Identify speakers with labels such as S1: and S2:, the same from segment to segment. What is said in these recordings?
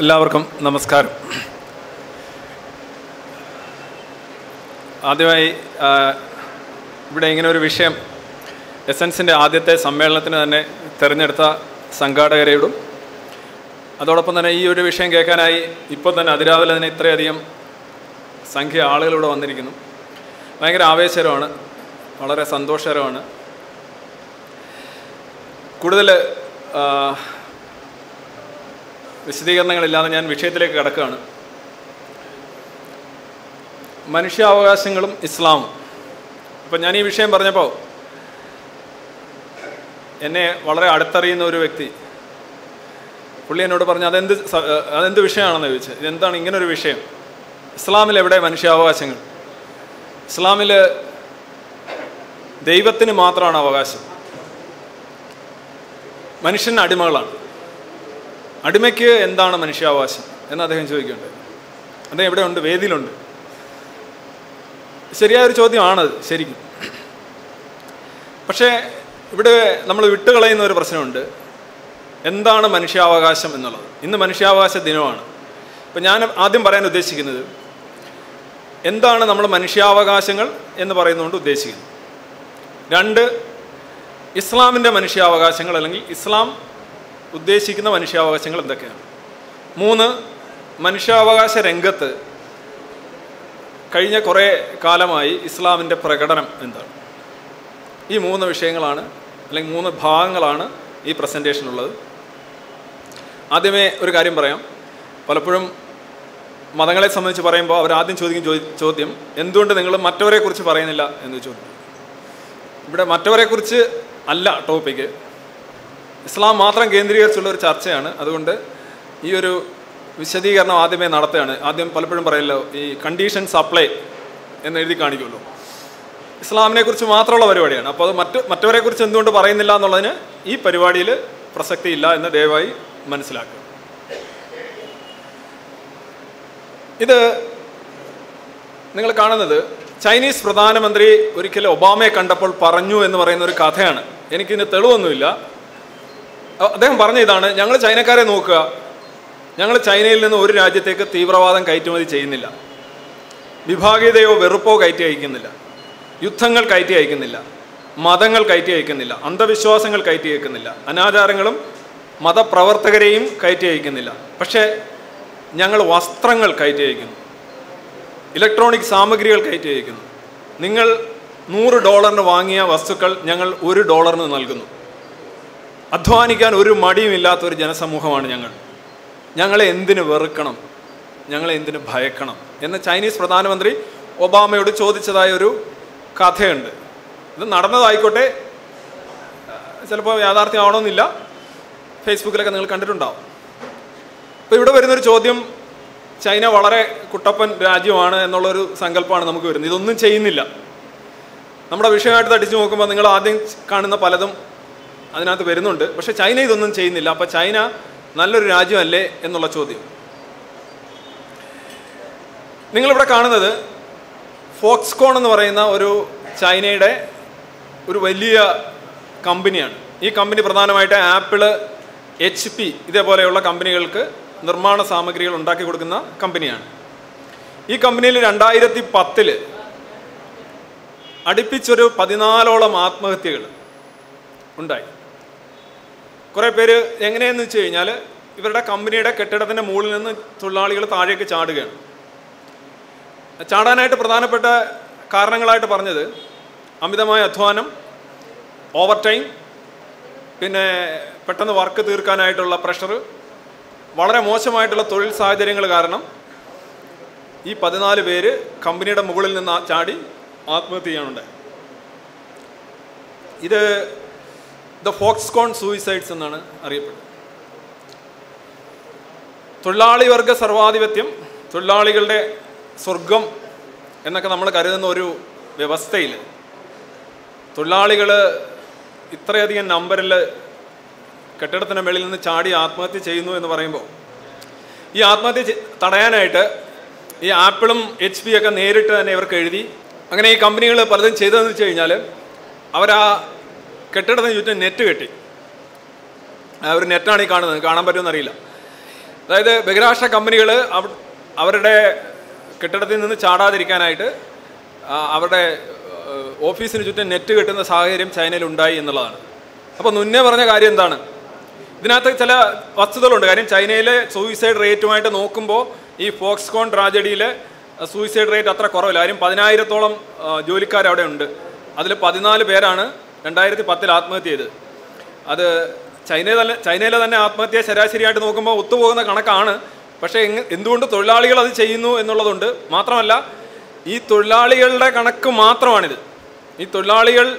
S1: എല്ലാവർക്കും നമസ്കാരം. ആദ്യമായി ഇവിടെ ഇങ്ങനെ ഒരു വിഷയം എസൻസിന്റെ ആദ്യത്തെ സമ്മേളനത്തിന് തന്നെ തിരഞ്ഞെടുത്ത സംഘാടകരെയിടും അതോടൊപ്പം തന്നെ ഈ ഒരു വിഷയം കേൾക്കാനായി ഇപ്പോൾ തന്നെ അതിരാവിലെ തന്നെ ഇത്രയധികം സംഖ്യ ആളുകളിവിടെ വന്നിരിക്കുന്നു. ഭയങ്കര ആവേശകരമാണ് വളരെ സന്തോഷകരമാണ്. കൂടുതൽ വിശദീകരണങ്ങളില്ലാതെ ഞാൻ വിഷയത്തിലേക്ക് കിടക്കുകയാണ്. മനുഷ്യാവകാശങ്ങളും ഇസ്ലാമും. അപ്പം ഞാൻ ഈ വിഷയം പറഞ്ഞപ്പോൾ എന്നെ വളരെ അടുത്തറിയുന്ന ഒരു വ്യക്തി പുള്ളി എന്നോട് പറഞ്ഞു അതെന്ത് അതെന്ത് വിഷയമാണെന്ന് ചോദിച്ചത് ഇതെന്താണ് ഇങ്ങനൊരു വിഷയം? ഇസ്ലാമിൽ എവിടെ മനുഷ്യാവകാശങ്ങൾ? ഇസ്ലാമിൽ ദൈവത്തിന് മാത്രമാണ് അവകാശം. മനുഷ്യൻ അടിമകളാണ്. അടിമയ്ക്ക് എന്താണ് മനുഷ്യാവകാശം എന്ന് അദ്ദേഹം ചോദിക്കുന്നുണ്ട്. അദ്ദേഹം എവിടെയുണ്ട് വേദിയിലുണ്ട്. ശരിയായ ഒരു ചോദ്യമാണത് ശരിക്കും. പക്ഷേ ഇവിടെ നമ്മൾ വിട്ടുകളയുന്ന ഒരു പ്രശ്നമുണ്ട്. എന്താണ് മനുഷ്യാവകാശം എന്നുള്ളത്? ഇന്ന് മനുഷ്യാവകാശ ദിനമാണ്. ഇപ്പം ഞാൻ ആദ്യം പറയാൻ ഉദ്ദേശിക്കുന്നത് എന്താണ് നമ്മൾ മനുഷ്യാവകാശങ്ങൾ എന്ന് പറയുന്നതുകൊണ്ട് ഉദ്ദേശിക്കുന്നത്? രണ്ട് ഇസ്ലാമിന്റെ മനുഷ്യാവകാശങ്ങൾ അല്ലെങ്കിൽ ഇസ്ലാം ഉദ്ദേശിക്കുന്ന മനുഷ്യാവകാശങ്ങൾ എന്തൊക്കെയാണ്? മൂന്ന് മനുഷ്യാവകാശ രംഗത്ത് കഴിഞ്ഞ കുറേ കാലമായി ഇസ്ലാമിന്റെ പ്രകടനം എന്താണ്? ഈ മൂന്ന് വിഷയങ്ങളാണ് അല്ലെങ്കിൽ മൂന്ന് ഭാഗങ്ങളാണ് ഈ പ്രസന്റേഷനുള്ളത്. ആദ്യമേ ഒരു കാര്യം പറയാം. പലപ്പോഴും മതങ്ങളെ സംബന്ധിച്ച് പറയുമ്പോൾ അവർ ആദ്യം ചോദിക്കും ചോദ്യം എന്തുകൊണ്ട് നിങ്ങൾ മറ്റവരെക്കുറിച്ച് പറയുന്നില്ല എന്ന് ചോദിക്കും. ഇവിടെ മറ്റവരെക്കുറിച്ച് അല്ല ടോപ്പിക്ക് ഇസ്ലാം മാത്രം കേന്ദ്രീകരിച്ചുള്ള ഒരു ചർച്ചയാണ്. അതുകൊണ്ട് ഈ ഒരു വിശദീകരണം ആദ്യമേ നടത്തുകയാണ്. ആദ്യം പലപ്പോഴും പറയല്ലോ ഈ കണ്ടീഷൻ സപ്ലൈ എന്ന് എഴുതി കാണിക്കുമല്ലോ. ഇസ്ലാമിനെ കുറിച്ച് മാത്രമുള്ള പരിപാടിയാണ്. അപ്പോൾ അത് മറ്റ് മറ്റവരെക്കുറിച്ച് എന്തുകൊണ്ട് പറയുന്നില്ല എന്നുള്ളതിന് ഈ പരിപാടിയിൽ പ്രസക്തിയില്ല എന്ന് ദയവായി മനസ്സിലാക്കുക. ഇത് നിങ്ങൾ കാണുന്നത് ചൈനീസ് പ്രധാനമന്ത്രി ഒരിക്കലും ഒബാമയെ കണ്ടപ്പോൾ പറഞ്ഞു എന്ന് പറയുന്ന ഒരു കഥയാണ്. എനിക്കിതിന് തെളിവൊന്നുമില്ല. അദ്ദേഹം പറഞ്ഞ ഇതാണ് ഞങ്ങൾ ചൈനക്കാരെ നോക്കുക. ഞങ്ങൾ ചൈനയിൽ നിന്ന് ഒരു രാജ്യത്തേക്ക് തീവ്രവാദം കയറ്റുമതി ചെയ്യുന്നില്ല. വിഭാഗീയതയോ വെറുപ്പോ കയറ്റി അയക്കുന്നില്ല. യുദ്ധങ്ങൾ കയറ്റി അയക്കുന്നില്ല. മതങ്ങൾ കയറ്റി അയക്കുന്നില്ല. അന്ധവിശ്വാസങ്ങൾ കയറ്റി അയക്കുന്നില്ല. അനാചാരങ്ങളും മതപ്രവർത്തകരെയും കയറ്റി അയക്കുന്നില്ല. പക്ഷേ ഞങ്ങൾ വസ്ത്രങ്ങൾ കയറ്റി അയക്കുന്നു. ഇലക്ട്രോണിക് സാമഗ്രികൾ കയറ്റി അയക്കുന്നു. നിങ്ങൾ നൂറ് ഡോളറിന് വാങ്ങിയ വസ്തുക്കൾ ഞങ്ങൾ ഒരു ഡോളറിന് നൽകുന്നു. അധ്വാനിക്കാൻ ഒരു മടിയുമില്ലാത്ത ഒരു ജനസമൂഹമാണ് ഞങ്ങൾ. ഞങ്ങളെ എന്തിന് വെറുക്കണം? ഞങ്ങളെ എന്തിന് ഭയക്കണം? എന്ന് ചൈനീസ് പ്രധാനമന്ത്രി ഒബാമയോട് ചോദിച്ചതായ ഒരു കഥയുണ്ട്. ഇത് നടന്നതായിക്കോട്ടെ. ചിലപ്പോൾ യാഥാർത്ഥ്യമാവണമെന്നില്ല. ഫേസ്ബുക്കിലൊക്കെ നിങ്ങൾ കണ്ടിട്ടുണ്ടാവും. അപ്പോൾ ഇവിടെ വരുന്നൊരു ചോദ്യം ചൈന വളരെ കുട്ടപ്പൻ രാജ്യമാണ് എന്നുള്ളൊരു സങ്കല്പമാണ് നമുക്ക് വരുന്നത്. ഇതൊന്നും ചെയ്യുന്നില്ല. നമ്മുടെ വിഷയമായിട്ട് തടിച്ചു നോക്കുമ്പോൾ നിങ്ങൾ ആദ്യം കാണുന്ന പലതും അതിനകത്ത് വരുന്നുണ്ട്. പക്ഷേ ചൈന ഇതൊന്നും ചെയ്യുന്നില്ല. അപ്പോൾ ചൈന നല്ലൊരു രാജ്യമല്ലേ എന്നുള്ള ചോദ്യം. നിങ്ങളിവിടെ കാണുന്നത് ഫോക്സ്കോൺ എന്ന് പറയുന്ന ഒരു ചൈനയുടെ ഒരു വലിയ കമ്പനിയാണ്. ഈ കമ്പനി പ്രധാനമായിട്ട് ആപ്പിൾ എച്ച് പി ഇതേപോലെയുള്ള കമ്പനികൾക്ക് നിർമ്മാണ സാമഗ്രികൾ ഉണ്ടാക്കി കൊടുക്കുന്ന കമ്പനിയാണ്. ഈ കമ്പനിയിൽ രണ്ടായിരത്തി പത്തിൽ അടുപ്പിച്ചൊരു പതിനാലോളം ആത്മഹത്യകൾ ഉണ്ടായി. കുറേ പേര് എങ്ങനെയെന്ന് വെച്ച് കഴിഞ്ഞാൽ ഇവരുടെ കമ്പനിയുടെ കെട്ടിടത്തിന്റെ മുകളിൽ നിന്ന് തൊഴിലാളികൾ താഴേക്ക് ചാടുകയാണ്. ചാടാനായിട്ട് പ്രധാനപ്പെട്ട കാരണങ്ങളായിട്ട് പറഞ്ഞത് അമിതമായ അധ്വാനം ഓവർ ടൈം പിന്നെ പെട്ടെന്ന് വർക്ക് തീർക്കാനായിട്ടുള്ള പ്രഷർ വളരെ മോശമായിട്ടുള്ള തൊഴിൽ സാഹചര്യങ്ങൾ കാരണം ഈ പതിനാല് പേര് കമ്പനിയുടെ മുകളിൽ നിന്ന് ചാടി ആത്മഹത്യ ചെയ്യാനുണ്ട്. ഇത് ദ ഫോക്സ്കോൺ സൂയിസൈഡ്സ് എന്നാണ് അറിയപ്പെടുന്നത്. തൊഴിലാളി വർഗ സർവാധിപത്യം തൊഴിലാളികളുടെ സ്വർഗം എന്നൊക്കെ നമ്മൾ കരുതുന്ന ഒരു വ്യവസ്ഥയിൽ തൊഴിലാളികൾ ഇത്രയധികം നമ്പറിൽ കെട്ടിടത്തിന്റെ മേളിൽ നിന്ന് ചാടി ആത്മഹത്യ ചെയ്യുന്നു എന്ന് പറയുമ്പോൾ ഈ ആത്മഹത്യ തടയാനായിട്ട് ഈ ആപ്പിളും എച്ച് പി ഒക്കെ നേരിട്ട് തന്നെ ഇവർക്ക് എഴുതി അങ്ങനെ ഈ കമ്പനികൾ പലതും ചെയ്തതെന്ന് വെച്ച് കഴിഞ്ഞാൽ അവർ ആ കെട്ടിടത്തിന് ചുറ്റും നെറ്റ് കെട്ടി. ആ ഒരു നെറ്റാണ് ഈ കാണുന്നത്. കാണാൻ പറ്റുമെന്ന് അറിയില്ല. അതായത് ബഹിരാഷ്ട്ര കമ്പനികൾ അവരുടെ കെട്ടിടത്തിൽ നിന്ന് ചാടാതിരിക്കാനായിട്ട് അവരുടെ ഓഫീസിന് ചുറ്റും നെറ്റ് കെട്ടുന്ന സാഹചര്യം ചൈനയിൽ ഉണ്ടായി എന്നുള്ളതാണ്. അപ്പോൾ മുന്നേ പറഞ്ഞ കാര്യം എന്താണ്? ഇതിനകത്ത് ചില വസ്തുതകളുണ്ട്. കാര്യം ചൈനയിലെ സൂയിസൈഡ് റേറ്റുമായിട്ട് നോക്കുമ്പോൾ ഈ ഫോക്സ്കോൺ ട്രാജഡിയിലെ സൂയിസൈഡ് റേറ്റ് അത്ര കുറവില്ല. കാര്യം പതിനായിരത്തോളം ജോലിക്കാർ അവിടെ ഉണ്ട്. അതിൽ പതിനാല് പേരാണ് രണ്ടായിരത്തി പത്തിൽ ആത്മഹത്യ ചെയ്തത് അത് ചൈനയിൽ തന്നെ ചൈനയിലെ തന്നെ ആത്മഹത്യ ശരാശരിയായിട്ട് നോക്കുമ്പോൾ ഒത്തുപോകുന്ന കണക്കാണ്. പക്ഷേ എങ് എന്തുകൊണ്ട് തൊഴിലാളികൾ അത് ചെയ്യുന്നു എന്നുള്ളതുണ്ട്. മാത്രമല്ല ഈ തൊഴിലാളികളുടെ കണക്ക് മാത്രമാണിത്. ഈ തൊഴിലാളികൾ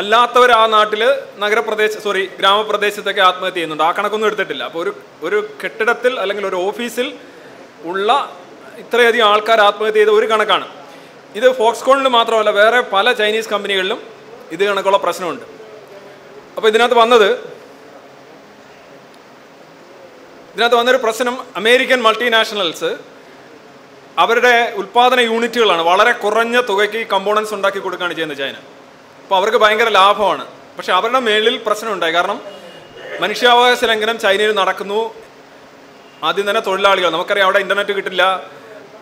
S1: അല്ലാത്തവർ ആ നാട്ടിൽ നഗരപ്രദേശ സോറി ഗ്രാമപ്രദേശത്തൊക്കെ ആത്മഹത്യ ചെയ്യുന്നുണ്ട്. ആ കണക്കൊന്നും എടുത്തിട്ടില്ല. അപ്പോൾ ഒരു ഒരു കെട്ടിടത്തിൽ അല്ലെങ്കിൽ ഒരു ഓഫീസിൽ ഉള്ള ഇത്രയധികം ആൾക്കാർ ആത്മഹത്യ ചെയ്ത ഒരു കണക്കാണ്. ഇത് ഫോക്സ്കോണിൽ മാത്രമല്ല വേറെ പല ചൈനീസ് കമ്പനികളിലും ഇത് കണക്കുള്ള പ്രശ്നമുണ്ട്. അപ്പോൾ ഇതിനകത്ത് വന്നത് ഇതിനകത്ത് വന്നൊരു പ്രശ്നം അമേരിക്കൻ മൾട്ടിനാഷണൽസ് അവരുടെ ഉൽപ്പാദന യൂണിറ്റുകളാണ് വളരെ കുറഞ്ഞ തുകയ്ക്ക് കമ്പോണൻസ് ഉണ്ടാക്കി കൊടുക്കുകയാണ് ചെയ്യുന്നത് ചൈന. അപ്പോൾ അവർക്ക് ഭയങ്കര ലാഭമാണ്. പക്ഷെ അവരുടെ മേളിൽ പ്രശ്നമുണ്ടായി. കാരണം മനുഷ്യാവകാശ ലംഘനം ചൈനയിൽ നടക്കുന്നു. ആദ്യം തന്നെ തൊഴിലാളികൾ. നമുക്കറിയാം അവിടെ ഇന്റർനെറ്റ് കിട്ടില്ല.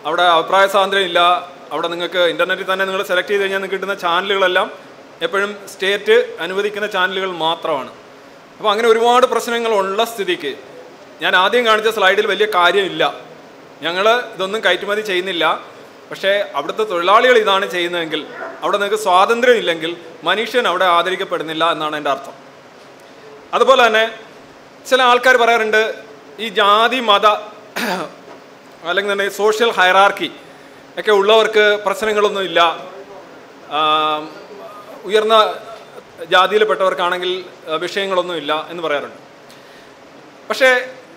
S1: അവിടെ അഭിപ്രായ സ്വാതന്ത്ര്യം ഇല്ല. അവിടെ നിങ്ങൾക്ക് ഇന്റർനെറ്റിൽ തന്നെ നിങ്ങൾ സെലക്ട് ചെയ്ത് കഴിഞ്ഞാൽ നിങ്ങൾക്ക് കിട്ടുന്ന ചാനലുകളെല്ലാം എപ്പോഴും സ്റ്റേറ്റ് അനുവദിക്കുന്ന ചാനലുകൾ മാത്രമാണ്. അപ്പോൾ അങ്ങനെ ഒരുപാട് പ്രശ്നങ്ങളുള്ള സ്ഥിതിക്ക് ഞാൻ ആദ്യം കാണിച്ച സ്ലൈഡിൽ വലിയ കാര്യമില്ല. ഞങ്ങൾ ഇതൊന്നും കയറ്റുമതി ചെയ്യുന്നില്ല. പക്ഷേ അവിടുത്തെ തൊഴിലാളികൾ ഇതാണ് ചെയ്യുന്നതെങ്കിൽ അവിടെ നിങ്ങൾക്ക് സ്വാതന്ത്ര്യം ഇല്ലെങ്കിൽ മനുഷ്യൻ അവിടെ ആദരിക്കപ്പെടുന്നില്ല എന്നാണ് എന്റെ അർത്ഥം. അതുപോലെ തന്നെ ചില ആൾക്കാർ പറയാറുണ്ട് ഈ ജാതി മത അല്ലെങ്കിൽ തന്നെ സോഷ്യൽ ഹയറാർക്കി ഒക്കെ ഉള്ളവർക്ക് പ്രശ്നങ്ങളൊന്നും ഇല്ല. ഉയർന്ന ജാതിയിൽപ്പെട്ടവർക്കാണെങ്കിൽ വിഷയങ്ങളൊന്നുമില്ല വിഷയങ്ങളൊന്നും എന്ന് പറയാറുണ്ട്. പക്ഷേ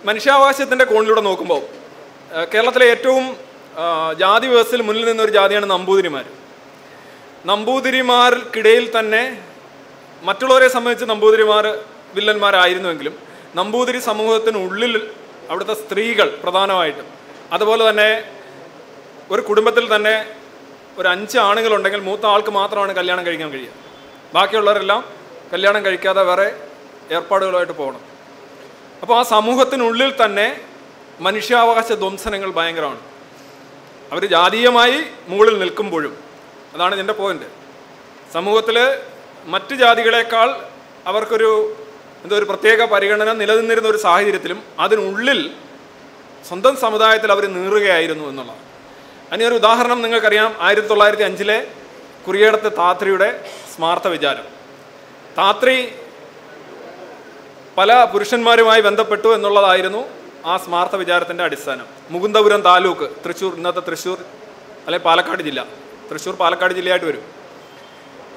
S1: മനുഷ്യാവകാശത്തിന്റെ കോണിലൂടെ നോക്കുമ്പോൾ കേരളത്തിലെ ഏറ്റവും ജാതി വ്യവസ്ഥയിൽ മുന്നിൽ നിന്നൊരു ജാതിയാണ് നമ്പൂതിരിമാർ. നമ്പൂതിരിമാർക്കിടയിൽ തന്നെ മറ്റുള്ളവരെ സംബന്ധിച്ച് നമ്പൂതിരിമാർ വില്ലന്മാരായിരുന്നുവെങ്കിലും നമ്പൂതിരി സമൂഹത്തിനുള്ളിൽ അവിടുത്തെ സ്ത്രീകൾ പ്രധാനമായിട്ടും അതുപോലെ തന്നെ ഒരു കുടുംബത്തിൽ തന്നെ ഒരു അഞ്ച് ആണുങ്ങളുണ്ടെങ്കിൽ മൂത്ത ആൾക്ക് മാത്രമാണ് കല്യാണം കഴിക്കാൻ കഴിയുക. ബാക്കിയുള്ളവരെല്ലാം കല്യാണം കഴിക്കാതെ വേറെ ഏർപ്പാടുകളുമായിട്ട് പോകണം. അപ്പോൾ ആ സമൂഹത്തിനുള്ളിൽ തന്നെ മനുഷ്യാവകാശ ധ്വംസനങ്ങൾ ഭയങ്കരമാണ്. അവർ ജാതീയമായി മുകളിൽ നിൽക്കുമ്പോഴും അതാണ് ഇതിന്റെ പോയിന്റ് സമൂഹത്തിൽ മറ്റ് ജാതികളെക്കാൾ അവർക്കൊരു എന്തോ ഒരു പ്രത്യേക പരിഗണന നിലനിന്നിരുന്ന ഒരു സാഹചര്യത്തിലും അതിനുള്ളിൽ സ്വന്തം സമുദായത്തിൽ അവർ നീറുകയായിരുന്നു എന്നുള്ളതാണ്. അതിനൊരു ഉദാഹരണം നിങ്ങൾക്കറിയാം. ആയിരത്തി തൊള്ളായിരത്തി അഞ്ചിലെ കുറിയേടത്തെ താത്രിയുടെ സ്മാർത്ഥ വിചാരം. താത്രി പല പുരുഷന്മാരുമായി ബന്ധപ്പെട്ടു എന്നുള്ളതായിരുന്നു ആ സ്മാർത്ഥ വിചാരത്തിന്റെ അടിസ്ഥാനം. മുകുന്ദപുരം താലൂക്ക് തൃശ്ശൂർ ഇന്നത്തെ തൃശ്ശൂർ അല്ലെ പാലക്കാട് ജില്ല. തൃശ്ശൂർ പാലക്കാട് ജില്ലയായിട്ട് വരും.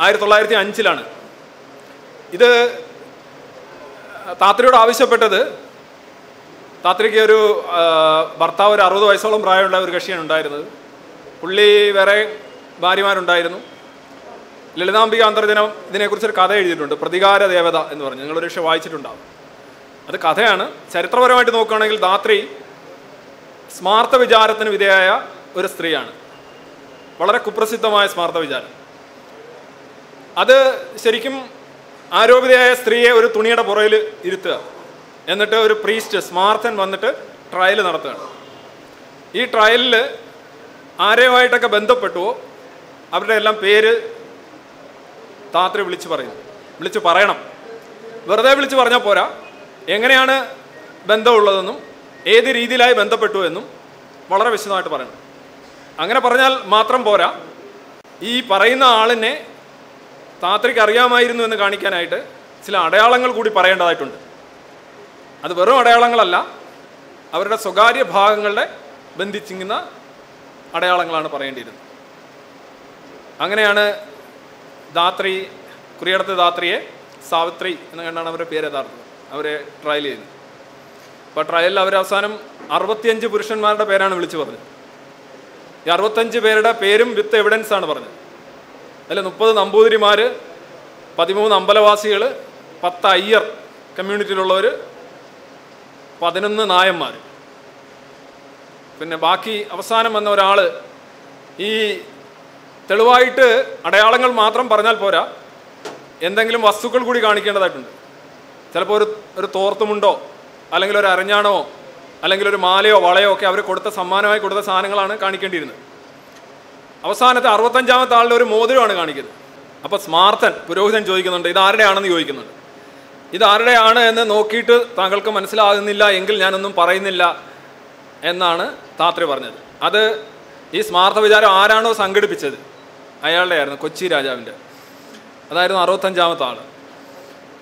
S1: ആയിരത്തി തൊള്ളായിരത്തി അഞ്ചിലാണ് ഇത് താത്രിയോട് ആവശ്യപ്പെട്ടത് താത്രിക്ക് ഒരു ഭർത്താവ് ഒരു അറുപത് വയസ്സോളം പ്രായമുള്ള ഒരു കക്ഷിയാണ് ഉണ്ടായിരുന്നത്. പുള്ളി വേറെ ഭാര്യമാരുണ്ടായിരുന്നു. ലളിതാംബിക അന്തർജനം ഇതിനെക്കുറിച്ചൊരു കഥ എഴുതിയിട്ടുണ്ട്. പ്രതികാര ദേവത എന്ന് പറഞ്ഞു. നിങ്ങളൊരു പക്ഷേ വായിച്ചിട്ടുണ്ടാവും. അത് കഥയാണ്. ചരിത്രപരമായിട്ട് നോക്കുകയാണെങ്കിൽ ധാത്രി സ്മാർത്ഥ വിചാരത്തിന് വിധേയായ ഒരു സ്ത്രീയാണ്. വളരെ കുപ്രസിദ്ധമായ സ്മാർത്ഥ വിചാരം. അത് ശരിക്കും ആരോപിതയായ സ്ത്രീയെ ഒരു തുണിയുടെ പുറയിൽ ഇരുത്തുക. എന്നിട്ട് ഒരു പ്രീസ്റ്റ് സ്മാർത്ഥൻ വന്നിട്ട് ട്രയൽ നടത്തുകയാണ്. ഈ ട്രയലിൽ ആരെയുമായിട്ടൊക്കെ ബന്ധപ്പെട്ടുവോ അവരുടെ എല്ലാം പേര് താത്രി വിളിച്ച് പറയും വിളിച്ച് പറയണം. വെറുതെ വിളിച്ച് പറഞ്ഞാൽ പോരാ. എങ്ങനെയാണ് ബന്ധമുള്ളതെന്നും ഏത് രീതിയിലായി ബന്ധപ്പെട്ടു എന്നും വളരെ വിശദമായിട്ട് പറയണം. അങ്ങനെ പറഞ്ഞാൽ മാത്രം പോരാ. ഈ പറയുന്ന ആളിനെ താത്രിക്ക് അറിയാമായിരുന്നു എന്ന് കാണിക്കാനായിട്ട് ചില അടയാളങ്ങൾ കൂടി പറയേണ്ടതായിട്ടുണ്ട്. അത് വെറും അടയാളങ്ങളല്ല. അവരുടെ സ്വകാര്യ ഭാഗങ്ങളുടെ ബന്ധിച്ചിങ്ങുന്ന അടയാളങ്ങളാണ് പറയേണ്ടിയിരുന്നത്. അങ്ങനെയാണ് ധാത്രി കുറിയടത്തെ ധാത്രിയെ സാവിത്രി എന്ന് കണ്ടാണ് അവരുടെ പേര് യഥാർത്ഥം. അവരെ ട്രയൽ ചെയ്തത് അപ്പോൾ ട്രയലിൽ അവർ അവസാനം അറുപത്തിയഞ്ച് പുരുഷന്മാരുടെ പേരാണ് വിളിച്ചു പറഞ്ഞത്. ഈ അറുപത്തഞ്ച് പേരുടെ പേരും വിത്ത് എവിഡൻസ് ആണ് പറഞ്ഞത്. അതിൽ മുപ്പത് നമ്പൂതിരിമാർ പതിമൂന്ന് അമ്പലവാസികൾ പത്ത് അയ്യർ കമ്മ്യൂണിറ്റിയിലുള്ളവർ പതിനൊന്ന് നായന്മാർ പിന്നെ ബാക്കി അവസാനം വന്ന ഒരാൾ ഈ തെളിവായിട്ട് അടയാളങ്ങൾ മാത്രം പറഞ്ഞാൽ പോരാ. എന്തെങ്കിലും വസ്തുക്കൾ കൂടി കാണിക്കേണ്ടതായിട്ടുണ്ട്. ചിലപ്പോൾ ഒരു ഒരു തോർത്തുമുണ്ടോ? അല്ലെങ്കിൽ ഒരു അരഞ്ഞാണോ? അല്ലെങ്കിൽ ഒരു മാലയോ വളയോ ഒക്കെ അവർ കൊടുത്ത സമ്മാനമായി കൊടുത്ത സാധനങ്ങളാണ് കാണിക്കേണ്ടിയിരുന്നത്. അവസാനത്തെ അറുപത്തഞ്ചാമത്തെ ആളുടെ ഒരു മോതിരമാണ് കാണിക്കുന്നത്. അപ്പോൾ സ്മാർത്തൻ പുരോഹിതൻ ചോദിക്കുന്നുണ്ട് ഇത് ആരുടെയാണെന്ന് ചോദിക്കുന്നുണ്ട്. ഇത് ആരുടെയാണ്? എന്ന് നോക്കിയിട്ട് താങ്കൾക്ക് മനസ്സിലാകുന്നില്ല എങ്കിൽ ഞാനൊന്നും പറയുന്നില്ല എന്നാണ് താത്രി പറഞ്ഞത്. അത് ഈ സ്മാർത്ഥ വിചാരം ആരാണോ സംഘടിപ്പിച്ചത്? അയാളുടെ ആയിരുന്നു കൊച്ചി രാജാവിന്റെ. അതായിരുന്നു അറുപത്തഞ്ചാമത്തെ ആൾ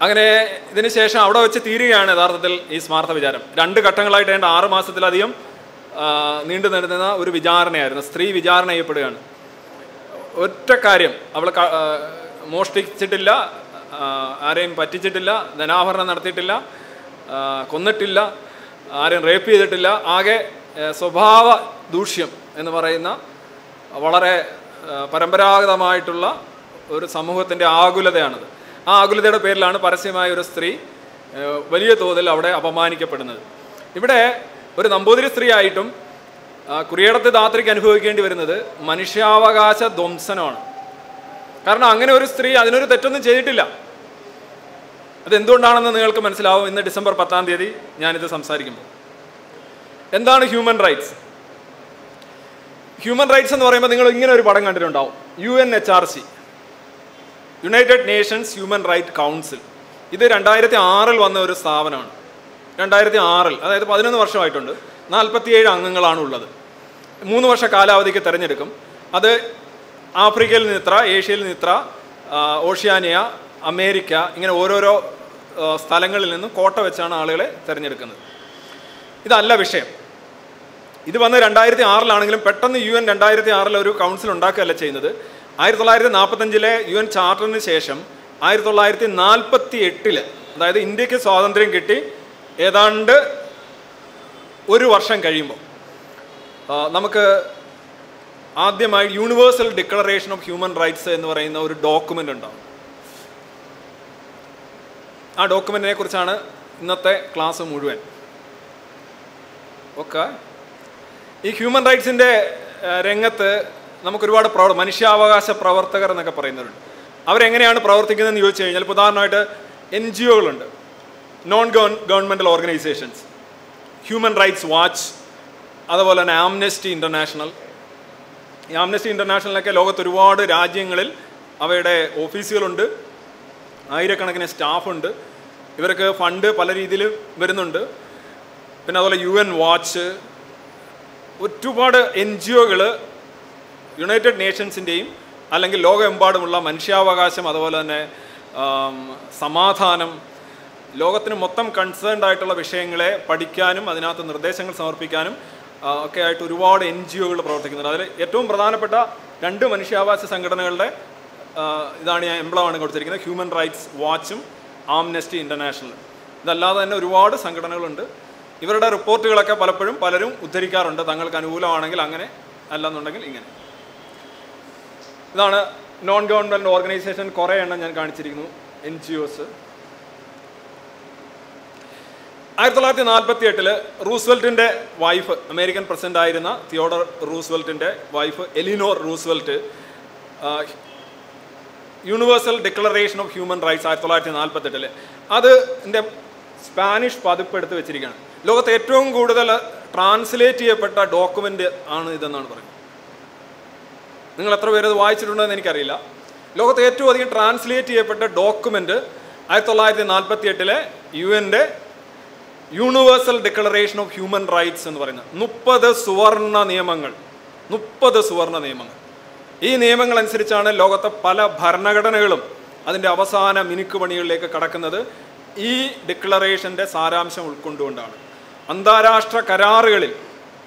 S1: അങ്ങനെ ഇതിന് ശേഷം അവിടെ വെച്ച് തീരുകയാണ് യഥാർത്ഥത്തിൽ ഈ സ്മാർത്ഥ വിചാരം. രണ്ട് ഘട്ടങ്ങളായിട്ട് ഏതാണ്ട് ആറ് മാസത്തിലധികം നീണ്ടു നിന്നിരുന്ന ഒരു വിചാരണയായിരുന്നു. സ്ത്രീ വിചാരണ ചെയ്യപ്പെടുകയാണ്. ഒറ്റ കാര്യം അവൾ മോഷ്ടിച്ചിട്ടില്ല ആരെയും പറ്റിച്ചിട്ടില്ല ധനാഭരണം നടത്തിയിട്ടില്ല കൊന്നിട്ടില്ല ആരെയും റേപ്പ് ചെയ്തിട്ടില്ല ആകെ സ്വഭാവ ദൂഷ്യം എന്ന് പറയുന്ന വളരെ പരമ്പരാഗതമായിട്ടുള്ള ഒരു സമൂഹത്തിന്റെ ആകുലതയാണത്. ആ ആകുലതയുടെ പേരിലാണ് പരസ്യമായ ഒരു സ്ത്രീ വലിയ തോതിൽ അവിടെ അപമാനിക്കപ്പെടുന്നത്. ഇവിടെ ഒരു നമ്പൂതിരി സ്ത്രീ ആയിട്ടും കുറിയടത്ത് ധാത്രിക്ക് അനുഭവിക്കേണ്ടി വരുന്നത് മനുഷ്യാവകാശ ധ്വംസനമാണ്. കാരണം അങ്ങനെ ഒരു സ്ത്രീ അതിനൊരു തെറ്റൊന്നും ചെയ്തിട്ടില്ല. അതെന്തുകൊണ്ടാണെന്ന് നിങ്ങൾക്ക് മനസ്സിലാവും? ഇന്ന് ഡിസംബർ പത്താം തീയതി ഞാനിത് സംസാരിക്കുമ്പോൾ. എന്താണ് ഹ്യൂമൻ റൈറ്റ്സ് ഹ്യൂമൻ റൈറ്റ്സ് എന്ന് പറയുമ്പോൾ നിങ്ങൾ ഇങ്ങനെ ഒരു പടം കണ്ടിട്ടുണ്ടാവും. U N H R C United Nations human right council ഇത് രണ്ടായിരത്തി ആറിൽ വന്ന ഒരു സ്ഥാപനമാണ്. രണ്ടായിരത്തി ആറിൽ അതായത് പതിനൊന്ന് വർഷമായിട്ടുണ്ട്. നാൽപ്പത്തിയേഴ് അംഗങ്ങളാണ് ഉള്ളത് മൂന്ന് വർഷ കാലാവധിക്ക് തിരഞ്ഞെടുക്കും. അത് ആഫ്രിക്കയിൽ നിന്ന് ഇത്ര ഏഷ്യയിൽ നിന്ന് ഇത്ര ഓഷ്യാനിയ അമേരിക്ക ഇങ്ങനെ ഓരോരോ സ്ഥലങ്ങളിൽ നിന്നും കോട്ട വെച്ചാണ് ആളുകളെ തിരഞ്ഞെടുക്കുന്നത്. ഇതല്ല വിഷയം. ഇത് വന്ന് രണ്ടായിരത്തി ആറിലാണെങ്കിലും പെട്ടെന്ന് യു എൻ രണ്ടായിരത്തി ആറിൽ ഒരു കൗൺസിൽ ഉണ്ടാക്കുകയല്ല ചെയ്യുന്നത്. ആയിരത്തി തൊള്ളായിരത്തി നാൽപ്പത്തഞ്ചിലെ യു എൻ ചാർട്ടറിന് ശേഷം ആയിരത്തി തൊള്ളായിരത്തി നാൽപ്പത്തി എട്ടിൽ അതായത് ഇന്ത്യയ്ക്ക് സ്വാതന്ത്ര്യം കിട്ടി. ഏതാണ്ട് ഒരു വർഷം കഴിയുമ്പോൾ നമുക്ക് ആദ്യമായി universal declaration of human rights എന്ന് പറയുന്ന ഒരു ഡോക്യുമെന്റ് ഉണ്ടാവും. ആ ഡോക്യുമെന്റിനെ കുറിച്ചാണ് ഇന്നത്തെ ക്ലാസ് മുഴുവൻ. ഓക്കെ. ഈ ഹ്യൂമൻ റൈറ്റ്സിന്റെ രംഗത്ത് നമുക്കൊരുപാട് പ്രവർ മനുഷ്യാവകാശ പ്രവർത്തകർ എന്നൊക്കെ പറയുന്നവരുണ്ട്. അവരെങ്ങനെയാണ് പ്രവർത്തിക്കുന്നതെന്ന് ചോദിച്ചു കഴിഞ്ഞാൽ ഇപ്പോൾ ഉദാഹരണമായിട്ട് N G ഒകളുണ്ട്. Non govern governmental organisations human rights watch അതുപോലെ തന്നെ ആംനെസ്റ്റി ഇന്റർനാഷണൽ ഈ ആംനെസ്റ്റി ഇന്റർനാഷണലിനൊക്കെ ലോകത്ത് ഒരുപാട് രാജ്യങ്ങളിൽ അവയുടെ ഓഫീസുകളുണ്ട്. ആയിരക്കണക്കിന് സ്റ്റാഫുണ്ട്. ഇവർക്ക് ഫണ്ട് പല രീതിയിൽ വരുന്നുണ്ട്. പിന്നെ അതുപോലെ യു എൻ വാച്ച് ഒരുപാട് എൻ ജി ഒകൾ യുണൈറ്റഡ് നേഷൻസിന്റെയും അല്ലെങ്കിൽ ലോകമെമ്പാടുമുള്ള മനുഷ്യാവകാശം അതുപോലെ തന്നെ സമാധാനം ലോകത്തിന് മൊത്തം കൺസേൺഡ് ആയിട്ടുള്ള വിഷയങ്ങളെ പഠിക്കാനും അതിനകത്ത് നിർദ്ദേശങ്ങൾ സമർപ്പിക്കാനും ഒക്കെ ആയിട്ട് ഒരുപാട് എൻ ജി ഒകൾ പ്രവർത്തിക്കുന്നുണ്ട്. അതിൽ ഏറ്റവും പ്രധാനപ്പെട്ട രണ്ട് മനുഷ്യാവകാശ സംഘടനകളുടെ ഇതാണ് ഞാൻ എംബ്ലമാണ് കൊടുത്തിരിക്കുന്നത്. ഹ്യൂമൻ റൈറ്റ്സ് വാച്ചും ആംനെസ്റ്റി ഇന്റർനാഷണൽ ഇതല്ലാതെ തന്നെ ഒരുപാട് സംഘടനകളുണ്ട്. ഇവരുടെ റിപ്പോർട്ടുകളൊക്കെ പലപ്പോഴും പലരും ഉദ്ധരിക്കാറുണ്ട്. തങ്ങൾക്ക് അനുകൂലമാണെങ്കിൽ അങ്ങനെ അല്ലെന്നുണ്ടെങ്കിൽ ഇങ്ങനെ. ഇതാണ് നോൺ ഗവൺമെന്റ് ഓർഗനൈസേഷൻ കുറേ എണ്ണം ഞാൻ കാണിച്ചിരിക്കുന്നു. എൻ ജി ഒസ് ആയിരത്തി തൊള്ളായിരത്തി നാൽപ്പത്തി എട്ടിൽ റൂസ്വെൽറ്റിന്റെ വൈഫ് അമേരിക്കൻ പ്രസിഡന്റ് ആയിരുന്ന Theodore റൂസ്വെൽറ്റിന്റെ wife Eleanor Roosevelt universal declaration of human rights ആയിരത്തി തൊള്ളായിരത്തി നാൽപ്പത്തെട്ടിൽ അത് എന്റെ സ്പാനിഷ് പതിപ്പ് എടുത്ത് വെച്ചിരിക്കുകയാണ്. ലോകത്ത് ഏറ്റവും കൂടുതൽ ട്രാൻസ്ലേറ്റ് ചെയ്യപ്പെട്ട ഡോക്യുമെന്റ് ആണ് ഇതെന്നാണ് പറയുന്നത്. നിങ്ങൾ എത്ര പേര് അത് വായിച്ചിട്ടുണ്ടെന്ന് എനിക്കറിയില്ല. ലോകത്ത് ഏറ്റവും അധികം ട്രാൻസ്ലേറ്റ് ചെയ്യപ്പെട്ട ഡോക്യുമെന്റ് ആയിരത്തി തൊള്ളായിരത്തി നാൽപ്പത്തി എട്ടിലെ യു എന്റെ universal declaration of human rights എന്ന് പറയുന്നത്. മുപ്പത് സുവർണ നിയമങ്ങൾ. മുപ്പത് സുവർണ നിയമങ്ങൾ. ഈ നിയമങ്ങൾ അനുസരിച്ചാണ് ലോകത്തെ പല ഭരണഘടനകളും അതിന്റെ അവസാന മിനുക്ക് പണികളിലേക്ക് കടക്കുന്നത്. ഈ ഡിക്ലറേഷന്റെ സാരാംശം ഉൾക്കൊണ്ടുകൊണ്ടാണ്. അന്താരാഷ്ട്ര കരാറുകളിൽ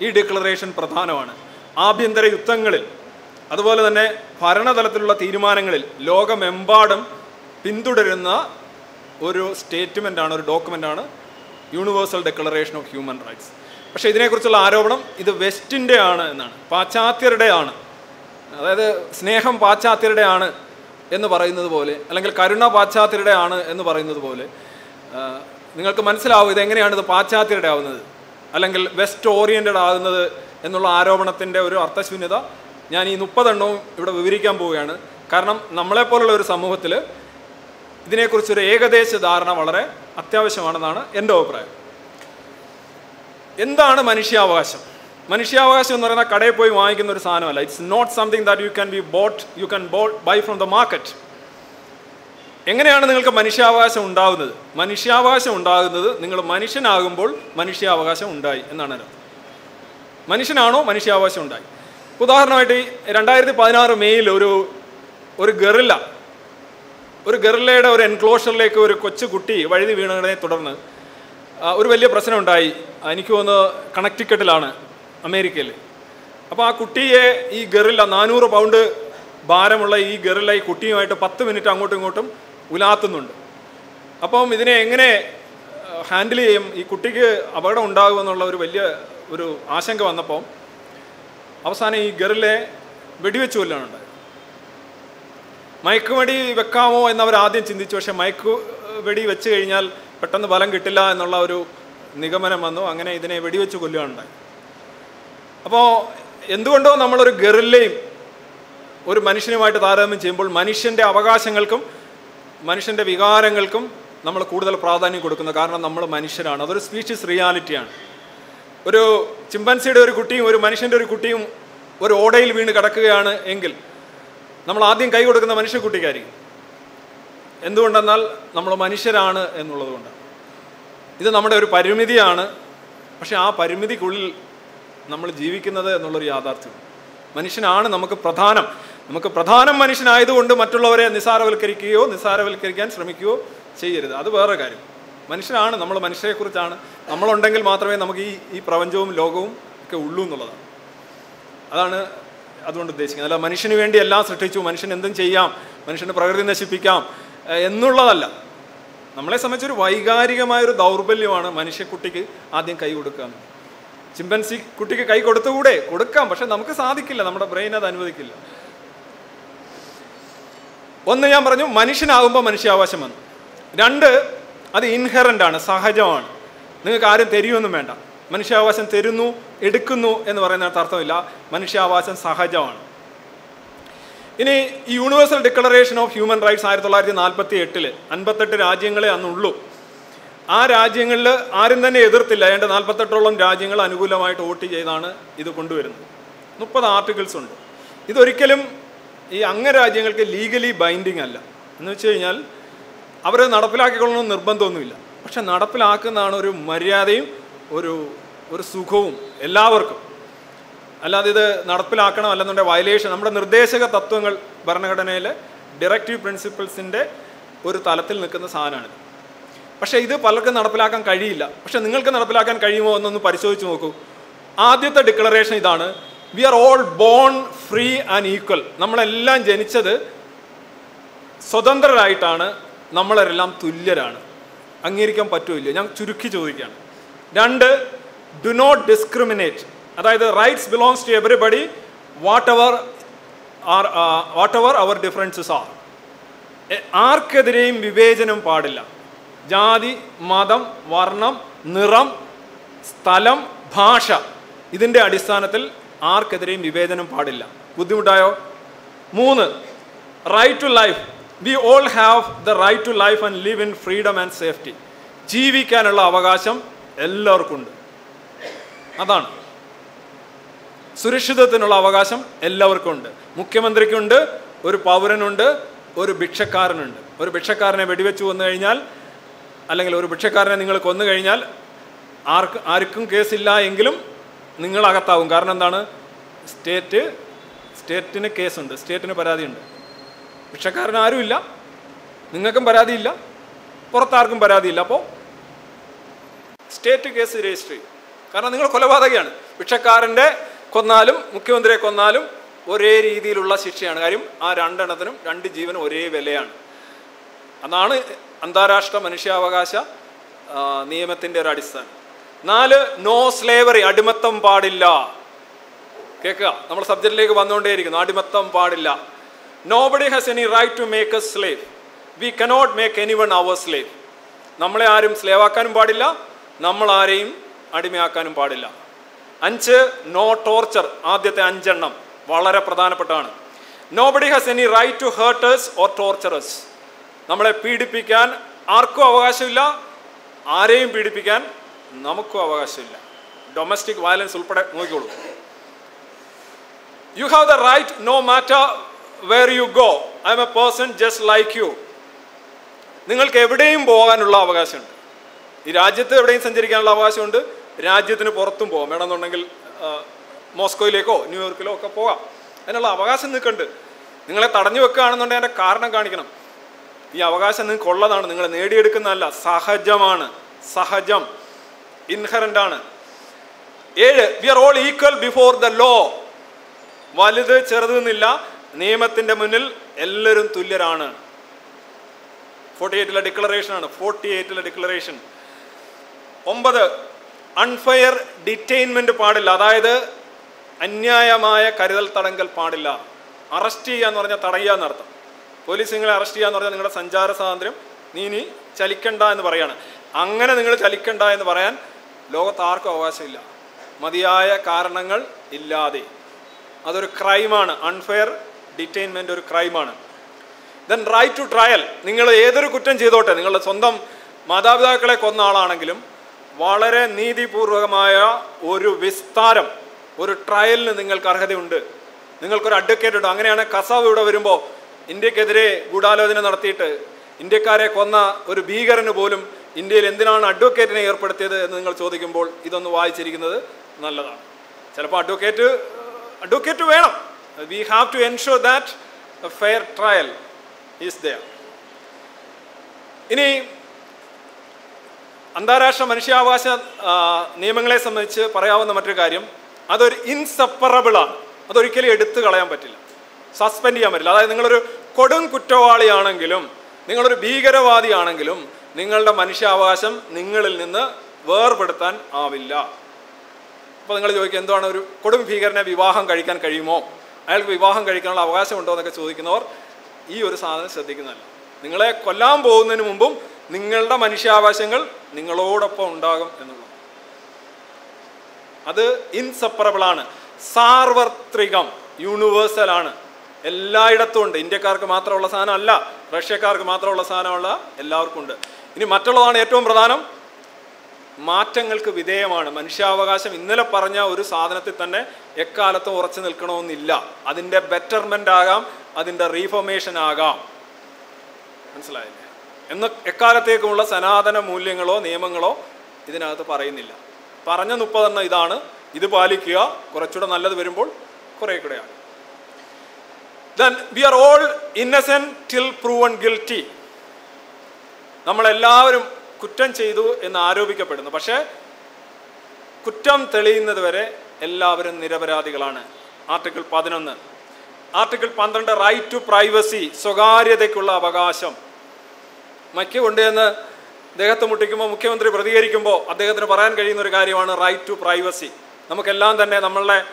S1: ഈ ഡിക്ലറേഷൻ പ്രധാനമാണ്. ആഭ്യന്തര യുദ്ധങ്ങളിൽ അതുപോലെ തന്നെ ഭരണതലത്തിലുള്ള തീരുമാനങ്ങളിൽ ലോകമെമ്പാടും പിന്തുടരുന്ന ഒരു സ്റ്റേറ്റ്മെന്റാണ് ഒരു ഡോക്യുമെന്റാണ് universal declaration of human rights പക്ഷേ ഇതിനെക്കുറിച്ചുള്ള ആരോപണം ഇത് വെസ്റ്റിന്റെ ആണ് എന്നാണ് പാശ്ചാത്യരുടെ ആണ് അതായത് സ്നേഹം പാശ്ചാത്യരുടെ ആണ് എന്ന് പറയുന്നത് പോലെ അല്ലെങ്കിൽ കരുണ പാശ്ചാത്യരുടെ ആണ് എന്ന് പറയുന്നത് പോലെ നിങ്ങൾക്ക് മനസ്സിലാവും ഇതെങ്ങനെയാണ് ഇത് പാശ്ചാത്യരുടെ ആവുന്നത്. അല്ലെങ്കിൽ വെസ്റ്റ് ഓറിയന്റഡ് ആകുന്നത് എന്നുള്ള ആരോപണത്തിന്റെ ഒരു അർത്ഥശൂന്യത ഞാൻ ഈ മുപ്പതെണ്ണവും ഇവിടെ വിവരിക്കാൻ പോവുകയാണ്. കാരണം നമ്മളെപ്പോലുള്ള ഒരു സമൂഹത്തിൽ ഇതിനെക്കുറിച്ചൊരു ഏകദേശ ധാരണ വളരെ അത്യാവശ്യമാണെന്നാണ് എന്റെ അഭിപ്രായം. എന്താണ് മനുഷ്യാവകാശം? മനുഷ്യാവകാശം എന്ന് പറയുന്ന കടയിൽ പോയി വാങ്ങിക്കുന്ന ഒരു സാധനമല്ല. It's not something that you can be bought you can ബോ ബൈ ഫ്രം ദ മാർക്കറ്റ് എങ്ങനെയാണ് നിങ്ങൾക്ക് മനുഷ്യാവകാശം ഉണ്ടാകുന്നത് മനുഷ്യാവകാശം ഉണ്ടാകുന്നത് നിങ്ങൾ മനുഷ്യനാകുമ്പോൾ മനുഷ്യാവകാശം ഉണ്ടായി എന്നാണ് അർത്ഥം. മനുഷ്യനാണോ മനുഷ്യാവകാശം ഉണ്ടായി? ഉദാഹരണമായിട്ട് ഈ രണ്ടായിരത്തി പതിനാറ് മെയ്യിൽ ഒരു ഒരു ഗറില്ല ഒരു ഗറില്ലയുടെ ഒരു എൻക്ലോഷറിലേക്ക് ഒരു കൊച്ചു കുട്ടി വഴുതി വീണതിനെ തുടർന്ന് ഒരു വലിയ പ്രശ്നം ഉണ്ടായി എനിക്ക് തോന്നുന്നത് കണക്റ്റിക്കട്ടിലാണ് അമേരിക്കയിൽ. അപ്പോൾ ആ കുട്ടിയെ ഈ ഗറില്ല നാനൂറ് പൗണ്ട് ഭാരമുള്ള ഈ ഗറില്ല ഈ കുട്ടിയുമായിട്ട് പത്ത് മിനിറ്റ് അങ്ങോട്ടും ഇങ്ങോട്ടും ഉലാത്തുന്നുണ്ട്. അപ്പം ഇതിനെ എങ്ങനെ ഹാൻഡിൽ ചെയ്യും? ഈ കുട്ടിക്ക് അപകടം ഉണ്ടാകുമെന്നുള്ള ഒരു വലിയ ഒരു ആശങ്ക വന്നപ്പോൾ അവസാനം ഈ ഗറിലെ വെടിവെച്ച് കൊല്ലാനുണ്ട് മയക്കുമടി വെക്കാമോ എന്നവർ ആദ്യം ചിന്തിച്ചു. പക്ഷേ മയക്കു വെടി വെച്ച് കഴിഞ്ഞാൽ പെട്ടെന്ന് ബലം കിട്ടില്ല എന്നുള്ള ഒരു നിഗമനം വന്നു. അങ്ങനെ ഇതിനെ വെടിവെച്ച് കൊല്ലുകയുണ്ടായി. അപ്പോൾ എന്തുകൊണ്ടോ നമ്മളൊരു ഗറില്ലയും ഒരു മനുഷ്യനുമായിട്ട് താരതമ്യം ചെയ്യുമ്പോൾ മനുഷ്യന്റെ അവകാശങ്ങൾക്കും മനുഷ്യന്റെ വികാരങ്ങൾക്കും നമ്മൾ കൂടുതൽ പ്രാധാന്യം കൊടുക്കുന്നത് കാരണം നമ്മൾ മനുഷ്യരാണ്. അതൊരു സ്പീഷ്യസ് റിയാലിറ്റിയാണ് ഒരു ചിമ്പൻസിയുടെ ഒരു കുട്ടിയും ഒരു മനുഷ്യന്റെ ഒരു കുട്ടിയും ഒരു ഓടയിൽ വീണ് കിടക്കുകയാണ് എങ്കിൽ നമ്മൾ ആദ്യം കൈ കൊടുക്കുന്ന മനുഷ്യക്കുട്ടിക്കായിരിക്കും എന്തുകൊണ്ടെന്നാൽ നമ്മൾ മനുഷ്യരാണ് എന്നുള്ളതുകൊണ്ട്. ഇത് നമ്മുടെ ഒരു പരിമിതിയാണ്. പക്ഷേ ആ പരിമിതിക്കുള്ളിൽ നമ്മൾ ജീവിക്കുന്നത് എന്നുള്ളൊരു യാഥാർത്ഥ്യം. മനുഷ്യനാണ് നമുക്ക് പ്രധാനം. നമുക്ക് പ്രധാനം മനുഷ്യനായതുകൊണ്ട് മറ്റുള്ളവരെ നിസ്സാരവൽക്കരിക്കുകയോ നിസ്സാരവൽക്കരിക്കാൻ ശ്രമിക്കുകയോ ചെയ്യരുത്. അത് വേറെ കാര്യം. മനുഷ്യനാണ് നമ്മൾ മനുഷ്യരെക്കുറിച്ചാണ്. നമ്മളുണ്ടെങ്കിൽ മാത്രമേ നമുക്ക് ഈ ഈ പ്രപഞ്ചവും ലോകവും ഒക്കെ ഉള്ളൂ എന്നുള്ളതാണ്. അതാണ് അതുകൊണ്ട് ഉദ്ദേശിക്കുന്നത്. അല്ല മനുഷ്യന് വേണ്ടി എല്ലാം സൃഷ്ടിച്ചു മനുഷ്യൻ എന്തും ചെയ്യാം മനുഷ്യന് പ്രകൃതി നശിപ്പിക്കാം എന്നുള്ളതല്ല. നമ്മളെ സംബന്ധിച്ചൊരു വൈകാരികമായൊരു ദൗർബല്യമാണ് മനുഷ്യക്കുട്ടിക്ക് ആദ്യം കൈ കൊടുക്കാൻ ചിമ്പൻസി കുട്ടിക്ക് കൈ കൊടുത്തുകൂടെ? കൊടുക്കാം പക്ഷെ നമുക്ക് സാധിക്കില്ല. നമ്മുടെ ബ്രെയിൻ അത് അനുവദിക്കില്ല. ഒന്ന് ഞാൻ പറഞ്ഞു മനുഷ്യനാകുമ്പോൾ മനുഷ്യാവകാശം വന്നു. രണ്ട് അത് ഇൻഹറന്റ് ആണ് സഹജമാണ്. നിങ്ങൾക്ക് ആരും തരുമൊന്നും വേണ്ട. മനുഷ്യാവകാശം തരുന്നു എടുക്കുന്നു എന്ന് പറയുന്നതിനകത്ത് അർത്ഥമില്ല മനുഷ്യാവകാശം സഹജമാണ്. ഇനി ഈ universal declaration of human rights ആയിരത്തി തൊള്ളായിരത്തി നാൽപ്പത്തി എട്ടിൽ അൻപത്തെട്ട് രാജ്യങ്ങളെ അന്നുള്ളൂ. ആ രാജ്യങ്ങളിൽ ആരും തന്നെ എതിർത്തില്ല. ഏതാണ്ട് നാൽപ്പത്തെട്ടോളം രാജ്യങ്ങൾ അനുകൂലമായിട്ട് വോട്ട് ചെയ്താണ് ഇത് കൊണ്ടുവരുന്നത്. മുപ്പത് ആർട്ടിക്കിൾസ് ഉണ്ട്. ഇതൊരിക്കലും ഈ അംഗരാജ്യങ്ങൾക്ക് ലീഗലി ബൈൻഡിങ് അല്ല. എന്ന് വെച്ച് കഴിഞ്ഞാൽ അവർ നടപ്പിലാക്കിക്കൊള്ളണം നിർബന്ധമൊന്നുമില്ല. പക്ഷെ നടപ്പിലാക്കുന്നതാണ് ഒരു മര്യാദയും ഒരു ഒരു സുഖവും എല്ലാവർക്കും. അല്ലാതെ ഇത് നടപ്പിലാക്കണം അല്ലെന്നുണ്ടെങ്കിൽ വയലേഷൻ നമ്മുടെ നിർദ്ദേശക തത്വങ്ങൾ ഭരണഘടനയിലെ ഡയറക്റ്റീവ് പ്രിൻസിപ്പിൾസിന്റെ ഒരു തലത്തിൽ നിൽക്കുന്ന സാധനമാണ് പക്ഷേ ഇത് പലർക്കും നടപ്പിലാക്കാൻ കഴിയില്ല. പക്ഷെ നിങ്ങൾക്ക് നടപ്പിലാക്കാൻ കഴിയുമോ എന്നൊന്ന് പരിശോധിച്ച് നോക്കൂ. ആദ്യത്തെ ഡിക്ലറേഷൻ ഇതാണ് we are all born free and equal നമ്മളെല്ലാം ജനിച്ചത് സ്വതന്ത്രരായിട്ടാണ് നമ്മളെല്ലാം തുല്യരാണ്. അംഗീകരിക്കാൻ പറ്റുമില്ല ഞാൻ ചുരുക്കി ചോദിക്കുകയാണ്. രണ്ട് ഡു നോട്ട് ഡിസ്ക്രിമിനേറ്റ് അതായത് rights belongs to everybody whatever are whatever our differences are ആർക്കെതിരെയും വിവേചനം പാടില്ല. ജാതി മതം വർണം നിറം സ്ഥലം ഭാഷ. ഇതിന്റെ അടിസ്ഥാനത്തിൽ ആർക്കെതിരെയും വിവേചനം പാടില്ല. ബുദ്ധിമുട്ടായോ? മൂന്ന് right to life we all have the right to life and live in freedom and safety ജീവിക്കാനുള്ള അവകാശം എല്ലാവർക്കും ഉണ്ട് അതാണ്. സുരക്ഷിതത്തിനുള്ള അവകാശം എല്ലാവർക്കും ഉണ്ട് മുഖ്യമന്ത്രിക്കുണ്ട് ഒരു പൗരനുണ്ട് ഒരു ഭിക്ഷക്കാരനുണ്ട്. ഒരു ഭിക്ഷക്കാരനെ വെടിവെച്ച് കൊന്നു കഴിഞ്ഞാൽ അല്ലെങ്കിൽ ഒരു ഭിക്ഷക്കാരനെ നിങ്ങൾ കൊന്നു കഴിഞ്ഞാൽ ആർക്ക് ആർക്കും കേസില്ല എങ്കിലും നിങ്ങൾ അകത്താവും കാരണം എന്താണ്? സ്റ്റേറ്റ് സ്റ്റേറ്റിന് കേസുണ്ട്. സ്റ്റേറ്റിന് പരാതിയുണ്ട്. ഭിക്ഷക്കാരന് ആരുമില്ല. നിങ്ങൾക്കും പരാതിയില്ല. പുറത്താർക്കും പരാതിയില്ല. അപ്പോൾ സ്റ്റേറ്റ് കേസ് രജിസ്റ്റർ ചെയ്യും. കാരണം നിങ്ങൾ കൊലപാതകയാണ്. ഭിക്ഷക്കാരന്റെ കൊന്നാലും മുഖ്യമന്ത്രിയെ കൊന്നാലും ഒരേ രീതിയിലുള്ള ശിക്ഷയാണ്. കാര്യം ആ രണ്ടെണ്ണത്തിനും രണ്ട് ജീവനും ഒരേ വിലയാണ്. അതാണ് അന്താരാഷ്ട്ര മനുഷ്യാവകാശ നിയമത്തിന്റെ ഒരു അടിസ്ഥാനം. നാല് നോ സ്ലേവറി അടിമത്തം പാടില്ല. കേൾക്കുക. നമ്മൾ സബ്ജക്റ്റിലേക്ക് വന്നുകൊണ്ടേയിരിക്കുന്നു. അടിമത്തം പാടില്ല. Nobody has any right to make a slave we cannot make anyone our slave നമ്മളെ ആരും സ്ലേവാക്കാനും പാടില്ല. നമ്മൾ ആരെയും അടിമയാക്കാനും പാടില്ല. അഞ്ച് നോ ടോർച്ചർ. ആദ്യത്തെ അഞ്ചെണ്ണം വളരെ പ്രധാനപ്പെട്ടതാണ് nobody has any right to hurt us or torture us നമ്മളെ പീഡിപ്പിക്കാൻ ആർക്കും അവകാശമില്ല. ആരെയും പീഡിപ്പിക്കാൻ നമുക്കും അവകാശമില്ല. ഡൊമസ്റ്റിക് വയലൻസ് ഉൾപ്പെടെ നോക്കിക്കോളൂ you have the right no matter where you go I am a person just like you നിങ്ങൾക്ക് എവിടെയും പോകാനുള്ള അവകാശമുണ്ട്. ഈ രാജ്യത്ത് എവിടെയും സഞ്ചരിക്കാനുള്ള അവകാശമുണ്ട്. രാജ്യത്തിന് പുറത്തും പോകാം. വേണമെന്നുണ്ടെങ്കിൽ മോസ്കോയിലേക്കോ ന്യൂയോർക്കിലോ ഒക്കെ പോകാം. അതിനുള്ള അവകാശം നിൽക്കുന്നുണ്ട് നിങ്ങളെ തടഞ്ഞു വെക്കുകയാണെന്നുണ്ടെങ്കിൽ അതിന്റെ കാരണം കാണിക്കണം. ഈ അവകാശം നിങ്ങൾക്ക് ഉള്ളതാണ് നിങ്ങൾ നേടിയെടുക്കുന്നതല്ല. സഹജമാണ്. സഹജം. ഇൻഹറന്റ് ആണ്. ഏഴ് we are all equal before the law വലുത് ചെറുതെന്നില്ല നിയമത്തിന്റെ മുന്നിൽ എല്ലാവരും തുല്യരാണ്. ഫോർട്ടി എയ്റ്റിലെ ഡിക്ലറേഷൻ ആണ്. ഫോർട്ടി എയ്റ്റിലെ ഡിക്ലറേഷൻ ഒമ്പത് അൺഫെയർ ഡിറ്റെയിൻമെന്റ് പാടില്ല. അതായത് അന്യായമായ കരുതൽ തടങ്കൽ പാടില്ല. അറസ്റ്റ് ചെയ്യുക എന്ന് പറഞ്ഞാൽ തടയുക എന്നർത്ഥം. പോലീസ് നിങ്ങളെ അറസ്റ്റ് ചെയ്യുക എന്ന് പറഞ്ഞാൽ നിങ്ങളുടെ സഞ്ചാര സ്വാതന്ത്ര്യം നീ ഇനി ചലിക്കണ്ട എന്ന് പറയാണ്. അങ്ങനെ നിങ്ങൾ ചലിക്കണ്ട എന്ന് പറയാൻ ലോകത്ത് ആർക്കും അവകാശമില്ല. മതിയായ കാരണങ്ങൾ ഇല്ലാതെ. അതൊരു ക്രൈമാണ്. അൺഫെയർ ഡിറ്റൈൻമെന്റ് ഒരു ക്രൈമാണ്. ദെൻ റൈറ്റ് ടു ട്രയൽ നിങ്ങൾ ഏതൊരു കുറ്റം ചെയ്തോട്ടെ നിങ്ങളുടെ സ്വന്തം മാതാപിതാക്കളെ കൊന്ന ആളാണെങ്കിലും വളരെ നീതിപൂർവകമായ ഒരു വിസ്താരം ഒരു ട്രയലിന് നിങ്ങൾക്ക് അർഹതയുണ്ട്. നിങ്ങൾക്കൊരു അഡ്വക്കേറ്റ് ഉണ്ട്. അങ്ങനെയാണ് കസാവ് ഇവിടെ വരുമ്പോൾ ഇന്ത്യക്കെതിരെ ഗൂഢാലോചന നടത്തിയിട്ട് ഇന്ത്യക്കാരെ കൊന്ന ഒരു ഭീകരന് പോലും ഇന്ത്യയിൽ എന്തിനാണ് അഡ്വക്കേറ്റിനെ ഏർപ്പെടുത്തിയത് എന്ന് നിങ്ങൾ ചോദിക്കുമ്പോൾ ഇതൊന്ന് വായിച്ചിരിക്കുന്നത് നല്ലതാണ്. ചിലപ്പോൾ അഡ്വക്കേറ്റ് അഡ്വക്കേറ്റ് വേണം. We have to ensure that fair trial is there ഇനി അന്താരാഷ്ട്ര മനുഷ്യാവകാശ നിയമങ്ങളെ സംബന്ധിച്ച് പറയാവുന്ന മറ്റൊരു കാര്യം അതൊരു ഇൻസെപ്പറബിൾ ആണ്. അതൊരിക്കലും എടുത്തു കളയാൻ പറ്റില്ല. സസ്പെൻഡ് ചെയ്യാൻ പറ്റില്ല. അതായത് നിങ്ങളൊരു കൊടും കുറ്റവാളിയാണെങ്കിലും നിങ്ങളൊരു ഭീകരവാദിയാണെങ്കിലും നിങ്ങളുടെ മനുഷ്യാവകാശം നിങ്ങളിൽ നിന്ന് വേർപെടുത്താൻ ആവില്ല. അപ്പോൾ നിങ്ങൾ ചോദിക്കുക എന്താണ് ഒരു കൊടും ഭീകരനെ വിവാഹം കഴിക്കാൻ കഴിയുമോ? അയാൾക്ക് വിവാഹം കഴിക്കാനുള്ള അവകാശമുണ്ടോ എന്നൊക്കെ ചോദിക്കുന്നവർ ഈ ഒരു സാധനം ശ്രദ്ധിക്കുന്നതല്ല. നിങ്ങളെ കൊല്ലാൻ പോകുന്നതിന് മുമ്പും നിങ്ങളുടെ മനുഷ്യാവകാശങ്ങൾ നിങ്ങളോടൊപ്പം ഉണ്ടാകും എന്നുള്ളത് അത് ഇൻസെപ്പറബിൾ ആണ്. സാർവത്രികം യൂണിവേഴ്സൽ ആണ്. എല്ലായിടത്തും ഉണ്ട്. ഇന്ത്യക്കാർക്ക് മാത്രമുള്ള സാധനം അല്ല റഷ്യക്കാർക്ക് മാത്രമുള്ള സാധനമുള്ള എല്ലാവർക്കും ഉണ്ട്. ഇനി മറ്റുള്ളതാണ് ഏറ്റവും പ്രധാനം. മാറ്റങ്ങൾക്ക് വിധേയമാണ്. മനുഷ്യാവകാശം ഇന്നലെ പറഞ്ഞ ഒരു സാധനത്തിൽ തന്നെ എക്കാലത്തും ഉറച്ചു നിൽക്കണമെന്നില്ല. അതിന്റെ ബെറ്റർമെന്റ് ആകാം അതിന്റെ റീഫോർമേഷൻ ആകാം. മനസ്സിലായില്ലേ? എന്ന് എക്കാലത്തേക്കുമുള്ള സനാതന മൂല്യങ്ങളോ നിയമങ്ങളോ ഇതിനകത്ത് പറയുന്നില്ല. പറഞ്ഞ മുപ്പതെണ്ണം ഇതാണ്. ഇത് പാലിക്കുക. കുറച്ചുകൂടെ നല്ലത് വരുമ്പോൾ കുറേ കൂടെയാണ് then we are all innocent till proven guilty നമ്മളെല്ലാവരും കുറ്റം ചെയ്തു എന്ന് ആരോപിക്കപ്പെടുന്നു. പക്ഷേ കുറ്റം തെളിയുന്നത് വരെ എല്ലാവരും നിരപരാധികളാണ്. ആർട്ടിക്കിൾ പതിനൊന്ന്. ആർട്ടിക്കിൾ പന്ത്രണ്ട് റൈറ്റ് ടു പ്രൈവസി സ്വകാര്യതയ്ക്കുള്ള അവകാശം. മയ്ക്ക് കൊണ്ടുവന്ന് അദ്ദേഹത്തെ മുട്ടിക്കുമ്പോൾ മുഖ്യമന്ത്രി പ്രതികരിക്കുമ്പോൾ അദ്ദേഹത്തിന് പറയാൻ കഴിയുന്ന ഒരു കാര്യമാണ് റൈറ്റ് ടു പ്രൈവസി നമുക്കെല്ലാം തന്നെ നമ്മളുടെ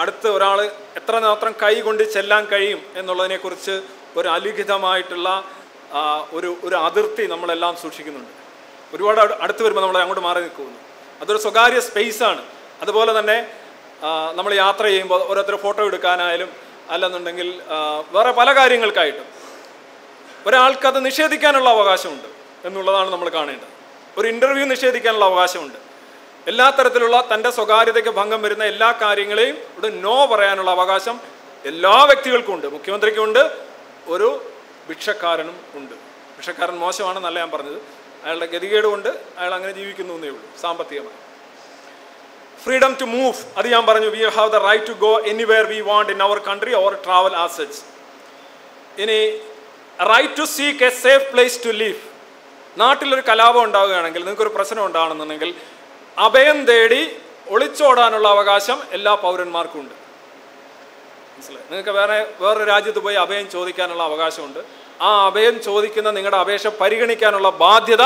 S1: അടുത്ത് ഒരാൾ എത്ര മാത്രം കൈ കൊണ്ട് ചെല്ലാൻ കഴിയും എന്നുള്ളതിനെക്കുറിച്ച് ഒരു അലിഖിതമായിട്ടുള്ള ഒരു ഒരു അതിർത്തി നമ്മളെല്ലാം സൂക്ഷിക്കുന്നുണ്ട്. ഒരുപാട് അടു- അടുത്ത് വരുമ്പോൾ നമ്മൾ അങ്ങോട്ട് മാറി നിൽക്കുന്നു അതൊരു സ്വകാര്യ സ്പേസാണ്. അതുപോലെ തന്നെ നമ്മൾ യാത്ര ചെയ്യുമ്പോൾ ഓരോരുത്തർ ഫോട്ടോ എടുക്കാനായാലും അല്ലെന്നുണ്ടെങ്കിൽ വേറെ പല കാര്യങ്ങൾക്കായിട്ടും ഒരാൾക്കത് നിഷേധിക്കാനുള്ള അവകാശമുണ്ട് എന്നുള്ളതാണ് നമ്മൾ കാണേണ്ടത്. ഒരു ഇന്റർവ്യൂ നിഷേധിക്കാനുള്ള അവകാശമുണ്ട്. എല്ലാ തരത്തിലുള്ള തന്റെ സ്വകാര്യതയ്ക്ക് ഭംഗം വരുന്ന എല്ലാ കാര്യങ്ങളെയും ഇവിടെ നോ പറയാനുള്ള അവകാശം എല്ലാ വ്യക്തികൾക്കും ഉണ്ട്. മുഖ്യമന്ത്രിക്കുണ്ട്. ഒരു ഭിക്ഷക്കാരനും ഉണ്ട്. ഭിക്ഷക്കാരൻ മോശമാണെന്നല്ല ഞാൻ പറഞ്ഞത്. അയാളുടെ ഗതികേട് കൊണ്ട് അയാൾ അങ്ങനെ ജീവിക്കുന്നു എന്നേ ഉള്ളൂ സാമ്പത്തികമായി. ഫ്രീഡം ടു മൂവ് അത് ഞാൻ പറഞ്ഞു we have the right to go anywhere we want in our country or travel as such ഇനി right to seek a safe place to leave നാട്ടിലൊരു കലാപം ഉണ്ടാവുകയാണെങ്കിൽ നിങ്ങൾക്കൊരു പ്രശ്നം ഉണ്ടാകണമെന്നുണ്ടെങ്കിൽ അഭയം തേടി ഒളിച്ചോടാനുള്ള അവകാശം എല്ലാ പൗരന്മാർക്കും ഉണ്ട്. മനസ്സിലായി? നിങ്ങൾക്ക് വേറെ വേറൊരു രാജ്യത്ത് പോയി അഭയം ചോദിക്കാനുള്ള അവകാശമുണ്ട്. ആ അഭയം ചോദിക്കുന്ന നിങ്ങളുടെ അപേക്ഷ പരിഗണിക്കാനുള്ള ബാധ്യത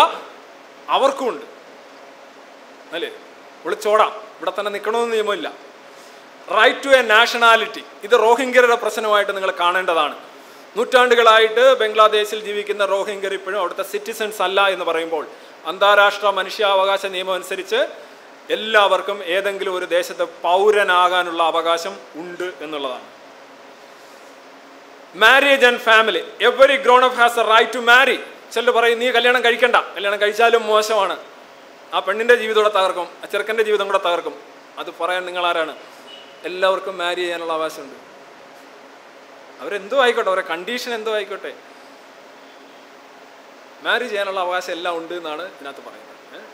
S1: അവർക്കുമുണ്ട്. അല്ലേ? വിളിച്ചോടാം. ഇവിടെ തന്നെ നിൽക്കണമെന്ന് നിയമമില്ല. റൈറ്റ് ടു എ നാഷണാലിറ്റി ഇത് റോഹിംഗ്യരുടെ പ്രശ്നമായിട്ട് നിങ്ങൾ കാണേണ്ടതാണ്. നൂറ്റാണ്ടുകളായിട്ട് ബംഗ്ലാദേശിൽ ജീവിക്കുന്ന റോഹിംഗ്യർ ഇപ്പോഴും അവിടുത്തെ സിറ്റിസൺസ് അല്ല എന്ന് പറയുമ്പോൾ അന്താരാഷ്ട്ര മനുഷ്യാവകാശ നിയമം അനുസരിച്ച് എല്ലാവർക്കും ഏതെങ്കിലും ഒരു ദേശത്ത് പൗരനാകാനുള്ള അവകാശം ഉണ്ട് എന്നുള്ളതാണ്. Marriage and family every grown up has a right to marry ചിലർ പറയും നീ കല്യാണം കഴിക്കണ്ട. കല്യാണം കഴിച്ചാലും മോശമാണ്. ആ പെണ്ണിന്റെ ജീവിതം കൂടെ തകർക്കും ആ ചെറുക്കന്റെ ജീവിതം കൂടെ തകർക്കും. അത് പറയാൻ നിങ്ങൾ ആരാണ്? എല്ലാവർക്കും മാരി ചെയ്യാനുള്ള അവകാശമുണ്ട്. അവരെന്തോ ആയിക്കോട്ടെ അവരെ കണ്ടീഷൻ എന്തോ ആയിക്കോട്ടെ. മാരി ചെയ്യാനുള്ള അവകാശം എല്ലാം ഉണ്ട് എന്നാണ് ഇതിനകത്ത് പറയുന്നത്.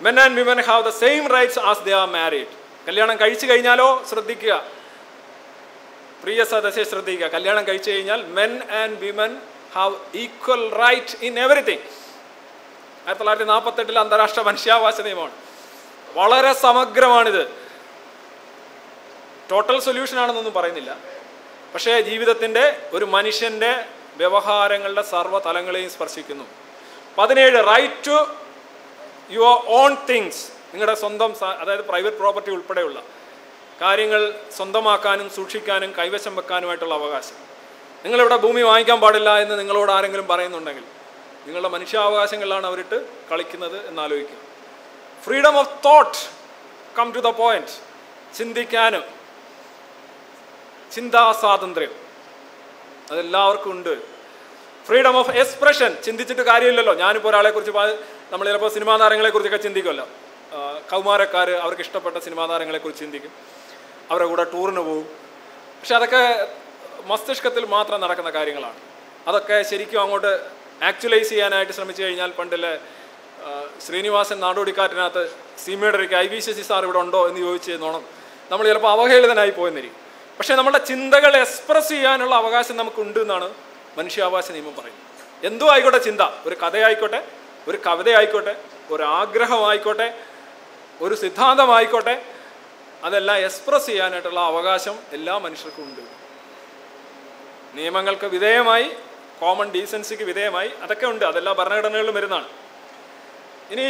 S1: Men and women have the same rights as they are married കല്യാണം കഴിച്ചു കഴിഞ്ഞാലോ ശ്രദ്ധിക്കുക. പ്രിയ സദസ്യ ശ്രദ്ധിക്കുക. കല്യാണം കഴിച്ചു കഴിഞ്ഞാൽ men and women have equal right in everything ആയിരത്തി തൊള്ളായിരത്തി നാൽപ്പത്തെട്ടിൽ അന്താരാഷ്ട്ര മനുഷ്യാവകാശ നിയമമാണ്. വളരെ സമഗ്രമാണിത്. ടോട്ടൽ സൊല്യൂഷൻ ആണെന്നൊന്നും പറയുന്നില്ല. പക്ഷേ ജീവിതത്തിന്റെ ഒരു മനുഷ്യന്റെ വ്യവഹാരങ്ങളുടെ സർവ തലങ്ങളെയും സ്പർശിക്കുന്നു. പതിനേഴ് right to your own things നിങ്ങളുടെ സ്വന്തം അതായത് പ്രൈവറ്റ് പ്രോപ്പർട്ടി ഉൾപ്പെടെയുള്ള കാര്യങ്ങൾ സ്വന്തമാക്കാനും സൂക്ഷിക്കാനും കൈവശം വെക്കാനുമായിട്ടുള്ള അവകാശം. നിങ്ങളിവിടെ ഭൂമി വാങ്ങിക്കാൻ പാടില്ല എന്ന് നിങ്ങളോട് ആരെങ്കിലും പറയുന്നുണ്ടെങ്കിൽ നിങ്ങളുടെ മനുഷ്യാവകാശങ്ങളിലാണ് അവരിട്ട് കളിക്കുന്നത് എന്നാലോചിക്കുക. Freedom of thought come to the point ചിന്തിക്കാനും ചിന്താ സ്വാതന്ത്ര്യം അതെല്ലാവർക്കും ഉണ്ട്. ഫ്രീഡം ഓഫ് എക്സ്പ്രഷൻ ചിന്തിച്ചിട്ട് കാര്യമില്ലല്ലോ. ഞാനിപ്പോൾ ഒരാളെ കുറിച്ച് നമ്മൾ ചിലപ്പോൾ സിനിമാ താരങ്ങളെ കുറിച്ചൊക്കെ ചിന്തിക്കുമല്ലോ കൗമാരക്കാർ അവർക്ക് ഇഷ്ടപ്പെട്ട സിനിമാ താരങ്ങളെ കുറിച്ച് ചിന്തിക്കും. അവരുടെ കൂടെ ടൂറിന് പോകും പക്ഷെ അതൊക്കെ മസ്തിഷ്കത്തിൽ മാത്രം നടക്കുന്ന കാര്യങ്ങളാണ്. അതൊക്കെ ശരിക്കും അങ്ങോട്ട് ആക്ച്വലൈസ് ചെയ്യാനായിട്ട് ശ്രമിച്ചു കഴിഞ്ഞാൽ പണ്ടിലെ ശ്രീനിവാസൻ നാടോടിക്കാറ്റിനകത്ത് സീമയുടെ ഐ വി ശശി സാർ ഇവിടെ ഉണ്ടോ എന്ന് ചോദിച്ചു നോണം. നമ്മൾ ചിലപ്പോൾ അവഹേളിതനായി പോയെന്നിരിക്കും. പക്ഷേ നമ്മുടെ ചിന്തകൾ എക്സ്പ്രസ് ചെയ്യാനുള്ള അവകാശം നമുക്കുണ്ട് എന്നാണ് മനുഷ്യാവകാശ നിയമം പറയുന്നത്. എന്തോ ആയിക്കോട്ടെ ചിന്ത. ഒരു കഥയായിക്കോട്ടെ ഒരു കവിതയായിക്കോട്ടെ ഒരു ആഗ്രഹമായിക്കോട്ടെ ഒരു സിദ്ധാന്തമായിക്കോട്ടെ അതെല്ലാം എക്സ്പ്രസ് ചെയ്യാനായിട്ടുള്ള അവകാശം എല്ലാ മനുഷ്യർക്കും ഉണ്ട്. നിയമങ്ങൾക്ക് വിധേയമായി കോമൺ ഡീസൻസിക്ക് വിധേയമായി അതൊക്കെ ഉണ്ട്. അതെല്ലാ ഭരണഘടനകളിലും വരുന്നതാണ്. ഇനി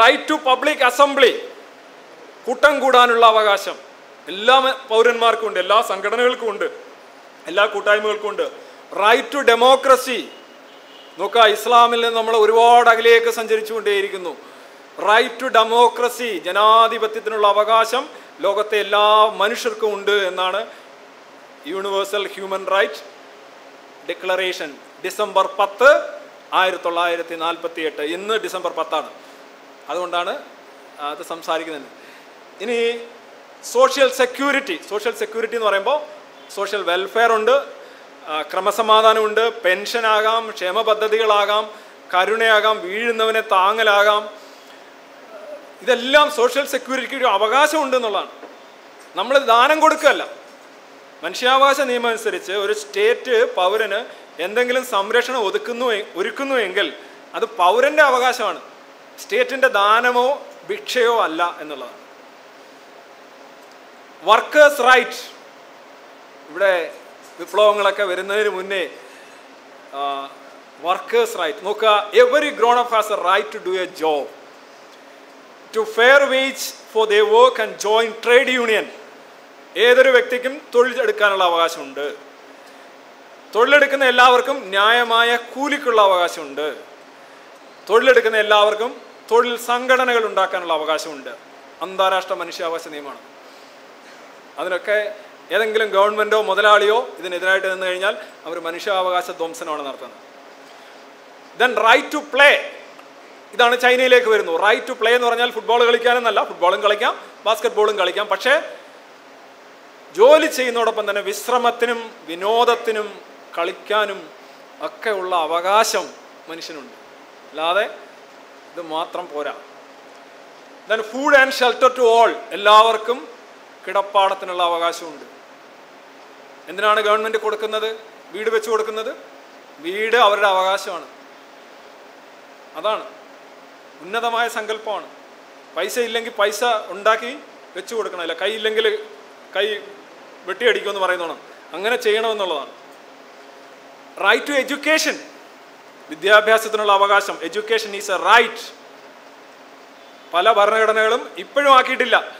S1: റൈറ്റ് ടു പബ്ലിക് അസംബ്ലി കൂട്ടം കൂടാനുള്ള അവകാശം എല്ലാ പൗരന്മാർക്കും ഉണ്ട് എല്ലാ സംഘടനകൾക്കും ഉണ്ട് എല്ലാ കൂട്ടായ്മകൾക്കും ഉണ്ട്. റൈറ്റ് ടു ഡെമോക്രസി നോക്കുക ഇസ്ലാമിൽ നമ്മൾ ഒരുപാട് അകലേക്ക് സഞ്ചരിച്ചുകൊണ്ടേയിരിക്കുന്നു. റൈറ്റ് ടു ഡെമോക്രസി ജനാധിപത്യത്തിനുള്ള അവകാശം ലോകത്തെ എല്ലാ മനുഷ്യർക്കും ഉണ്ട് എന്നാണ് universal human right declaration December പത്ത് ആയിരത്തി തൊള്ളായിരത്തി നാൽപ്പത്തി എട്ട് ഇന്ന് ഡിസംബർ പത്താണ്. അതുകൊണ്ടാണ് അത് സംസാരിക്കുന്നത്. ഇനി സോഷ്യൽ സെക്യൂരിറ്റി സോഷ്യൽ സെക്യൂരിറ്റി എന്ന് പറയുമ്പോൾ സോഷ്യൽ വെൽഫെയർ ഉണ്ട് ക്രമസമാധാനമുണ്ട് പെൻഷനാകാം ക്ഷേമ പദ്ധതികളാകാം കരുണയാകാം വീഴുന്നവനെ താങ്ങലാകാം ഇതെല്ലാം സോഷ്യൽ സെക്യൂരിറ്റിക്ക് ഒരു അവകാശമുണ്ട് നമ്മൾ ദാനം കൊടുക്കുകയല്ല. മനുഷ്യാവകാശ നിയമം അനുസരിച്ച് ഒരു സ്റ്റേറ്റ് പൗരന് എന്തെങ്കിലും സംരക്ഷണം ഒതുക്കുന്നു ഒരുക്കുന്നു എങ്കിൽ അത് പൗരന്റെ അവകാശമാണ്. സ്റ്റേറ്റിന്റെ ദാനമോ ഭിക്ഷയോ അല്ല എന്നുള്ളതാണ്. വർക്കേഴ്സ് റൈറ്റ് ഇവിടെ വിപ്ലവങ്ങളൊക്കെ വരുന്നതിന് മുന്നേ വർക്കേഴ്സ് റൈറ്റ് നോക്കുക every grown up has a right to do a job to fair wage for the work and join trade union ഏതൊരു വ്യക്തിക്കും തൊഴിലെടുക്കാനുള്ള അവകാശമുണ്ട്. തൊഴിലെടുക്കുന്ന എല്ലാവർക്കും ന്യായമായ കൂലിക്കുള്ള അവകാശമുണ്ട്. തൊഴിലെടുക്കുന്ന എല്ലാവർക്കും തൊഴിൽ സംഘടനകൾ ഉണ്ടാക്കാനുള്ള അവകാശമുണ്ട്. അന്താരാഷ്ട്ര മനുഷ്യാവകാശ നിയമമാണ്. അതിനൊക്കെ ഏതെങ്കിലും ഗവൺമെന്റോ മുതലാളിയോ ഇതിനെതിരായിട്ട് നിന്ന് കഴിഞ്ഞാൽ അവർ മനുഷ്യാവകാശ ധ്വംസനമാണ് നടത്തുന്നത്. ദെൻ റൈറ്റ് ടു പ്ലേ ഇതാണ് ചൈനയിലേക്ക് വരുന്നു. റൈറ്റ് ടു പ്ലേ എന്ന് പറഞ്ഞാൽ ഫുട്ബോൾ കളിക്കാനെന്നല്ല ഫുട്ബോളും കളിക്കാം ബാസ്കറ്റ് ബോളും കളിക്കാം. പക്ഷേ ജോലി ചെയ്യുന്നതോടൊപ്പം തന്നെ വിശ്രമത്തിനും വിനോദത്തിനും കളിക്കാനും ഒക്കെയുള്ള അവകാശം മനുഷ്യനുണ്ട്. അല്ലാതെ ഇത് മാത്രം പോരാ. Then food and shelter to all എല്ലാവർക്കും കിടപ്പാടത്തിനുള്ള അവകാശമുണ്ട്. എന്തിനാണ് ഗവൺമെന്റ് കൊടുക്കുന്നത്? വീട് വെച്ച് കൊടുക്കുന്നത്? വീട് അവരുടെ അവകാശമാണ്. അതാണ്. ഉന്നതമായ സങ്കല്പമാണ്. പൈസ ഇല്ലെങ്കിൽ പൈസ ഉണ്ടാക്കി വെച്ചു കൊടുക്കണമല്ല കൈ ഇല്ലെങ്കിൽ കൈ വെട്ടിയടിക്കുമെന്ന് പറയുന്നതാണ്. അങ്ങനെ ചെയ്യണമെന്നുള്ളതാണ് റൈറ്റ് ടു എഡ്യൂക്കേഷൻ വിദ്യാഭ്യാസത്തിനുള്ള അവകാശം. എഡ്യൂക്കേഷൻ ഈസ് എ റൈറ്റ് പല ഭരണഘടനകളും ഇപ്പോഴും ആക്കിയിട്ടില്ല.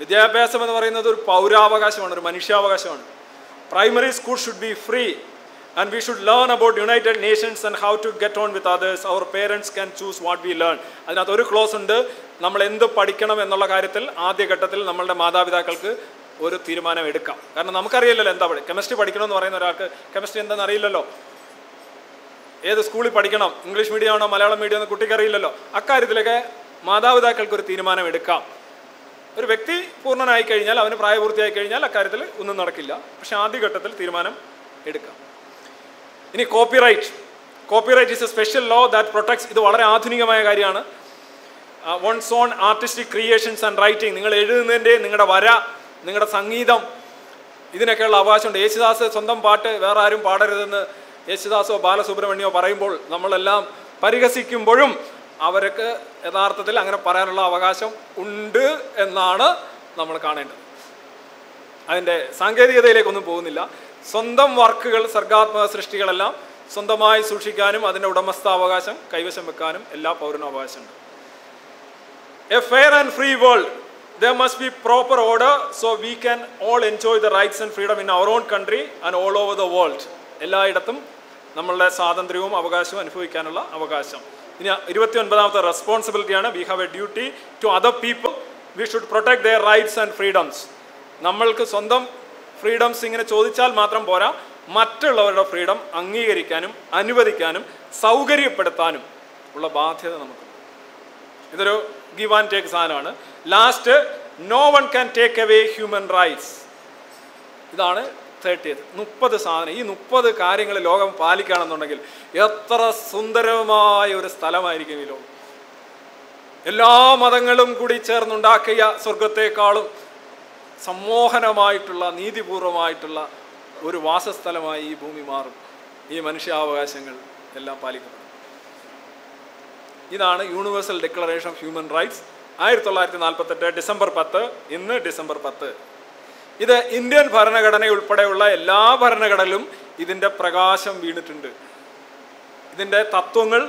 S1: വിദ്യാഭ്യാസം എന്ന് പറയുന്നത് ഒരു പൗരാവകാശമാണ് ഒരു മനുഷ്യാവകാശമാണ്. Primary school should be free and we should learn about United Nations and how to get on with others. Our parents can choose what we learn. അതിനകത്ത് ഒരു ക്ലോസ് ഉണ്ട്. നമ്മൾ എന്ത് പഠിക്കണം എന്നുള്ള കാര്യത്തിൽ ആദ്യഘട്ടത്തിൽ നമ്മളുടെ മാതാപിതാക്കൾക്ക് ഒരു തീരുമാനം എടുക്കാം. കാരണം നമുക്കറിയില്ലല്ലോ എന്താ പഠി കെമിസ്ട്രി പഠിക്കണം എന്ന് പറയുന്ന ഒരാൾക്ക് കെമിസ്ട്രി എന്താണെന്ന് അറിയില്ലല്ലോ. ഏത് സ്കൂളിൽ പഠിക്കണം? ഇംഗ്ലീഷ് മീഡിയം ആണോ മലയാളം മീഡിയം എന്ന് കുട്ടിക്കറിയില്ലല്ലോ അക്കാര്യത്തിലൊക്കെ മാതാപിതാക്കൾക്ക് ഒരു തീരുമാനം എടുക്കാം. ഒരു വ്യക്തി പൂർണനായി കഴിഞ്ഞാൽ അവന് പ്രായപൂർത്തിയായി കഴിഞ്ഞാൽ അക്കാര്യത്തിൽ ഒന്നും നടക്കില്ല. പക്ഷെ ആദ്യഘട്ടത്തിൽ തീരുമാനം എടുക്കാം. ഇനി copyright copyright is a special law that protects ഇത് വളരെ ആധുനികമായ കാര്യമാണ്. One's own artistic creations and writing നിങ്ങൾ എഴുതുന്നതിന്റെ നിങ്ങളുടെ വര നിങ്ങളുടെ സംഗീതം ഇതിനൊക്കെയുള്ള അവകാശമുണ്ട്. യേശുദാസ് സ്വന്തം പാട്ട് വേറെ ആരും പാടരുതെന്ന് യേശുദാസോ ബാലസുബ്രഹ്മണ്യോ പറയുമ്പോൾ നമ്മളെല്ലാം പരിഹസിക്കുമ്പോഴും അവർക്ക് യഥാർത്ഥത്തിൽ അങ്ങനെ പറയാനുള്ള അവകാശം ഉണ്ട് എന്നാണ് നമ്മൾ കാണേണ്ടത്. അതിന്റെ സാങ്കേതികതയിലേക്കൊന്നും പോകുന്നില്ല. സ്വന്തം വർക്കുകൾ സർഗാത്മക സൃഷ്ടികളെല്ലാം സ്വന്തമായി സൂക്ഷിക്കാനും അതിന്റെ ഉടമസ്ഥാവകാശം കൈവശം വെക്കാനും എല്ലാ പൗരനും അവകാശമുണ്ട്. A fair and free world there must be proper order so we can all enjoy the rights and freedom in our own country and all over the world. എല്ലായിടത്തും നമ്മളുടെ സ്വാതന്ത്ര്യവും അവകാശവും അനുഭവിക്കാനുള്ള അവകാശം. ഇനി ഇരുപത്തി ഒൻപതാമത്തെ റെസ്പോൺസിബിലിറ്റിയാണ് we have a duty to other people we should protect their rights and freedoms നമ്മൾക്ക് സ്വന്തം ഫ്രീഡംസ് ഇങ്ങനെ ചോദിച്ചാൽ മാത്രം പോരാ. മറ്റുള്ളവരുടെ ഫ്രീഡം അംഗീകരിക്കാനും അനുവദിക്കാനും സൗകര്യപ്പെടുത്താനും ഉള്ള ബാധ്യത നമുക്ക്. ഇതൊരു ഗിവ് ആൻഡ് ടേക്ക് സാധനമാണ്. Last no one can take away human rights ഇതാണ് തേർട്ടിയത് മുപ്പത് സാധനം. ഈ മുപ്പത് കാര്യങ്ങൾ ലോകം പാലിക്കുകയാണെന്നുണ്ടെങ്കിൽ എത്ര സുന്ദരമായ ഒരു സ്ഥലമായിരിക്കും ഈ ലോകം. എല്ലാ മതങ്ങളും കൂടി ചേർന്നുണ്ടാക്കിയ സ്വർഗത്തെക്കാളും സമ്മോഹനമായിട്ടുള്ള നീതിപൂർവമായിട്ടുള്ള ഒരു വാസസ്ഥലമായി ഈ ഭൂമി മാറും. ഈ മനുഷ്യാവകാശങ്ങൾ എല്ലാം പാലിക്കുന്നത് ഇതാണ് universal declaration of human rights ആയിരത്തി തൊള്ളായിരത്തി നാൽപ്പത്തെട്ട് ഡിസംബർ പത്ത് ഇന്ന് ഡിസംബർ പത്ത്. ഇത് ഇന്ത്യൻ ഭരണഘടന ഉൾപ്പെടെയുള്ള എല്ലാ ഭരണഘടനയിലും ഇതിന്റെ പ്രകാശം വീണിട്ടുണ്ട്. ഇതിന്റെ തത്വങ്ങൾ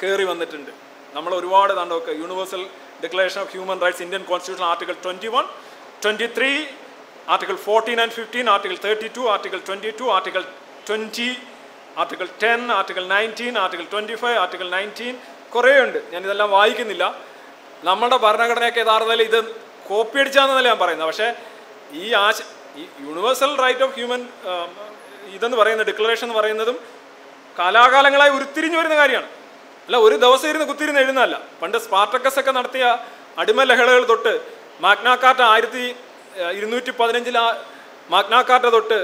S1: കയറി വന്നിട്ടുണ്ട്. നമ്മൾ ഒരുപാട് കണ്ടൊക്കെ universal declaration of human rights Indian constitution article twenty one twenty three article fourteen and fifteen article thirty two article twenty two article twenty article ten article nineteen article twenty five article nineteen കുറേ ഉണ്ട് ഞാനിതെല്ലാം വായിക്കുന്നില്ല. നമ്മുടെ ഭരണഘടനയൊക്കെ യഥാർത്ഥത്തിൽ ഇത് copy അടിച്ചാന്നല്ല ഞാൻ പറയുന്നത്. പക്ഷേ ഈ ആശ ഈ യൂണിവേഴ്സൽ റൈറ്റ് ഓഫ് ഹ്യൂമൻ ഇതെന്ന് പറയുന്ന ഡിക്ലറേഷൻ എന്ന് പറയുന്നതും കാലാകാലങ്ങളായി ഉരുത്തിരിഞ്ഞു വരുന്ന കാര്യമാണ്. അല്ല ഒരു ദിവസം ഇരുന്ന് കുത്തിരുന്ന് എഴുതുന്നതല്ല. പണ്ട് സ്പാർട്ടക്കസ് ഒക്കെ നടത്തിയ അടിമ ലഹളകൾ തൊട്ട് മാഗ്നാക്കാർട്ട ആയിരത്തി ഇരുന്നൂറ്റി പതിനഞ്ചിൽ മാഗ്നാക്കാർട്ട തൊട്ട്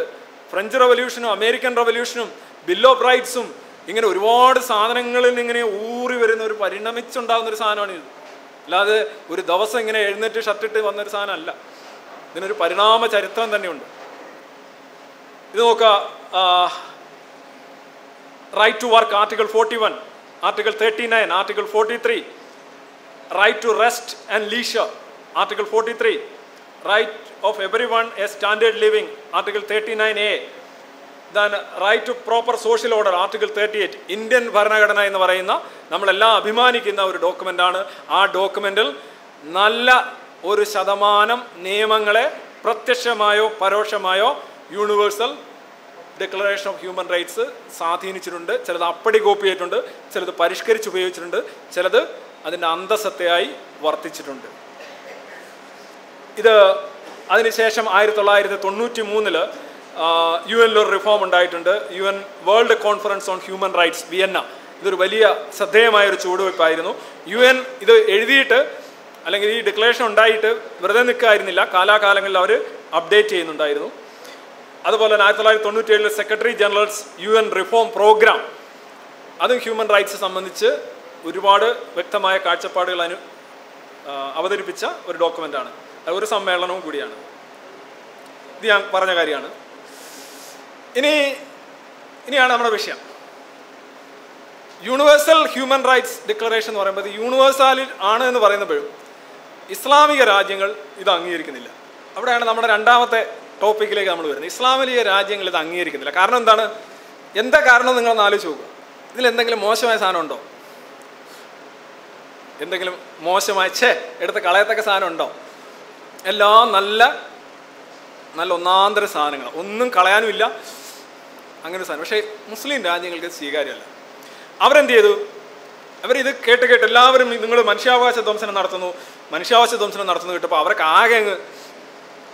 S1: ഫ്രഞ്ച് റവല്യൂഷനും അമേരിക്കൻ റവല്യൂഷനും ബിൽ ഓഫ് റൈറ്റ്സും ഇങ്ങനെ ഒരുപാട് സാധനങ്ങളിൽ ഇങ്ങനെ ഊറി വരുന്ന ഒരു പരിണമിച്ചുണ്ടാകുന്ന ഒരു സാധനമാണ് ഇത്. അല്ലാതെ ഒരു ദിവസം ഇങ്ങനെ എഴുന്നേറ്റ് ഷർട്ടിട്ട് വന്നൊരു സാധനമല്ല. ഇതിനൊരു പരിണാമ ചരിത്രം തന്നെയുണ്ട്. ഇത് നോക്കുക right to work article forty one article thirty nine article forty three right to rest and leisure of every one a standard living article thirty nine a than right to proper social order article thirty eight Indian ഭരണഘടന എന്ന് പറയുന്ന നമ്മളെല്ലാം അഭിമാനിക്കുന്ന ഒരു ഡോക്യുമെന്റാണ് ആ ഡോക്യുമെന്റിൽ നല്ല ഒരു ശതമാനം നിയമങ്ങളെ പ്രത്യക്ഷമായോ പരോക്ഷമായോ universal declaration of human rights സ്വാധീനിച്ചിട്ടുണ്ട്. ചിലത് അപ്പടി കോപ്പി ചെയ്തിട്ടുണ്ട് ചിലത് പരിഷ്കരിച്ച് ഉപയോഗിച്ചിട്ടുണ്ട് ചിലത് അതിന്റെ അന്തസത്തയായി വർത്തിച്ചിട്ടുണ്ട്. ഇത് അതിനുശേഷം ആയിരത്തി തൊള്ളായിരത്തി തൊണ്ണൂറ്റി മൂന്നിൽ യു എനിലൊരു റിഫോം ഉണ്ടായിട്ടുണ്ട്. U N world conference on human rights Vienna. ഇതൊരു വലിയ ശ്രദ്ധേയമായ ഒരു ചുവടുവയ്പ്പായിരുന്നു. യു എൻ ഇത് എഴുതിയിട്ട് അല്ലെങ്കിൽ ഈ ഡിക്ലറേഷൻ ഉണ്ടായിട്ട് വെറുതെ നിൽക്കായിരുന്നില്ല. കാലാകാലങ്ങളിൽ അവർ അപ്ഡേറ്റ് ചെയ്യുന്നുണ്ടായിരുന്നു. അതുപോലെ തന്നെ ആയിരത്തി തൊള്ളായിരത്തി തൊണ്ണൂറ്റി secretary generals U N reform programme. അതും ഹ്യൂമൻ റൈറ്റ്സ് സംബന്ധിച്ച് ഒരുപാട് വ്യക്തമായ കാഴ്ചപ്പാടുകൾ അനു അവതരിപ്പിച്ച ഒരു ഡോക്യുമെന്റാണ് ഒരു സമ്മേളനവും കൂടിയാണ്. ഇത് ഞാൻ പറഞ്ഞ കാര്യമാണ്. ഇനി ഇനിയാണ് നമ്മുടെ വിഷയം. യൂണിവേഴ്സൽ ഹ്യൂമൻ റൈറ്റ്സ് ഡിക്ലറേഷൻ എന്ന് പറയുമ്പോൾ യൂണിവേഴ്സാലിൽ ആണ് എന്ന് പറയുമ്പോഴും ഇസ്ലാമിക രാജ്യങ്ങൾ ഇത് അംഗീകരിക്കുന്നില്ല. അവിടെയാണ് നമ്മുടെ രണ്ടാമത്തെ ടോപ്പിക്കിലേക്ക് നമ്മൾ വരുന്നത്. ഇസ്ലാമിക രാജ്യങ്ങൾ ഇത് അംഗീകരിക്കുന്നില്ല. കാരണം എന്താണ്? എന്താ കാരണം നിങ്ങൾ ആലോചിച്ച് നോക്കുക. ഇതിൽ എന്തെങ്കിലും മോശമായ സാധനം ഉണ്ടോ? എന്തെങ്കിലും മോശമായ ഛേ എടുത്ത് കളയത്തക്ക സാധനം ഉണ്ടോ? എല്ലാം നല്ല നല്ല ഒന്നാന്തര സാധനങ്ങൾ ഒന്നും കളയാനുമില്ല. അങ്ങനെ സാധനം. പക്ഷേ മുസ്ലിം രാജ്യങ്ങൾക്ക് സ്വീകാര്യമല്ല. അവരെന്ത് ചെയ്തു അവരിത് കേട്ട് കേട്ട് എല്ലാവരും നിങ്ങൾ മനുഷ്യാവകാശ ധ്വംസനം നടത്തുന്നു മനുഷ്യാവകാശ ധ്വംസനം നടത്തുന്നു കേട്ടപ്പോൾ അവർക്ക് ആകെ അങ്ങ്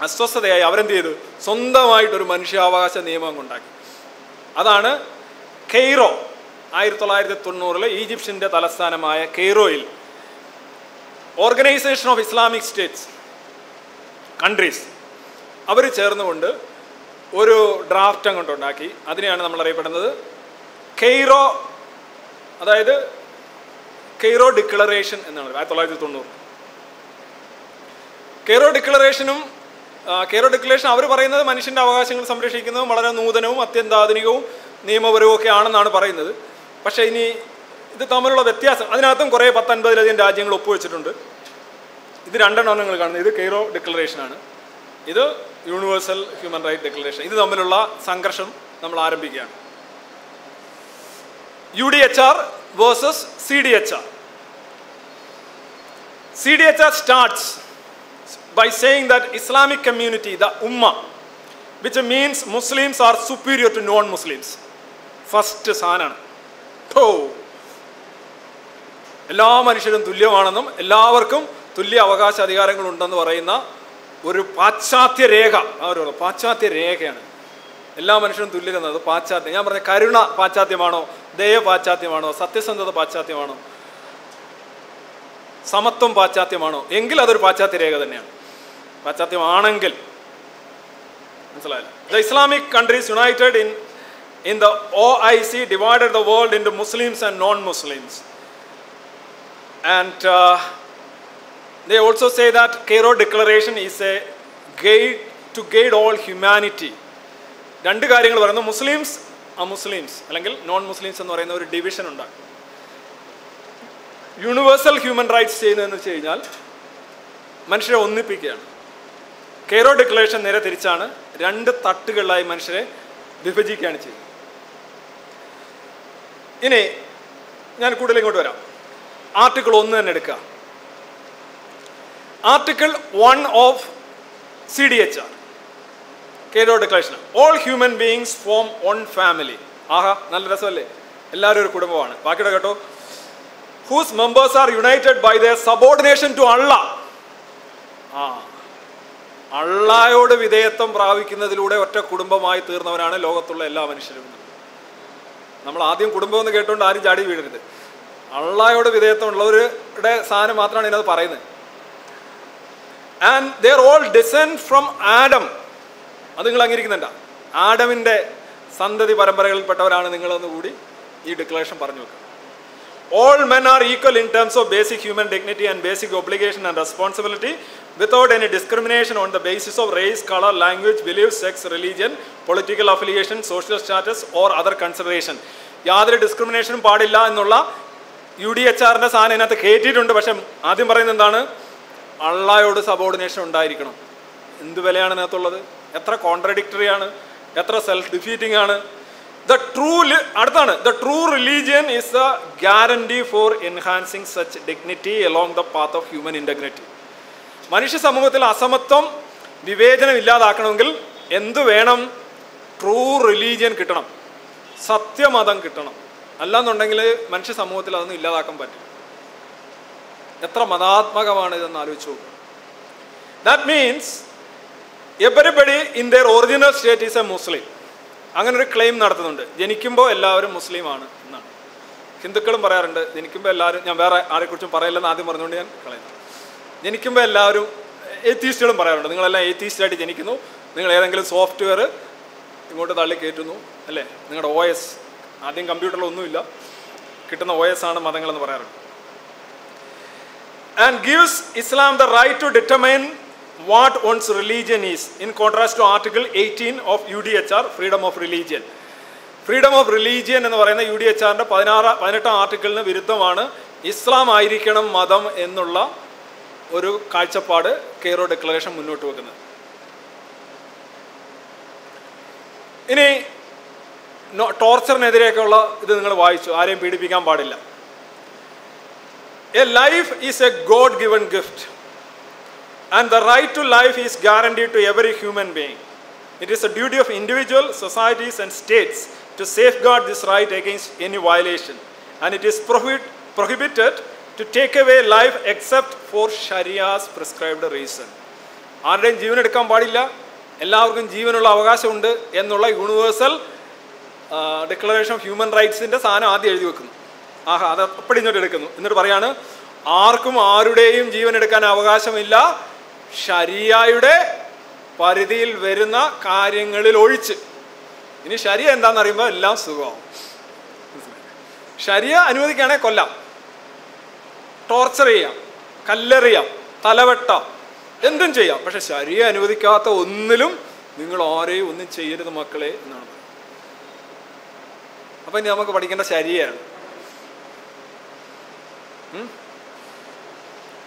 S1: അസ്വസ്ഥതയായി അവരെന്ത് ചെയ്തു സ്വന്തമായിട്ടൊരു മനുഷ്യാവകാശ നിയമം ഉണ്ടാക്കി. അതാണ് കെയ്റോ. ആയിരത്തി തൊള്ളായിരത്തി തൊണ്ണൂറിൽ ഈജിപ്ഷ്യന്റെ തലസ്ഥാനമായ കെയ്റോയിൽ. Organisation of Islamic states countries അവർ ചേർന്നുകൊണ്ട് ഒരു ഡ്രാഫ്റ്റ് അങ്ങോട്ട് ഉണ്ടാക്കി. അതിനെയാണ് നമ്മൾ അറിയപ്പെടുന്നത് കെയ്റോ അതായത് കെയ്റോ ഡിക്ലറേഷൻ എന്നാണ്. ആയിരത്തി തൊള്ളായിരത്തി തൊണ്ണൂറ് കെയ്റോ ഡിക്ലറേഷനും കെയ്റോ ഡിക്ലറേഷൻ അവർ പറയുന്നത് മനുഷ്യന്റെ അവകാശങ്ങൾ സംരക്ഷിക്കുന്നതും വളരെ നൂതനവും അത്യന്താധുനികവും നിയമപരവും ഒക്കെ ആണെന്നാണ് പറയുന്നത്. പക്ഷേ ഇനി ഇത് തമ്മിലുള്ള വ്യത്യാസം. അതിനകത്തും കുറേ പത്തൊൻപതിലധികം രാജ്യങ്ങൾ ഒപ്പുവെച്ചിട്ടുണ്ട്. ഇത് രണ്ടെണ്ണം നിങ്ങൾ കാണുന്നത്. ഇത് കെയ്റോ ഡിക്ലറേഷനാണ് ഇത് യൂണിവേഴ്സൽ ഹ്യൂമൻ റൈറ്റ് ഡിക്ലറേഷൻ ഇത് തമ്മിലുള്ള സംഘർഷം നമ്മൾ ആരംഭിക്കുകയാണ്. U D H R versus C D H R C D H R starts by saying that Islamic community, the Ummah, which means Muslims are superior to non-Muslims. First സാധനമാണ്. എല്ലാ മനുഷ്യരും തുല്യമാണെന്നും എല്ലാവർക്കും തുല്യ അവകാശ അധികാരങ്ങളുണ്ടെന്ന് പറയുന്ന ഒരു പാശ്ചാത്യ രേഖ. ആ ഒരു പാശ്ചാത്യ രേഖയാണ്. എല്ലാ മനുഷ്യരും തുല്യരെന്നത് പാശ്ചാത്യം. ഞാൻ പറഞ്ഞ കരുണ പാശ്ചാത്യമാണോ ദയ പാശ്ചാത്യമാണോ സത്യസന്ധത പാശ്ചാത്യമാണോ സമത്വം പാശ്ചാത്യമാണോ? എങ്കിൽ അതൊരു പാശ്ചാത്യ രേഖ തന്നെയാണ്. പാശ്ചാത്യമാണെങ്കിൽ. മനസ്സിലായില്ല? The Islamic countries united in in the O I C divided the world into Muslims and non Muslims and they also say that Cairo Declaration is a guide to guide all humanity. രണ്ട് കാര്യങ്ങൾ പറയുന്നു. Muslims അമുസ്ലിംസ് അല്ലെങ്കിൽ non Muslims എന്ന് പറയുന്ന ഒരു division ഉണ്ടാകും universal human rights ചെയ്യുന്നതെന്ന് വെച്ച് കഴിഞ്ഞാൽ മനുഷ്യരെ ഒന്നിപ്പിക്കുകയാണ്. കെയറോ ഡിക്ലറേഷൻ നേരെ തിരിച്ചാണ് രണ്ട് തട്ടുകളിലായി മനുഷ്യരെ വിഭജിക്കുകയാണ് ചെയ്യുന്നത്. ഇനി ഞാൻ കൂടുതൽ ഇങ്ങോട്ട് വരാം. ആർട്ടിക്കിൾ ഒന്ന് തന്നെ എടുക്കുക. Article one of C D H R Cairo declaration all human beings form one family ആഹാ നല്ല രസമല്ലേ? എല്ലാവരും ഒരു കുടുംബമാണ്. ബാക്കിയുടെ കേട്ടോ? Whose members are united by the subordination to Allah ആ അള്ളായോട് വിധേയത്വം പ്രാപിക്കുന്നതിലൂടെ ഒറ്റ കുടുംബമായി തീർന്നവരാണ് ലോകത്തുള്ള എല്ലാ മനുഷ്യരും. നമ്മൾ ആദ്യം കുടുംബം എന്ന് കേട്ടുകൊണ്ട് ആരും ചാടി വീഴരുത്. അള്ളായോട് വിധേയത്വം ഉള്ളവരുടെ സാധനം മാത്രമാണ് ഇതിനത് പറയുന്നത്. And they all descend from Adam അത് നിങ്ങൾ അംഗീകരിക്കുന്നുണ്ട ആഡമിന്റെ സന്തതി പരമ്പരകളിൽപ്പെട്ടവരാണ് നിങ്ങളെന്ന് കൂടി ഈ ഡിക്ലറേഷൻ പറഞ്ഞു വെക്കുക all men are equal in terms of basic human dignity and basic obligation and responsibility without any discrimination on the basis of race, color, language, belief, sex, religion, political affiliation, social status or other consideration. യാതൊരു ഡിസ്ക്രിമിനേഷനും പാടില്ല എന്നുള്ള U D H ആറിന്റെ സാധനം ഇതിനകത്ത് കയറ്റിയിട്ടുണ്ട് പക്ഷെ ആദ്യം പറയുന്നത് എന്താണ് അള്ളായോട് സബോർഡിനേഷൻ ഉണ്ടായിരിക്കണം. എന്ത് വിലയാണ് ഇതിനകത്തുള്ളത്? എത്ര കോൺട്രഡിക്ടറി ആണ്? എത്ര സെൽഫ് ഡിഫീറ്റിംഗ് ആണ് ദ ട്രൂ അടുത്താണ്. The true religion is the guarantee for enhancing such dignity along the path of human integrity മനുഷ്യ സമൂഹത്തിൽ അസമത്വം വിവേചനം ഇല്ലാതാക്കണമെങ്കിൽ എന്ത് വേണം? ട്രൂ റിലീജിയൻ കിട്ടണം. സത്യമതം കിട്ടണം. അല്ലാന്നുണ്ടെങ്കിൽ മനുഷ്യ സമൂഹത്തിൽ അതൊന്നും ഇല്ലാതാക്കാൻ പറ്റും എത്ര മതാത്മകമാണ് ഇതെന്ന് ആലോചിച്ചു that means everybody in their original state is a Muslim അങ്ങനെ ഒരു ക്ലെയിം നടത്തുന്നുണ്ട്. ജനിക്കുമ്പോൾ എല്ലാവരും മുസ്ലിമാണ് എന്നാണ്. ഹിന്ദുക്കളും പറയാറുണ്ട് ജനിക്കുമ്പോൾ എല്ലാവരും ഞാൻ വേറെ ആരെക്കുറിച്ചും പറയില്ലെന്ന് ആദ്യം പറഞ്ഞുകൊണ്ട് ഞാൻ കളയുന്നു. ജനിക്കുമ്പോൾ എല്ലാവരും എത്തീസ്റ്റുകളും പറയാറുണ്ട്. നിങ്ങളെല്ലാം എത്തീസ്റ്റായിട്ട് ജനിക്കുന്നു. നിങ്ങൾ ഏതെങ്കിലും സോഫ്റ്റ്വെയർ ഇങ്ങോട്ട് തള്ളി കയറ്റുന്നു അല്ലേ? നിങ്ങളുടെ ഒ എസ് ആദ്യം കമ്പ്യൂട്ടറിലൊന്നുമില്ല കിട്ടുന്ന ഒ എസ് ആണ് മതങ്ങളെന്ന് പറയാറുണ്ട്. The right to determine what one's religion is in contrast to article eighteen of U D H R freedom of religion freedom of religion എന്ന് പറയുന്ന യു ഡി എച്ച് ആറിന്റെ പതിനാറ് പതിനെട്ടാം ആർട്ടിക്കിളിന് വിരുദ്ധമാണ് ഇസ്ലാം ആയിരിക്കണം മതം എന്നുള്ള ഒരു കാഴ്ചപ്പാട് കെയ്റോ ഡിക്ലറേഷൻ മുന്നോട്ട് വെക്കുന്നത്. ഇനി ടോർച്ചറിനെതിരെയൊക്കെയുള്ള ഇത് നിങ്ങൾ വായിച്ചു ആരെയും പീഡിപ്പിക്കാൻ പാടില്ല. A life is a God given gift, and the right to life is guaranteed to every human being. It is a duty of individual societies and states to safeguard this right against any violation, and it is prohibit, prohibited to take away life except for Sharia's prescribed reason. ആരുടെയും ജീവൻ എടുക്കാൻ പാടില്ല എല്ലാവർക്കും ജീവനുള്ള അവകാശമുണ്ട് എന്നുള്ള universal declaration of human റൈറ്റ്സിന്റെ സാധനം ആദ്യം എഴുതി വെക്കുന്നു ആഹാ അത് അപ്പടി ഇങ്ങോട്ട് എടുക്കുന്നു. എന്നിട്ട് പറയാണ് ആർക്കും ആരുടെയും ജീവൻ എടുക്കാൻ അവകാശമില്ല. ഷരിയായുടെ പരിധിയിൽ വരുന്ന കാര്യങ്ങളിൽ ഒഴിച്ച്. ഇനി ശരിയ എന്താണെന്ന് അറിയുമ്പോൾ എല്ലാം സുഖമാവും. ശരിയ അനുവദിക്കുകയാണെങ്കിൽ കൊല്ലാം. ടോർച്ചർ ചെയ്യാം കല്ലെറിയാം തലവെട്ടാം എന്തും ചെയ്യാം. പക്ഷെ ശരിയ അനുവദിക്കാത്ത ഒന്നിലും നിങ്ങൾ ആരെയും ഒന്നും ചെയ്യരുത് മക്കളെ എന്നാണ് അപ്പം ഇനി നമുക്ക് പഠിക്കേണ്ട ശരിയാണ്?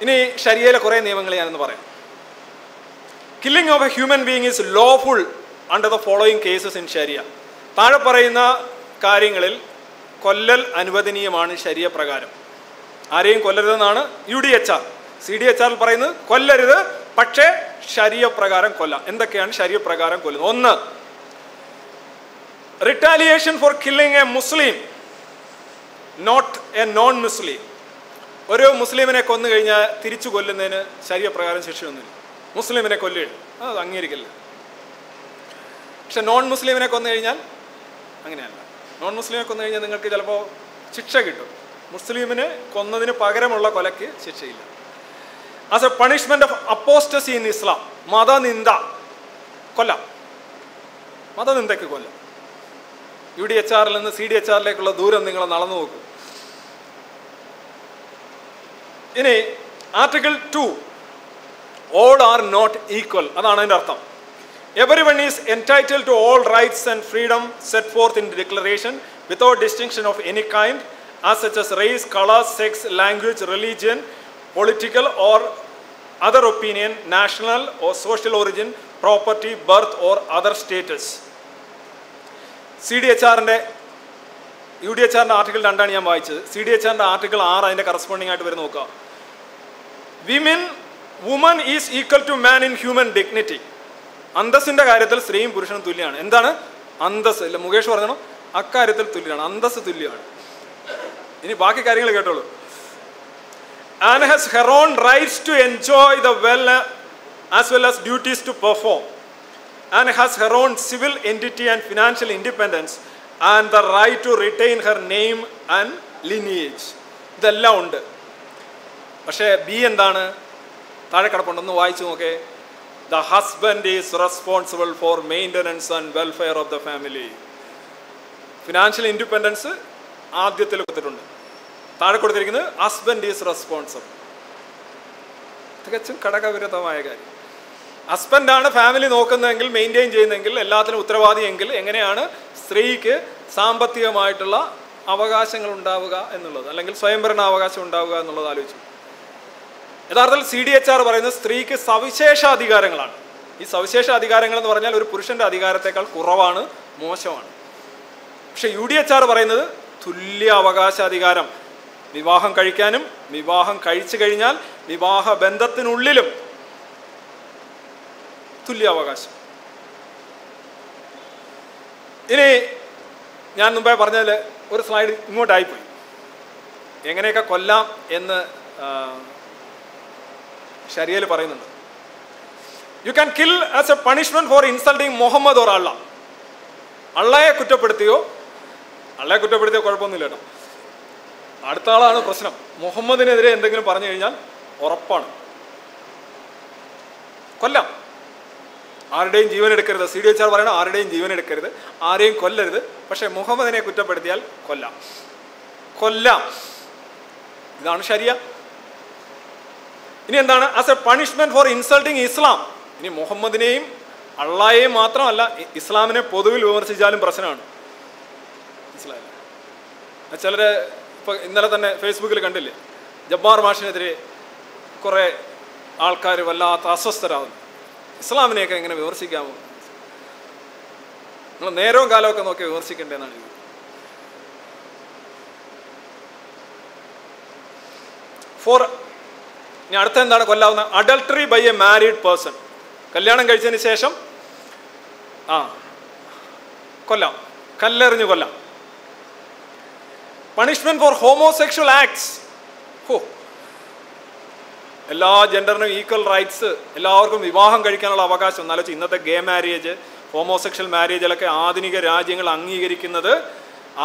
S1: ഇനി ഷരിയയിലെ കുറേ നിയമങ്ങൾ ഞാനൊന്ന് പറയാം. Killing of a human being is lawful under the following cases in Sharia താഴെ പറയുന്ന കാര്യങ്ങളിൽ കൊല്ലൽ അനുവദനീയമാണ് ശരിയ പ്രകാരം. ആരെയും കൊല്ലരുതെന്നാണ് U D H R. C D H ആറിൽ പറയുന്നത് കൊല്ലരുത് പക്ഷേ ശരിയ പ്രകാരം കൊല്ലാം. എന്തൊക്കെയാണ് ശരിയ പ്രകാരം കൊല്ലുന്നത്? ഒന്ന് retaliation for killing a Muslim not a non Muslim ഒരു മുസ്ലിമിനെ കൊന്നു കഴിഞ്ഞാൽ തിരിച്ചു കൊല്ലുന്നതിന് ശരീരപ്രകാരം ശിക്ഷയൊന്നുമില്ല. മുസ്ലിമിനെ കൊല്ലി അത് അംഗീകരിക്കില്ല? പക്ഷെ നോൺ മുസ്ലിമിനെ കൊന്നു കഴിഞ്ഞാൽ അങ്ങനെയല്ല. നോൺ മുസ്ലിമിനെ കൊന്നു കഴിഞ്ഞാൽ നിങ്ങൾക്ക് ചിലപ്പോൾ ശിക്ഷ കിട്ടും. മുസ്ലിമിന് കൊന്നതിന് പകരമുള്ള കൊലയ്ക്ക് ശിക്ഷയില്ല. As a punishment of apostasy in Islam മതനിന്ദ കൊല്ലാം. മതനിന്ദയ്ക്ക് കൊല്ലാം. യു ഡി എച്ച് ആറിൽ നിന്ന് സി ഡി എച്ച് ആറിലേക്കുള്ള ദൂരം നിങ്ങൾ നടന്നു നോക്കൂ. ഇനി article two. All are not equal അതാണ് അതിന്റെ അർത്ഥം. Every one is entitle to all rights and freedom set forth in declaration without distinction of any kind as such as race colour sex language religion political or other opinion national or social origin property birth or other status C D H ആറിന്റെ U D H ആറിന്റെ article രണ്ടാണ് ഞാൻ വായിച്ചത്. C D H ആറിന്റെ article ആറ് അതിന്റെ corresponding ആയിട്ട് വരെ നോക്കുക women woman is equal to man in human dignity അന്തസ്സിന്റെ കാര്യത്തിൽ സ്ത്രീയും പുരുഷനും തുല്യമാണ് എന്താണ്? അന്തസ് ഇല്ല മുകേഷ് പറഞ്ഞു? അക്കാര്യത്തിൽ തുല്യമാണ് അന്തസ് തുല്യമാണ് ഇനി ബാക്കി കാര്യങ്ങൾ കേട്ടോളൂ. And has her own rights to enjoy the well as well as duties to perform and has her own civil entity and financial independence and the right to to her name and lineage ഇതെല്ലാം ഉണ്ട്. പക്ഷേ B എന്താണ്? താഴെ കിടപ്പുണ്ടെന്ന് വായിച്ചു നോക്കേ. The husband is responsible for maintenance and welfare of the family financial independence ആദ്യത്തിൽ കൊടുത്തിട്ടുണ്ട്. താഴെ കൊടുത്തിരിക്കുന്നത് ഹസ്ബൻഡ് ഈസ് റെസ്പോൺസിബിൾ തികച്ചും ഘടകവിരുദ്ധമായ കാര്യം. ഹസ്ബൻഡാണ് ഫാമിലി നോക്കുന്നതെങ്കിൽ മെയിന്റെയിൻ ചെയ്യുന്നതെങ്കിൽ എല്ലാത്തിനും ഉത്തരവാദിയെങ്കിൽ എങ്ങനെയാണ് സ്ത്രീക്ക് സാമ്പത്തികമായിട്ടുള്ള അവകാശങ്ങൾ ഉണ്ടാവുക എന്നുള്ളത്? അല്ലെങ്കിൽ സ്വയംഭരണ അവകാശം ഉണ്ടാവുക എന്നുള്ളത് ആലോചിച്ചു. യഥാർത്ഥത്തിൽ സി ഡി എച്ച് ആർ പറയുന്നത് സ്ത്രീക്ക് സവിശേഷ അധികാരങ്ങളാണ് ഈ സവിശേഷ അധികാരങ്ങൾ എന്ന് പറഞ്ഞാൽ ഒരു പുരുഷന്റെ അധികാരത്തെക്കാൾ കുറവാണ് മോശമാണ്. പക്ഷെ യു ഡി എച്ച് ആർ പറയുന്നത് തുല്യ അവകാശാധികാരം വിവാഹം കഴിക്കാനും വിവാഹം കഴിച്ചു കഴിഞ്ഞാൽ വിവാഹ ബന്ധത്തിനുള്ളിലും തുല്യ തുല്യാവകാശം. ഇനി ഞാൻ മുമ്പേ പറഞ്ഞതിൽ ഒരു സ്ലൈഡ് ഇങ്ങോട്ടായിപ്പോയി. എങ്ങനെയൊക്കെ കൊല്ലാം എന്ന് ശരിയൽ പറയുന്നുണ്ട്. You can kill as a punishment for insulting Muhammad or Allah അള്ളയെ കുറ്റപ്പെടുത്തിയോ? അള്ളയെ കുറ്റപ്പെടുത്തിയോ കുഴപ്പമൊന്നുമില്ല കേട്ടോ. അടുത്ത ആളാണ് പ്രശ്നം. മുഹമ്മദിനെതിരെ എന്തെങ്കിലും പറഞ്ഞു കഴിഞ്ഞാൽ ഉറപ്പാണ്. കൊല്ലാം. ആരുടെയും ജീവൻ എടുക്കരുത്. സി ഡി എച്ച് ആർ പറയണം ആരുടെയും ജീവൻ എടുക്കരുത്. ആരെയും കൊല്ലരുത്. പക്ഷേ മുഹമ്മദിനെ കുറ്റപ്പെടുത്തിയാൽ കൊല്ലാം. കൊല്ലാം. ഇതാണ് ശരിയ. ഇനി എന്താണ്? As a punishment for insulting Islam ഇനി മുഹമ്മദിനെയും അള്ളായെയും മാത്രമല്ല ഇസ്ലാമിനെ പൊതുവിൽ വിമർശിച്ചാലും പ്രശ്നമാണ്. മനസ്സിലായില്ലേ? ചിലര് ഇപ്പൊ ഇന്നലെ തന്നെ ഫേസ്ബുക്കിൽ കണ്ടില്ലേ? ജബ്ബാർ മാഷിനെതിരെ കുറേ ആൾക്കാർ വല്ലാത്ത അസ്വസ്ഥരാകുന്നു. ഇസ്ലാമിനെയൊക്കെ എങ്ങനെ വിമർശിക്കാമോ? നിങ്ങൾ നേരവും കാലമൊക്കെ നോക്കി വിമർശിക്കേണ്ടതെന്നാണ് ഇത്. ഫോർ ഇനി അടുത്ത എന്താണ് കൊല്ലാവുന്ന? Adultery by a married person കല്യാണം കഴിച്ചതിന് ശേഷം ആ കൊല്ലാം. കല്ലെറിഞ്ഞ് കൊല്ലാം. പണിഷ്മെന്റ് ഫോർ ഹോമോസെക്ഷൽ ആക്ട്സ് ഹോ. എല്ലാ ജെൻഡറിനും ഈക്വൽ റൈറ്റ്സ് എല്ലാവർക്കും വിവാഹം കഴിക്കാനുള്ള അവകാശം. എന്നാലോചിച്ച് ഇന്നത്തെ ഗേ മാരേജ് ഹോമോസെക്ഷൽ മാരേജിലൊക്കെ ആധുനിക രാജ്യങ്ങൾ അംഗീകരിക്കുന്നത്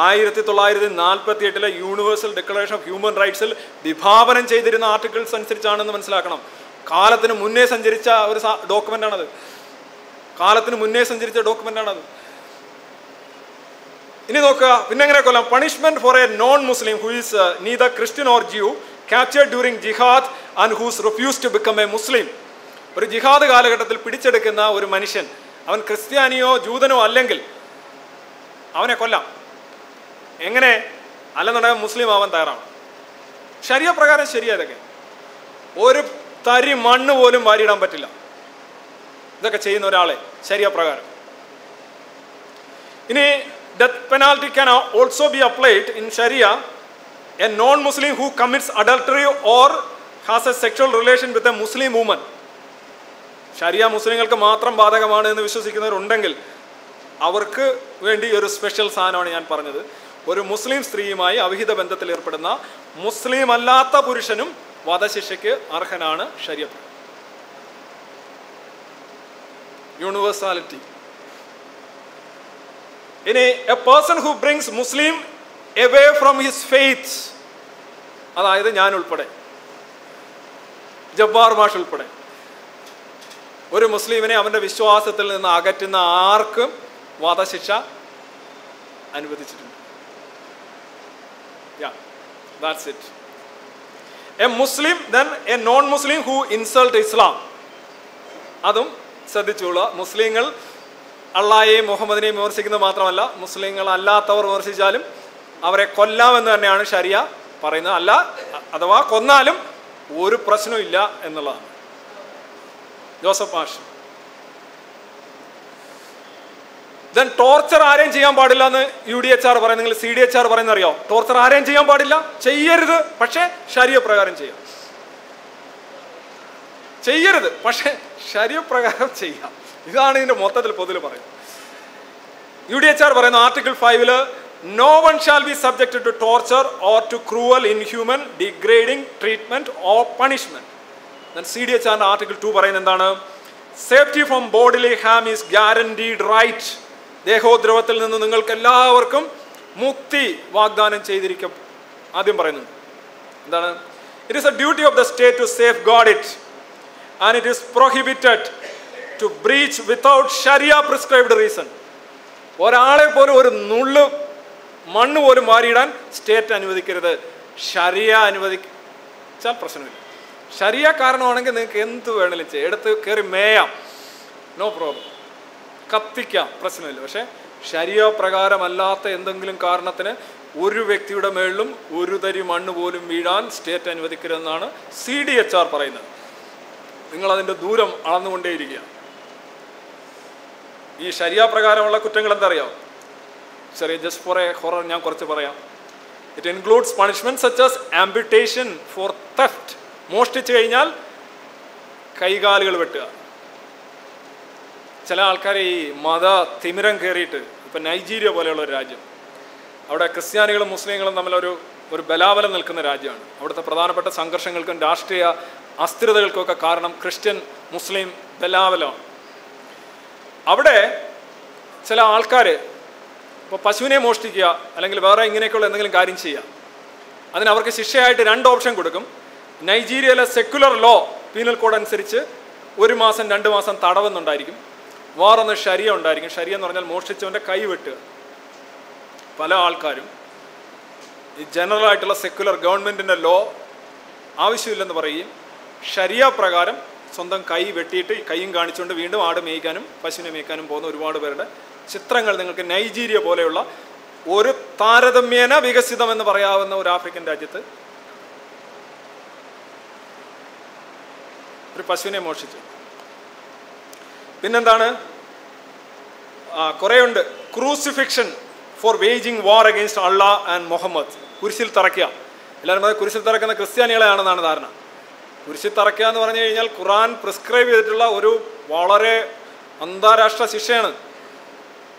S1: ആയിരത്തി തൊള്ളായിരത്തി നാൽപ്പത്തി എട്ടിലെ യൂണിവേഴ്സൽ ഡിക്ലറേഷൻ ഓഫ് ഹ്യൂമൻ റൈറ്റ്സിൽ വിഭാവനം ചെയ്തിരുന്ന ആർട്ടിക്കിൾസ് അനുസരിച്ചാണെന്ന് മനസ്സിലാക്കണം. കാലത്തിന് മുന്നേ സഞ്ചരിച്ച ഒരു ഡോക്യുമെന്റ് ആണത് കാലത്തിന് മുന്നേ സഞ്ചരിച്ച ഡോക്യുമെന്റ് ആണത് ഇനി നോക്കുക. പിന്നെ എങ്ങനെ കൊല്ലാം punishment for a non Muslim who is neither Christian or Jew capture during jihad and who's refuse to become a Muslim ഒരു ജിഹാദ് കാലഘട്ടത്തിൽ പിടിച്ചെടുക്കുന്ന ഒരു മനുഷ്യൻ അവൻ ക്രിസ്ത്യാനിയോ ജൂതനോ അല്ലെങ്കിൽ അവനെ കൊല്ലാം. എങ്ങനെ അല്ലെന്നുണ്ടെങ്കിൽ മുസ്ലിം ആവാൻ തയ്യാറാണ്. ശരിയ പ്രകാരം ശരിയാ ഇതൊക്കെ. ഒരു തരി മണ്ണ് പോലും വാരിയിടാൻ പറ്റില്ല. ഇതൊക്കെ ചെയ്യുന്ന ഒരാളെ ശരിയ പ്രകാരം. ഇനി death penalty can also be applied in Sharia a non Muslim who commits adultery or has a sexual relation with a Muslim woman Sharia മുസ്ലിങ്ങൾക്ക് മാത്രം ബാധകമാണ് എന്ന് വിശ്വസിക്കുന്നവരുണ്ടെങ്കിൽ അവർക്ക് വേണ്ടി ഒരു സ്പെഷ്യൽ സാധനമാണ് ഞാൻ പറഞ്ഞത്. ഒരു മുസ്ലിം സ്ത്രീയുമായി അവിഹിത ബന്ധത്തിൽ ഏർപ്പെടുന്ന മുസ്ലിം അല്ലാത്ത പുരുഷനും വധശിക്ഷയ്ക്ക് അർഹനാണ് ശരീരം യൂണിവേഴ്സാലിറ്റി ഇനി a person who brings Muslim away from his faith അതായത് ഞാൻ ഉൾപ്പെടെ ജബ്ബാർ മാഷ് ഉൾപ്പെടെ ഒരു മുസ്ലിമിനെ അവന്റെ വിശ്വാസത്തിൽ നിന്ന് അകറ്റുന്ന ആർക്കും വധശിക്ഷ അനുവദിച്ചിട്ടുണ്ട് that's it. A Muslim, then a non-Muslim who insult Islam. അതും ശ്രദ്ധിച്ചുകൊള്ളുക മുസ്ലിങ്ങൾ അള്ളായെയും മുഹമ്മദിനെയും വിമർശിക്കുന്നത് മാത്രമല്ല മുസ്ലിങ്ങൾ അല്ലാത്തവർ വിമർശിച്ചാലും അവരെ കൊല്ലാമെന്ന് തന്നെയാണ് ഷരിയ പറയുന്നത് അല്ല അഥവാ കൊന്നാലും ഒരു പ്രശ്നവും എന്നുള്ളതാണ് ജോസഫ് മാഷ് ദെൻ ടോർച്ചർ ആരെയും ചെയ്യാൻ പാടില്ല എന്ന് യു ഡി എച്ച് ആർ പറയുന്നത് നിങ്ങൾ സി ഡി എച്ച് ആർ പറയുന്നത് അറിയോ ടോർച്ചർ ആരെയും ചെയ്യാൻ പാടില്ല. ചെയ്യരുത്. പക്ഷേ ശരീരപ്രകാരം ചെയ്യാം. ചെയ്യരുത്. പക്ഷേ ശരീരപ്രകാരം ചെയ്യാം. ഇതാണ് ഇതിന്റെ മൊത്തത്തിൽ പൊതുവിൽ പറയുന്നത്. യു ഡി എച്ച് ആർ പറയുന്ന ആർട്ടിക്കിൾ ഫൈവിൽ no one shall be subject to torture or to cruel inhuman degrading treatment or punishment C D H ആറിന്റെ ആർട്ടിക്കിൾ ടു പറയുന്നത് എന്താണ്? Safety from bodily harm is guaranteed right ദേഹോദ്രവത്തിൽ നിന്ന് നിങ്ങൾക്ക് എല്ലാവർക്കും മുക്തി വാഗ്ദാനം ചെയ്തിരിക്കും. ആദ്യം പറയുന്നു. എന്താണ്? It is a duty of the state to safeguard it and it is prohibited to breach without Sharia prescribed reason ഒരാളെ പോലും ഒരു നുള്ളു മണ്ണ് പോലും മാറിയിടാൻ സ്റ്റേറ്റ് അനുവദിക്കരുത്. ഷരിയ അനുവദിച്ചാൽ പ്രശ്നമില്ല. ഷരിയ കാരണമാണെങ്കിൽ നിങ്ങൾക്ക് എന്ത് വേണമെങ്കിലും ചെയ്യാം. എടുത്ത് കയറി മേയാം. No problem കത്തിക്കാം. പ്രശ്നമില്ല. പക്ഷേ ശരിയ പ്രകാരമല്ലാത്ത എന്തെങ്കിലും കാരണത്തിന് ഒരു വ്യക്തിയുടെ മേളിലും ഒരു തരി മണ്ണ് പോലും വീഴാൻ സ്റ്റേറ്റ് അനുവദിക്കരുതെന്നാണ് സി ഡി എച്ച് ആർ പറയുന്നത്. നിങ്ങൾ അതിന്റെ ദൂരം അളന്നുകൊണ്ടേയിരിക്കുക. ഈ ശരിയ പ്രകാരമുള്ള കുറ്റങ്ങൾ എന്തറിയാം? ചെറിയ ജസ്റ്റ് ഫോർ എ ഹൊറർ ഞാൻ കുറച്ച് പറയാം. It includes punishment such as amputation for theft മോഷ്ടിച്ചു കഴിഞ്ഞാൽ കൈകാലുകൾ വെട്ടുക. ചില ആൾക്കാർ ഈ മത തിമിരം കയറിയിട്ട് ഇപ്പം നൈജീരിയ പോലെയുള്ള ഒരു രാജ്യം. അവിടെ ക്രിസ്ത്യാനികളും മുസ്ലിങ്ങളും തമ്മിലൊരു ഒരു ബലാബലം നിൽക്കുന്ന രാജ്യമാണ്. അവിടുത്തെ പ്രധാനപ്പെട്ട സംഘർഷങ്ങൾക്കും രാഷ്ട്രീയ അസ്ഥിരതകൾക്കൊക്കെ കാരണം ക്രിസ്ത്യൻ മുസ്ലിം ബലാബലമാണ്. അവിടെ ചില ആൾക്കാർ ഇപ്പോൾ പശുവിനെ മോഷ്ടിക്കുക അല്ലെങ്കിൽ വേറെ ഇങ്ങനെയൊക്കെയുള്ള എന്തെങ്കിലും കാര്യം ചെയ്യുക. അതിന് അവർക്ക് ശിക്ഷയായിട്ട് രണ്ട് ഓപ്ഷൻ കൊടുക്കും. നൈജീരിയയിലെ സെക്യുലർ ലോ പീനൽ കോഡ് അനുസരിച്ച് ഒരു മാസം രണ്ട് മാസം തടവെന്നുണ്ടായിരിക്കും. വേറൊന്ന് ഷരിയ ഉണ്ടായിരിക്കും. ഷരിയ എന്ന് പറഞ്ഞാൽ മോഷ്ടിച്ചവന്റെ കൈ വെട്ടുക. പല ആൾക്കാരും ഈ ജനറൽ ആയിട്ടുള്ള സെക്യുലർ ഗവൺമെന്റിന്റെ ലോ ആവശ്യമില്ലെന്ന് പറയുകയും ഷരിയ പ്രകാരം സ്വന്തം കൈ വെട്ടിയിട്ട് കൈയും കാണിച്ചുകൊണ്ട് വീണ്ടും ആട് മേയ്ക്കാനും പശുവിനെ മേയ്ക്കാനും പോകുന്ന ഒരുപാട് പേരുടെ ചിത്രങ്ങൾ നിങ്ങൾക്ക് നൈജീരിയ പോലെയുള്ള ഒരു താരതമ്യേന വികസിതമെന്ന് പറയാവുന്ന ഒരു ആഫ്രിക്കൻ രാജ്യത്ത് ഒരു പശുവിനെ മോഷിച്ചു പിന്നെന്താണ്? കുറേയുണ്ട്. Crucifixion for waging war against Allah and Muhammad കുരിശിൽ തറയ്ക്കുക. എല്ലാവരും പറയുന്നത് കുരിശിൽ തറക്കുന്ന ക്രിസ്ത്യാനികളെയാണെന്നാണ് ധാരണ. കുരിശിൽ തറയ്ക്കുക എന്ന് പറഞ്ഞു കഴിഞ്ഞാൽ ഖുറാൻ പ്രിസ്ക്രൈബ് ചെയ്തിട്ടുള്ള ഒരു വളരെ അന്താരാഷ്ട്ര ശിക്ഷയാണ്.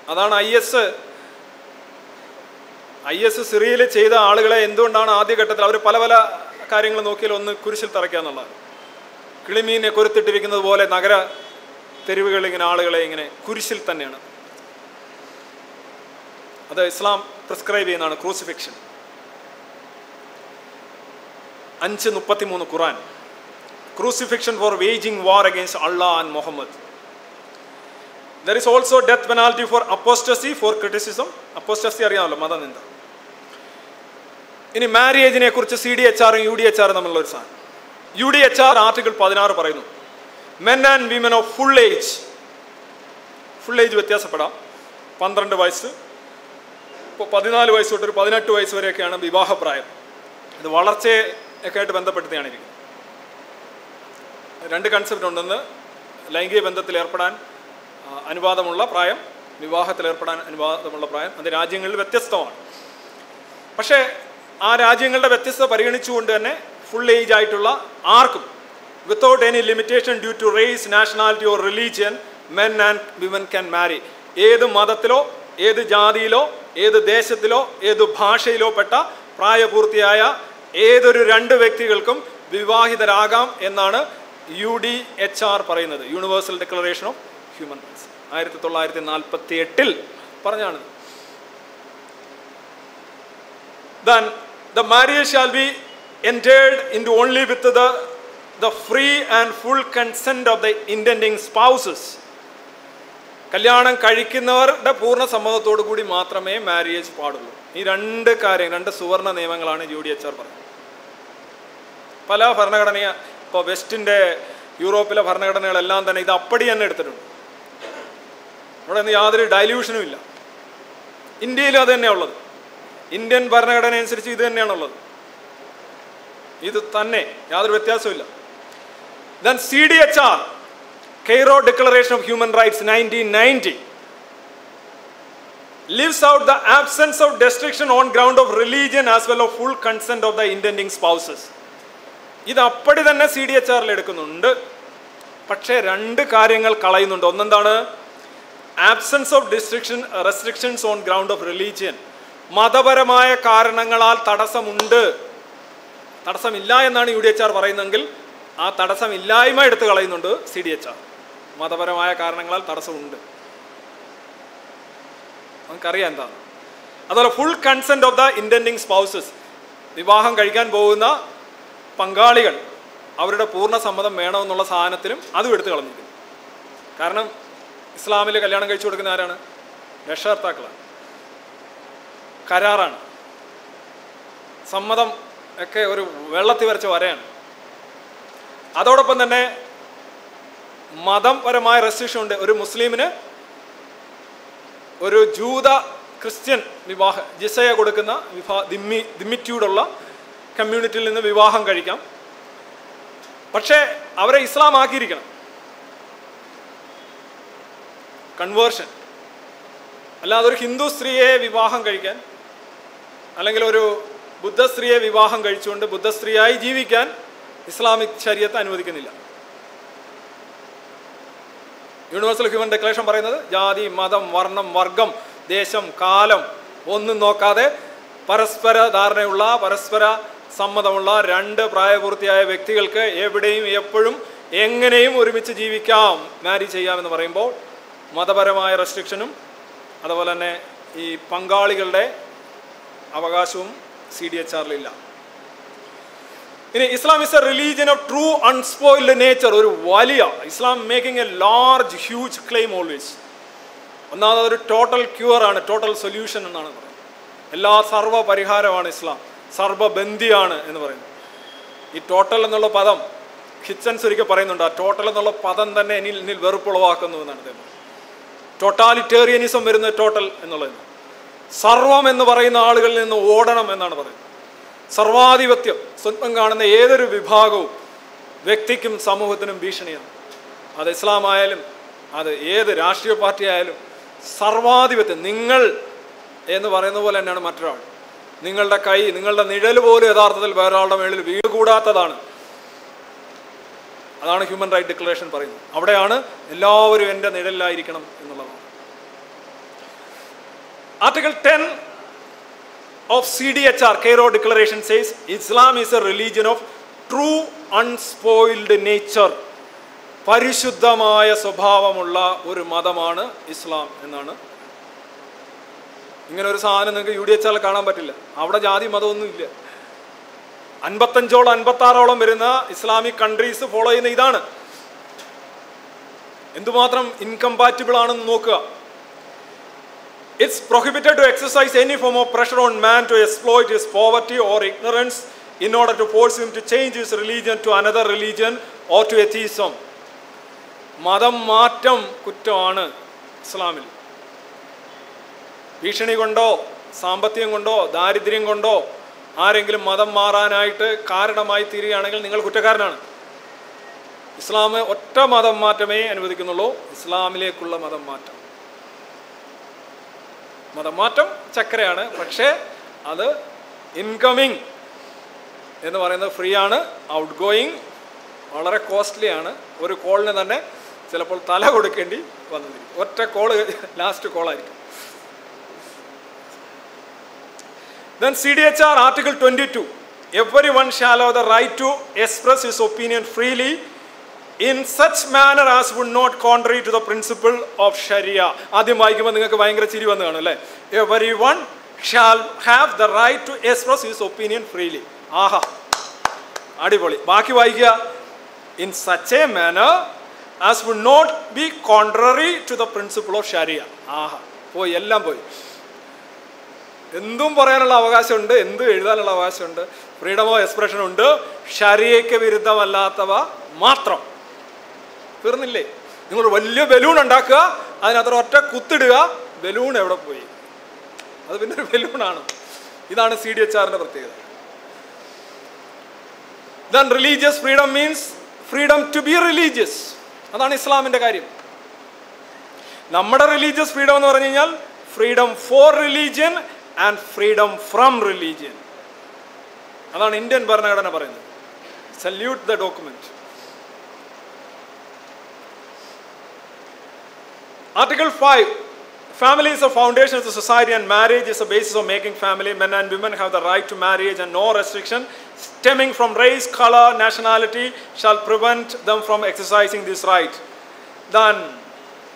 S1: അതാണ് ഐ എസ് ഐ എസ് സിറിയയിൽ ചെയ്ത ആളുകളെ എന്തുകൊണ്ടാണ് ആദ്യഘട്ടത്തിൽ അവർ പല പല കാര്യങ്ങൾ നോക്കിയാൽ ഒന്ന് കുരിശിൽ തറയ്ക്കുക എന്നുള്ളത്. കിളിമീനെ കൊരുത്തിട്ടിരിക്കുന്നത് പോലെ നഗര തെരുവുകളിൽ ഇങ്ങനെ ആളുകളെ ഇങ്ങനെ കുരിശിൽ തന്നെയാണ്. അത് ഇസ്ലാം പ്രിസ്ക്രൈബ് ചെയ്യുന്നതാണ് ക്രൂസിഫിക്ഷൻ അഞ്ച് മുപ്പത്തിമൂന്ന് Quran crucifixion for waging war against Allah and Muhammad there is also death penalty for apostasy for criticism apostasy അറിയാമല്ലോ മതനിന്ദ ഇനി മാരേജിനെ കുറിച്ച് സി ഡി എച്ച് ആറും യു ഡി എച്ച് ആറും തമ്മിലുള്ള ഒരു സാധനം. U D H R article പതിനാറ് പറയുന്നു. Men and women of full age full age വ്യത്യാസപ്പെടാം. പന്ത്രണ്ട് വയസ്സ്. ഇപ്പോൾ പതിനാല് വയസ്സ് തൊട്ട് ഒരു പതിനെട്ട് വയസ്സ് വരെയൊക്കെയാണ് വിവാഹപ്രായം. ഇത് വളർച്ചയൊക്കെ ആയിട്ട് ബന്ധപ്പെടുത്തിയാണ് ഇരിക്കുന്നത്. രണ്ട് കൺസെപ്റ്റ് ഉണ്ടെന്ന് ലൈംഗിക ബന്ധത്തിൽ ഏർപ്പെടാൻ അനുവാദമുള്ള പ്രായം വിവാഹത്തിൽ ഏർപ്പെടാൻ അനുവാദമുള്ള പ്രായം അത് രാജ്യങ്ങളിൽ വ്യത്യസ്തമാണ്. പക്ഷേ ആ രാജ്യങ്ങളുടെ വ്യത്യസ്തത പരിഗണിച്ചുകൊണ്ട് തന്നെ ഫുൾ ഏജ് ആയിട്ടുള്ള ആർക്കും without any limitation due to race nationality or religion men and women can marry ഏത് മതത്തിലോ ഏത് ജാതിയിലോ ഏത് ദേശത്തിലോ ഏത് ഭാഷയിലോ പെട്ട പ്രായപൂർത്തിയായ ഏതൊരു രണ്ട് വ്യക്തികൾക്കും വിവാഹിതരാകാം എന്നാണ് യു ഡി എച്ച് ആർ പറയുന്നത്. Universal declaration of human rights ആയിരത്തി തൊള്ളായിരത്തി നാൽപ്പത്തി എട്ടിൽ പറഞ്ഞാണ്. Then the marriage shall be entered into only with the, the free and full consent of the intending spouses കല്യാണം കഴിക്കുന്നവരുടെ പൂർണ സമ്മതത്തോടു കൂടി മാത്രമേ മാരേജ് പാടുള്ളൂ. ഈ രണ്ട് കാര്യം രണ്ട് സുവർണ നിയമങ്ങളാണ് യു ഡി എച്ച് ആർ പറഞ്ഞത് പല ഭരണഘടനയ ഇപ്പോൾ വെസ്റ്റിന്റെ യൂറോപ്പിലെ ഭരണഘടനകളെല്ലാം തന്നെ ഇത് അപ്പടി തന്നെ എടുത്തിട്ടുണ്ട്. അവിടെ നിന്ന് യാതൊരു ഡൈല്യൂഷനും ഇല്ല. ഇന്ത്യയിലും അത് തന്നെയാണ് ഉള്ളത്. ഇന്ത്യൻ ഭരണഘടന അനുസരിച്ച് ഇത് തന്നെയാണുള്ളത്. ഇത് തന്നെ യാതൊരു വ്യത്യാസമില്ല then C D H R Cairo declaration of human rights nineteen ninety leaves out the absence of destruction on ground of religion as well of full consent of the intending spouses ഇത് അപ്പടി തന്നെ C D H ആറിൽ എടുക്കുന്നുണ്ട്. പക്ഷേ രണ്ട് കാര്യങ്ങൾ കളയുന്നുണ്ട്. ഒന്നെന്താണ്? Absence of destruction restrictions on ground of religion മതപരമായ കാരണങ്ങളാൽ തടസ്സമുണ്ട്. തടസ്സമില്ല എന്നാണ് യു ഡി എച്ച് ആർ പറയുന്നതെങ്കിൽ ആ തടസ്സം ഇല്ലായ്മ എടുത്തു കളയുന്നുണ്ട് സി ഡി എച്ച് ആർ മതപരമായ കാരണങ്ങളാൽ തടസ്സമുണ്ട്. നമുക്കറിയാം എന്താണ് അതുപോലെ full consent of the intending spouses വിവാഹം കഴിക്കാൻ പോകുന്ന പങ്കാളികൾ അവരുടെ പൂർണ സമ്മതം വേണമെന്നുള്ള സാധനത്തിലും അതും എടുത്തു കളഞ്ഞിരിക്കുന്നു. കാരണം ഇസ്ലാമിൽ കല്യാണം കഴിച്ചു കൊടുക്കുന്ന ആരാണ്? രക്ഷകർത്താക്കളാണ്. കരാറാണ്. സമ്മതം ഒക്കെ ഒരു വെള്ളത്തിൽ വരച്ച വരയാണ്. അതോടൊപ്പം തന്നെ മതപരമായ റെസ്ട്രിക്ഷൻ ഉണ്ട്. ഒരു മുസ്ലിമിന് ഒരു ജൂത ക്രിസ്ത്യൻ വിവാഹ ജിസയ കൊടുക്കുന്ന വിവാഹ ദിമ്മി ദിമ്മിറ്റ്യൂഡുള്ള കമ്മ്യൂണിറ്റിയിൽ നിന്ന് വിവാഹം കഴിക്കാം. പക്ഷേ അവരെ ഇസ്ലാം ആക്കിയിരിക്കണം. കൺവേർഷൻ അല്ലാതെ ഒരു ഹിന്ദു സ്ത്രീയെ വിവാഹം കഴിക്കാൻ അല്ലെങ്കിൽ ഒരു ബുദ്ധ സ്ത്രീയെ വിവാഹം കഴിച്ചുകൊണ്ട് ബുദ്ധ സ്ത്രീയായി ജീവിക്കാൻ ഇസ്ലാമിക് ശരീരത്തെ അനുവദിക്കുന്നില്ല. യൂണിവേഴ്സൽ ഹ്യൂമൻ ഡെക്ലറേഷൻ പറയുന്നത് ജാതി മതം വർണം വർഗം ദേശം കാലം ഒന്നും നോക്കാതെ പരസ്പര ധാരണയുള്ള പരസ്പര സമ്മതമുള്ള രണ്ട് പ്രായപൂർത്തിയായ വ്യക്തികൾക്ക് എവിടെയും എപ്പോഴും എങ്ങനെയും ഒരുമിച്ച് ജീവിക്കാം മാരി ചെയ്യാമെന്ന് പറയുമ്പോൾ മതപരമായ റെസ്ട്രിക്ഷനും അതുപോലെ തന്നെ ഈ പങ്കാളികളുടെ അവകാശവും സി ഡി എച്ച് ആറിലില്ല ഇനി Islam is a religion of true unspoiled nature ഒരു വലിയ Islam making a large huge claim always ഒന്നാമത് ഒരു ടോട്ടൽ ക്യൂർ ആണ് ടോട്ടൽ സൊല്യൂഷൻ എന്നാണ് പറയുന്നത്. എല്ലാ സർവ പരിഹാരമാണ് ഇസ്ലാം സർവബന്ധിയാണ് എന്ന് പറയുന്നത്. ഈ ടോട്ടൽ എന്നുള്ള പദം ഹിച്ചൻസ് ഒരിക്കൽ പറയുന്നുണ്ട് ആ ടോട്ടൽ എന്നുള്ള പദം തന്നെ എന്നിൽ എന്നിൽ വെറുപ്പുളവാക്കുന്നു എന്നാണ് അദ്ദേഹം ടോട്ടാലിറ്റേറിയനിസം വരുന്ന ടോട്ടൽ എന്നുള്ളത് സർവം എന്ന് പറയുന്ന ആളുകളിൽ നിന്ന് ഓടണം എന്നാണ് പറയുന്നത്. സർവാധിപത്യം സ്വന്തം കാണുന്ന ഏതൊരു വിഭാഗവും വ്യക്തിക്കും സമൂഹത്തിനും ഭീഷണിയാണ്. അത് ഇസ്ലാമായാലും അത് ഏത് രാഷ്ട്രീയ പാർട്ടി ആയാലും സർവാധിപത്യം നിങ്ങൾ എന്ന് പറയുന്ന പോലെ തന്നെയാണ് മറ്റൊരാൾ. നിങ്ങളുടെ കൈ നിങ്ങളുടെ നിഴൽ പോലും യഥാർത്ഥത്തിൽ വേറൊരാളുടെ മേളിൽ വീട് കൂടാത്തതാണ് അതാണ് ഹ്യൂമൻ റൈറ്റ് ഡിക്ലറേഷൻ പറയുന്നത്. അവിടെയാണ് എല്ലാവരും എന്റെ നിഴലിലായിരിക്കണം എന്നുള്ളതാണ്. Article ten of CDHR, Cairo Declaration says Islam is a religion of true unspoiled nature പരിശുദ്ധമായ സ്വഭാവമുള്ള ഒരു മതമാണ് ഇസ്ലാം എന്നാണ്. ഇങ്ങനെ ഒരു സാധനം നിങ്ങൾക്ക് യു ഡി എച്ച് ആറിൽ കാണാൻ പറ്റില്ല. അവിടെ ജാതി മതമൊന്നും ഇല്ല. അൻപത്തഞ്ചോളം അൻപത്താറോളം വരുന്ന ഇസ്ലാമിക് കൺട്രീസ് ഫോളോ ചെയ്യുന്ന ഇതാണ്. എന്തുമാത്രം ഇൻകമ്പാറ്റിബിൾ ആണെന്ന് നോക്കുക. It's prohibited to exercise any form of pressure on man to exploit his poverty or ignorance in order to force him to change his religion to another religion or to atheism. മതം മാറ്റം കുറ്റമാണ് ഇസ്ലാമിൽ. ഭീഷണി കൊണ്ടോ സാമ്പത്തികം കൊണ്ടോ ദാരിദ്ര്യം കൊണ്ടോ ആരെങ്കിലും മതം മാറാനായിട്ട് കാരണമായി തീരുകയാണെങ്കിൽ നിങ്ങൾ കുറ്റക്കാരനാണ്. ഇസ്ലാം ഒറ്റ മതം മാറ്റമേ അനുവദിക്കുന്നുള്ളൂ. ഇസ്ലാമിലേക്കുള്ള മതം മാറ്റം. മതം ചക്രയാണ്. പക്ഷേ അത് ഇൻകമിങ് എന്ന് പറയുന്നത് ഫ്രീ ആണ് ഔട്ട് ഗോയിങ് വളരെ കോസ്റ്റ്ലി ആണ്. ഒരു കോളിന് തന്നെ ചിലപ്പോൾ തല കൊടുക്കേണ്ടി വന്നിരിക്കും. ഒറ്റ call last കോളായിരിക്കും then C D H R CDHR twenty 22. Every one shall the right to express his opinion freely in such manner as would not contrary to the principle of Sharia ആദ്യം വായിക്കുമ്പോൾ നിങ്ങൾക്ക് ഭയങ്കര ചിരി വന്ന് കാണും അല്ലേ? Every one shall have the right to express his opinion freely ആഹാ. അടിപൊളി. ബാക്കി വായിക്കുക. In such a manner as would not be contrary to the principle of Sharia ആഹാ. പോയി എല്ലാം പോയി. എന്തും പറയാനുള്ള അവകാശമുണ്ട് എന്തും എഴുതാനുള്ള അവകാശമുണ്ട് ഫ്രീഡം ഓഫ് എക്സ്പ്രഷൻ ഉണ്ട്. ഷരിയയ്ക്ക് വിരുദ്ധമല്ലാത്തവ മാത്രം. തീർന്നില്ലേ? നിങ്ങൾ വലിയ ബലൂൺ ഉണ്ടാക്കുക അതിനകത്ത് ഒറ്റ കുത്തിടുക ബലൂൺ എവിടെ പോയി? അത് പിന്നെ ഒരു ബലൂണാണ് ഇതാണ് സി ഡി എച്ച് ആറിന്റെ പ്രത്യേകത. Then religious freedom means freedom to be religious അതാണ് ഇസ്ലാമിന്റെ കാര്യം. നമ്മുടെ റിലീജിയസ് ഫ്രീഡം എന്ന് പറഞ്ഞു കഴിഞ്ഞാൽ freedom for religion and freedom from religion അതാണ് ഇന്ത്യൻ ഭരണഘടന പറയുന്നത്. Salute the document article five Family is a foundation of the society and marriage is the basis of making family. Men and women have the right to marriage and no restriction stemming from race, color, nationality shall prevent them from exercising this right. Then,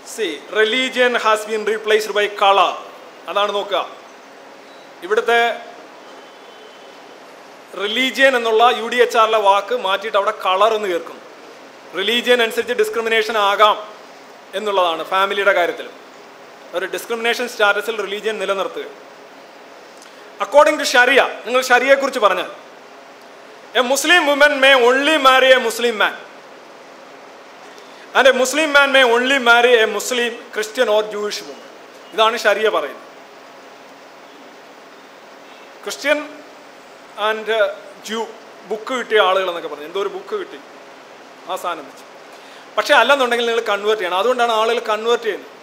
S1: see, religion has been replaced by color. അതാണ് നോക്കുക ഇവിടുത്തെ religion എന്നുള്ള U D H ആറിലെ വാക്ക് മാറ്റിയിട്ട് അവിടെ colour എന്ന് കേൾക്കും religion അനുസരിച്ച് ഡിസ്ക്രിമിനേഷൻ ആകാം എന്നുള്ളതാണ് ഫാമിലിയുടെ കാര്യത്തിൽ ഒരു ഡിസ്ക്രിമിനേഷൻ സ്റ്റാറ്റസിൽ റിലീജിയൻ നിലനിർത്തുക. അക്കോർഡിംഗ് ടു ഷരിയ നിങ്ങൾ ഷരിയെക്കുറിച്ച് പറഞ്ഞാൽ a Muslim woman may only marry a Muslim man and a Muslim man may only marry a Muslim Christian or Jewish woman ഇതാണ് ഷരിയ പറയുന്നത്. ക്രിസ്ത്യൻ ആൻഡ് ജൂ ബുക്ക് കിട്ടിയ ആളുകൾ എന്നൊക്കെ പറഞ്ഞു. എന്തോ ഒരു ബുക്ക് കിട്ടി. ആ സാധനം വെച്ച്. പക്ഷേ അല്ലെന്നുണ്ടെങ്കിൽ നിങ്ങൾ കൺവേർട്ട് ചെയ്യണം. അതുകൊണ്ടാണ് ആളുകൾ കൺവേർട്ട് ചെയ്യുന്നത്.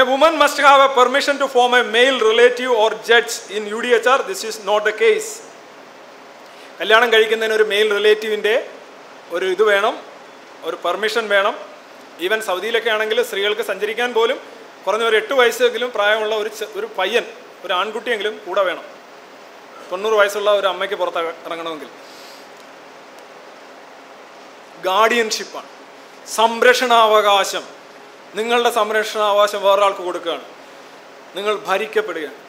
S1: A woman must have a permission to from a male relative or judge in U D H R this is not a case കല്യാണം കഴിക്കുന്നതിന് ഒരു മെയിൽ റിലേറ്റീവിന്റെ ഒരു ഇത് വേണം ഒരു പെർമിഷൻ വേണം. ഈവൻ സൗദിയിലൊക്കെ ആണെങ്കിൽ സ്ത്രീകൾക്ക് സഞ്ചരിക്കാൻ പോലും കുറഞ്ഞ ഒരു എട്ട് വയസ്സെങ്കിലും പ്രായമുള്ള ഒരു ഒരു പയ്യൻ ഒരു ആൺകുട്ടിയെങ്കിലും കൂടെ വേണം. തൊണ്ണൂറ് വയസ്സുള്ള ഒരു അമ്മയ്ക്ക് പുറത്ത് ഇറങ്ങണമെങ്കിൽ ഗാർഡിയൻഷിപ്പാണ് സംരക്ഷണാവകാശം നിങ്ങളുടെ സംരക്ഷണാവകാശം വേറൊരാൾക്ക് കൊടുക്കുകയാണ് നിങ്ങൾ ഭരിക്കപ്പെടുകയാണ്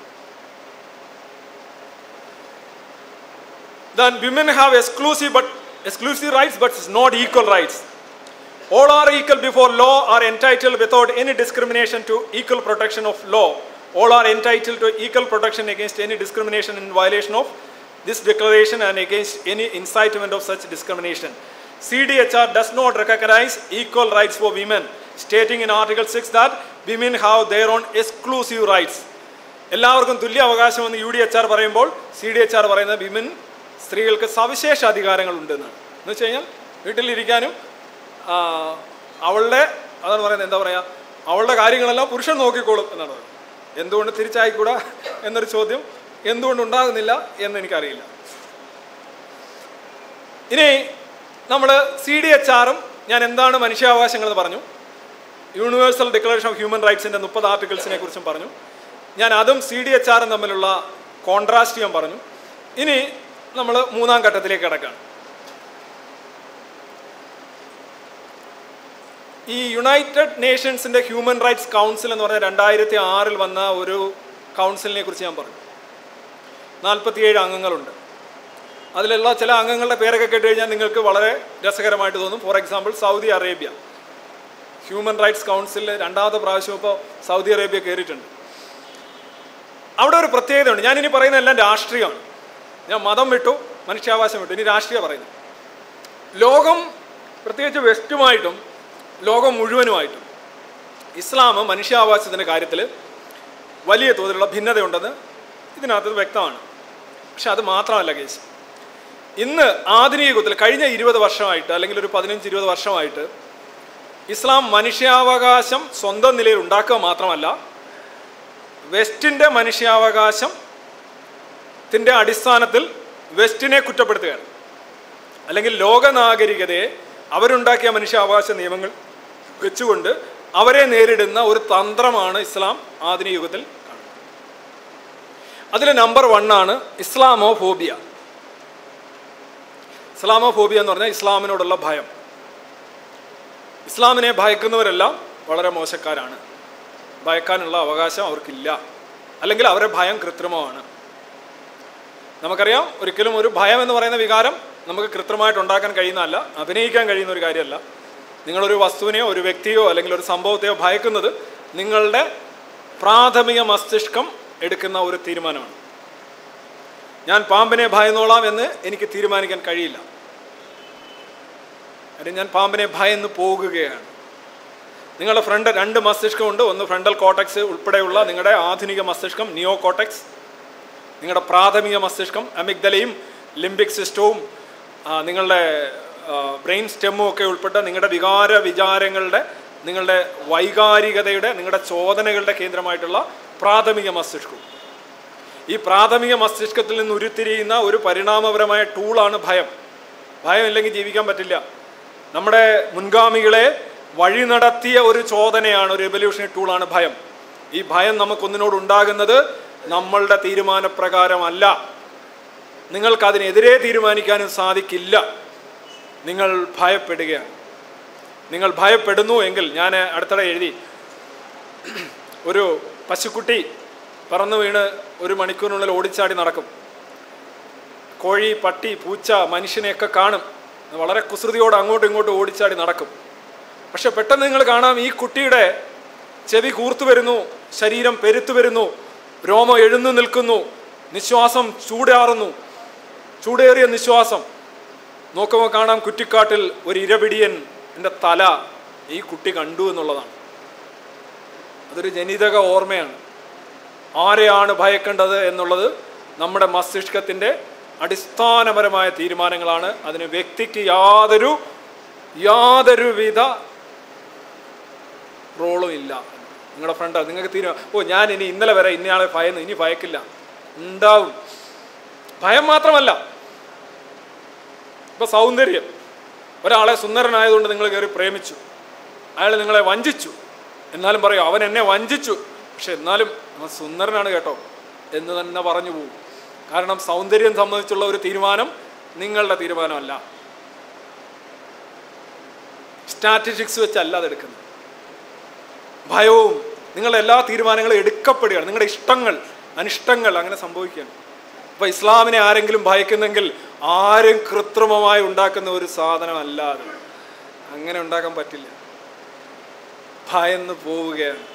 S1: then women have exclusive but exclusive rights but not equal rights all are equal before law are entitled without any discrimination to equal protection of law all are entitled to equal protection against any discrimination in violation of this declaration and against any incitement of such discrimination Cdhr does not recognize equal rights for women stating in article 6 that women have their own exclusive rights. എല്ലാവർക്കും തുല്യ അവകാശമെന്ന് U D H R പറയുമ്പോൾ C D H R പറയുന്നത് women സ്ത്രീകൾക്ക് സവിശേഷ അധികാരങ്ങളുണ്ടെന്നാണ് എന്ന് വെച്ച് കഴിഞ്ഞാൽ വീട്ടിലിരിക്കാനും അവളുടെ അതാണ് പറയുന്നത് എന്താ പറയുക അവളുടെ കാര്യങ്ങളെല്ലാം പുരുഷൻ നോക്കിക്കോളും എന്നാണ് പറയുന്നത്. എന്തുകൊണ്ട് തിരിച്ചായിക്കൂടാ എന്നൊരു ചോദ്യം എന്തുകൊണ്ട് ഉണ്ടാകുന്നില്ല എന്ന് എനിക്കറിയില്ല. ഇനി നമ്മൾ സി ഡി എച്ച് ആറും ഞാൻ എന്താണ് മനുഷ്യാവകാശങ്ങളെന്ന് പറഞ്ഞു. യൂണിവേഴ്സൽ ഡിക്ലറേഷൻ ഓഫ് ഹ്യൂമൻ റൈറ്റ്സിന്റെ മുപ്പത് ആർട്ടിക്കിൾസിനെ കുറിച്ചും പറഞ്ഞു. ഞാൻ അതും സി ഡി എച്ച് ആറും തമ്മിലുള്ള കോൺട്രാസ്റ്റ് ഞാൻ പറഞ്ഞു. ഇനി നമ്മൾ മൂന്നാം ഘട്ടത്തിലേക്ക് കിടക്കുകയാണ് ഈ യുണൈറ്റഡ് നേഷൻസിന്റെ ഹ്യൂമൻ റൈറ്റ്സ് കൗൺസിൽ എന്ന് പറഞ്ഞ രണ്ടായിരത്തി ആറിൽ വന്ന ഒരു കൗൺസിലിനെ കുറിച്ച് ഞാൻ പറഞ്ഞു. നാൽപ്പത്തിയേഴ് അംഗങ്ങളുണ്ട്. അതിലുള്ള ചില അംഗങ്ങളുടെ പേരൊക്കെ കേട്ട് കഴിഞ്ഞാൽ നിങ്ങൾക്ക് വളരെ രസകരമായിട്ട് തോന്നും. For example Saudi Arabia. Human rights കൗൺസിലിൽ രണ്ടാമത്തെ പ്രാവശ്യം ഇപ്പോൾ സൗദി അറേബ്യ കയറിയിട്ടുണ്ട് അവിടെ ഒരു പ്രത്യേകതയുണ്ട്. ഞാനിനി പറയുന്ന എല്ലാം രാഷ്ട്രീയമാണ്. ഞാൻ മതം വിട്ടു മനുഷ്യാവകാശം വിട്ടു. ഇനി രാഷ്ട്രീയ പറയുന്നു. ലോകം പ്രത്യേകിച്ച് വെസ്റ്റുമായിട്ടും ലോകം മുഴുവനുമായിട്ടും ഇസ്ലാം മനുഷ്യാവകാശത്തിന്റെ കാര്യത്തിൽ വലിയ തോതിലുള്ള ഭിന്നതയുണ്ടെന്ന് ഇതിനകത്ത് വ്യക്തമാണ്. പക്ഷെ അത് മാത്രമല്ല കേസ്. ഇന്ന് ആധുനിക യുഗത്തിൽ കഴിഞ്ഞ ഇരുപത് വർഷമായിട്ട് അല്ലെങ്കിൽ ഒരു പതിനഞ്ച് ഇരുപത് വർഷമായിട്ട് ഇസ്ലാം മനുഷ്യാവകാശം സ്വന്തം നിലയിൽ ഉണ്ടാക്കുക മാത്രമല്ല വെസ്റ്റിന്റെ മനുഷ്യാവകാശം ത്തിന്റെ അടിസ്ഥാനത്തിൽ വെസ്റ്റിനെ കുറ്റപ്പെടുത്തുകയാണ്. അല്ലെങ്കിൽ ലോക നാഗരികതയെ അവരുണ്ടാക്കിയ മനുഷ്യാവകാശ നിയമങ്ങൾ വെച്ചുകൊണ്ട് അവരെ നേരിടുന്ന ഒരു തന്ത്രമാണ് ഇസ്ലാം ആധുനിക യുഗത്തിൽ കാണുന്നത്. അതിൽ നമ്പർ വണ്ണാണ് ഇസ്ലാമോ ഫോബിയ ഇസ്ലാമോ ഫോബിയ എന്ന് പറഞ്ഞാൽ ഇസ്ലാമിനോടുള്ള ഭയം. ഇസ്ലാമിനെ ഭയക്കുന്നവരെല്ലാം വളരെ മോശക്കാരാണ്. ഭയക്കാനുള്ള അവകാശം അവർക്കില്ല. അല്ലെങ്കിൽ അവരെ ഭയം കൃത്രിമമാണ്. നമുക്കറിയാം ഒരിക്കലും ഒരു ഭയം എന്ന് പറയുന്ന വികാരം നമുക്ക് കൃത്രിമമായിട്ട് ഉണ്ടാക്കാൻ കഴിയുന്നതല്ല അഭിനയിക്കാൻ കഴിയുന്ന ഒരു കാര്യമല്ല. നിങ്ങളൊരു വസ്തുവിനെയോ ഒരു വ്യക്തിയോ അല്ലെങ്കിൽ ഒരു സംഭവത്തെയോ ഭയക്കുന്നത് നിങ്ങളുടെ പ്രാഥമിക മസ്തിഷ്കം എടുക്കുന്ന ഒരു തീരുമാനമാണ്. ഞാൻ പാമ്പിനെ ഭയന്നോളാം എന്ന് എനിക്ക് തീരുമാനിക്കാൻ കഴിയില്ല. കാര്യം ഞാൻ പാമ്പിനെ ഭയന്ന് പോകുകയാണ്. നിങ്ങളുടെ ഫ്രണ്ട് രണ്ട് മസ്തിഷ്കമുണ്ട്. ഒന്ന് ഫ്രണ്ടൽ കോട്ടക്സ് ഉൾപ്പെടെയുള്ള നിങ്ങളുടെ ആധുനിക മസ്തിഷ്കം നിയോ കോട്ടക്സ് നിങ്ങളുടെ പ്രാഥമിക മസ്തിഷ്കം അമിഗ്ദലയും ലിംബിക് സിസ്റ്റവും നിങ്ങളുടെ ബ്രെയിൻ സ്റ്റെമ്മും ഒക്കെ ഉൾപ്പെട്ട നിങ്ങളുടെ വികാര വിചാരങ്ങളുടെ നിങ്ങളുടെ വൈകാരികതയുടെ നിങ്ങളുടെ ചോദനകളുടെ കേന്ദ്രമായിട്ടുള്ള പ്രാഥമിക മസ്തിഷ്കവും. ഈ പ്രാഥമിക മസ്തിഷ്കത്തിൽ നിന്ന് ഉരുത്തിരിയുന്ന ഒരു പരിണാമപരമായ ടൂളാണ് ഭയം ഭയം. ഇല്ലെങ്കിൽ ജീവിക്കാൻ പറ്റില്ല. നമ്മുടെ മുൻഗാമികളെ വഴി നടത്തിയ ഒരു ചോദനയാണ് ഒരു എവല്യൂഷണറി ടൂളാണ് ഭയം. ഈ ഭയം നമുക്കൊന്നിനോട് ഉണ്ടാകുന്നത് നമ്മളുടെ തീരുമാനപ്രകാരമല്ല നിങ്ങൾക്ക് അതിനെതിരെ തീരുമാനിക്കാനും സാധിക്കില്ല. നിങ്ങൾ ഭയപ്പെടുകയാണ്. നിങ്ങൾ ഭയപ്പെടുന്നു എങ്കിൽ ഞാൻ അടുത്തിടെ എഴുതി. ഒരു പശുക്കുട്ടി പറന്നു വീണ് ഒരു മണിക്കൂറിനുള്ളിൽ ഓടിച്ചാടി നടക്കും. കോഴി പട്ടി പൂച്ച മനുഷ്യനെയൊക്കെ കാണും. വളരെ കുസൃതിയോട് അങ്ങോട്ടും ഇങ്ങോട്ടും ഓടിച്ചാടി നടക്കും. പക്ഷെ പെട്ടെന്ന് നിങ്ങൾ കാണാം ഈ കുട്ടിയുടെ ചെവി കൂർത്തു വരുന്നു ശരീരം പെരുത്തു വരുന്നു രോമം എഴുന്നു നിൽക്കുന്നു നിശ്വാസം ചൂടാറുന്നു ചൂടേറിയ നിശ്വാസം. നോക്കുമ്പോൾ കാണാം കുറ്റിക്കാട്ടിൽ ഒരു ഇരപിടിയൻ എന്റെ തല ഈ കുട്ടി കണ്ടു എന്നുള്ളതാണ്. അതൊരു ജനിതക ഓർമ്മയാണ്. ആരെയാണ് ഭയക്കേണ്ടത് എന്നുള്ളത് നമ്മുടെ മസ്തിഷ്കത്തിന്റെ അടിസ്ഥാനപരമായ തീരുമാനങ്ങളാണ്. അതിന് വ്യക്തിക്ക് യാതൊരു യാതൊരുവിധ റോളും ഇല്ല. നിങ്ങളുടെ ഫ്രണ്ട് നിങ്ങൾക്ക് തീരുമാനം ഓ ഞാൻ ഇനി ഇന്നലെ വരെ ഇന്നയാളെ ഭയന്ന് ഇനി ഭയക്കില്ല. ഉണ്ടാവും. ഭയം മാത്രമല്ല. ഇപ്പൊ സൗന്ദര്യം. ഒരാളെ സുന്ദരനായതുകൊണ്ട് നിങ്ങൾ കയറി പ്രേമിച്ചു. അയാൾ നിങ്ങളെ വഞ്ചിച്ചു. എന്നാലും പറയും അവൻ എന്നെ വഞ്ചിച്ചു. പക്ഷെ എന്നാലും സുന്ദരനാണ് കേട്ടോ എന്ന് തന്നെ പറഞ്ഞു പോകും കാരണം സൗന്ദര്യം സംബന്ധിച്ചുള്ള ഒരു തീരുമാനം നിങ്ങളുടെ തീരുമാനമല്ല. സ്റ്റാറ്റിസ്റ്റിക്സ് വെച്ചല്ല അത് എടുക്കുന്നത്. ഭയവും നിങ്ങളുടെ എല്ലാ തീരുമാനങ്ങളും എടുക്കപ്പെടുകയാണ്. നിങ്ങളുടെ ഇഷ്ടങ്ങൾ അനിഷ്ടങ്ങൾ അങ്ങനെ സംഭവിക്കുകയാണ്. അപ്പോൾ ഇസ്ലാമിനെ ആരെങ്കിലും ഭയക്കുന്നെങ്കിൽ ആരും കൃത്രിമമായി ഉണ്ടാക്കുന്ന ഒരു സാധനമല്ല അത്. അങ്ങനെ ഉണ്ടാക്കാൻ പറ്റില്ല. ഭയന്ന് പോവുകയാണ്.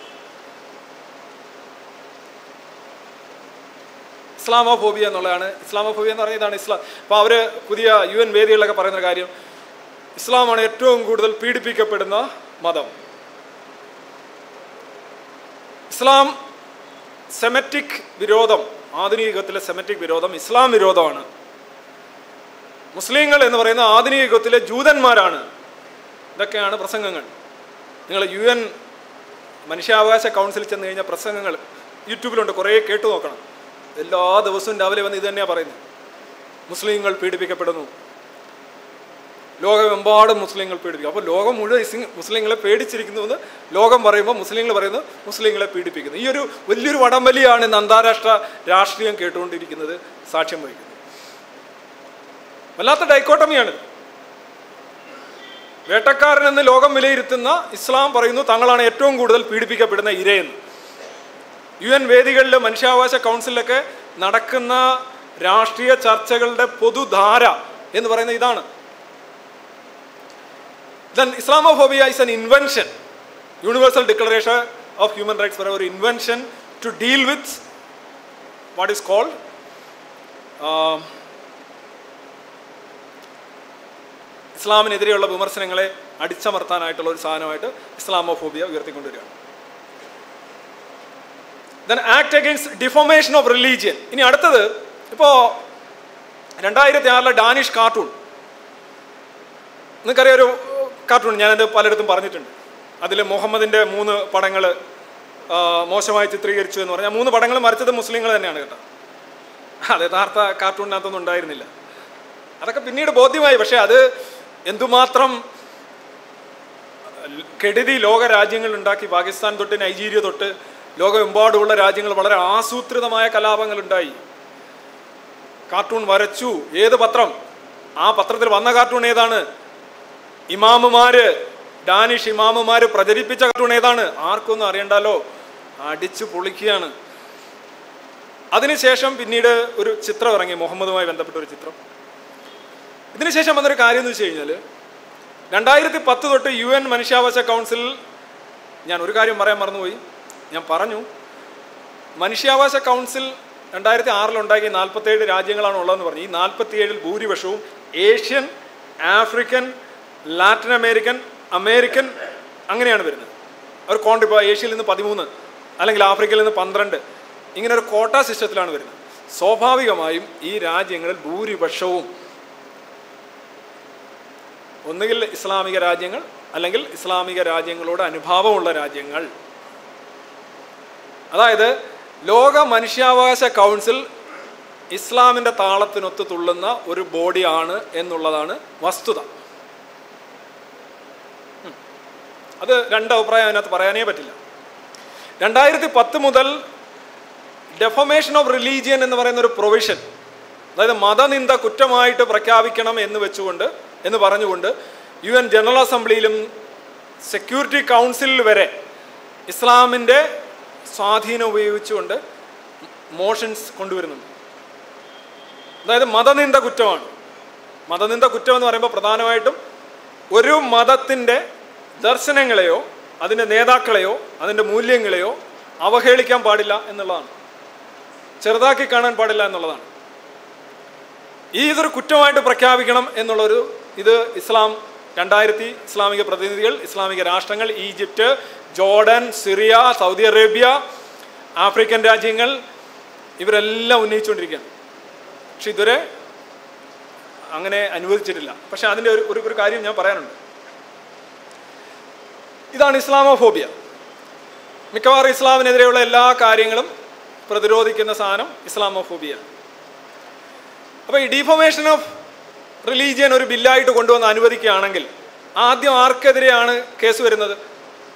S1: ഇസ്ലാമോഫോബിയ എന്നുള്ളതാണ്. ഇസ്ലാമോഫോബിയ എന്ന് പറഞ്ഞാൽ ഇതാണ് ഇസ്ലാം അപ്പോൾ അവർ പുതിയ യു എൻ വേദികളിലൊക്കെ പറയുന്ന കാര്യം. ഇസ്ലാമാണ് ഏറ്റവും കൂടുതൽ പീഡിപ്പിക്കപ്പെടുന്ന മതം. ഇസ്ലാം സെമറ്റിക് വിരോധം ആധുനിക യുഗത്തിലെ സെമറ്റിക് വിരോധം ഇസ്ലാം വിരോധമാണ്. മുസ്ലിങ്ങൾ എന്ന് പറയുന്ന ആധുനിക യുഗത്തിലെ ജൂതന്മാരാണ്. ഇതൊക്കെയാണ് പ്രസംഗങ്ങൾ. നിങ്ങൾ യു എൻ മനുഷ്യാവകാശ കൗൺസിൽ ചെന്ന് കഴിഞ്ഞ പ്രസംഗങ്ങൾ യൂട്യൂബിലുണ്ട് കുറേ കേട്ടു നോക്കണം. എല്ലാ ദിവസവും രാവിലെ വന്ന് ഇത് തന്നെയാണ് പറയുന്നത്. മുസ്ലിങ്ങൾ പീഡിപ്പിക്കപ്പെടുന്നു. ലോകമെമ്പാടും മുസ്ലിങ്ങൾ പീഡിപ്പിക്കും. അപ്പോൾ ലോകം മുഴുവൻ മുസ്ലിങ്ങളെ മുസ്ലിങ്ങളെ പേടിച്ചിരിക്കുന്നുവെന്ന് ലോകം പറയുമ്പോൾ മുസ്ലിങ്ങൾ പറയുന്നു മുസ്ലിങ്ങളെ പീഡിപ്പിക്കുന്നു. ഈ ഒരു വലിയൊരു വടംവലിയാണ് ഇന്ന് അന്താരാഷ്ട്ര രാഷ്ട്രീയം കേട്ടുകൊണ്ടിരിക്കുന്നത് സാക്ഷ്യം വഹിക്കുന്നത്. വല്ലാത്ത ഡൈക്കോട്ടമിയാണ്. വേട്ടക്കാരനെന്ന് ലോകം വിലയിരുത്തുന്ന ഇസ്ലാം പറയുന്നു തങ്ങളാണ് ഏറ്റവും കൂടുതൽ പീഡിപ്പിക്കപ്പെടുന്ന ഇരയെന്ന്. യു എൻ വേദികളിൽ മനുഷ്യാവകാശ കൗൺസിലൊക്കെ നടക്കുന്ന രാഷ്ട്രീയ ചർച്ചകളുടെ പൊതുധാര എന്ന് പറയുന്നത് ഇതാണ്. Then Islamophobia is an invention universal declaration of human rights പറയുന്ന ഒരു invention to deal with what is called ഇസ്ലാമിനെതിരെയുള്ള വിമർശനങ്ങളെ അടിച്ചമർത്താനായിട്ടുള്ള ഒരു സാധനമായിട്ട് Islamophobia ഉയർത്തിക്കൊണ്ടുവരികയാണ്. Then act against defamation of religion ഇനി അടുത്തത് ഇപ്പോൾ രണ്ടായിരത്തി ആറിലെ ഡാനിഷ് കാർട്ടൂൺ നിങ്ങൾക്കറിയാം ഒരു കാർട്ടൂൺ ഞാനത് പലയിടത്തും പറഞ്ഞിട്ടുണ്ട്. അതിൽ മുഹമ്മദിന്റെ മൂന്ന് പടങ്ങൾ മോശമായി ചിത്രീകരിച്ചു എന്ന് പറഞ്ഞാൽ മൂന്ന് പടങ്ങൾ മറിച്ചത് മുസ്ലിങ്ങൾ തന്നെയാണ് കേട്ടോ. അത് യഥാർത്ഥ കാർട്ടൂണിനകത്തൊന്നും ഉണ്ടായിരുന്നില്ല. അതൊക്കെ പിന്നീട് ബോധ്യമായി. പക്ഷേ അത് എന്തുമാത്രം കെടുതി ലോക രാജ്യങ്ങൾ ഉണ്ടാക്കി പാകിസ്ഥാൻ തൊട്ട് നൈജീരിയ തൊട്ട് ലോകമെമ്പാടുമുള്ള രാജ്യങ്ങൾ വളരെ ആസൂത്രിതമായ കലാപങ്ങളുണ്ടായി. കാർട്ടൂൺ വരച്ചു. ഏത് പത്രം? ആ പത്രത്തിൽ വന്ന കാർട്ടൂൺ ഏതാണ്? ഇമാമുമാര് ഡാനിഷ് ഇമാമുമാര് പ്രചരിപ്പിച്ച കാർട്ടൂൺ ഏതാണ്? ആർക്കൊന്നും അറിയണ്ടല്ലോ അടിച്ചു പൊളിക്കുകയാണ്. അതിനുശേഷം പിന്നീട് ഒരു ചിത്രം ഇറങ്ങി മുഹമ്മദുമായി ബന്ധപ്പെട്ട ഒരു ചിത്രം. ഇതിനുശേഷം വന്നൊരു കാര്യം എന്ന് വെച്ച് കഴിഞ്ഞാൽ രണ്ടായിരത്തി പത്ത് തൊട്ട് യു എൻ മനുഷ്യാവകാശ കൗൺസിൽ ഞാൻ ഒരു കാര്യം പറയാൻ മറന്നുപോയി. ഞാൻ പറഞ്ഞു മനുഷ്യാവകാശ കൗൺസിൽ രണ്ടായിരത്തി ആറിലുണ്ടാക്കിയ നാൽപ്പത്തേഴ് രാജ്യങ്ങളാണ് ഉള്ളതെന്ന് പറഞ്ഞു. ഈ നാൽപ്പത്തിയേഴിൽ ഭൂരിപക്ഷവും Asian African Latin American American അങ്ങനെയാണ് വരുന്നത്. അവർ കോണ്ട് ഇപ്പോൾ ഏഷ്യയിൽ നിന്ന് പതിമൂന്ന് അല്ലെങ്കിൽ ആഫ്രിക്കയിൽ നിന്ന് പന്ത്രണ്ട് ഇങ്ങനെ ഒരു കോട്ട സിസ്റ്റത്തിലാണ് വരുന്നത്. സ്വാഭാവികമായും ഈ രാജ്യങ്ങളിൽ ഭൂരിപക്ഷവും ഒന്നുകിൽ ഇസ്ലാമിക രാജ്യങ്ങൾ അല്ലെങ്കിൽ ഇസ്ലാമിക രാജ്യങ്ങളോട് അനുഭാവമുള്ള രാജ്യങ്ങൾ അതായത് ലോക മനുഷ്യാവകാശ കൗൺസിൽ ഇസ്ലാമിന്റെ താളത്തിനൊത്ത് തുള്ളുന്ന ഒരു ബോഡിയാണ് എന്നുള്ളതാണ് വസ്തുത. അത് രണ്ട് അഭിപ്രായം അതിനകത്ത് പറയാനേ പറ്റില്ല. രണ്ടായിരത്തി പത്ത് മുതൽ ഡെഫമേഷൻ ഓഫ് റിലീജിയൻ എന്ന് പറയുന്ന ഒരു പ്രൊവിഷൻ അതായത് മതനിന്ദ കുറ്റമായിട്ട് പ്രഖ്യാപിക്കണം എന്ന് വെച്ചുകൊണ്ട് എന്ന് പറഞ്ഞുകൊണ്ട് യു എൻ ജനറൽ അസംബ്ലിയിലും സെക്യൂരിറ്റി കൗൺസിലിൽ വരെ ഇസ്ലാമിന്റെ സ്വാധീനം ഉപയോഗിച്ചുകൊണ്ട് മോഷൻസ് കൊണ്ടുവരുന്നുണ്ട്. അതായത് മതനിന്ദ കുറ്റമാണ്. മതനിന്ദ കുറ്റം എന്ന് പറയുമ്പോൾ പ്രധാനമായിട്ടും ഒരു മതത്തിന്റെ ദർശനങ്ങളെയോ അതിന്റെ നേതാക്കളെയോ അതിന്റെ മൂല്യങ്ങളെയോ അവഹേളിക്കാൻ പാടില്ല എന്നുള്ളതാണ്. ചെറുതാക്കി കാണാൻ പാടില്ല എന്നുള്ളതാണ്. ഈ ഇതൊരു കുറ്റമായിട്ട് പ്രഖ്യാപിക്കണം എന്നുള്ളൊരു ഇത് ഇസ്ലാം രണ്ടായിരത്തി ഇസ്ലാമിക പ്രതിനിധികൾ ഇസ്ലാമിക രാഷ്ട്രങ്ങൾ Egypt Jordan Syria Saudi Arabia African രാജ്യങ്ങൾ ഇവരെല്ലാം ഉന്നയിച്ചുകൊണ്ടിരിക്കുകയാണ്. പക്ഷെ ഇതുവരെ അങ്ങനെ അനുവദിച്ചിട്ടില്ല. പക്ഷെ അതിന്റെ ഒരു ഒരു- കാര്യം ഞാൻ പറയാനുണ്ട്. ഇതാണ് ഇസ്ലാമോഫോബിയ. മിക്കവാറും ഇസ്ലാമിനെതിരെയുള്ള എല്ലാ കാര്യങ്ങളും പ്രതിരോധിക്കുന്ന സാധനം ഇസ്ലാമോഫോബിയ അപ്പോൾ ഈ ഡീഫോമേഷൻ ഓഫ് റിലീജിയൻ ഒരു ബില്ലായിട്ട് കൊണ്ടുവന്ന് അനുവദിക്കുകയാണെങ്കിൽ ആദ്യം ആർക്കെതിരെയാണ് കേസ് വരുന്നത്?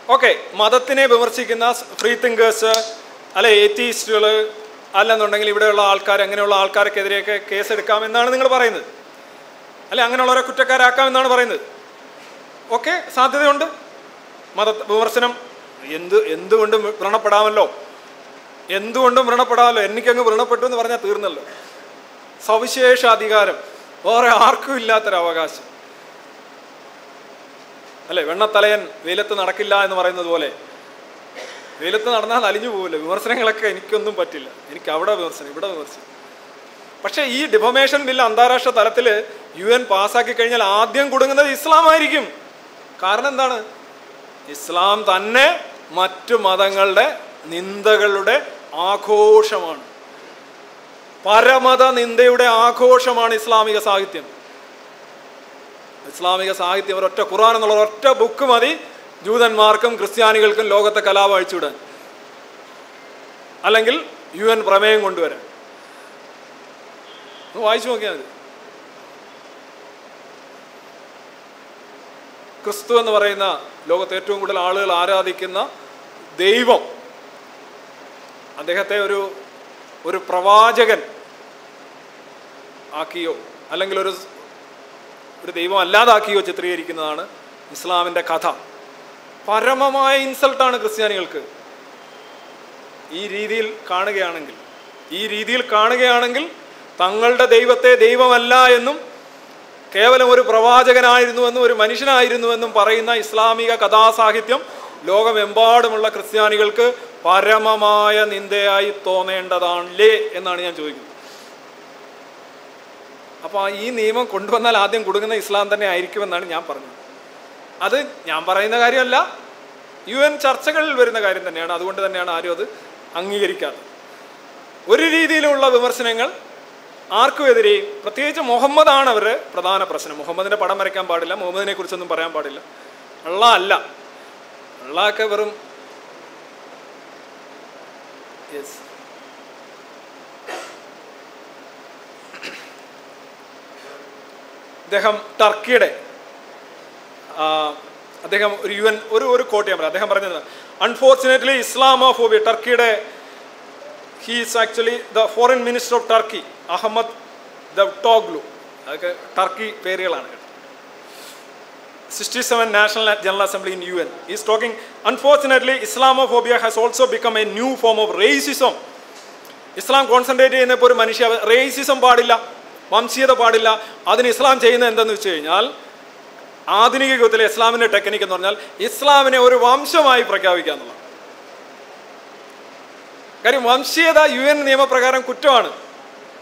S1: ഓക്കെ മതത്തിനെ വിമർശിക്കുന്ന ഫ്രീ തിങ്കേഴ്സ് അല്ലെ ഏറ്റീസ്റ്റുകൾ അല്ലെന്നുണ്ടെങ്കിൽ ഇവിടെയുള്ള ആൾക്കാർ അങ്ങനെയുള്ള ആൾക്കാർക്കെതിരെയൊക്കെ കേസ് എടുക്കാം എന്നാണ് നിങ്ങൾ പറയുന്നത്. അല്ലെ അങ്ങനെയുള്ളവരെ കുറ്റക്കാരാക്കാം എന്നാണ് പറയുന്നത്. ഓക്കെ സാധ്യതയുണ്ട്? മത വിമർശനം എന്ത് എന്തുകൊണ്ടും വ്രണപ്പെടാമല്ലോ. എന്തുകൊണ്ടും വ്രണപ്പെടാമല്ലോ. എനിക്കങ്ങ് വ്രണപ്പെട്ടു എന്ന് പറഞ്ഞാൽ തീർന്നല്ലോ. സവിശേഷ അധികാരം വേറെ ആർക്കും ഇല്ലാത്തൊരവകാശം. അല്ലെ വെണ്ണത്തലയൻ വെയിലത്ത് നടക്കില്ല എന്ന് പറയുന്നത് പോലെ. വെയിലത്ത് നടന്നാൽ അലിഞ്ഞു പോകില്ല വിമർശനങ്ങളൊക്കെ എനിക്കൊന്നും പറ്റില്ല. എനിക്ക് അവിടെ വിമർശനം ഇവിടെ വിമർശനം. പക്ഷേ ഈ ഡിഫമേഷൻ ബില്ല് അന്താരാഷ്ട്ര തലത്തിൽ യു എൻ പാസ്സാക്കി കഴിഞ്ഞാൽ ആദ്യം കൊടുങ്ങുന്നത് ഇസ്ലാം ആയിരിക്കും. കാരണം എന്താണ്? ഇസ്ലാം തന്നെ മറ്റു മതങ്ങളുടെ നിന്ദകളുടെ ആഘോഷമാണ്. പരമത നിന്ദയുടെ ആഘോഷമാണ് ഇസ്ലാമിക സാഹിത്യം. ഇസ്ലാമിക സാഹിത്യം ഒരൊറ്റ ഖുറാൻ എന്നുള്ള ഒരൊറ്റ ബുക്ക് മതി ജൂതന്മാർക്കും ക്രിസ്ത്യാനികൾക്കും ലോകത്തെ കലാപം അഴിച്ചുവിടാൻ. അല്ലെങ്കിൽ യു എൻ പ്രമേയം കൊണ്ടുവരാൻ. വായിച്ചു നോക്കിയാൽ മതി. ക്രിസ്തു എന്ന് പറയുന്ന ലോകത്തെ ഏറ്റവും കൂടുതൽ ആളുകൾ ആരാധിക്കുന്ന ദൈവം. അദ്ദേഹത്തെ ഒരു ഒരു പ്രവാചകൻ ആക്കിയോ? അല്ലെങ്കിൽ ഒരു ഒരു ദൈവം അല്ലാതാക്കിയോ ചിത്രീകരിക്കുന്നതാണ് ഇസ്ലാമിന്റെ കഥ. പരമമായ ഇൻസൾട്ടാണ് ക്രിസ്ത്യാനികൾക്ക്. ഈ രീതിയിൽ കാണുകയാണെങ്കിൽ ഈ രീതിയിൽ കാണുകയാണെങ്കിൽ തങ്ങളുടെ ദൈവത്തെ ദൈവമല്ല എന്നും കേവലം ഒരു പ്രവാചകനായിരുന്നുവെന്നും ഒരു മനുഷ്യനായിരുന്നുവെന്നും പറയുന്ന ഇസ്ലാമിക കഥാസാഹിത്യം ലോകമെമ്പാടുമുള്ള ക്രിസ്ത്യാനികൾക്ക് പരമമായ നിന്ദയായി തോന്നേണ്ടതാണല്ലേ എന്നാണ് ഞാൻ ചോദിക്കുന്നത്. അപ്പോൾ ഈ നിയമം കൊണ്ടുവന്നാൽ ആദ്യം കൊടുക്കുന്ന ഇസ്ലാം തന്നെ ആയിരിക്കുമെന്നാണ് ഞാൻ പറഞ്ഞത്. അത് ഞാൻ പറയുന്ന കാര്യമല്ല. യു എൻ ചർച്ചകളിൽ വരുന്ന കാര്യം തന്നെയാണ്. അതുകൊണ്ട് തന്നെയാണ് ആരും അത് അംഗീകരിക്കാത്തത്. ഒരു രീതിയിലുള്ള വിമർശനങ്ങൾ ആർക്കുമെതിരെയും പ്രത്യേകിച്ച് മുഹമ്മദാണ് അവരുടെ പ്രധാന പ്രശ്നം. മുഹമ്മദിന്റെ പടം വരയ്ക്കാൻ പാടില്ല മുഹമ്മദിനെ കുറിച്ചൊന്നും പറയാൻ പാടില്ല. അള്ള അല്ല. അള്ളാഹൊക്കെ വെറും യെസ് അദ്ദേഹം ടർക്കിയുടെ അദ്ദേഹം ഒരു യു എൻ ഒരു ഒരു കോട്ട് പറയാം. അദ്ദേഹം പറഞ്ഞത് unfortunately Islamophobia ടർക്കിയുടെ he's actually the foreign minister of Turkey Ahmet Davutoglu അതൊക്കെ ടർക്കി പേരുകളാണ് കേട്ടോ sixty seven national general assembly in U N is talking unfortunately Islamophobia has also become a new form of racism Islam concentrate ചെയ്യുന്നപ്പോൾ ഒരു മനുഷ്യ racism പാടില്ല വംശീയത പാടില്ല. അതിന് ഇസ്ലാം ചെയ്യുന്നത് എന്തെന്ന് വെച്ച് കഴിഞ്ഞാൽ ആധുനിക യുഗത്തിലെ ഇസ്ലാമിന്റെ ടെക്നിക്ക് എന്ന് പറഞ്ഞാൽ ഇസ്ലാമിനെ ഒരു വംശമായി പ്രഖ്യാപിക്കുക എന്നുള്ളതാണ്. കാര്യം വംശീയത യു എൻ നിയമപ്രകാരം കുറ്റമാണ്.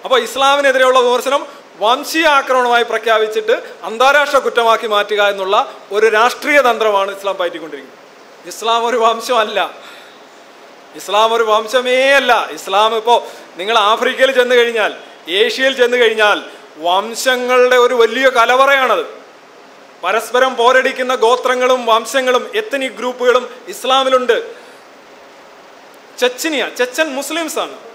S1: അപ്പോൾ ഇസ്ലാമിനെതിരെയുള്ള വിമർശനം വംശീയ ആക്രമണമായി പ്രഖ്യാപിച്ചിട്ട് അന്താരാഷ്ട്ര കുറ്റമാക്കി മാറ്റുക എന്നുള്ള ഒരു രാഷ്ട്രീയ തന്ത്രമാണ് ഇസ്ലാം പയറ്റിക്കൊണ്ടിരിക്കുന്നത്. ഇസ്ലാം ഒരു വംശമല്ല. ഇസ്ലാം ഒരു വംശമേ അല്ല. ഇസ്ലാം ഇപ്പോൾ നിങ്ങൾ ആഫ്രിക്കയിൽ ചെന്ന് കഴിഞ്ഞാൽ ഏഷ്യയിൽ ചെന്ന് കഴിഞ്ഞാൽ വംശങ്ങളുടെ ഒരു വലിയ കലവറയാണത്. പരസ്പരം പോരടിക്കുന്ന ഗോത്രങ്ങളും വംശങ്ങളും എത്തനിക് ഗ്രൂപ്പുകളും ഇസ്ലാമിലുണ്ട്. ചെച്ചനിയ ചെച്ചൻ മുസ്ലിംസ് ആണ്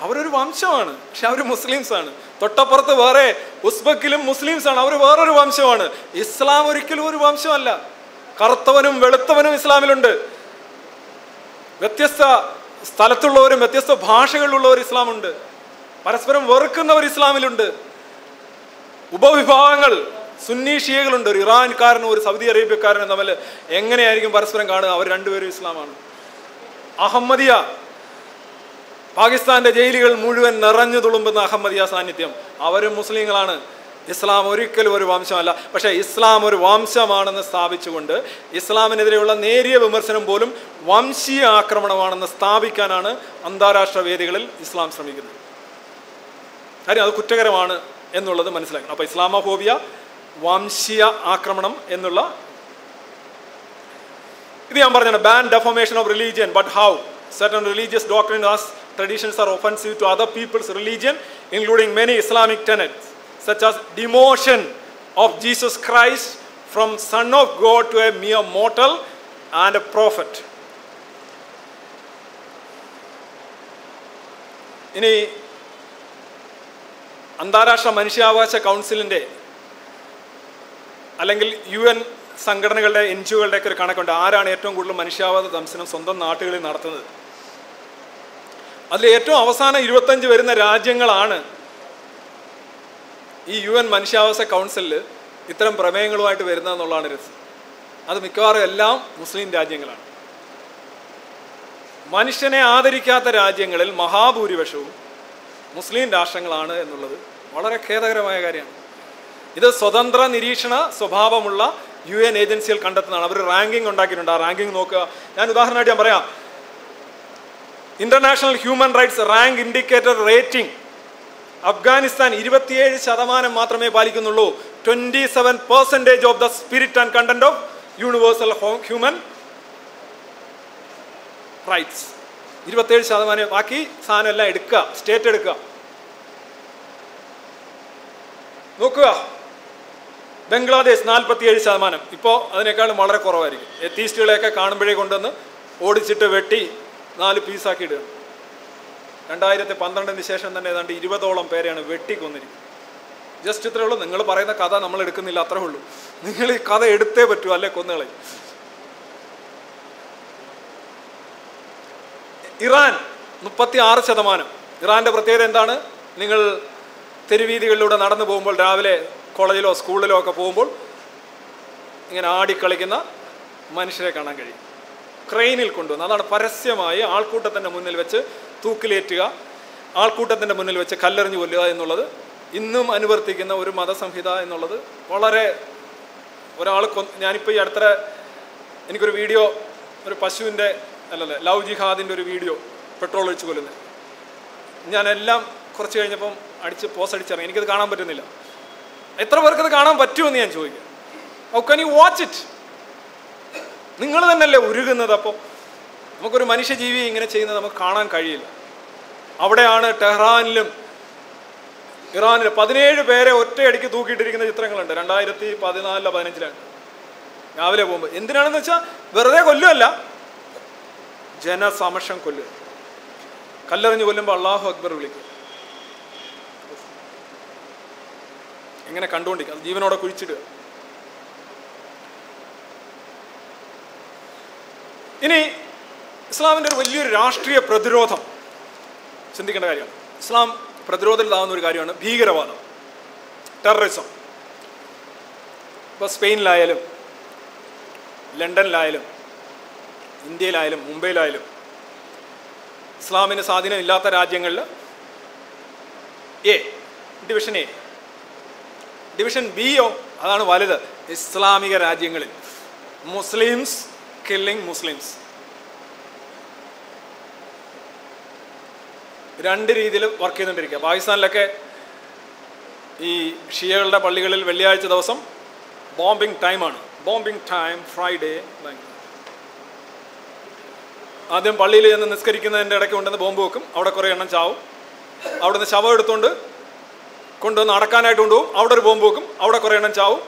S1: അവരൊരു വംശമാണ് പക്ഷെ അവർ മുസ്ലിംസ് ആണ്. തൊട്ടപ്പുറത്ത് വേറെ ഉസ്ബക്കിലും മുസ്ലിംസ് ആണ് അവർ വേറൊരു വംശമാണ്. ഇസ്ലാം ഒരിക്കലും ഒരു വംശമല്ല. കറുത്തവനും വെളുത്തവനും ഇസ്ലാമിലുണ്ട്. വ്യത്യസ്ത സ്ഥലത്തുള്ളവരും വ്യത്യസ്ത ഭാഷകളിലുള്ളവർ ഇസ്ലാമുണ്ട്. പരസ്പരം വെറുക്കുന്നവർ ഇസ്ലാമിലുണ്ട്. ഉപവിഭാഗങ്ങൾ സുന്നി ഷിയകളുണ്ട്. ഒരു ഇറാൻകാരനും ഒരു സൗദി അറേബ്യക്കാരനും തമ്മിൽ എങ്ങനെയായിരിക്കും പരസ്പരം കാണുക? അവർ രണ്ടുപേരും ഇസ്ലാമാണ്. അഹമ്മദിയ പാകിസ്ഥാന്റെ ജയിലുകൾ മുഴുവൻ നിറഞ്ഞു തുളുമ്പുന്ന അഹമ്മദിയ സാന്നിധ്യം. അവരും മുസ്ലിങ്ങളാണ്. ഇസ്ലാം ഒരിക്കലും ഒരു വംശമല്ല. പക്ഷേ ഇസ്ലാം ഒരു വംശമാണെന്ന് സ്ഥാപിച്ചുകൊണ്ട് ഇസ്ലാമിനെതിരെയുള്ള നേരിയ വിമർശനം പോലും വംശീയ ആക്രമണമാണെന്ന് സ്ഥാപിക്കാനാണ് അന്താരാഷ്ട്ര വേദികളിൽ ഇസ്ലാം ശ്രമിക്കുന്നത്. കാര്യം അത് കുറ്റകരമാണ് എന്നുള്ളത് മനസ്സിലാക്കണം. അപ്പോൾ ഇസ്ലാമോഫോബിയ വംശീയ ആക്രമണം എന്നുള്ള ഇത് ഞാൻ പറഞ്ഞാണ് ban defamation of religion but how certain religious doctrines as traditions are offensive to other people's religion including many islamic tenets such as demotion of jesus christ from son of god to a mere mortal and a prophet ഇനി അന്താരാഷ്ട്ര മനുഷ്യാവകാശ കൗൺസിലിന്റെ അല്ലെങ്കിൽ U N സംഘടനകളുടെ N G ഒകളുടെയൊക്കെ ഒരു കണക്കുണ്ട് ആരാണ് ഏറ്റവും കൂടുതൽ മനുഷ്യാവകാശ ദംശനം സ്വന്തം നാട്ടുകളിൽ നടത്തുന്നത് അതിൽ ഏറ്റവും അവസാനം ഇരുപത്തഞ്ച് വരുന്ന രാജ്യങ്ങളാണ് ഈ യു എൻ മനുഷ്യാവകാശ കൗൺസിലിൽ ഇത്തരം പ്രമേയങ്ങളുമായിട്ട് വരുന്നതെന്നുള്ളതാണ് രസം. അത് മിക്കവാറും എല്ലാം മുസ്ലിം രാജ്യങ്ങളാണ്. മനുഷ്യനെ ആദരിക്കാത്ത രാജ്യങ്ങളിൽ മഹാഭൂരിപക്ഷവും മുസ്ലിം രാഷ്ട്രങ്ങളാണ് എന്നുള്ളത് വളരെ ഖേദകരമായ കാര്യമാണ്. ഇത് സ്വതന്ത്ര നിരീക്ഷണ സ്വഭാവമുള്ള യു എൻ ഏജൻസികൾ കണ്ടെത്തുന്നതാണ്. അവർ റാങ്കിങ് ഉണ്ടാക്കിയിട്ടുണ്ട്. ആ റാങ്കിങ് നോക്കുക. ഞാൻ ഉദാഹരണമായിട്ട് ഞാൻ പറയാം. International human rights rank indicator rating Afghanistan ഇരുപത്തിയേഴ് ശതമാനം മാത്രമേ പാലിക്കുന്നുള്ളൂ. Twenty seven percentage of the spirit and content of universal human rights ഇരുപത്തേഴ് ശതമാനം ബാക്കി സാധനം എല്ലാം എടുക്കുക സ്റ്റേറ്റ് എടുക്കുക. നോക്കുക. ബംഗ്ലാദേശ് നാൽപ്പത്തിയേഴ് ശതമാനം. ഇപ്പോൾ അതിനേക്കാളും വളരെ കുറവായിരിക്കും. എത്തീസ്റ്റുകളെയൊക്കെ കാണുമ്പോഴേ കൊണ്ടുവന്ന് ഓടിച്ചിട്ട് വെട്ടി നാല് പീസാക്കി ഇടുക രണ്ടായിരത്തി പന്ത്രണ്ടിന് ശേഷം തന്നെ ഏതാണ്ട് ഇരുപതോളം പേരെയാണ് വെട്ടിക്കൊന്നിരിക്കുന്നത്. ജസ്റ്റ് ഇത്രേ ഉള്ളൂ. നിങ്ങൾ പറയുന്ന കഥ നമ്മൾ എടുക്കുന്നില്ല അത്രേ ഉള്ളൂ. നിങ്ങൾ ഈ കഥ എടുത്തേ പറ്റൂ അല്ലെ കൊന്നുകളെ? ഇറാൻ മുപ്പത്തി ആറ് ശതമാനം. ഇറാന്റെ പ്രത്യേകത എന്താണ്? നിങ്ങൾ തെരുവീതികളിലൂടെ നടന്നു പോകുമ്പോൾ രാവിലെ കോളേജിലോ സ്കൂളിലോ ഒക്കെ പോകുമ്പോൾ ഇങ്ങനെ ആടിക്കളിക്കുന്ന മനുഷ്യരെ കാണാൻ കഴിയും. ക്രെയിനിൽ കൊണ്ടുവന്ന് അതാണ് പരസ്യമായി ആൾക്കൂട്ടത്തിന്റെ മുന്നിൽ വെച്ച് തൂക്കിലേറ്റുക. ആൾക്കൂട്ടത്തിന്റെ മുന്നിൽ വെച്ച് കല്ലെറിഞ്ഞു കൊല്ലുക എന്നുള്ളത് ഇന്നും അനുവർത്തിക്കുന്ന ഒരു മതസംഹിത എന്നുള്ളത് വളരെ ഒരാൾ കൊ ഞാനിപ്പോൾ ഈ അടുത്ത എനിക്കൊരു വീഡിയോ ഒരു പശുവിന്റെ അല്ലല്ലേ ലവ് ജിഹാദിന്റെ ഒരു വീഡിയോ പെട്രോൾ ഒഴിച്ച് കൊല്ലുന്നത് ഞാനെല്ലാം കുറച്ച് കഴിഞ്ഞപ്പം അടിച്ച് പോസ് അടിച്ചിറങ്ങി. എനിക്കത് കാണാൻ പറ്റുന്നില്ല. എത്ര പേർക്കത് കാണാൻ പറ്റുമെന്ന് ഞാൻ ചോദിക്കാം. How can you watch it നിങ്ങൾ തന്നെയല്ലേ ഉരുകുന്നത് അപ്പോൾ നമുക്കൊരു മനുഷ്യജീവി ഇങ്ങനെ ചെയ്യുന്നത് നമുക്ക് കാണാൻ കഴിയില്ല. അവിടെയാണ് ടെഹ്റാനിലും ഇറാനിലും പതിനേഴ് പേരെ ഒറ്റയടിക്ക് തൂക്കിയിട്ടിരിക്കുന്ന ചിത്രങ്ങളുണ്ട്. രണ്ടായിരത്തി പതിനാലിലോ പതിനഞ്ചിലാണ്. രാവിലെ പോകുമ്പോൾ എന്തിനാണെന്ന് വെച്ചാൽ വെറുതെ കൊല്ലുമല്ല ജനസമക്ഷം കൊല്ലുക. കല്ലെറിഞ്ഞ് കൊല്ലുമ്പോൾ അള്ളാഹു അക്ബർ വിളിക്കും. എങ്ങനെ കണ്ടുകൊണ്ടിരിക്കുക ജീവനോടെ കുഴിച്ചിടുക. ഇനി ഇസ്ലാമിന്റെ ഒരു വലിയൊരു രാഷ്ട്രീയ പ്രതിരോധം ചിന്തിക്കേണ്ട കാര്യമാണ്. ഇസ്ലാം പ്രതിരോധത്തിലാവുന്ന ഒരു കാര്യമാണ് ഭീകരവാദം ടെററിസം ഇപ്പോൾ സ്പെയിനിലായാലും ലണ്ടനിലായാലും ഇന്ത്യയിലായാലും മുംബൈയിലായാലും ഇസ്ലാമിന് സ്വാധീനം ഇല്ലാത്ത രാജ്യങ്ങളിൽ എ ഡിവിഷൻ എ. ഡിവിഷൻ ബിയോ അതാണ് വലുത്. ഇസ്ലാമിക രാജ്യങ്ങളിൽ മുസ്ലിംസ് കില്ലിംഗ് മുസ്ലിംസ് രണ്ട് രീതിയിൽ വർക്ക് ചെയ്തുകൊണ്ടിരിക്കുക. പാകിസ്ഥാനിലൊക്കെ ഈ ഷിയകളുടെ പള്ളികളിൽ വെള്ളിയാഴ്ച ദിവസം ബോംബിംഗ് ടൈമാണ് ബോംബിംഗ് ടൈം ഫ്രൈഡേ ആദ്യം പള്ളിയിൽ ചെന്ന് നിസ്കരിക്കുന്നതിന്റെ ഇടയ്ക്ക് കൊണ്ടുവന്ന് ബോംബ് വെക്കും. അവിടെ കുറേ എണ്ണം ചാവും. അവിടുന്ന് ശവം എടുത്തുകൊണ്ട് കൊണ്ടുവന്ന് അടക്കാനായിട്ട് കൊണ്ടുപോകും. അവിടെ ഒരു ബോംബ് വെക്കും. അവിടെ കുറേ എണ്ണം ചാവും.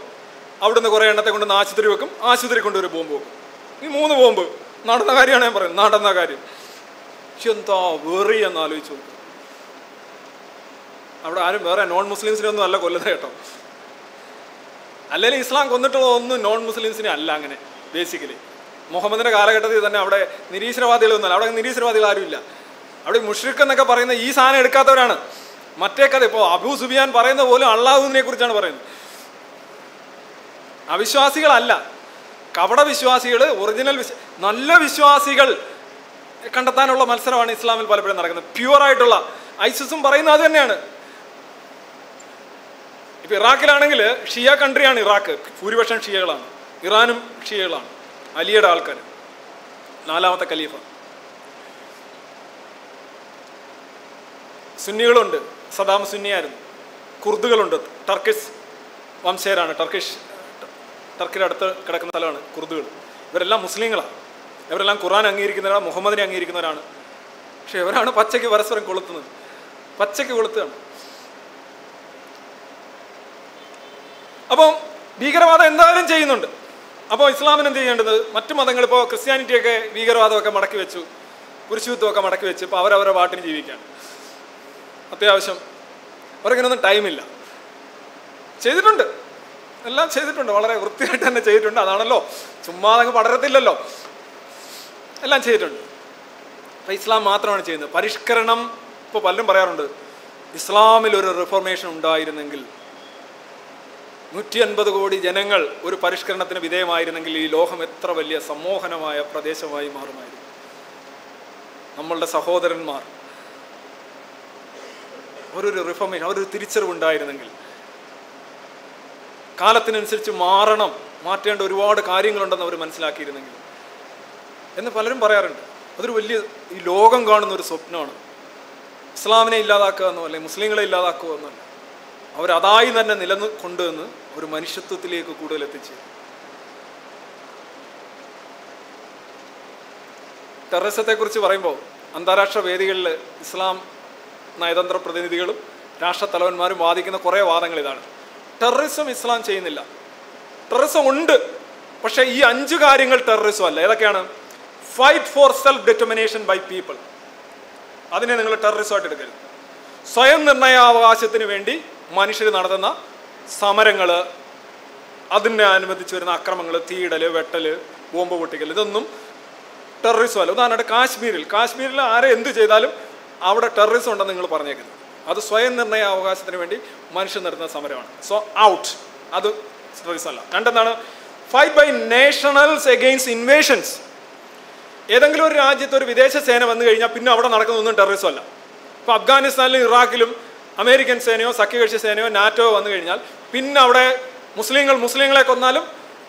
S1: അവിടുന്ന് കുറേ എണ്ണത്തെ കൊണ്ടുവന്ന് ആശുപത്രി വെക്കും. ആശുപത്രി കൊണ്ടൊരു ബോംബ് വെക്കും. ഈ മൂന്ന് ബോംബ് നടന്ന കാര്യമാണ് ഞാൻ പറയുന്നത്. നടന്ന കാര്യം. പക്ഷെ എന്താ വെറി എന്ന് ആലോചിച്ചു അവിടെ ആരും വേറെ നോൺ മുസ്ലിംസിനെ ഒന്നും അല്ല കൊല്ലുന്നത് കേട്ടോ. അല്ലെങ്കിൽ ഇസ്ലാം കൊന്നിട്ടുള്ള ഒന്നും നോൺ മുസ്ലിംസിനെ അല്ല അങ്ങനെ ബേസിക്കലി മുഹമ്മദിന്റെ കാലഘട്ടത്തിൽ തന്നെ അവിടെ നിരീശ്വരവാദികളൊന്നുമല്ല. അവിടെ നിരീശ്വരവാദികൾ ആരുമില്ല. അവിടെ മുഷ്രിഖ് എന്നൊക്കെ പറയുന്ന ഈ സാധനം എടുക്കാത്തവരാണ്. മറ്റേ കഥ ഇപ്പോൾ അബൂ സുബിയാൻ പറയുന്ന പോലും അള്ളാഹുവിനെ കുറിച്ചാണ് പറയുന്നത്. അവിശ്വാസികളല്ല. കപട വിശ്വാസികൾ ഒറിജിനൽ നല്ല വിശ്വാസികൾ കണ്ടെത്താനുള്ള മത്സരമാണ് ഇസ്ലാമിൽ പലപ്പോഴും നടക്കുന്നത്. പ്യുവറായിട്ടുള്ള ഐസിസും പറയുന്നത് അത് തന്നെയാണ്. ഇപ്പൊ ഇറാഖിലാണെങ്കിൽ ഷിയ കൺട്രിയാണ് ഇറാഖ്. ഭൂരിപക്ഷം ഷിയകളാണ്. ഇറാനും ഷിയകളാണ്. അലിയുടെ ആൾക്കാർ നാലാമത്തെ ഖലീഫ. സുന്നികളുണ്ട്. സദാം സുന്നിയായിരുന്നു. കുർദുകളുണ്ട്. ടർക്കിഷ് വംശേരാണ് ടർക്കിഷ് ടർക്കിയുടെ അടുത്ത് കിടക്കുന്ന സ്ഥലമാണ് കുർദുകൾ. ഇവരെല്ലാം മുസ്ലിങ്ങളാണ് ഇവരെല്ലാം ഖുറാൻ അംഗീകരിക്കുന്നവരാണ് മുഹമ്മദിനെ അംഗീകരിക്കുന്നവരാണ്. പക്ഷെ ഇവരാണ് പച്ചയ്ക്ക് പരസ്പരം കൊളുത്തുന്നത്. പച്ചയ്ക്ക് കൊളുത്തുകയാണ്. അപ്പം ഭീകരവാദം എന്തായാലും ചെയ്യുന്നുണ്ട്. അപ്പോൾ ഇസ്ലാമിന് എന്ത് ചെയ്യേണ്ടത്? മറ്റു മതങ്ങൾ ഇപ്പോൾ ക്രിസ്ത്യാനിറ്റിയൊക്കെ ഭീകരവാദമൊക്കെ മടക്കി വെച്ചു പുരുഷത്വമൊക്കെ മടക്കി വെച്ച് ഇപ്പോൾ അവരവരുടെ പാട്ടിന് ജീവിക്കുകയാണ്. അത്യാവശ്യം അവർക്കിനൊന്നും ടൈമില്ല. ചെയ്തിട്ടുണ്ട്. എല്ലാം ചെയ്തിട്ടുണ്ട് വളരെ വൃത്തിയായിട്ട് തന്നെ ചെയ്തിട്ടുണ്ട്. അതാണല്ലോ ചുമ്മാ അങ്ങ് പടരത്തില്ലല്ലോ. എല്ലാം ചെയ്തിട്ടുണ്ട്. അപ്പം ഇസ്ലാം മാത്രമാണ് ചെയ്യുന്നത്. പരിഷ്കരണം ഇപ്പോൾ പലരും പറയാറുണ്ട് ഇസ്ലാമിൽ ഒരു റിഫോർമേഷൻ ഉണ്ടായിരുന്നെങ്കിൽ നൂറ്റി അൻപത് കോടി ജനങ്ങൾ ഒരു പരിഷ്കരണത്തിന് വിധേയമായിരുന്നെങ്കിൽ ഈ ലോകം എത്ര വലിയ സമ്മോഹനമായ പ്രദേശമായി മാറുമായിരുന്നു. നമ്മളുടെ സഹോദരന്മാർ ഒരു റിഫോർമേഷൻ അവരൊരു തിരിച്ചറിവുണ്ടായിരുന്നെങ്കിൽ കാലത്തിനനുസരിച്ച് മാറണം മാറ്റേണ്ട ഒരുപാട് കാര്യങ്ങളുണ്ടെന്ന് അവർ മനസ്സിലാക്കിയിരുന്നെങ്കിൽ. എന്ന് പലരും പറയാറുണ്ട്. അതൊരു വലിയ ഈ ലോകം കാണുന്ന ഒരു സ്വപ്നമാണ്. ഇസ്ലാമിനെ ഇല്ലാതാക്കുക എന്നോ അല്ലെങ്കിൽ മുസ്ലിങ്ങളെ ഇല്ലാതാക്കുക എന്നല്ല അവരതായി തന്നെ നിലനിന്ന് കൊണ്ടുവന്ന് ഒരു മനുഷ്യത്വത്തിലേക്ക് കൂടുതൽ എത്തിച്ച്. ടെററിസത്തെക്കുറിച്ച് പറയുമ്പോൾ അന്താരാഷ്ട്ര വേദികളിൽ ഇസ്ലാം നയതന്ത്ര പ്രതിനിധികളും രാഷ്ട്രത്തലവന്മാരും വാദിക്കുന്ന കുറേ വാദങ്ങൾ ഇതാണ്. ടെററിസം ഇസ്ലാം ചെയ്യുന്നില്ല. ടെററിസം ഉണ്ട് പക്ഷേ ഈ അഞ്ച് കാര്യങ്ങൾ ടെററിസം അല്ല. ഏതൊക്കെയാണ്? Fight for self determination by people അതിനെ നിങ്ങൾ ടെററിസമായിട്ട് എടുക്കരുത്. സ്വയം നിർണയാവകാശത്തിന് വേണ്ടി മനുഷ്യർ നടത്തുന്ന സമരങ്ങൾ അതിനെ അനുബന്ധിച്ച് വരുന്ന അക്രമങ്ങൾ തീയിടൽ വെട്ടൽ ബോംബ് പൊട്ടിക്കൽ ഇതൊന്നും ടെററിസം അല്ല. ഉദാഹരണമായിട്ട് കാശ്മീരിൽ. കാശ്മീരിൽ ആരെ എന്ത് ചെയ്താലും അവിടെ ടെററിസം ഉണ്ടെന്ന് നിങ്ങൾ പറഞ്ഞേക്കുന്നത് അത് സ്വയം നിർണയ അവകാശത്തിന് വേണ്ടി മനുഷ്യൻ നടത്തുന്ന സമരമാണ്. സോ ഔട്ട് അത് അല്ല രണ്ടെന്താണ്? Fight by nationals against invasions ഏതെങ്കിലും ഒരു രാജ്യത്ത് ഒരു വിദേശ സേന വന്നു കഴിഞ്ഞാൽ പിന്നെ അവിടെ നടക്കുന്നൊന്നും ടെററിസം അല്ല. ഇപ്പോൾ അഫ്ഗാനിസ്ഥാനിലും ഇറാഖിലും അമേരിക്കൻ സേനയോ സഖ്യകക്ഷി സേനയോ നാറ്റോ വന്നു കഴിഞ്ഞാൽ പിന്നെ അവിടെ മുസ്ലിങ്ങൾ മുസ്ലിങ്ങളെ കൊന്നാലും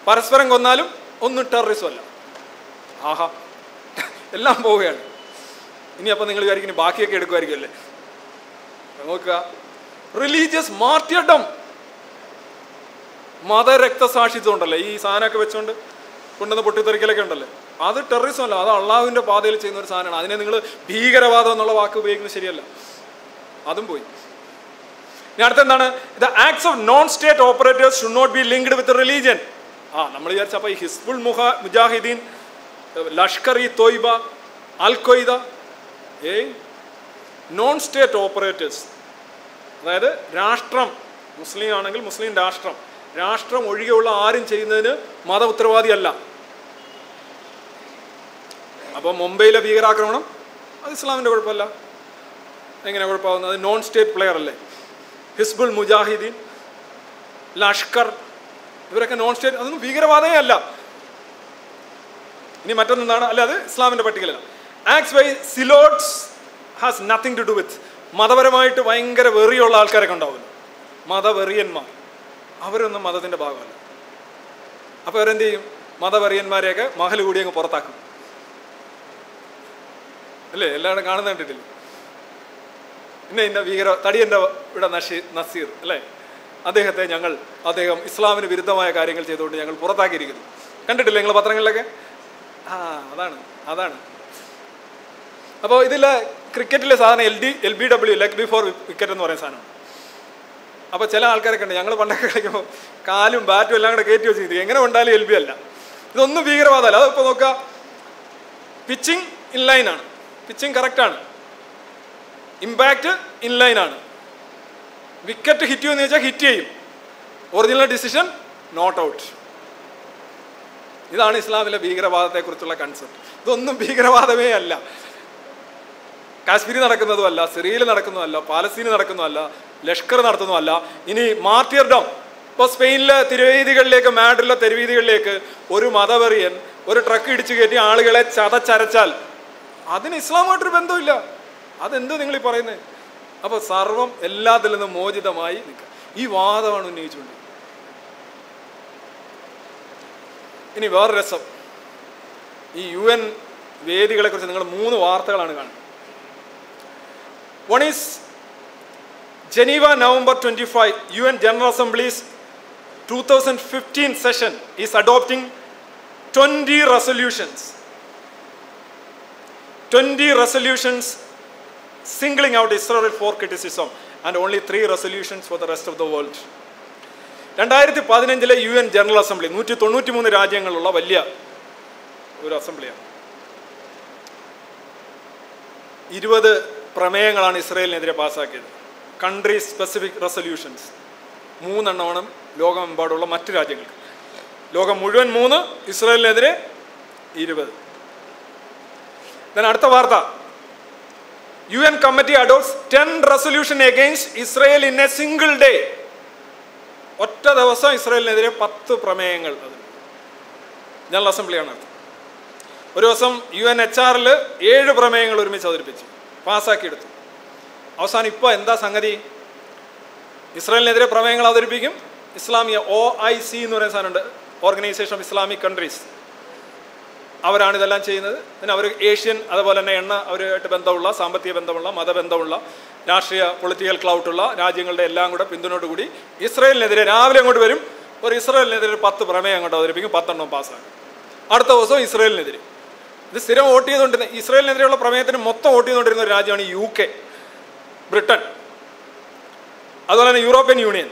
S1: പരസ്പരം കൊന്നാലും ഒന്നും ടെററിസം അല്ല. ആഹാ. എല്ലാം പോവുകയാണ്. ഇനി അപ്പം നിങ്ങൾ വിചാരിക്കും ബാക്കിയൊക്കെ എടുക്കുമായിരിക്കും അല്ലേ നോക്കുക. റിലീജിയസ് മാർട്ടിയഡം മതരക്തസാക്ഷിത്വം ഉണ്ടല്ലോ ഈ സാധനമൊക്കെ വെച്ചുകൊണ്ട് കൊണ്ടുവന്ന് പൊട്ടിത്തെറിക്കലൊക്കെ ഉണ്ടല്ലോ? അത് ടെററിസം അല്ല അത് അള്ളാഹുവിന്റെ പാതയിൽ ചെയ്യുന്ന ഒരു സാധനമാണ്. അതിനെ നിങ്ങൾ ഭീകരവാദം എന്നുള്ള വാക്ക് ഉപയോഗിക്കുന്നത് ശരിയല്ല. അതും പോയി. ഇനി അടുത്തെന്താണ് the acts of non state operators should not be linked with religion ആ നമ്മൾ വിചാരിച്ച അപ്പോൾ ഈ ഹിസ്ബുൾ മുഹ മുജാഹിദീൻ ലഷ്കർ ഇ തോയ്ബ അൽ ഖ്വയ്ദ ഏയ് നോൺ സ്റ്റേറ്റ് ഓപ്പറേറ്റേഴ്സ് അതായത് രാഷ്ട്രം മുസ്ലിം ആണെങ്കിൽ മുസ്ലിം രാഷ്ട്രം. രാഷ്ട്രം ഒഴികെയുള്ള ആരും ചെയ്യുന്നതിന് മത ഉത്തരവാദിയല്ല അപ്പോൾ മുംബൈയിലെ ഭീകരാക്രമണം അത് ഇസ്ലാമിന്റെ കുഴപ്പമല്ല. എങ്ങനെ കുഴപ്പമാകുന്നത് നോൺ സ്റ്റേറ്റ് പ്ലെയർ അല്ലേ? ഹിസ്ബുൾ മുജാഹിദീൻ ലഷ്കർ ഇവരൊക്കെ നോൺ സ്റ്റേറ്റ് അതൊന്നും ഭീകരവാദമേ അല്ല. ഇനി മറ്റൊന്നെന്താണ്? അല്ല അത് ഇസ്ലാമിന്റെ പട്ടികയിലല്ല. Acts by zealots has nothing to do with മതപരമായിട്ട് ഭയങ്കര വെറിയുള്ള ആൾക്കാരൊക്കെ ഉണ്ടാവുമല്ലോ. മതവെറിയന്മാർ. അവരൊന്നും മതത്തിന്റെ ഭാഗമല്ല. അപ്പോൾ അവരെന്ത് ചെയ്യും? മതവെറിയന്മാരെയൊക്കെ മഹൽ കൂടി അങ്ങ് പുറത്താക്കും. അല്ലേ? എല്ലാവരും കാണുന്ന കണ്ടിട്ടില്ല? പിന്നെ ഇന്ന ഭീകര തടിയന്റെ ഇവിടെ നഷീർ നസീർ അല്ലേ? അദ്ദേഹത്തെ ഞങ്ങൾ അദ്ദേഹം ഇസ്ലാമിന് വിരുദ്ധമായ കാര്യങ്ങൾ ചെയ്തുകൊണ്ട് ഞങ്ങൾ പുറത്താക്കിയിരിക്കുന്നു. കണ്ടിട്ടില്ലേ നിങ്ങൾ പത്രങ്ങളിലൊക്കെ? ആ അതാണ് അതാണ്. അപ്പോൾ ഇതിൽ ക്രിക്കറ്റിലെ സാധനം L D L B W leg before wicket എന്ന് പറയുന്ന സാധനം. അപ്പോൾ ചില ആൾക്കാരൊക്കെ ഉണ്ട്. ഞങ്ങൾ പണ്ടൊക്കെ കളിക്കുമ്പോൾ കാലും ബാറ്റും എല്ലാം കൂടെ കയറ്റി വെച്ചിരിക്കും. എങ്ങനെ കൊണ്ടാലും എൽ ബി അല്ല. ഇതൊന്നും ഭീകരവാദമല്ല. അതിപ്പോൾ നോക്കുക പിച്ചിങ് ഇൻലൈനാണ് പിച്ചിങ് കറക്റ്റാണ് ഇമ്പാക്റ്റ് ഇൻലൈനാണ് വിക്കറ്റ് ഹിറ്റ് ചെയ്യുമെന്ന് ചോദിച്ചാൽ ഹിറ്റ് ചെയ്യും. ഒറിജിനൽ ഡിസിഷൻ നോട്ട് ഔട്ട് ഇതാണ് ഇസ്ലാമിലെ ഭീകരവാദത്തെക്കുറിച്ചുള്ള കൺസെപ്റ്റ് ഇതൊന്നും ഭീകരവാദമേ അല്ല. കാശ്മീരി നടക്കുന്നതുമല്ല സിറിയയിൽ നടക്കുന്നതല്ല പാലസ്തീനിൽ നടക്കുന്നതല്ല ലഷ്കർ നടത്തുന്നതല്ല. ഇനി മാർട്ടിയർഡം ഇപ്പോൾ സ്പെയിനിലെ തിരുവേദികളിലേക്ക് മാഡ്രിലെ തെരുവീതികളിലേക്ക് ഒരു മതവെറിയൻ ഒരു ട്രക്ക് ഇടിച്ചു കയറ്റി ആളുകളെ ചതച്ചരച്ചാൽ അതിന് ഇസ്ലാമായിട്ടൊരു ബന്ധമില്ല അതെന്ത് നിങ്ങൾ ഈ പറയുന്നത് അപ്പോൾ സർവം എല്ലാത്തിൽ നിന്നും മോചിതമായി നിൽക്കുക. ഈ വാദമാണ് ഉന്നയിച്ചുകൊണ്ട് ഇനി വേറെ രസം. ഈ യു എൻ വേദികളെക്കുറിച്ച് നിങ്ങൾ മൂന്ന് വാർത്തകളാണ് കാണുന്നത്. Twenty five U N general assemblies two thousand fifteen session is adopting twenty resolutions twenty resolutions singling out Israel for criticism and only three resolutions for the rest of the world. രണ്ടായിരത്തി പതിനഞ്ചിലെ U N general assembly നൂറ്റി തൊണ്ണൂറ്റി മൂന്ന് രാജ്യങ്ങളുള്ള വലിയ ഒരു അസംബ്ലിയാണ് ഇരുപത് പ്രമേയങ്ങളാണ് ഇസ്രയേലിനെതിരെ പാസ്സാക്കിയത് കൺട്രി സ്പെസിഫിക് റെസൊല്യൂഷൻസ് മൂന്നെണ്ണമാണ് ലോകമെമ്പാടുള്ള മറ്റ് രാജ്യങ്ങൾക്ക്. ലോകം മുഴുവൻ മൂന്ന് ഇസ്രയേലിനെതിരെ ഇരുപത്. ഞാൻ അടുത്ത വാർത്ത. U N committee adopts ten resolution against Israel in a single day ഒറ്റ ദിവസം ഇസ്രയേലിനെതിരെ പത്ത് പ്രമേയങ്ങൾ അത് ജനറൽ അസംബ്ലിയാണ്. ഒരു ദിവസം യു എൻ എച്ച് ആറിൽ ഏഴ് പ്രമേയങ്ങൾ ഒരുമിച്ച് അവതരിപ്പിച്ചു. പാസ്സാക്കിയെടുത്തു. അവസാനം ഇപ്പോൾ എന്താ സംഗതി? ഇസ്രായേലിനെതിരെ പ്രമേയങ്ങൾ അവതരിപ്പിക്കും. ഇസ്ലാമിയ ഒ ഐ സി എന്ന് പറയുന്ന സാധനമുണ്ട്. ഓർഗനൈസേഷൻ ഓഫ് ഇസ്ലാമിക് കൺട്രീസ് അവരാണ് ഇതെല്ലാം ചെയ്യുന്നത്. പിന്നെ അവർ ഏഷ്യൻ അതുപോലെ തന്നെ എണ്ണ അവരുമായിട്ട് ബന്ധമുള്ള സാമ്പത്തിക ബന്ധമുള്ള മതബന്ധമുള്ള രാഷ്ട്രീയ പൊളിറ്റിക്കൽ ക്ലൗട്ടുള്ള രാജ്യങ്ങളുടെ എല്ലാം കൂടെ പിന്തുണയോടുകൂടി ഇസ്രയേലിനെതിരെ രാവിലെ അങ്ങോട്ട് വരും. ഒരു ഇസ്രയേലിനെതിരെ പത്ത് പ്രമേയം അങ്ങോട്ട് അവതരിപ്പിക്കും. പത്തെണ്ണം പാസ്സാക്കും. അടുത്ത ദിവസം ഇസ്രയേലിനെതിരെ. ഇത് സ്ഥിരം വോട്ട് ചെയ്തുകൊണ്ടിരുന്ന ഇസ്രയേലിനെതിരെയുള്ള പ്രമേയത്തിന് മൊത്തം വോട്ട് ചെയ്തുകൊണ്ടിരുന്ന ഒരു രാജ്യമാണ് യു കെ. ബ്രിട്ടൻ. അതുപോലെ തന്നെ യൂറോപ്യൻ യൂണിയൻ.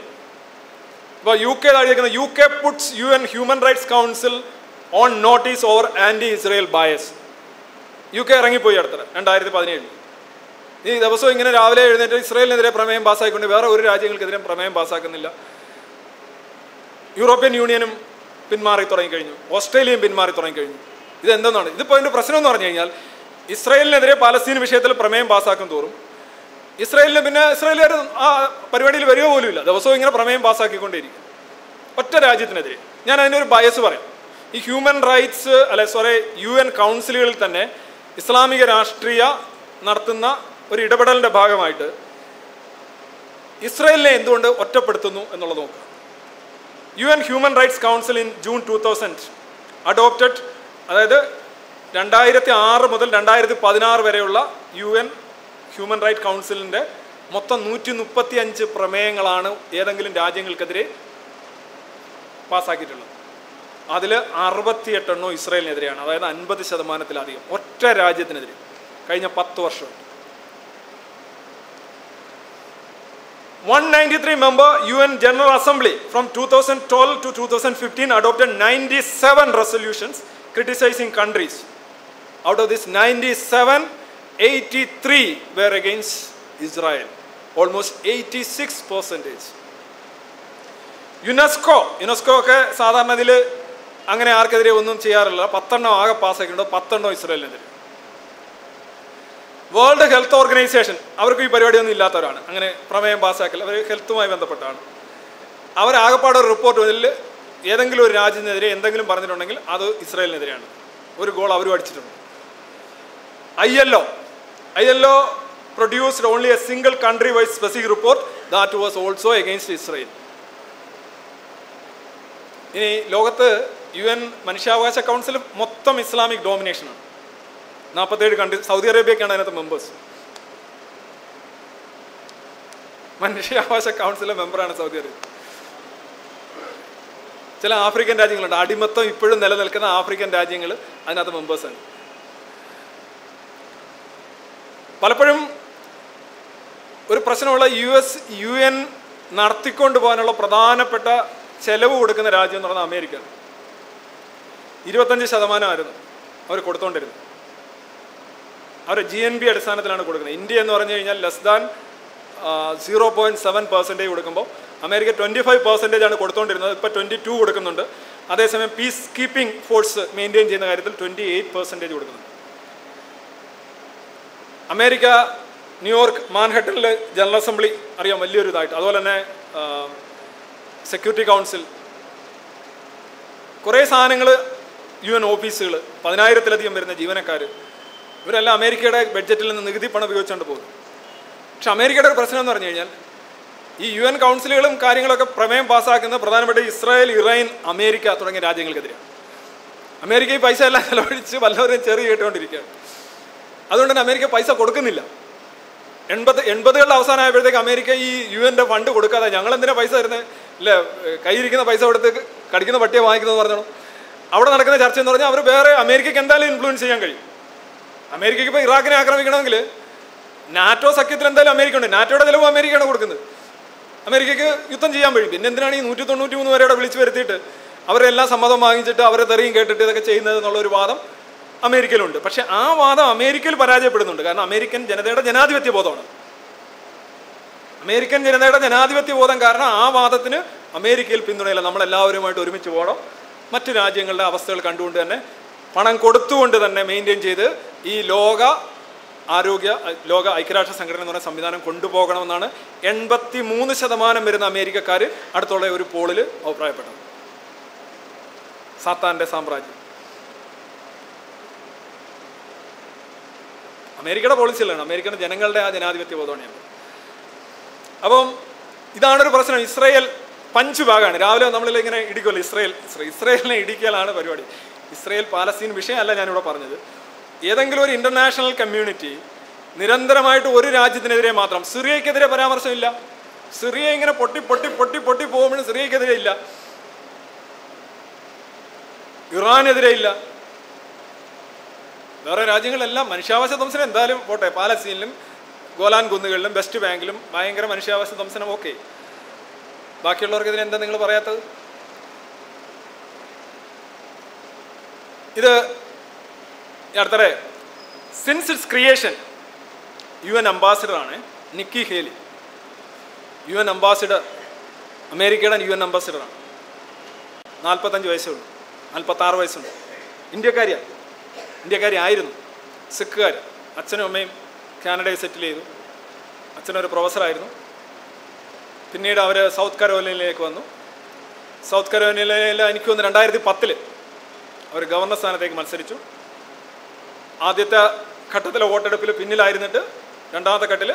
S1: ഇപ്പോൾ U K താഴെയിരിക്കുന്ന U K puts U N human rights council on notice over anti Israel bias. U K ഇറങ്ങിപ്പോയി അടുത്തത് രണ്ടായിരത്തി പതിനേഴിൽ. ഈ ദിവസവും ഇങ്ങനെ രാവിലെ എഴുന്നേറ്റ് ഇസ്രയേലിനെതിരെ പ്രമേയം പാസ്സാക്കിക്കൊണ്ട് വേറെ ഒരു രാജ്യങ്ങൾക്കെതിരെ പ്രമേയം പാസ്സാക്കുന്നില്ല. യൂറോപ്യൻ യൂണിയനും പിന്മാറി തുടങ്ങിക്കഴിഞ്ഞു. ഓസ്ട്രേലിയയും പിന്മാറി തുടങ്ങിക്കഴിഞ്ഞു. ഇതെന്തെന്നാണ്? ഇതിപ്പോൾ അതിന്റെ പ്രശ്നം എന്ന് പറഞ്ഞു കഴിഞ്ഞാൽ ഇസ്രയേലിനെതിരെ പാലസ്തീൻ വിഷയത്തിൽ പ്രമേയം പാസ്സാക്കും തോറും ഇസ്രയേലിന് പിന്നെ ഇസ്രയേലുകാർ ആ പരിപാടിയിൽ വരിക പോലുമില്ല ദിവസവും ഇങ്ങനെ പ്രമേയം പാസ്സാക്കിക്കൊണ്ടേയിരിക്കും ഒറ്റ രാജ്യത്തിനെതിരെ. ഞാൻ അതിനൊരു ബയസ് പറയാം. ഈ ഹ്യൂമൻ റൈറ്റ്സ് അല്ലെ സോറി യു എൻ കൗൺസിലുകളിൽ തന്നെ ഇസ്ലാമിക രാഷ്ട്രീയ നടത്തുന്ന ഒരു ഇടപെടലിന്റെ ഭാഗമായിട്ട് ഇസ്രയേലിനെ എന്തുകൊണ്ട് ഒറ്റപ്പെടുത്തുന്നു എന്നുള്ളത് നോക്കുക. U N human rights council in June two thousand adopted അതായത് രണ്ടായിരത്തി ആറ് മുതൽ രണ്ടായിരത്തി പതിനാറ് വരെയുള്ള യു എൻ ഹ്യൂമൻ റൈറ്റ് കൗൺസിലിന്റെ മൊത്തം നൂറ്റി മുപ്പത്തി അഞ്ച് പ്രമേയങ്ങളാണ് ഏതെങ്കിലും രാജ്യങ്ങൾക്കെതിരെ പാസ്സാക്കിയിട്ടുള്ളത്. അതിൽ അറുപത്തിയെട്ടെണ്ണോ ഇസ്രയേലിനെതിരെയാണ്. അതായത് അൻപത് ശതമാനത്തിലധികം ഒറ്റ രാജ്യത്തിനെതിരെ കഴിഞ്ഞ പത്ത് വർഷം 193 member UN General Assembly from 2012 to 2015 adopted 97 resolutions criticizing countries. Out of this 97, 83 were against Israel, almost 86 percentage. UNESCO UNESCO ഒക്കെ സാധാരണ ഇതിൽ അങ്ങനെ ആർക്കെതിരെ ഒന്നും ചെയ്യാറില്ല. പത്തെണ്ണം ആകെ പാസ്സാക്കിയിട്ടുണ്ട് പത്തെണ്ണം ഇസ്രായേലിനെതിരെ. വേൾഡ് ഹെൽത്ത് ഓർഗനൈസേഷൻ അവർക്ക് ഈ പരിപാടിയൊന്നും ഇല്ലാത്തവരാണ്. അങ്ങനെ പ്രമേയം പാസ്സാക്കൽ അവർ ഹെൽത്തുമായി ബന്ധപ്പെട്ടാണ് അവരാകപ്പാടെ ഒരു റിപ്പോർട്ട് ഇതിൽ ഏതെങ്കിലും ഒരു രാജ്യത്തിനെതിരെ എന്തെങ്കിലും പറഞ്ഞിട്ടുണ്ടെങ്കിൽ അത് ഇസ്രായേലിനെതിരെയാണ്. ഒരു ഗോൾ അവരും അടിച്ചിട്ടുണ്ട്. I L O I L O produced only a single country wise specific report that was also against Israel ഇനി ലോകത്ത് യു എൻ മനുഷ്യാവകാശ കൗൺസിൽ മൊത്തം ഇസ്ലാമിക് ഡോമിനേഷനാണ് നാൽപ്പത്തേഴ് കൺട്രി സൗദി അറേബ്യക്കാണ് അതിനകത്ത് മെമ്പേഴ്സ് മനുഷ്യാവകാശ കൗൺസിലെ മെമ്പറാണ് സൗദി അറേബ്യ. ചില ആഫ്രിക്കൻ രാജ്യങ്ങളുണ്ട്. അടിമത്തം ഇപ്പോഴും നിലനിൽക്കുന്ന ആഫ്രിക്കൻ രാജ്യങ്ങൾ അതിനകത്ത് മെമ്പേഴ്സാണ് പലപ്പോഴും ഒരു പ്രശ്നമുള്ള യു എസ് യു എൻ നടത്തിക്കൊണ്ട് പോകാനുള്ള പ്രധാനപ്പെട്ട ചെലവ് കൊടുക്കുന്ന രാജ്യം എന്ന് പറഞ്ഞാൽ അമേരിക്ക. ഇരുപത്തഞ്ച് ശതമാനമായിരുന്നു അവർ കൊടുത്തുകൊണ്ടിരുന്നത് അവർ ജി എൻ ബി അടിസ്ഥാനത്തിലാണ് കൊടുക്കുന്നത്. ഇന്ത്യ എന്ന് പറഞ്ഞു കഴിഞ്ഞാൽ less than zero point seven percentage കൊടുക്കുമ്പോൾ അമേരിക്ക ട്വന്റി ഫൈവ് പെർസെന്റേജ് ആണ് കൊടുത്തുകൊണ്ടിരുന്നത് ഇപ്പോൾ ട്വന്റി ടു കൊടുക്കുന്നുണ്ട്. അതേസമയം പീസ് കീപ്പിംഗ് ഫോഴ്സ് മെയിന്റെയിൻ ചെയ്യുന്ന കാര്യത്തിൽ ട്വന്റി എയ്റ്റ് പെർസെന്റേജ് കൊടുക്കുന്നുണ്ട്. അമേരിക്ക ന്യൂയോർക്ക് മാൻഹട്ടനിൽ ജനറൽ അസംബ്ലി അറിയാം വലിയൊരു ഇതായിട്ട്. അതുപോലെ തന്നെ സെക്യൂരിറ്റി കൗൺസിൽ കുറേ സാധനങ്ങൾ യു എൻ ഓഫീസുകൾ പതിനായിരത്തിലധികം വരുന്ന ജീവനക്കാർ ഇവരെല്ലാം അമേരിക്കയുടെ ബഡ്ജറ്റിൽ നിന്ന് നികുതി പണം ഉപയോഗിച്ചുകൊണ്ട് പോകും പക്ഷെ അമേരിക്കയുടെ ഒരു പ്രശ്നം എന്ന് പറഞ്ഞു കഴിഞ്ഞാൽ ഈ യു എൻ കൗൺസിലുകളും കാര്യങ്ങളൊക്കെ പ്രമേയം പാസ്സാക്കുന്നത് പ്രധാനപ്പെട്ട ഇസ്രായേൽ ഇറാൻ അമേരിക്ക തുടങ്ങിയ രാജ്യങ്ങൾക്കെതിരെയാണ് അമേരിക്ക ഈ പൈസ എല്ലാം ചെലവഴിച്ച് വല്ലവരെയും ചെറിയ കേട്ടുകൊണ്ടിരിക്കുകയാണ്. അതുകൊണ്ട് തന്നെ അമേരിക്ക പൈസ കൊടുക്കുന്നില്ല. എൺപത് എൺപതുകളുടെ അവസാനമായപ്പോഴത്തേക്ക് അമേരിക്ക ഈ യു എന്റെ ഫണ്ട് കൊടുക്കാതെ ഞങ്ങൾ എന്തിനാ പൈസ തരുന്നത് ഇല്ല കയ്യിരിക്കുന്ന പൈസ കൊടുത്ത് കടിക്കുന്ന പട്ടിയെ വാങ്ങിക്കുന്നത് പറഞ്ഞോ അവിടെ നടക്കുന്ന ചർച്ച എന്ന് പറഞ്ഞാൽ അവർ വേറെ അമേരിക്കയ്ക്ക് എന്തായാലും ഇൻഫ്ലുവൻസ് ചെയ്യാൻ കഴിയും. അമേരിക്കയ്ക്ക് ഇപ്പോൾ ഇറാഖിനെ ആക്രമിക്കണമെങ്കിൽ നാറ്റോ സഖ്യത്തിൽ എന്തായാലും അമേരിക്ക ഉണ്ട് നാറ്റോയുടെ ചിലവ് അമേരിക്കയാണ് കൊടുക്കുന്നത്. അമേരിക്കയ്ക്ക് യുദ്ധം ചെയ്യാൻ വഴി പിന്നെ എന്തിനാണ് ഈ നൂറ്റി തൊണ്ണൂറ്റി മൂന്ന് പേരെ വിളിച്ചു വരുത്തിയിട്ട് അവരെല്ലാം സമ്മതം വാങ്ങിച്ചിട്ട് അവരെ തെറിയും കേട്ടിട്ട് ഇതൊക്കെ ചെയ്യുന്നത് എന്നുള്ളൊരു വാദം അമേരിക്കയിലുണ്ട്. പക്ഷേ ആ വാദം അമേരിക്കയിൽ പരാജയപ്പെടുന്നുണ്ട്. കാരണം അമേരിക്കൻ ജനതയുടെ ജനാധിപത്യ ബോധമാണ്. അമേരിക്കൻ ജനതയുടെ ജനാധിപത്യ ബോധം കാരണം ആ വാദത്തിന് അമേരിക്കയിൽ പിന്തുണയില്ല. നമ്മളെല്ലാവരുമായിട്ട് ഒരുമിച്ച് പോകണം. മറ്റു രാജ്യങ്ങളുടെ അവസ്ഥകൾ കണ്ടുകൊണ്ട് തന്നെ പണം കൊടുത്തുകൊണ്ട് തന്നെ മെയിന്റെയിൻ ചെയ്ത് ഈ ലോക ആരോഗ്യ ലോക ഐക്യരാഷ്ട്ര സംഘടന എന്ന് പറയുന്ന സംവിധാനം കൊണ്ടുപോകണമെന്നാണ് എൺപത്തി മൂന്ന് ശതമാനം വരുന്ന അമേരിക്കക്കാർ അടുത്തുള്ള ഒരു പോളിൽ അഭിപ്രായപ്പെട്ടത്. സാത്താന്റെ സാമ്രാജ്യം. അമേരിക്കയുടെ പോളിസിയിലാണ് അമേരിക്കൻ ജനങ്ങളുടെ ആ ജനാധിപത്യ ബോധമാണ് അപ്പം ഇതാണൊരു പ്രശ്നം. ഇസ്രയേൽ പഞ്ച് ഭാഗമാണ്. രാവിലെ നമ്മളിൽ ഇങ്ങനെ ഇടിക്കുമല്ലോ ഇസ്രയേൽ ഇസ്രയേലിനെ ഇടിക്കലാണ് പരിപാടി. ഇസ്രയേൽ പാലസ്തീൻ വിഷയമല്ല ഞാനിവിടെ പറഞ്ഞത്. ഏതെങ്കിലും ഒരു ഇന്റർനാഷണൽ കമ്മ്യൂണിറ്റി നിരന്തരമായിട്ട് ഒരു രാജ്യത്തിനെതിരെ മാത്രം സിറിയക്കെതിരെ പരാമർശമില്ല. സിറിയ ഇങ്ങനെ പൊട്ടി പൊട്ടി പൊട്ടി പൊട്ടി പോകുമ്പോഴും സിറിയക്കെതിരെ ഇല്ല. ഇറാനെതിരെ ഇല്ല. വേറെ രാജ്യങ്ങളെല്ലാം മനുഷ്യാവകാശ ധ്വംസനം എന്തായാലും പോട്ടെ പാലസ്തീനിലും ഗോലാൻ കുന്നുകളിലും വെസ്റ്റ് ബാങ്കിലും ഭയങ്കര മനുഷ്യാവകാശ ധ്വംസനം ഓക്കെ ബാക്കിയുള്ളവർക്കെതിരെ എന്താ നിങ്ങൾ പറയാത്തത്? ഇത് അടുത്തറെ since its creation U N അംബാസിഡറാണ് Nikki Haley U N ambassador അമേരിക്കയുടെ യു എൻ അംബാസിഡറാണ് നാൽപ്പത്തഞ്ച് വയസ്സുള്ളൂ നാൽപ്പത്താറ് വയസ്സുണ്ട്. ഇന്ത്യക്കാരിയാണ്. ഇന്ത്യക്കാരി ആയിരുന്നു. സിഖുകാർ അച്ഛനും അമ്മയും കാനഡയിൽ സെറ്റിൽ ചെയ്തു. അച്ഛനൊരു പ്രൊഫസറായിരുന്നു പിന്നീട് അവർ സൗത്ത് കരോലിനയിലേക്ക് വന്നു. സൗത്ത് കരോലിനയിൽ എനിക്ക് തോന്നുന്നു രണ്ടായിരത്തി പത്തിൽ അവർ ഗവർണർ സ്ഥാനത്തേക്ക് മത്സരിച്ചു. ആദ്യത്തെ ഘട്ടത്തിലെ വോട്ടെടുപ്പിൽ പിന്നിലായിരുന്നിട്ട് രണ്ടാമത്തെ ഘട്ടത്തിൽ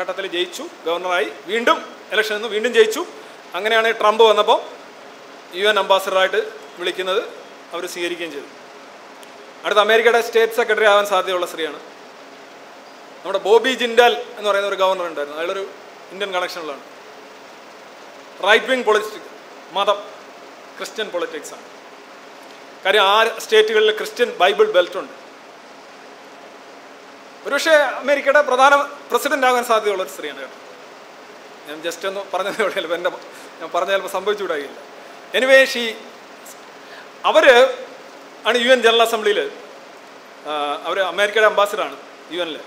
S1: ഘട്ടത്തിൽ ജയിച്ചു ഗവർണറായി വീണ്ടും ഇലക്ഷൻ നിന്ന് വീണ്ടും ജയിച്ചു. അങ്ങനെയാണ് ട്രംപ് വന്നപ്പോൾ യു എൻ അംബാസഡറായിട്ട് വിളിക്കുന്നത് അവർ സ്വീകരിക്കുകയും ചെയ്തു. അടുത്ത അമേരിക്കയുടെ സ്റ്റേറ്റ് സെക്രട്ടറി ആവാൻ സാധ്യതയുള്ള സ്ത്രീയാണ്. നമ്മുടെ ബോബി ജിൻഡാൽ എന്ന് പറയുന്ന ഒരു ഗവർണർ ഉണ്ടായിരുന്നു. അയാളൊരു ഇന്ത്യൻ കണക്ഷനിലാണ് റൈറ്റ് വിങ് പൊളിറ്റിക്സ് മതം ക്രിസ്ത്യൻ പൊളിറ്റിക്സാണ് കാര്യം ആ സ്റ്റേറ്റുകളിൽ ക്രിസ്ത്യൻ ബൈബിൾ ബെൽറ്റ് ഉണ്ട്. ഒരുപക്ഷെ അമേരിക്കയുടെ പ്രധാന പ്രസിഡന്റ് ആകാൻ സാധ്യതയുള്ള ഒരു സ്ത്രീയാണ് കേട്ടോ. ഞാൻ ജസ്റ്റ് ഒന്ന് പറഞ്ഞത് ചിലപ്പോൾ എന്റെ ഞാൻ പറഞ്ഞ ചിലപ്പോൾ സംഭവിച്ചുകൂടായില്ല. എനിവേ ഷീ അവർ ആണ് യു എൻ ജനറൽ അസംബ്ലിയിൽ അവർ അമേരിക്കയുടെ അംബാസിഡറാണ് U എനിൽ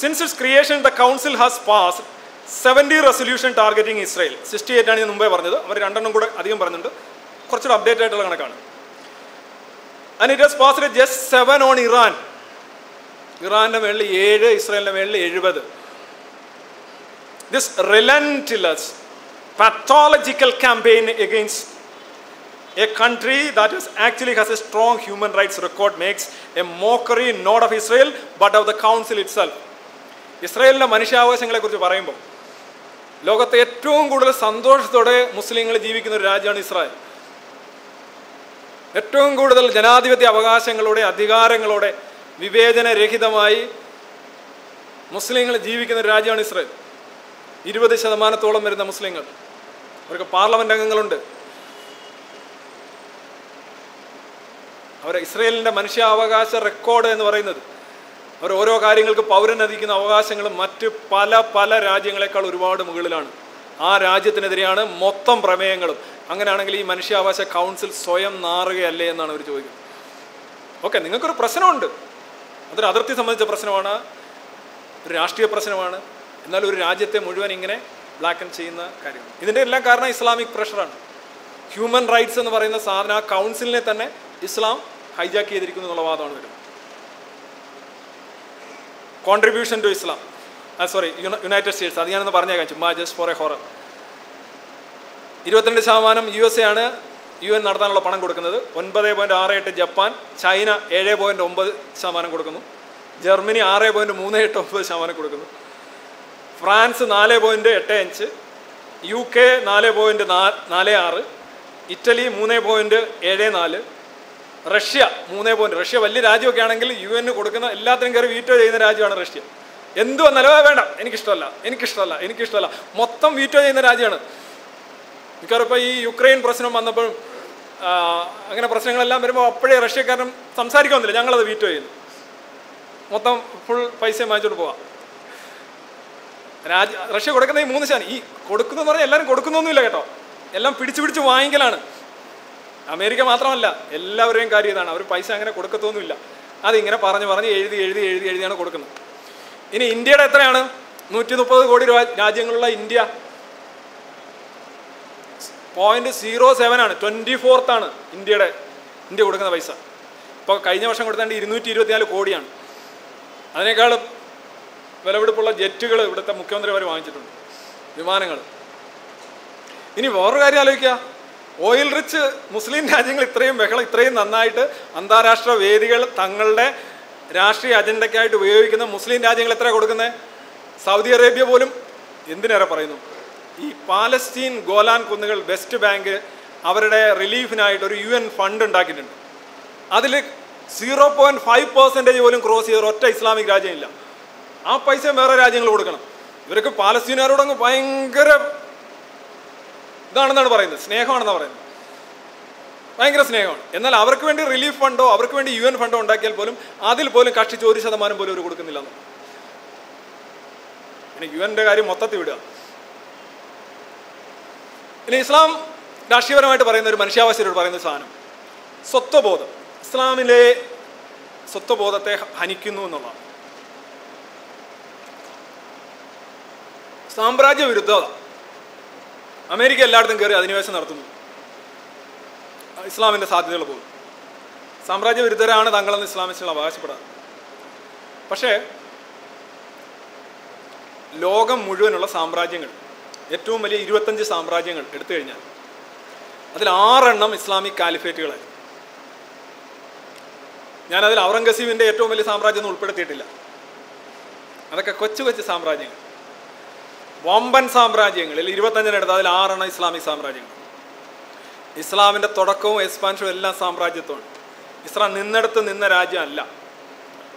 S1: since its creation the council has pass seventy resolution targeting Israel sixty eight ആണ് ഞാൻ മുമ്പേ പറഞ്ഞത്. അവർ രണ്ടെണ്ണം കൂടെ അധികം പറഞ്ഞിട്ടുണ്ട്. കുറച്ചുകൂടെ അപ്ഡേറ്റ് ആയിട്ടുള്ള കണക്കാണ്. And it has passed just seven on Iran ഇറാന്റെ മേളിൽ ഏഴ് ഇസ്രായേലിന്റെ മേളിൽ എഴുപത് this relentless pathological pathological campaign against a country that is actually has a strong human rights record makes a mockery not of Israel but of the council itself. ഇസ്രയേലിന്റെ മനുഷ്യാവകാശങ്ങളെക്കുറിച്ച് പറയുമ്പോൾ ലോകത്തെ ഏറ്റവും കൂടുതൽ സന്തോഷത്തോടെ മുസ്ലിങ്ങൾ ജീവിക്കുന്ന ഒരു രാജ്യമാണ് ഇസ്രായേൽ ഏറ്റവും കൂടുതൽ ജനാധിപത്യ അവകാശങ്ങളോടെ അധികാരങ്ങളോടെ വിവേചനരഹിതമായി മുസ്ലിങ്ങൾ ജീവിക്കുന്ന ഒരു രാജ്യമാണ് ഇസ്രയേൽ. ഇരുപത് ശതമാനത്തോളം വരുന്ന മുസ്ലിങ്ങൾ. അവർക്ക് പാർലമെന്റ് അംഗങ്ങളുണ്ട്. അവർ ഇസ്രയേലിന്റെ മനുഷ്യാവകാശ റെക്കോർഡ് എന്ന് പറയുന്നത് അവർ ഓരോ കാര്യങ്ങൾക്ക് പൗരനധിക്കുന്ന അവകാശങ്ങളും മറ്റ് പല പല രാജ്യങ്ങളെക്കാൾ ഒരുപാട് മുകളിലാണ്. ആ രാജ്യത്തിനെതിരെയാണ് മൊത്തം പ്രമേയങ്ങളും. അങ്ങനെയാണെങ്കിൽ ഈ മനുഷ്യാവകാശ കൗൺസിൽ സ്വയം നാറുകയല്ലേ എന്നാണ് അവർ ചോദിക്കുന്നത്. ഓക്കെ നിങ്ങൾക്കൊരു പ്രശ്നമുണ്ട്. അതൊരു അതിർത്തി സംബന്ധിച്ച പ്രശ്നമാണ് ഒരു രാഷ്ട്രീയ പ്രശ്നമാണ്. എന്നാൽ ഒരു രാജ്യത്തെ മുഴുവൻ ഇങ്ങനെ ബ്ലാക്ക് ആൻഡ് ചെയ്യുന്ന കാര്യമാണ്. ഇതിന്റെ എല്ലാം കാരണം ഇസ്ലാമിക് പ്രഷറാണ് ഹ്യൂമൻ റൈറ്റ്സ് എന്ന് പറയുന്ന സാധനം ആ കൗൺസിലിനെ തന്നെ ഇസ്ലാം ഹൈജാക്ക് ചെയ്തിരിക്കുന്നു എന്നുള്ള വാദമാണ് വരുന്നത്. Contribution to Islam sorry United States അത് ഞാനൊന്ന് പറഞ്ഞേക്കാം. ചുമ്മാ ജസ്റ്റ് ഫോർ എ ഹോറർ ഇരുപത്തിരണ്ട് ശതമാനം യു എസ് എ ആണ് യു എൻ നടത്താനുള്ള പണം കൊടുക്കുന്നത് ഒൻപത് പോയിന്റ് ആറ് എട്ട് ജപ്പാൻ ചൈന ഏഴ് പോയിന്റ് ഒമ്പത് ശതമാനം കൊടുക്കുന്നു. ജർമ്മനി ആറ് പോയിന്റ് മൂന്ന് എട്ട് ഒമ്പത് ശതമാനം കൊടുക്കുന്നു. ഫ്രാൻസ് നാല് പോയിന്റ് എട്ട് അഞ്ച് യു കെ നാല് പോയിന്റ് നാല് ആറ് ഇറ്റലി മൂന്ന് പോയിന്റ് ഏഴ് നാല് റഷ്യ മൂന്ന് പോയിന്റ് റഷ്യ വലിയ രാജ്യമൊക്കെ ആണെങ്കിൽ യു എന്ന് കൊടുക്കുന്ന എല്ലാത്തിനും കയറി വീറ്റോ ചെയ്യുന്ന രാജ്യമാണ് റഷ്യ. എന്ത് വന്നാലോ "ആ, വേണ്ട. എനിക്കിഷ്ടമല്ല എനിക്കിഷ്ടമല്ല എനിക്കിഷ്ടമല്ല. മൊത്തം വീറ്റോ ചെയ്യുന്ന രാജ്യമാണ്. മിക്കവാറും ഇപ്പോൾ ഈ യുക്രൈൻ പ്രശ്നം വന്നപ്പോഴും അങ്ങനെ പ്രശ്നങ്ങളെല്ലാം വരുമ്പോൾ അപ്പോഴേ റഷ്യക്കാരൻ സംസാരിക്കാൻ വന്നില്ല. ഞങ്ങളത് വീറ്റ് ചെയ്യുന്നു. മൊത്തം ഫുൾ പൈസ വാങ്ങിച്ചുകൊണ്ട് പോവാം. രാജ്യ റഷ്യ കൊടുക്കുന്ന ഈ മൂന്ന് ശതമാനം ഈ കൊടുക്കുന്നു പറഞ്ഞാൽ എല്ലാവരും കൊടുക്കുന്നൊന്നുമില്ല കേട്ടോ. എല്ലാം പിടിച്ചു പിടിച്ച് വാങ്ങിക്കലാണ്. അമേരിക്ക മാത്രമല്ല എല്ലാവരുടെയും കാര്യം ഇതാണ്. അവർ പൈസ അങ്ങനെ കൊടുക്കത്തൊന്നുമില്ല. അതിങ്ങനെ പറഞ്ഞ് പറഞ്ഞ് എഴുതി എഴുതി എഴുതി എഴുതിയാണ് കൊടുക്കുന്നത്. ഇനി ഇന്ത്യയുടെ എത്രയാണ്? നൂറ്റി മുപ്പത് കോടി രാജ്യങ്ങളുള്ള ഇന്ത്യ. പോയിന്റ് സീറോ സെവൻ ആണ്. ട്വന്റി ഫോർത്ത് ആണ് ഇന്ത്യയുടെ ഇന്ത്യ കൊടുക്കുന്ന പൈസ. ഇപ്പോൾ കഴിഞ്ഞ വർഷം കൊടുത്തേണ്ട ഇരുന്നൂറ്റി ഇരുപത്തിനാല് കോടിയാണ്. അതിനേക്കാൾ വിലപിടിപ്പുള്ള ജെറ്റുകൾ ഇവിടുത്തെ മുഖ്യമന്ത്രിമാർ വാങ്ങിച്ചിട്ടുണ്ട്. വിമാനങ്ങൾ. ഇനി വേറൊരു കാര്യം ആലോചിക്കുക ഓയിൽ റിച്ച് മുസ്ലിം രാജ്യങ്ങൾ ഇത്രയും ബഹളം ഇത്രയും നന്നായിട്ട് അന്താരാഷ്ട്ര വേദികൾ തങ്ങളുടെ രാഷ്ട്രീയ അജണ്ടയ്ക്കായിട്ട് ഉപയോഗിക്കുന്ന മുസ്ലിം രാജ്യങ്ങൾ എത്ര കൊടുക്കുന്നത് സൗദി അറേബ്യ പോലും എന്തിനേറെ പറയുന്നു? ഈ പാലസ്തീൻ ഗോലാൻ കുന്നുകൾ വെസ്റ്റ് ബാങ്ക് അവരുടെ റിലീഫിനായിട്ട് ഒരു യു എൻ ഫണ്ട് ഉണ്ടാക്കിയിട്ടുണ്ട്. അതിൽ സീറോ പോയിന്റ് ഫൈവ് പെർസെന്റേജ് പോലും ക്രോസ് ചെയ്ത ഒറ്റ ഇസ്ലാമിക് രാജ്യമില്ല. ആ പൈസ വേറെ രാജ്യങ്ങൾ കൊടുക്കണം. ഇവർക്ക് പാലസ്തീനുകാരോടങ്ങ് ഭയങ്കര ഇതാണെന്നാണ് പറയുന്നത്. സ്നേഹമാണെന്നാണ് പറയുന്നത്. ഭയങ്കര സ്നേഹമാണ്. എന്നാൽ അവർക്ക് വേണ്ടി റിലീഫ് ഫണ്ടോ അവർക്ക് വേണ്ടി യു എൻ ഫണ്ടോ ഉണ്ടാക്കിയാൽ പോലും അതിൽ പോലും കഷ്ടിച്ച് ഒരു ശതമാനം പോലും അവർ കൊടുക്കുന്നില്ല. പിന്നെ യു എന്റെ കാര്യം മൊത്തത്തിൽ വിടുക. ഇനി ഇസ്ലാം രാഷ്ട്രീയപരമായിട്ട് പറയുന്ന ഒരു മനുഷ്യാവസ്ഥയോട് പറയുന്ന സാധനം. സ്വത്വബോധം. ഇസ്ലാമിലെ സ്വത്വബോധത്തെ ഹനിക്കുന്നു എന്നുള്ളതാണ്. സാമ്രാജ്യ വിരുദ്ധത. അമേരിക്ക എല്ലായിടത്തും കയറി അധിനിവേശം നടത്തുന്നു. ഇസ്ലാമിന്റെ സാധ്യതകൾ പോകും സാമ്രാജ്യ വിരുദ്ധരാണ് തങ്ങളെന്ന് ഇസ്ലാമിസ്റ്റുകൾ അവകാശപ്പെടാറ് പക്ഷേ ലോകം മുഴുവനുള്ള സാമ്രാജ്യങ്ങൾ ഏറ്റവും വലിയ ഇരുപത്തഞ്ച് സാമ്രാജ്യങ്ങൾ എടുത്തു കഴിഞ്ഞാൽ അതിൽ ആറെണ്ണം ഇസ്ലാമിക് കാലിഫേറ്റുകളായിരുന്നു ഞാനതിൽ ഔറംഗസീബിന്റെ ഏറ്റവും വലിയ സാമ്രാജ്യം ഒന്നും ഉൾപ്പെടുത്തിയിട്ടില്ല. അതൊക്കെ കൊച്ചു കൊച്ചു സാമ്രാജ്യങ്ങൾ. വമ്പൻ സാമ്രാജ്യങ്ങളിൽ ഇരുപത്തഞ്ചിനടുത്ത് അതിൽ ആറെണ്ണം ഇസ്ലാമിക് സാമ്രാജ്യങ്ങൾ. ഇസ്ലാമിന്റെ തുടക്കവും എക്സ്പാൻഷനും എല്ലാം സാമ്രാജ്യത്വമാണ്. ഇസ്ലാം നിന്നിടത്ത് നിന്ന രാജ്യമല്ല.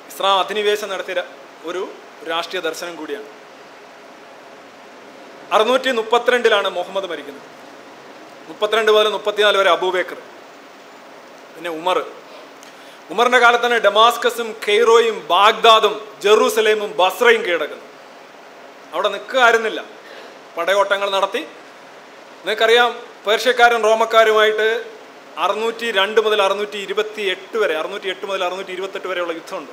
S1: ഇസ്ലാം അധിനിവേശം നടത്തിയ ഒരു രാഷ്ട്രീയ ദർശനം കൂടിയാണ്. അറുന്നൂറ്റി മുപ്പത്തിരണ്ടിലാണ് മുഹമ്മദ് മരിക്കുന്നത്. മുപ്പത്തിരണ്ട് മുതൽ മുപ്പത്തിനാല് വരെ അബൂബേക്കർ. പിന്നെ ഉമർ. ഉമറിന്റെ തന്നെ ഡമാസ്കസും കെയ്റോയും ബാഗ്ദാദും ജെറൂസലേമും ബസ്രയും കീഴടക്കുന്നത് അവിടെ നിൽക്കുകയായിരുന്നില്ല. പടയോട്ടങ്ങൾ നടത്തി. നിങ്ങൾക്കറിയാം പേർഷ്യക്കാരും റോമക്കാരുമായിട്ട് അറുന്നൂറ്റി രണ്ട് മുതൽ അറുന്നൂറ്റി ഇരുപത്തി എട്ട് വരെ അറുന്നൂറ്റി എട്ട് മുതൽ അറുന്നൂറ്റി ഇരുപത്തെട്ട് വരെയുള്ള യുദ്ധമുണ്ട്.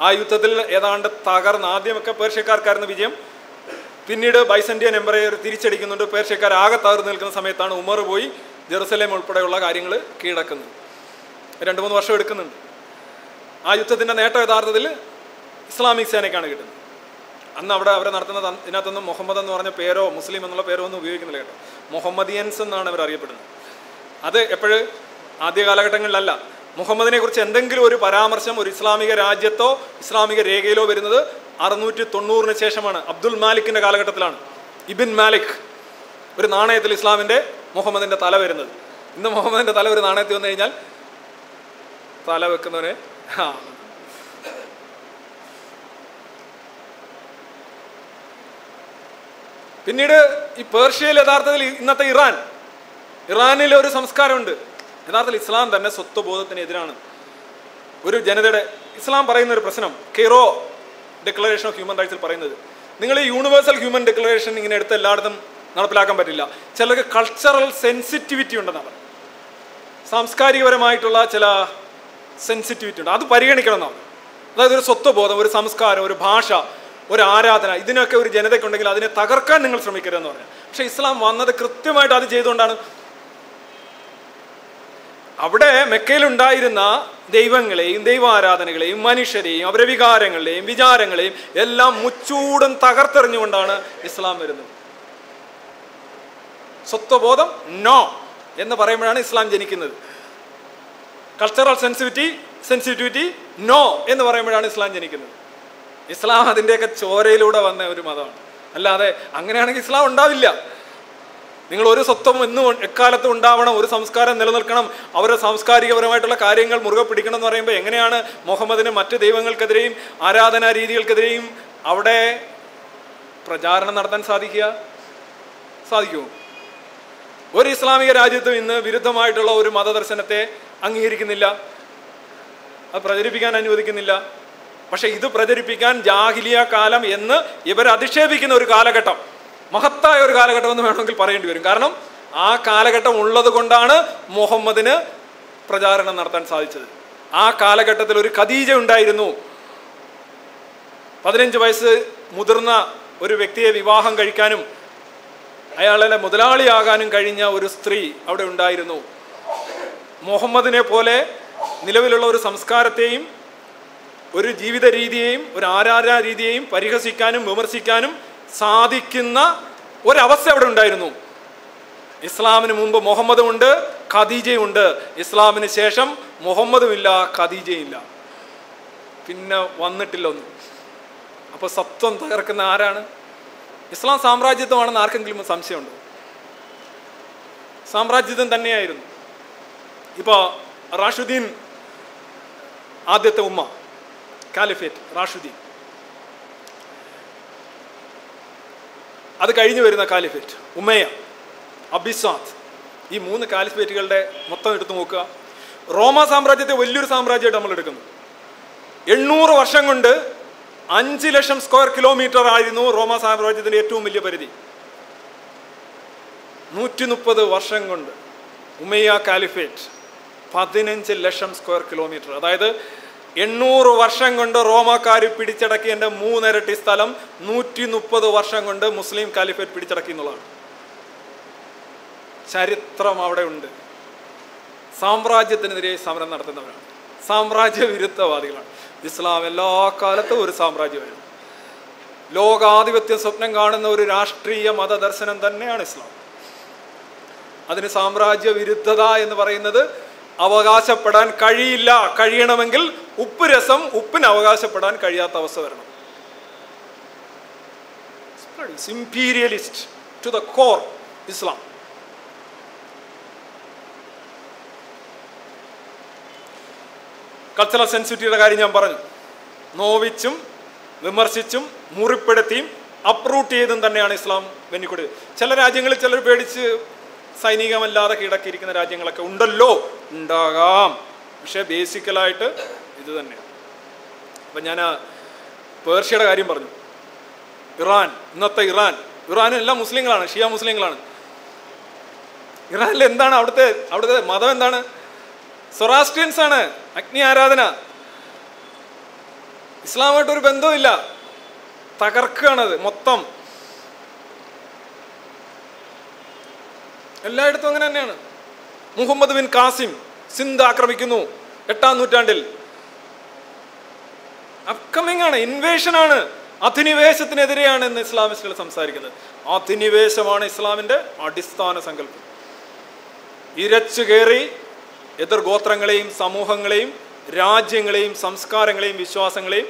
S1: ആ യുദ്ധത്തിൽ ഏതാണ്ട് തകർന്ന് ആദ്യമൊക്കെ പേർഷ്യക്കാർക്കായിരുന്നു വിജയം. പിന്നീട് ബൈസന്റിയൻ എംപറയർ തിരിച്ചടിക്കുന്നുണ്ട്. പേർഷ്യക്കാർ ആകെ തകർന്നു നിൽക്കുന്ന സമയത്താണ് ഉമർ പോയി ജെറുസലേം ഉൾപ്പെടെയുള്ള കാര്യങ്ങൾ കീഴടക്കുന്നത്. രണ്ട് മൂന്ന് വർഷം എടുക്കുന്നുണ്ട്. ആ യുദ്ധത്തിന്റെ നേട്ടം യഥാർത്ഥത്തിൽ ഇസ്ലാമിക് സേനയ്ക്കാണ് കിട്ടുന്നത്. അന്ന് അവിടെ അവർ നടത്തുന്ന ഇതിനകത്തൊന്നും മുഹമ്മദ് എന്ന് പറഞ്ഞ പേരോ മുസ്ലിം എന്നുള്ള പേരോ ഒന്നും ഉപയോഗിക്കുന്നില്ല കേട്ടോ. മുഹമ്മദിയൻസ് എന്നാണ് അവർ അറിയപ്പെടുന്നത്. അത് എപ്പോഴും ആദ്യ കാലഘട്ടങ്ങളിലല്ല മുഹമ്മദിനെ കുറിച്ച് എന്തെങ്കിലും ഒരു പരാമർശം ഒരു ഇസ്ലാമിക രാജ്യത്തോ ഇസ്ലാമിക രേഖയിലോ വരുന്നത് അറുന്നൂറ്റി തൊണ്ണൂറിന് ശേഷമാണ്. അബ്ദുൽ മാലിക്കിന്റെ കാലഘട്ടത്തിലാണ്. ഇബിൻ മാലിക് ഒരു നാണയത്തിൽ ഇസ്ലാമിന്റെ മുഹമ്മദിന്റെ തല വരുന്നത്. ഇന്ന് മുഹമ്മദിന്റെ തല ഒരു നാണയത്തിൽ വന്നു കഴിഞ്ഞാൽ തല വെക്കുന്നവനെ പിന്നീട് ഈ പേർഷ്യയിൽ യഥാർത്ഥത്തിൽ ഇന്നത്തെ ഇറാൻ. ഇറാനിൽ ഒരു സംസ്കാരമുണ്ട്. യഥാർത്ഥത്തിൽ ഇസ്ലാം തന്നെ സ്വത്വബോധത്തിന് എതിരാണ് ഒരു ജനതയുടെ ഇസ്ലാം പറയുന്ന ഒരു പ്രശ്നം കെയ്റോ ഡിക്ലറേഷൻ ഓഫ് ഹ്യൂമൻ റൈറ്റ്സിൽ പറയുന്നത് നിങ്ങൾ ഈ യൂണിവേഴ്സൽ ഹ്യൂമൻ ഡിക്ലറേഷൻ ഇങ്ങനെ എടുത്ത് എല്ലായിടത്തും നടപ്പിലാക്കാൻ പറ്റില്ല. ചിലർക്ക് കൾച്ചറൽ സെൻസിറ്റിവിറ്റി ഉണ്ടെന്നാണ്. സാംസ്കാരികപരമായിട്ടുള്ള ചില സെൻസിറ്റിവിറ്റി ഉണ്ട്. അത് പരിഗണിക്കണം എന്നാണ് അതായത് ഒരു സ്വത്വബോധം ഒരു സംസ്കാരം ഒരു ഭാഷ ഒരു ആരാധന ഇതിനൊക്കെ ഒരു ജനതയ്ക്കുണ്ടെങ്കിൽ അതിനെ തകർക്കാൻ നിങ്ങൾ ശ്രമിക്കരുതെന്ന് പറഞ്ഞു പക്ഷേ ഇസ്ലാം വന്നത് കൃത്യമായിട്ട് അത് ചെയ്തുകൊണ്ടാണ് അവിടെ മെക്കയിലുണ്ടായിരുന്ന ദൈവങ്ങളെയും ദൈവാരാധനകളെയും മനുഷ്യരെയും അവരുടെ വികാരങ്ങളെയും വിചാരങ്ങളെയും എല്ലാം മുച്ചൂടും തകർത്തെറിഞ്ഞുകൊണ്ടാണ് ഇസ്ലാം വരുന്നത്. സ്വത്വബോധം നോ എന്ന് പറയുമ്പോഴാണ് ഇസ്ലാം ജനിക്കുന്നത്. കൾച്ചറൽ സെൻസിറ്റിവിറ്റി സെൻസിറ്റിവിറ്റി നോ എന്ന് പറയുമ്പോഴാണ് ഇസ്ലാം ജനിക്കുന്നത്. ഇസ്ലാം അതിന്റെയൊക്കെ ചോരയിലൂടെ വന്ന ഒരു മതമാണ്. അല്ലാതെ അങ്ങനെയാണെങ്കിൽ ഇസ്ലാം ഉണ്ടാവില്ല. നിങ്ങൾ ഒരു സ്വത്വം എന്നും എക്കാലത്തും ഉണ്ടാവണം ഒരു സംസ്കാരം നിലനിൽക്കണം അവരുടെ സാംസ്കാരികപരമായിട്ടുള്ള കാര്യങ്ങൾ മുറുകെ പിടിക്കണം എന്ന് പറയുമ്പോൾ എങ്ങനെയാണ് മുഹമ്മദിന് മറ്റ് ദൈവങ്ങൾക്കെതിരെയും ആരാധനാ രീതികൾക്കെതിരെയും അവിടെ പ്രചാരണം നടത്താൻ സാധിക്കുക? സാധിക്കുമോ? ഒരു ഇസ്ലാമിക രാജ്യത്തും ഇന്ന് വിരുദ്ധമായിട്ടുള്ള ഒരു മതദർശനത്തെ അംഗീകരിക്കുന്നില്ല. അത് പ്രചരിപ്പിക്കാൻ അനുവദിക്കുന്നില്ല. പക്ഷേ ഇത് പ്രചരിപ്പിക്കാൻ ജാഹിലിയ കാലം എന്ന് ഇവർ അധിക്ഷേപിക്കുന്ന ഒരു കാലഘട്ടം. മഹത്തായ ഒരു കാലഘട്ടം എന്ന് വേണമെങ്കിൽ പറയേണ്ടി വരും. കാരണം ആ കാലഘട്ടം ഉള്ളത് കൊണ്ടാണ് മുഹമ്മദിന് പ്രചാരണം നടത്താൻ സാധിച്ചത്. ആ കാലഘട്ടത്തിൽ ഒരു ഖദീജ ഉണ്ടായിരുന്നു. പതിനഞ്ച് വയസ്സ് മുതിർന്ന ഒരു വ്യക്തിയെ വിവാഹം കഴിക്കാനും അയാളെ മുതലാളിയാകാനും കഴിഞ്ഞ ഒരു സ്ത്രീ അവിടെ ഉണ്ടായിരുന്നു. മുഹമ്മദിനെ പോലെ നിലവിലുള്ള ഒരു സംസ്കാരത്തെയും ഒരു ജീവിത രീതിയെയും ഒരു ആരാധനാ രീതിയെയും പരിഹസിക്കാനും വിമർശിക്കാനും സാധിക്കുന്ന ഒരവസ്ഥ അവിടെ ഉണ്ടായിരുന്നു. ഇസ്ലാമിന് മുമ്പ് ഖദീജയും ഉണ്ട് ഇസ്ലാമിന് ശേഷം മുഹമ്മദുമില്ല ഖദീജയില്ല. പിന്നെ വന്നിട്ടില്ല ഒന്നും അപ്പോൾ സത്വം തകർക്കുന്ന ആരാണ്? ഇസ്ലാം സാമ്രാജ്യത്വമാണെന്ന് ആർക്കെങ്കിലും സംശയമുണ്ട്? സാമ്രാജ്യത്വം തന്നെയായിരുന്നു. ഇപ്പോൾ റാഷുദ്ദീൻ ആദ്യത്തെ ഉമ്മ കാലിഫേറ്റ് റാഷുദ്ദീൻ. അത് കഴിഞ്ഞു വരുന്ന കാലിഫേറ്റ് ഉമേയ അബിസാദ്. ഈ മൂന്ന് കാലിഫേറ്റുകളുടെ മൊത്തം എടുത്തു നോക്കുക. റോമ സാമ്രാജ്യത്തെ വലിയൊരു സാമ്രാജ്യമായിട്ട് നമ്മൾ എടുക്കുന്നു. എണ്ണൂറ് വർഷം കൊണ്ട് അഞ്ച് ലക്ഷം സ്ക്വയർ കിലോമീറ്റർ ആയിരുന്നു റോമ സാമ്രാജ്യത്തിന്റെ ഏറ്റവും വലിയ പരിധി. നൂറ്റി മുപ്പത് വർഷം കൊണ്ട് ഉമയ്യ കാലിഫേറ്റ് പതിനഞ്ച് ലക്ഷം സ്ക്വയർ കിലോമീറ്റർ. അതായത് എണ്ണൂറ് വർഷം കൊണ്ട് റോമാക്കാർ പിടിച്ചടക്കിയതിന്റെ മൂന്നിരട്ടി സ്ഥലം നൂറ്റി മുപ്പത് വർഷം കൊണ്ട് മുസ്ലിം കാലിഫേറ്റ് പിടിച്ചടക്കി എന്നുള്ളതാണ്. ചരിത്രം അവിടെ ഉണ്ട്. സാമ്രാജ്യത്തിനെതിരെ സമരം നടത്തുന്നവരാണ്. സാമ്രാജ്യ വിരുദ്ധവാദികളാണ് ഇസ്ലാം എല്ലാ കാലത്തും ഒരു സാമ്രാജ്യമായിരുന്നു. ലോകാധിപത്യ സ്വപ്നം കാണുന്ന ഒരു രാഷ്ട്രീയ മതദർശനം തന്നെയാണ് ഇസ്ലാം. അതിന് സാമ്രാജ്യ വിരുദ്ധത എന്ന് പറയുന്നത് അവകാശപ്പെടാൻ കഴിയില്ല കഴിയണമെങ്കിൽ ഉപ്പ് രസം ഉപ്പിന് അവകാശപ്പെടാൻ കഴിയാത്ത അവസ്ഥ വരണം. Imperialist to the core Islam cultural സെൻസിറ്റിയുടെ കാര്യം ഞാൻ പറഞ്ഞു. നോവിച്ചും വിമർശിച്ചും മുറിപ്പെടുത്തിയും അപ്രൂട്ട് ചെയ്തും തന്നെയാണ് ഇസ്ലാം വെന്നിക്കൊടുക്കുക. ചില രാജ്യങ്ങളിൽ ചിലർ പേടിച്ച് സൈനികമല്ലാതെ കീഴടക്കിയിരിക്കുന്ന രാജ്യങ്ങളൊക്കെ ഉണ്ടല്ലോ. ഉണ്ടാകാം. പക്ഷേ ബേസിക്കലായിട്ട് ഇത് തന്നെയാണ് അപ്പം ഞാൻ പേർഷ്യയുടെ കാര്യം പറഞ്ഞു. ഇറാൻ ഇന്നത്തെ ഇറാൻ. ഇറാൻ എല്ലാം മുസ്ലിങ്ങളാണ് ഷിയ മുസ്ലിങ്ങളാണ്. ഇറാനിൽ എന്താണ് അവിടുത്തെ അവിടുത്തെ മതം എന്താണ്? സൊറാസ്ട്രിയൻസ് ആണ് അഗ്നി ആരാധന. ഇസ്ലാമായിട്ട് ഒരു ബന്ധവുമില്ല. തകർക്കുകയാണത് മൊത്തം. എല്ലായിടത്തും അങ്ങനെ തന്നെയാണ്. മുഹമ്മദ് ബിൻ കാസിം സിന്ധ് ആക്രമിക്കുന്നു എട്ടാം നൂറ്റാണ്ടിൽ. അപ്കമിങ് ആണ് ഇൻവേഷൻ ആണ് അധിനിവേശത്തിനെതിരെയാണ് ഇന്ന് ഇസ്ലാമിസ്റ്റുകൾ സംസാരിക്കുന്നത്. അധിനിവേശമാണ് ഇസ്ലാമിന്റെ അടിസ്ഥാന സങ്കല്പം. ഇരച്ചു കയറി എതിർ ഗോത്രങ്ങളെയും സമൂഹങ്ങളെയും രാജ്യങ്ങളെയും സംസ്കാരങ്ങളെയും വിശ്വാസങ്ങളെയും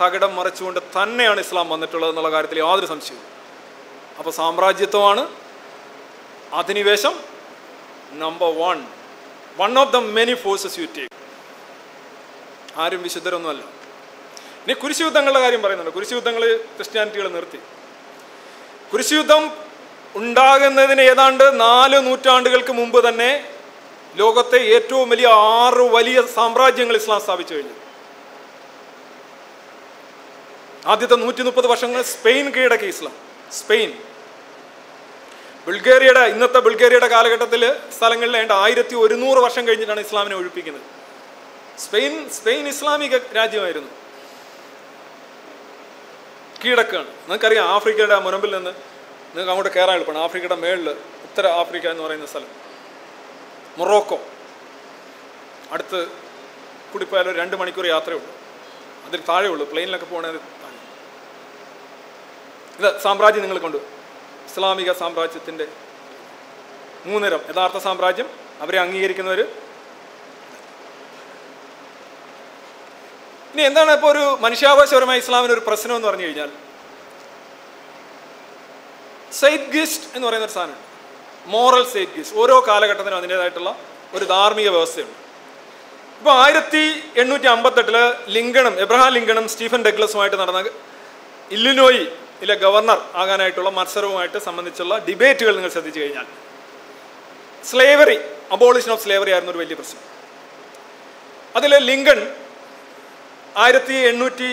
S1: തകിടം മറിച്ചുകൊണ്ട് തന്നെയാണ് ഇസ്ലാം വന്നിട്ടുള്ളത് എന്നുള്ള കാര്യത്തിൽ യാതൊരു സംശയവും അപ്പോൾ സാമ്രാജ്യത്വമാണ് അധിനിവേശം number one one of the many forces you take ആരും വിശുദ്ധരൊന്നുമല്ല. ഇനി കുരിശുയുദ്ധങ്ങളുടെ കാര്യം പറയുന്നുണ്ട്. കുരിശുയുദ്ധങ്ങൾ ക്രിസ്ത്യാനിറ്റികൾ നിർത്തി. കുരിശുയുദ്ധം ഉണ്ടാകുന്നതിന് ഏതാണ്ട് നാല് നൂറ്റാണ്ടുകൾക്ക് മുമ്പ് തന്നെ ലോകത്തെ ഏറ്റവും വലിയ ആറ് വലിയ സാമ്രാജ്യങ്ങൾ ഇസ്ലാം സ്ഥാപിച്ചു കഴിഞ്ഞു. ആദ്യത്തെ നൂറ്റി മുപ്പത് വർഷങ്ങൾ സ്പെയിൻ കീഴടക്കി ഇസ്ലാം. സ്പെയിൻ. ബൾഗേറിയയുടെ ഇന്നത്തെ ബൾഗേറിയയുടെ കാലഘട്ടത്തിൽ സ്ഥലങ്ങളിൽ ഏണ്ട ആയിരത്തി ഒരുന്നൂറ് വർഷം കഴിഞ്ഞിട്ടാണ് ഇസ്ലാമിനെ ഒഴിപ്പിക്കുന്നത്. സ്പെയിൻ സ്പെയിൻ ഇസ്ലാമിക രാജ്യമായിരുന്നു. കീഴടക്കാണ്. നിങ്ങൾക്കറിയാം ആഫ്രിക്കയുടെ മുനമ്പിൽ നിന്ന് നിങ്ങൾക്ക് അങ്ങോട്ട് കയറാൻ എളുപ്പമാണ്. ആഫ്രിക്കയുടെ മേളിൽ ഉത്തര ആഫ്രിക്ക എന്ന് പറയുന്ന സ്ഥലം. മൊറോക്കോ. അടുത്ത് കൂടിപ്പോയാൽ രണ്ട് മണിക്കൂർ യാത്രയുള്ളൂ അതിൽ താഴെയുള്ളൂ. പ്ലെയിനിലൊക്കെ പോകണത് ഇത് സാമ്രാജ്യം നിങ്ങൾ കൊണ്ടു. ഇസ്ലാമിക സാമ്രാജ്യത്തിന്റെ മൂന്നിരം. യഥാർത്ഥ സാമ്രാജ്യം അവരെ അംഗീകരിക്കുന്നവർ ഇനി എന്താണ് ഇപ്പോൾ ഒരു മനുഷ്യാവകാശപരമായ ഇസ്ലാമിന് ഒരു പ്രശ്നം എന്ന് പറഞ്ഞു കഴിഞ്ഞാൽ സെയ്ദ് ഗിസ്റ്റ് എന്ന് പറയുന്ന ഒരു സാധനം മോറൽ സെയ്ദ് ഗിസ്റ്റ് ഓരോ കാലഘട്ടത്തിനും അതിന്റേതായിട്ടുള്ള ഒരു ധാർമ്മിക വ്യവസ്ഥയുണ്ട്. ഇപ്പോൾ ആയിരത്തി എണ്ണൂറ്റി അമ്പത്തെട്ടിൽ ലിങ്കണും എബ്രഹാം ലിങ്കണും സ്റ്റീഫൻ ഡഗ്ലസുമായിട്ട് നടന്ന ഇല്ലിനോയിലെ ഗവർണർ ആകാനായിട്ടുള്ള മത്സരവുമായിട്ട് സംബന്ധിച്ചുള്ള ഡിബേറ്റുകൾ നിങ്ങൾ ശ്രദ്ധിച്ചു കഴിഞ്ഞാൽ സ്ലേവറി അബോളിഷൻ ഓഫ് സ്ലേവറി ആയിരുന്നു ഒരു വലിയ പ്രശ്നം. അതിൽ ലിങ്കൺ ആയിരത്തി എണ്ണൂറ്റി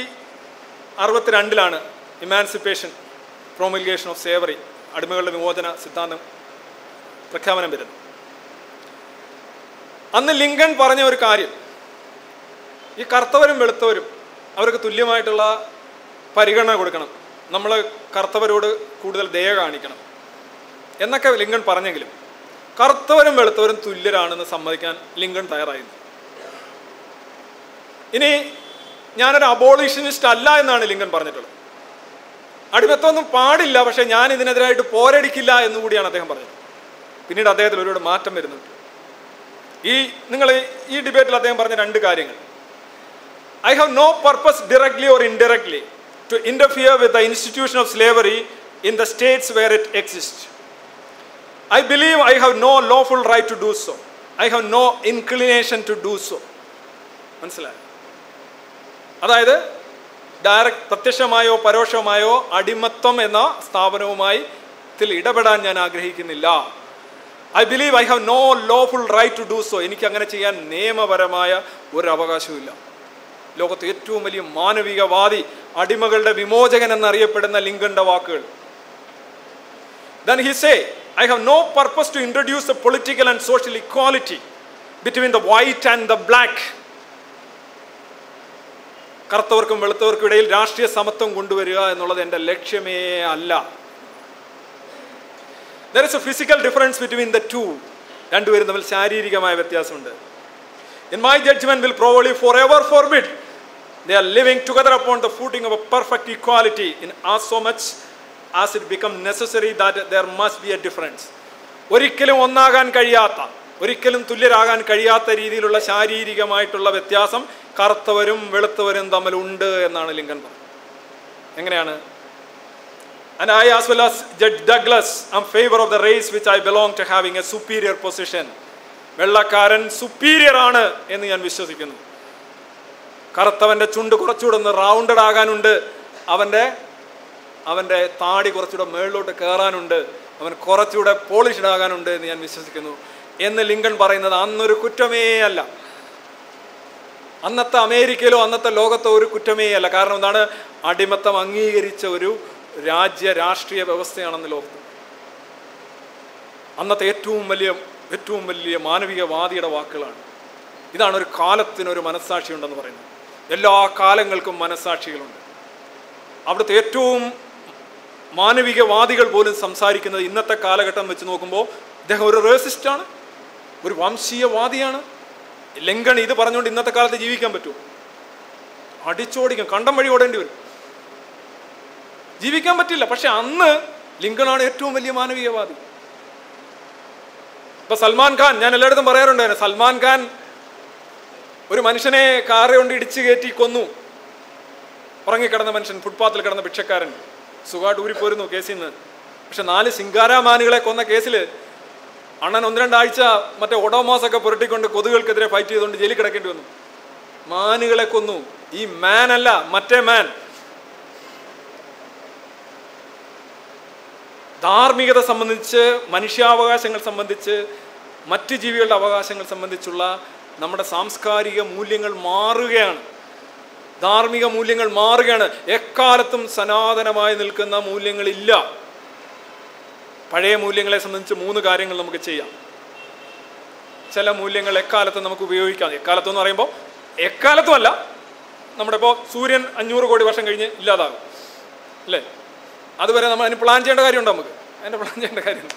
S1: അറുപത്തിരണ്ടിലാണ് ഇമാൻസിപ്പേഷൻ പ്രോമിലിഗേഷൻ ഓഫ് സ്ലേവറി അടിമകളുടെ വിമോചന സിദ്ധാന്തം പ്രഖ്യാപനം വരുന്നത്. അന്ന് ലിങ്കൺ പറഞ്ഞ ഒരു കാര്യം ഈ കറുത്തവരും വെളുത്തവരും അവർക്ക് തുല്യമായിട്ടുള്ള പരിഗണന കൊടുക്കണം. നമ്മൾ കറുത്തവരോട് കൂടുതൽ ദയ കാണിക്കണം. എന്നൊക്കെ ലിങ്കൺ പറഞ്ഞെങ്കിലും കറുത്തവരും വെളുത്തവരും തുല്യരാണെന്ന് സമ്മതിക്കാൻ ലിങ്കൺ തയ്യാറായിരുന്നു ഇനി ഞാനൊരു അബോളിഷനിസ്റ്റ് അല്ല എന്നാണ് ലിംഗൻ പറഞ്ഞിട്ടുള്ളത്. അടിമത്വമൊന്നും പാടില്ല പക്ഷെ ഞാൻ ഇതിനെതിരായിട്ട് പോരടിക്കില്ല എന്നുകൂടിയാണ് അദ്ദേഹം പറഞ്ഞത്. പിന്നീട് അദ്ദേഹത്തിൽ ഒരുപാട് മാറ്റം വരുന്നുണ്ട്. ഈ നിങ്ങൾ ഈ ഡിബേറ്റിൽ അദ്ദേഹം പറഞ്ഞ രണ്ട് കാര്യങ്ങൾ. I have no purpose directly or indirectly to interfere with the institution of slavery in the states where it exists. I believe I have no lawful right to do so. I have no inclination to do so. അതായത് direct പ്രത്യക്ഷമായോ പരോക്ഷമായോ അടിമത്വം എന്ന സ്ഥാപനവുമായി ഇതിൽ ഇടപെടാൻ ഞാൻ ആഗ്രഹിക്കുന്നില്ല I believe I have no lawful right to do so എനിക്ക് അങ്ങനെ ചെയ്യാൻ നിയമപരമായ ഒരു അവകാശവുമില്ല ലോകത്തെ ഏറ്റവും വലിയ മാനവികവാദി അടിമകളുടെ വിമോചകൻ എന്നറിയപ്പെടുന്ന ലിങ്കന്റെ വാക്കുകൾ. Then he I have no purpose to introduce the political and social equality between the white and the black കറുത്തവർക്കും വെളുത്തവർക്കും ഇടയിൽ രാഷ്ട്രീയ സമത്വം കൊണ്ടുവരിക എന്നുള്ളത് എന്റെ ലക്ഷ്യമേ അല്ല. There is a physical difference between the two രണ്ടുപേരും തമ്മിൽ ശാരീരികമായ വ്യത്യാസമുണ്ട്. In my judgment will probably forever for they are living together upon the footing of a perfect equality in as so much as it become necessary that there must be a difference ഒരിക്കലും ഒന്നാകാൻ കഴിയാത്ത ഒരിക്കലും തുല്യരാകാൻ കഴിയാത്ത രീതിയിലുള്ള ശാരീരികമായിട്ടുള്ള വ്യത്യാസം കറുത്തവരും വെളുത്തവരും തമ്മിലുണ്ട് എന്നാണ് Lincoln പറഞ്ഞത്. എങ്ങനെയാണ്? And I, as well as Judge Douglas, am favor of the race which I belong to having a superior position. വെള്ളക്കാരൻ സുപ്പീരിയർ ആണ് എന്ന് ഞാൻ വിശ്വസിക്കുന്നു. കറുത്തവന്റെ ചുണ്ട് കുറച്ചുകൂടെ ഒന്ന് റൗണ്ടഡ് ആകാനുണ്ട്. അവന്റെ അവന്റെ താടി കുറച്ചുകൂടെ മേളിലോട്ട് കയറാനുണ്ട് അവൻ കുറച്ചുകൂടെ പോളിഷ്ഡ് ആകാനുണ്ട് എന്ന് ഞാൻ വിശ്വസിക്കുന്നു. എന്ന് ലിങ്കൺ പറയുന്നത് അന്നൊരു കുറ്റമേ അല്ല. അന്നത്തെ അമേരിക്കയിലോ അന്നത്തെ ലോകത്തോ ഒരു കുറ്റമേ അല്ല. കാരണം എന്താണ്? അടിമത്തം അംഗീകരിച്ച ഒരു രാജ്യ രാഷ്ട്രീയ വ്യവസ്ഥയാണെന്ന് ലോകത്ത്. അന്നത്തെ ഏറ്റവും വലിയ ഏറ്റവും വലിയ മാനവികവാദിയുടെ വാക്കുകളാണ്. ഇതാണ് ഒരു കാലത്തിനൊരു മനസ്സാക്ഷി ഉണ്ടെന്ന് പറയുന്നത്. എല്ലാ കാലങ്ങൾക്കും മനസ്സാക്ഷികളുണ്ട്. അവിടുത്തെ ഏറ്റവും മാനവികവാദികൾ പോലും സംസാരിക്കുന്നത് ഇന്നത്തെ കാലഘട്ടം വെച്ച് നോക്കുമ്പോൾ അദ്ദേഹം ഒരു റേസിസ്റ്റാണ് ഒരു വംശീയവാദിയാണ്. ലങ്കൺ ഇത് പറഞ്ഞുകൊണ്ട് ഇന്നത്തെ കാലത്ത് ജീവിക്കാൻ പറ്റുമോ അടിച്ചോടിക്കും കണ്ടം വഴി ഓടേണ്ടി വരും. ജീവിക്കാൻ പറ്റില്ല പക്ഷെ അന്ന് ലിങ്കണാണ് ഏറ്റവും വലിയ മാനവികവാദി. ഇപ്പൊ സൽമാൻ ഖാൻ ഞാൻ എല്ലായിടത്തും പറയാറുണ്ടായിരുന്നു സൽമാൻ ഖാൻ ഒരു മനുഷ്യനെ കാറ് കൊണ്ട് ഇടിച്ചു കയറ്റി കൊന്നു. ഉറങ്ങിക്കിടന്ന മനുഷ്യൻ ഫുട്പാത്തിൽ കിടന്ന ഭിക്ഷക്കാരൻ. സുഖമായിട്ട് ഊരിപ്പോരുന്നു കേസിൽ നിന്ന് പക്ഷെ നാല് സിംഗാരാമാനുകളെ കൊന്ന കേസിൽ അണ്ണൻ ഒന്ന് രണ്ടാഴ്ച മറ്റേ ഒഡോമോസ് ഒക്കെ പുരട്ടിക്കൊണ്ട് കൊതുകൾക്കെതിരെ ഫൈറ്റ് ചെയ്തുകൊണ്ട് ജയിലിൽ കിടക്കേണ്ടി വന്നു. മാനുകളെ കൊന്നു. ഈ മാൻ അല്ല മറ്റേ മാൻ. ധാർമ്മികത സംബന്ധിച്ച് മനുഷ്യാവകാശങ്ങൾ സംബന്ധിച്ച് മറ്റ് ജീവികളുടെ അവകാശങ്ങൾ സംബന്ധിച്ചുള്ള നമ്മുടെ സാംസ്കാരിക മൂല്യങ്ങൾ മാറുകയാണ്. ധാർമ്മിക മൂല്യങ്ങൾ മാറുകയാണ്. എക്കാലത്തും സനാതനമായി നിൽക്കുന്ന മൂല്യങ്ങളില്ല. പഴയ മൂല്യങ്ങളെ സംബന്ധിച്ച് മൂന്ന് കാര്യങ്ങൾ നമുക്ക് ചെയ്യാം. ചില മൂല്യങ്ങൾ എക്കാലത്തും നമുക്ക് ഉപയോഗിക്കാം. എക്കാലത്തും എന്ന് പറയുമ്പോൾ എക്കാലത്തും അല്ല നമ്മുടെ ഇപ്പോൾ സൂര്യൻ അഞ്ഞൂറ് കോടി വർഷം കഴിഞ്ഞ് ഇല്ലാതാകും. അല്ലേ? അതുവരെ നമ്മൾ അതിന് പ്ലാൻ ചെയ്യേണ്ട കാര്യമുണ്ട് നമുക്ക്? അതിന്റെ പ്ലാൻ ചെയ്യേണ്ട കാര്യമുണ്ട്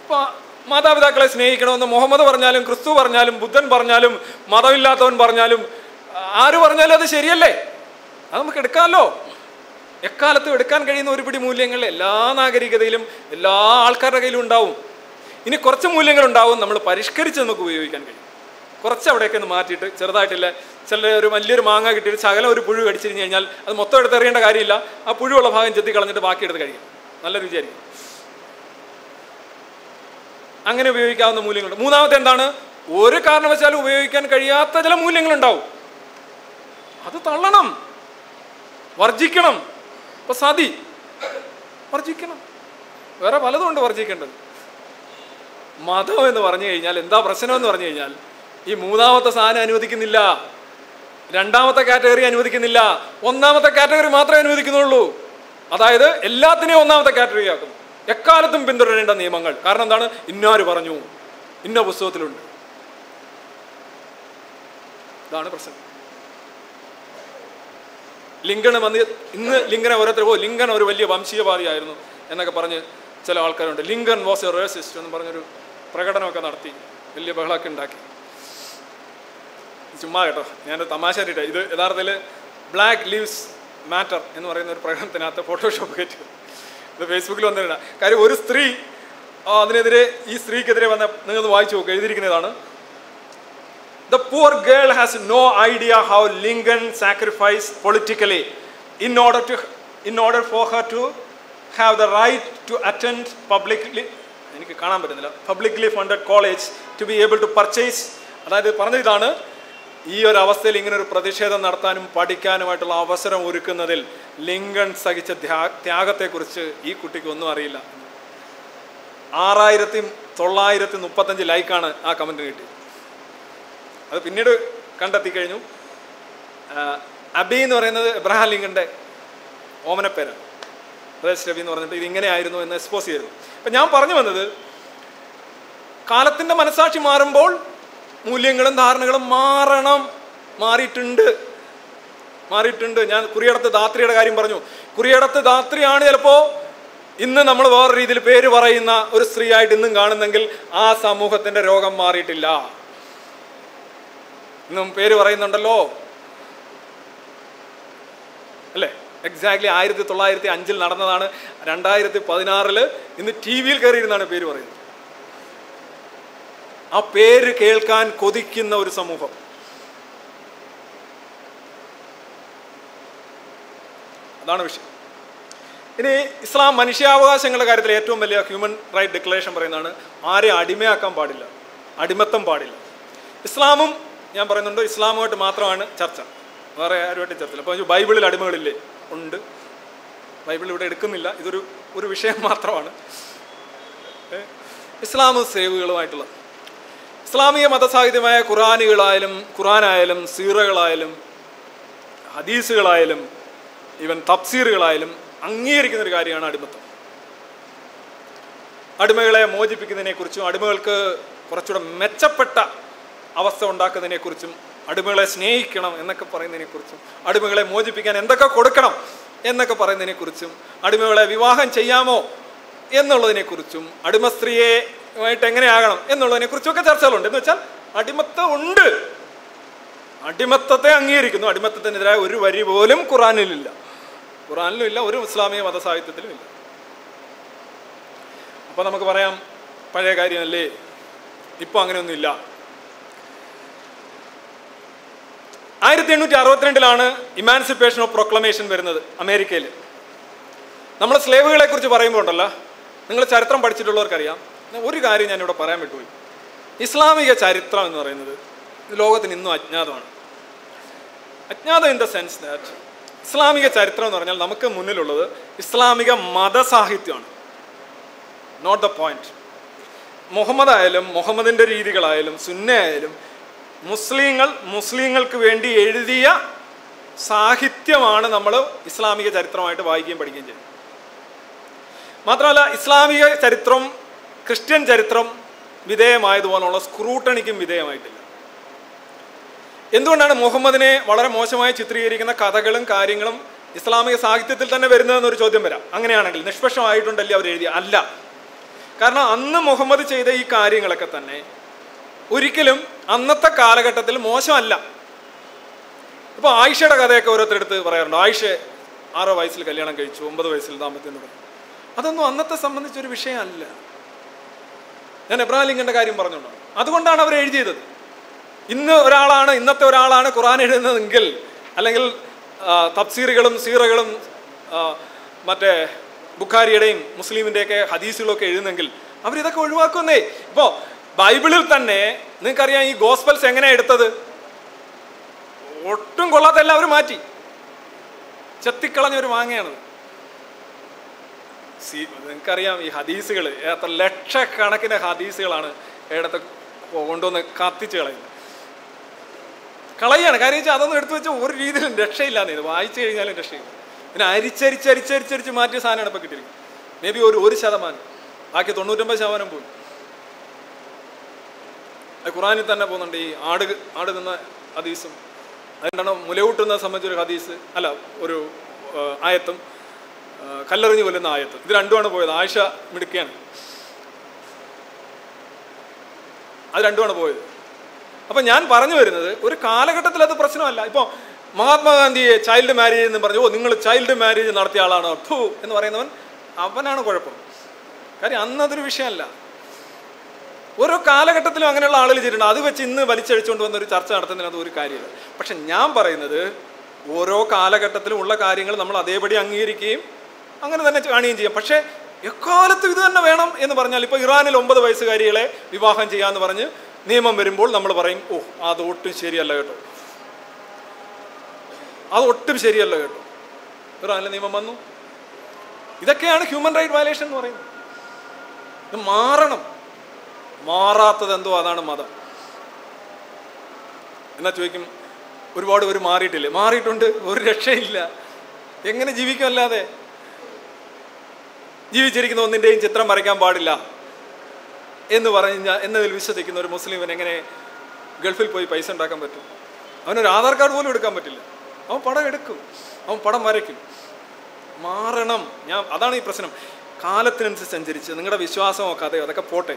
S1: ഇപ്പോൾ മാതാപിതാക്കളെ സ്നേഹിക്കണമെന്ന് മുഹമ്മദ് പറഞ്ഞാലും ക്രിസ്തു പറഞ്ഞാലും ബുദ്ധൻ പറഞ്ഞാലും മതമില്ലാത്തവൻ പറഞ്ഞാലും ആര് പറഞ്ഞാലും അത് ശരിയല്ലേ? അത് നമുക്ക് എടുക്കാമല്ലോ. എക്കാലത്തും എടുക്കാൻ കഴിയുന്ന ഒരുപിടി മൂല്യങ്ങൾ എല്ലാ നാഗരികതയിലും എല്ലാ ആൾക്കാരുടെ കയ്യിലും ഉണ്ടാവും. ഇനി കുറച്ച് മൂല്യങ്ങൾ ഉണ്ടാവും നമ്മൾ പരിഷ്കരിച്ച് നമുക്ക് ഉപയോഗിക്കാൻ കഴിയും. കുറച്ച് അവിടെയൊക്കെ ഒന്ന് മാറ്റിയിട്ട് ചെറുതായിട്ടില്ല. ചില ഒരു വലിയൊരു മാങ്ങ കിട്ടിയിട്ട് ശകലം ഒരു പുഴു കടിച്ചിരുന്നു കഴിഞ്ഞാൽ അത് മൊത്തം എടുത്തെറിയേണ്ട കാര്യമില്ല. ആ പുഴുവുള്ള ഭാഗം ചെത്തി കളഞ്ഞിട്ട് ബാക്കി എടുത്ത് കഴിയും നല്ല രുചിയായിരിക്കും അങ്ങനെ ഉപയോഗിക്കാവുന്ന മൂല്യങ്ങളുണ്ട്. മൂന്നാമത്തെ എന്താണ്? ഒരു കാരണവശാലും ഉപയോഗിക്കാൻ കഴിയാത്ത ചില മൂല്യങ്ങളുണ്ടാവും. അത് തള്ളണം. വർജിക്കണം ഇപ്പൊ സതി. വർജിക്കണം വേറെ പലതും ഉണ്ട് വർജിക്കേണ്ടത് മതം എന്ന് പറഞ്ഞു കഴിഞ്ഞാൽ എന്താ പ്രശ്നം എന്ന് പറഞ്ഞു കഴിഞ്ഞാൽ ഈ മൂന്നാമത്തെ സാധനം അനുവദിക്കുന്നില്ല. രണ്ടാമത്തെ കാറ്റഗറി അനുവദിക്കുന്നില്ല. ഒന്നാമത്തെ കാറ്റഗറി മാത്രമേ അനുവദിക്കുന്നുള്ളൂ. അതായത് എല്ലാത്തിനെയും ഒന്നാമത്തെ കാറ്റഗറി ആക്കുന്നു എക്കാലത്തും പിന്തുടരേണ്ട നിയമങ്ങൾ. കാരണം എന്താണ്? ഇന്നാര് പറഞ്ഞു? ഇന്ന പുസ്തകത്തിലുണ്ട്. ഇതാണ് പ്രശ്നം. ലിങ്കണ് വന്ന് ഇന്ന് ലിങ്കനെ ഓരോരുത്തർ ഓ ലിങ്കൺ ഒരു വലിയ വംശീയവാദിയായിരുന്നു എന്നൊക്കെ പറഞ്ഞ് ചില ആൾക്കാരുണ്ട്. ലിങ്കൺ വാസ് എ റേസിസ്റ്റ് എന്ന് പറഞ്ഞൊരു പ്രകടനമൊക്കെ നടത്തി വലിയ ബഹളമൊക്കെ ഉണ്ടാക്കി. ചുമ്മാ കേട്ടോ ഞാൻ തമാശ ആയിട്ട് ഇത് യഥാർത്ഥത്തിൽ ബ്ലാക്ക് ലീവ്സ് മാറ്റർ എന്ന് പറയുന്ന ഒരു പ്രകടനത്തിനകത്ത് ഫോട്ടോഷോപ്പ് കയറ്റി. ഇത് ഫേസ്ബുക്കിൽ വന്നിട്ടുണ്ട്. കാര്യം ഒരു സ്ത്രീ അതിനെതിരെ ഈ സ്ത്രീക്കെതിരെ വന്ന നിങ്ങൾ വായിച്ചു നോക്കുക എഴുതിയിരിക്കുന്നതാണ്. The poor girl has no idea how Lincoln sacrifice politically in order to in order for her to have the right to attend publicly എനിക്ക് കാണാൻ പറ്റുന്നില്ല. Publicly funded college to be able to purchase അതായത് പറഞ്ഞ ഇതാണ് ഈ ഒരു അവസ്ഥയിൽ ഇങ്ങനെ ഒരു പ്രതിഷേധം നടത്താനും പഠിക്കാനുമായിട്ടുള്ള അവസരം ഒരുക്കുന്നതിൽ ലിങ്കൺ സഹിച്ച ത്യാഗത്തെക്കുറിച്ച് ഈ കുട്ടിക്ക് ഒന്നും അറിയില്ല. ആറായിരത്തി തൊള്ളായിരത്തി മുപ്പത്തഞ്ച് ലൈക്കാണ് ആ കമന്റ് കിട്ടി. അത് പിന്നീട് കണ്ടെത്തി കഴിഞ്ഞു. അബി എന്ന് പറയുന്നത് എബ്രഹാം ലിങ്കന്റെ ഓമനപ്പേരാണ്. പ്രദേശ് രവി എന്ന് പറഞ്ഞിട്ട് ഇത് ഇങ്ങനെയായിരുന്നു എന്ന് എക്സ്പോസ് ചെയ്തിരുന്നു. അപ്പം ഞാൻ പറഞ്ഞു വന്നത് കാലത്തിന്റെ മനസാക്ഷി മാറുമ്പോൾ മൂല്യങ്ങളും ധാരണകളും മാറണം. മാറിയിട്ടുണ്ട്. മാറിയിട്ടുണ്ട്. ഞാൻ കുറിയടത്ത് ധാത്രിയുടെ കാര്യം പറഞ്ഞു. കുറിയടത്ത് ധാത്രിയാണ് ചിലപ്പോൾ ഇന്ന് നമ്മൾ വേറെ രീതിയിൽ പേര് പറയുന്ന ഒരു സ്ത്രീയായിട്ട് ഇന്നും കാണുന്നെങ്കിൽ ആ സമൂഹത്തിന്റെ രോഗം മാറിയിട്ടില്ല. ഇന്നും പേര് പറയുന്നുണ്ടല്ലോ. അല്ലേ? എക്സാക്ട്ലി ആയിരത്തി തൊള്ളായിരത്തി അഞ്ചിൽ നടന്നതാണ്. രണ്ടായിരത്തി പതിനാറിൽ ഇന്ന് ടി വിയിൽ കയറിയിരുന്നാണ് പേര് പറയുന്നത്. ആ പേര് കേൾക്കാൻ കൊതിക്കുന്ന ഒരു സമൂഹം. അതാണ് വിഷയം. ഇനി ഇസ്ലാം മനുഷ്യാവകാശങ്ങളുടെ കാര്യത്തിൽ ഏറ്റവും വലിയ ഹ്യൂമൻ റൈറ്റ് ഡിക്ലറേഷൻ പറയുന്നതാണ് ആരെയും അടിമയാക്കാൻ പാടില്ല അടിമത്തം പാടില്ല. ഇസ്ലാമും ഞാൻ പറയുന്നുണ്ട് ഇസ്ലാമുമായിട്ട് മാത്രമാണ് ചർച്ച. വേറെ ആരുമായിട്ട് ചർച്ചയില്ല. അപ്പോൾ ബൈബിളിൽ അടിമകളില്ലേ? ഉണ്ട്. ബൈബിൾ ഇവിടെ എടുക്കുന്നില്ല. ഇതൊരു ഒരു വിഷയം മാത്രമാണ്? ഇസ്ലാമും സേവുകളുമായിട്ടുള്ള ഇസ്ലാമിക മതസാഹിത്യമായ ഖുറാനുകളായാലും ഖുറാനായാലും സീറകളായാലും ഹദീസുകളായാലും ഇവൻ തഫ്സീറുകളായാലും അംഗീകരിക്കുന്ന ഒരു കാര്യമാണ് അടിമത്തം. അടിമകളെ മോചിപ്പിക്കുന്നതിനെക്കുറിച്ചും അടിമകൾക്ക് കുറച്ചുകൂടെ മെച്ചപ്പെട്ട അവസ്ഥ ഉണ്ടാക്കുന്നതിനെക്കുറിച്ചും അടിമകളെ സ്നേഹിക്കണം എന്നൊക്കെ പറയുന്നതിനെക്കുറിച്ചും അടിമകളെ മോചിപ്പിക്കാൻ എന്തൊക്കെ കൊടുക്കണം എന്നൊക്കെ പറയുന്നതിനെക്കുറിച്ചും അടിമകളെ വിവാഹം ചെയ്യാമോ എന്നുള്ളതിനെക്കുറിച്ചും അടിമ സ്ത്രീയെ ആയിട്ട് എങ്ങനെയാകണം എന്നുള്ളതിനെ കുറിച്ചൊക്കെ ചർച്ചകളുണ്ട്. എന്ന് വെച്ചാൽ അടിമത്തം ഉണ്ട്. അടിമത്തത്തെ അംഗീകരിക്കുന്നു. അടിമത്തത്തിനെതിരായ ഒരു വരി പോലും ഖുറാനിലില്ല ഖുറാനിലും ഇല്ല ഒരു ഇസ്ലാമിക മതസാഹിത്യത്തിലും ഇല്ല. അപ്പോൾ നമുക്ക് പറയാം പഴയ കാര്യമല്ലേ? ഇപ്പോൾ അങ്ങനെയൊന്നുമില്ല. ആയിരത്തി എണ്ണൂറ്റി അറുപത്തിരണ്ടിലാണ് ഇമാൻസിപ്പേഷൻ ഓഫ് പ്രൊക്ലമേഷൻ വരുന്നത് അമേരിക്കയിൽ. നമ്മൾ സ്ലേവുകളെ കുറിച്ച് പറയുമ്പോൾ ഉണ്ടല്ലോ നിങ്ങൾ ചരിത്രം പഠിച്ചിട്ടുള്ളവർക്കറിയാം. ഒരു കാര്യം ഞാനിവിടെ പറയാൻ വിട്ടുപോയി. ഇസ്ലാമിക ചരിത്രം എന്ന് പറയുന്നത് ലോകത്തിന് ഇന്നും അജ്ഞാതമാണ്. അജ്ഞാതം ഇൻ ദ സെൻസ് ദാറ്റ് ഇസ്ലാമിക ചരിത്രം എന്ന് പറഞ്ഞാൽ നമുക്ക് മുന്നിലുള്ളത് ഇസ്ലാമിക മതസാഹിത്യമാണ്. നോട്ട് ദ പോയിന്റ് മുഹമ്മദ് ആയാലും മുഹമ്മദിന്റെ രീതികളായാലും സുന്ന ആയാലും മുസ്ലിങ്ങൾ മുസ്ലിങ്ങൾക്ക് വേണ്ടി എഴുതിയ സാഹിത്യമാണ് നമ്മൾ ഇസ്ലാമിക ചരിത്രമായിട്ട് വായിക്കുകയും പഠിക്കുകയും ചെയ്യുന്നത്. മാത്രമല്ല ഇസ്ലാമിക ചരിത്രം ക്രിസ്ത്യൻ ചരിത്രം വിധേയമായതുപോലുള്ള സ്ക്രൂട്ടണിക്കും വിധേയമായിട്ടില്ല. എന്തുകൊണ്ടാണ് മുഹമ്മദിനെ വളരെ മോശമായി ചിത്രീകരിക്കുന്ന കഥകളും കാര്യങ്ങളും ഇസ്ലാമിക സാഹിത്യത്തിൽ തന്നെ വരുന്നതെന്നൊരു ചോദ്യം വരാം. അങ്ങനെയാണെങ്കിൽ നിഷ്പക്ഷമായിട്ടുണ്ടല്ലേ അവർ എഴുതിയ? അല്ല. കാരണം അന്ന് മുഹമ്മദ് ചെയ്ത ഈ കാര്യങ്ങളൊക്കെ തന്നെ ഒരിക്കലും അന്നത്തെ കാലഘട്ടത്തിൽ മോശമല്ല. ഇപ്പോൾ ആയിഷയുടെ കഥയൊക്കെ ഓരോരുത്തരെടുത്ത് പറയാറുണ്ട്. ആയിഷ ആറോ വയസ്സിൽ കല്യാണം കഴിച്ചു ഒമ്പത് വയസ്സിൽ ദാമ്പത്യം തുടങ്ങി. അതൊന്നും അന്നത്തെ സംബന്ധിച്ചൊരു വിഷയമല്ല. ഞാൻ എബ്രാഹിം ലിങ്കന്റെ കാര്യം പറഞ്ഞുണ്ട് അതുകൊണ്ടാണ് അവർ എഴുതിയത്. ഇന്ന് ഒരാളാണ് ഇന്നത്തെ ഒരാളാണ് ഖുറാൻ എഴുതുന്നതെങ്കിൽ അല്ലെങ്കിൽ തഫ്സീറുകളും സീറകളും മറ്റേ ബുഖാരിയുടെയും മുസ്ലിമിന്റെയൊക്കെ ഹദീസുകളൊക്കെ എഴുതുന്നെങ്കിൽ അവരിതൊക്കെ ഒഴിവാക്കുന്നേ. ഇപ്പോൾ ബൈബിളിൽ തന്നെ നിങ്ങൾക്കറിയാം ഈ ഗോസ്പൽസ് എങ്ങനെയാണ് എടുത്തത്? ഒട്ടും കൊള്ളാത്തല്ല അവർ മാറ്റി. ചെത്തിക്കളഞ്ഞവർ മാങ്ങയാണത്. സി നിങ്ങൾക്കറിയാം ഈ ഹദീസുകൾ എത്ര ലക്ഷക്കണക്കിന് ഹദീസുകളാണ് ഇടത്ത് കൊണ്ടുവന്ന് കത്തിച്ച് കളയുന്നത്. കളയാണ്. കാര്യം വെച്ചാൽ അതൊന്നും എടുത്തു വെച്ചാൽ ഒരു രീതിയിലും രക്ഷയില്ലാന്ന്. ഇത് വായിച്ചു കഴിഞ്ഞാലും രക്ഷയില്ല. പിന്നെ അരിച്ചരിച്ച് അരിച്ചരിച്ചരിച്ച് മാറ്റിയ സാധനമാണ് ഇപ്പോൾ കിട്ടിയിരിക്കുന്നത് മേ ബി ഒരു ഒരു ശതമാനം. ബാക്കി തൊണ്ണൂറ്റൊമ്പത് ശതമാനം പോയി. അത് ഖുറാനിൽ തന്നെ പോകുന്നുണ്ട് ഈ ആട് ആട് നിന്ന ഹദീസും. അതിന്റെ മുലയൂട്ടുന്ന സംബന്ധിച്ചൊരു ഹദീസ് അല്ല ഒരു ആയത്തും. കല്ലെറിഞ്ഞ് കൊല്ലുന്ന ആയത്ത്. ഇത് രണ്ടുമാണ് പോയത്. ആയിഷ മിടുക്കിയാണ്. അത് രണ്ടുമാണ് പോയത്. അപ്പം ഞാൻ പറഞ്ഞു വരുന്നത് ഒരു കാലഘട്ടത്തിൽ അത് പ്രശ്നമല്ല. ഇപ്പോൾ മഹാത്മാഗാന്ധിയെ ചൈൽഡ് മാരേജ് എന്ന് പറഞ്ഞു ഓ നിങ്ങൾ ചൈൽഡ് മാരേജ് നടത്തിയ ആളാണോ. ഫു എന്ന് പറയുന്നവൻ അവനാണ് കുഴപ്പം. കാര്യം അന്നതൊരു വിഷയമല്ല. ഓരോ കാലഘട്ടത്തിലും അങ്ങനെയുള്ള ആളുകൾ ചെയ്തിട്ടുണ്ട്. അത് വെച്ച് ഇന്ന് വലിച്ചഴിച്ചുകൊണ്ട് വന്ന ഒരു ചർച്ച നടത്തുന്നതിനകത്ത് ഒരു കാര്യമില്ല. പക്ഷെ ഞാൻ പറയുന്നത് ഓരോ കാലഘട്ടത്തിലും ഉള്ള കാര്യങ്ങൾ നമ്മൾ അതേപടി അംഗീകരിക്കുകയും അങ്ങനെ തന്നെ കാണുകയും ചെയ്യാം. പക്ഷേ എക്കാലത്തും ഇത് തന്നെ വേണം എന്ന് പറഞ്ഞാൽ ഇപ്പോൾ ഇറാനിൽ ഒമ്പത് വയസ്സുകാരികളെ വിവാഹം ചെയ്യാന്ന് പറഞ്ഞ് നിയമം വരുമ്പോൾ നമ്മൾ പറയും ഓ അത് ഒട്ടും ശരിയല്ല കേട്ടോ. അത് ഒട്ടും ശരിയല്ല കേട്ടോ. ഇറാനിലെ നിയമം വന്നു. ഇതൊക്കെയാണ് ഹ്യൂമൻ റൈറ്റ് വയലേഷൻ എന്ന് പറയുന്നത്. ഇത് മാറണം. മാറാത്തത് എന്തോ അതാണ് മതം. എന്നാ ചോദിക്കും? ഒരുപാട് പേര് മാറിയിട്ടില്ലേ? മാറിയിട്ടുണ്ട്. ഒരു രക്ഷയില്ല. എങ്ങനെ ജീവിക്കും അല്ലാതെ? ജീവിച്ചിരിക്കുന്ന ഒന്നിന്റെയും ചിത്രം വരയ്ക്കാൻ പാടില്ല എന്ന് പറഞ്ഞ എന്നതിൽ വിശ്വസിക്കുന്ന ഒരു മുസ്ലിമിന് എങ്ങനെ ഗൾഫിൽ പോയി പൈസ ഉണ്ടാക്കാൻ പറ്റും? അവനൊരു ആധാർ കാർഡ് പോലും എടുക്കാൻ പറ്റില്ല. അവൻ പടം എടുക്കും. അവൻ പടം വരയ്ക്കും. മാറണം. ഞാൻ അതാണ് ഈ പ്രശ്നം. കാലത്തിനനുസരിച്ച് സഞ്ചരിച്ച് നിങ്ങളുടെ വിശ്വാസമോ കഥയോ അതൊക്കെ പോട്ടെ.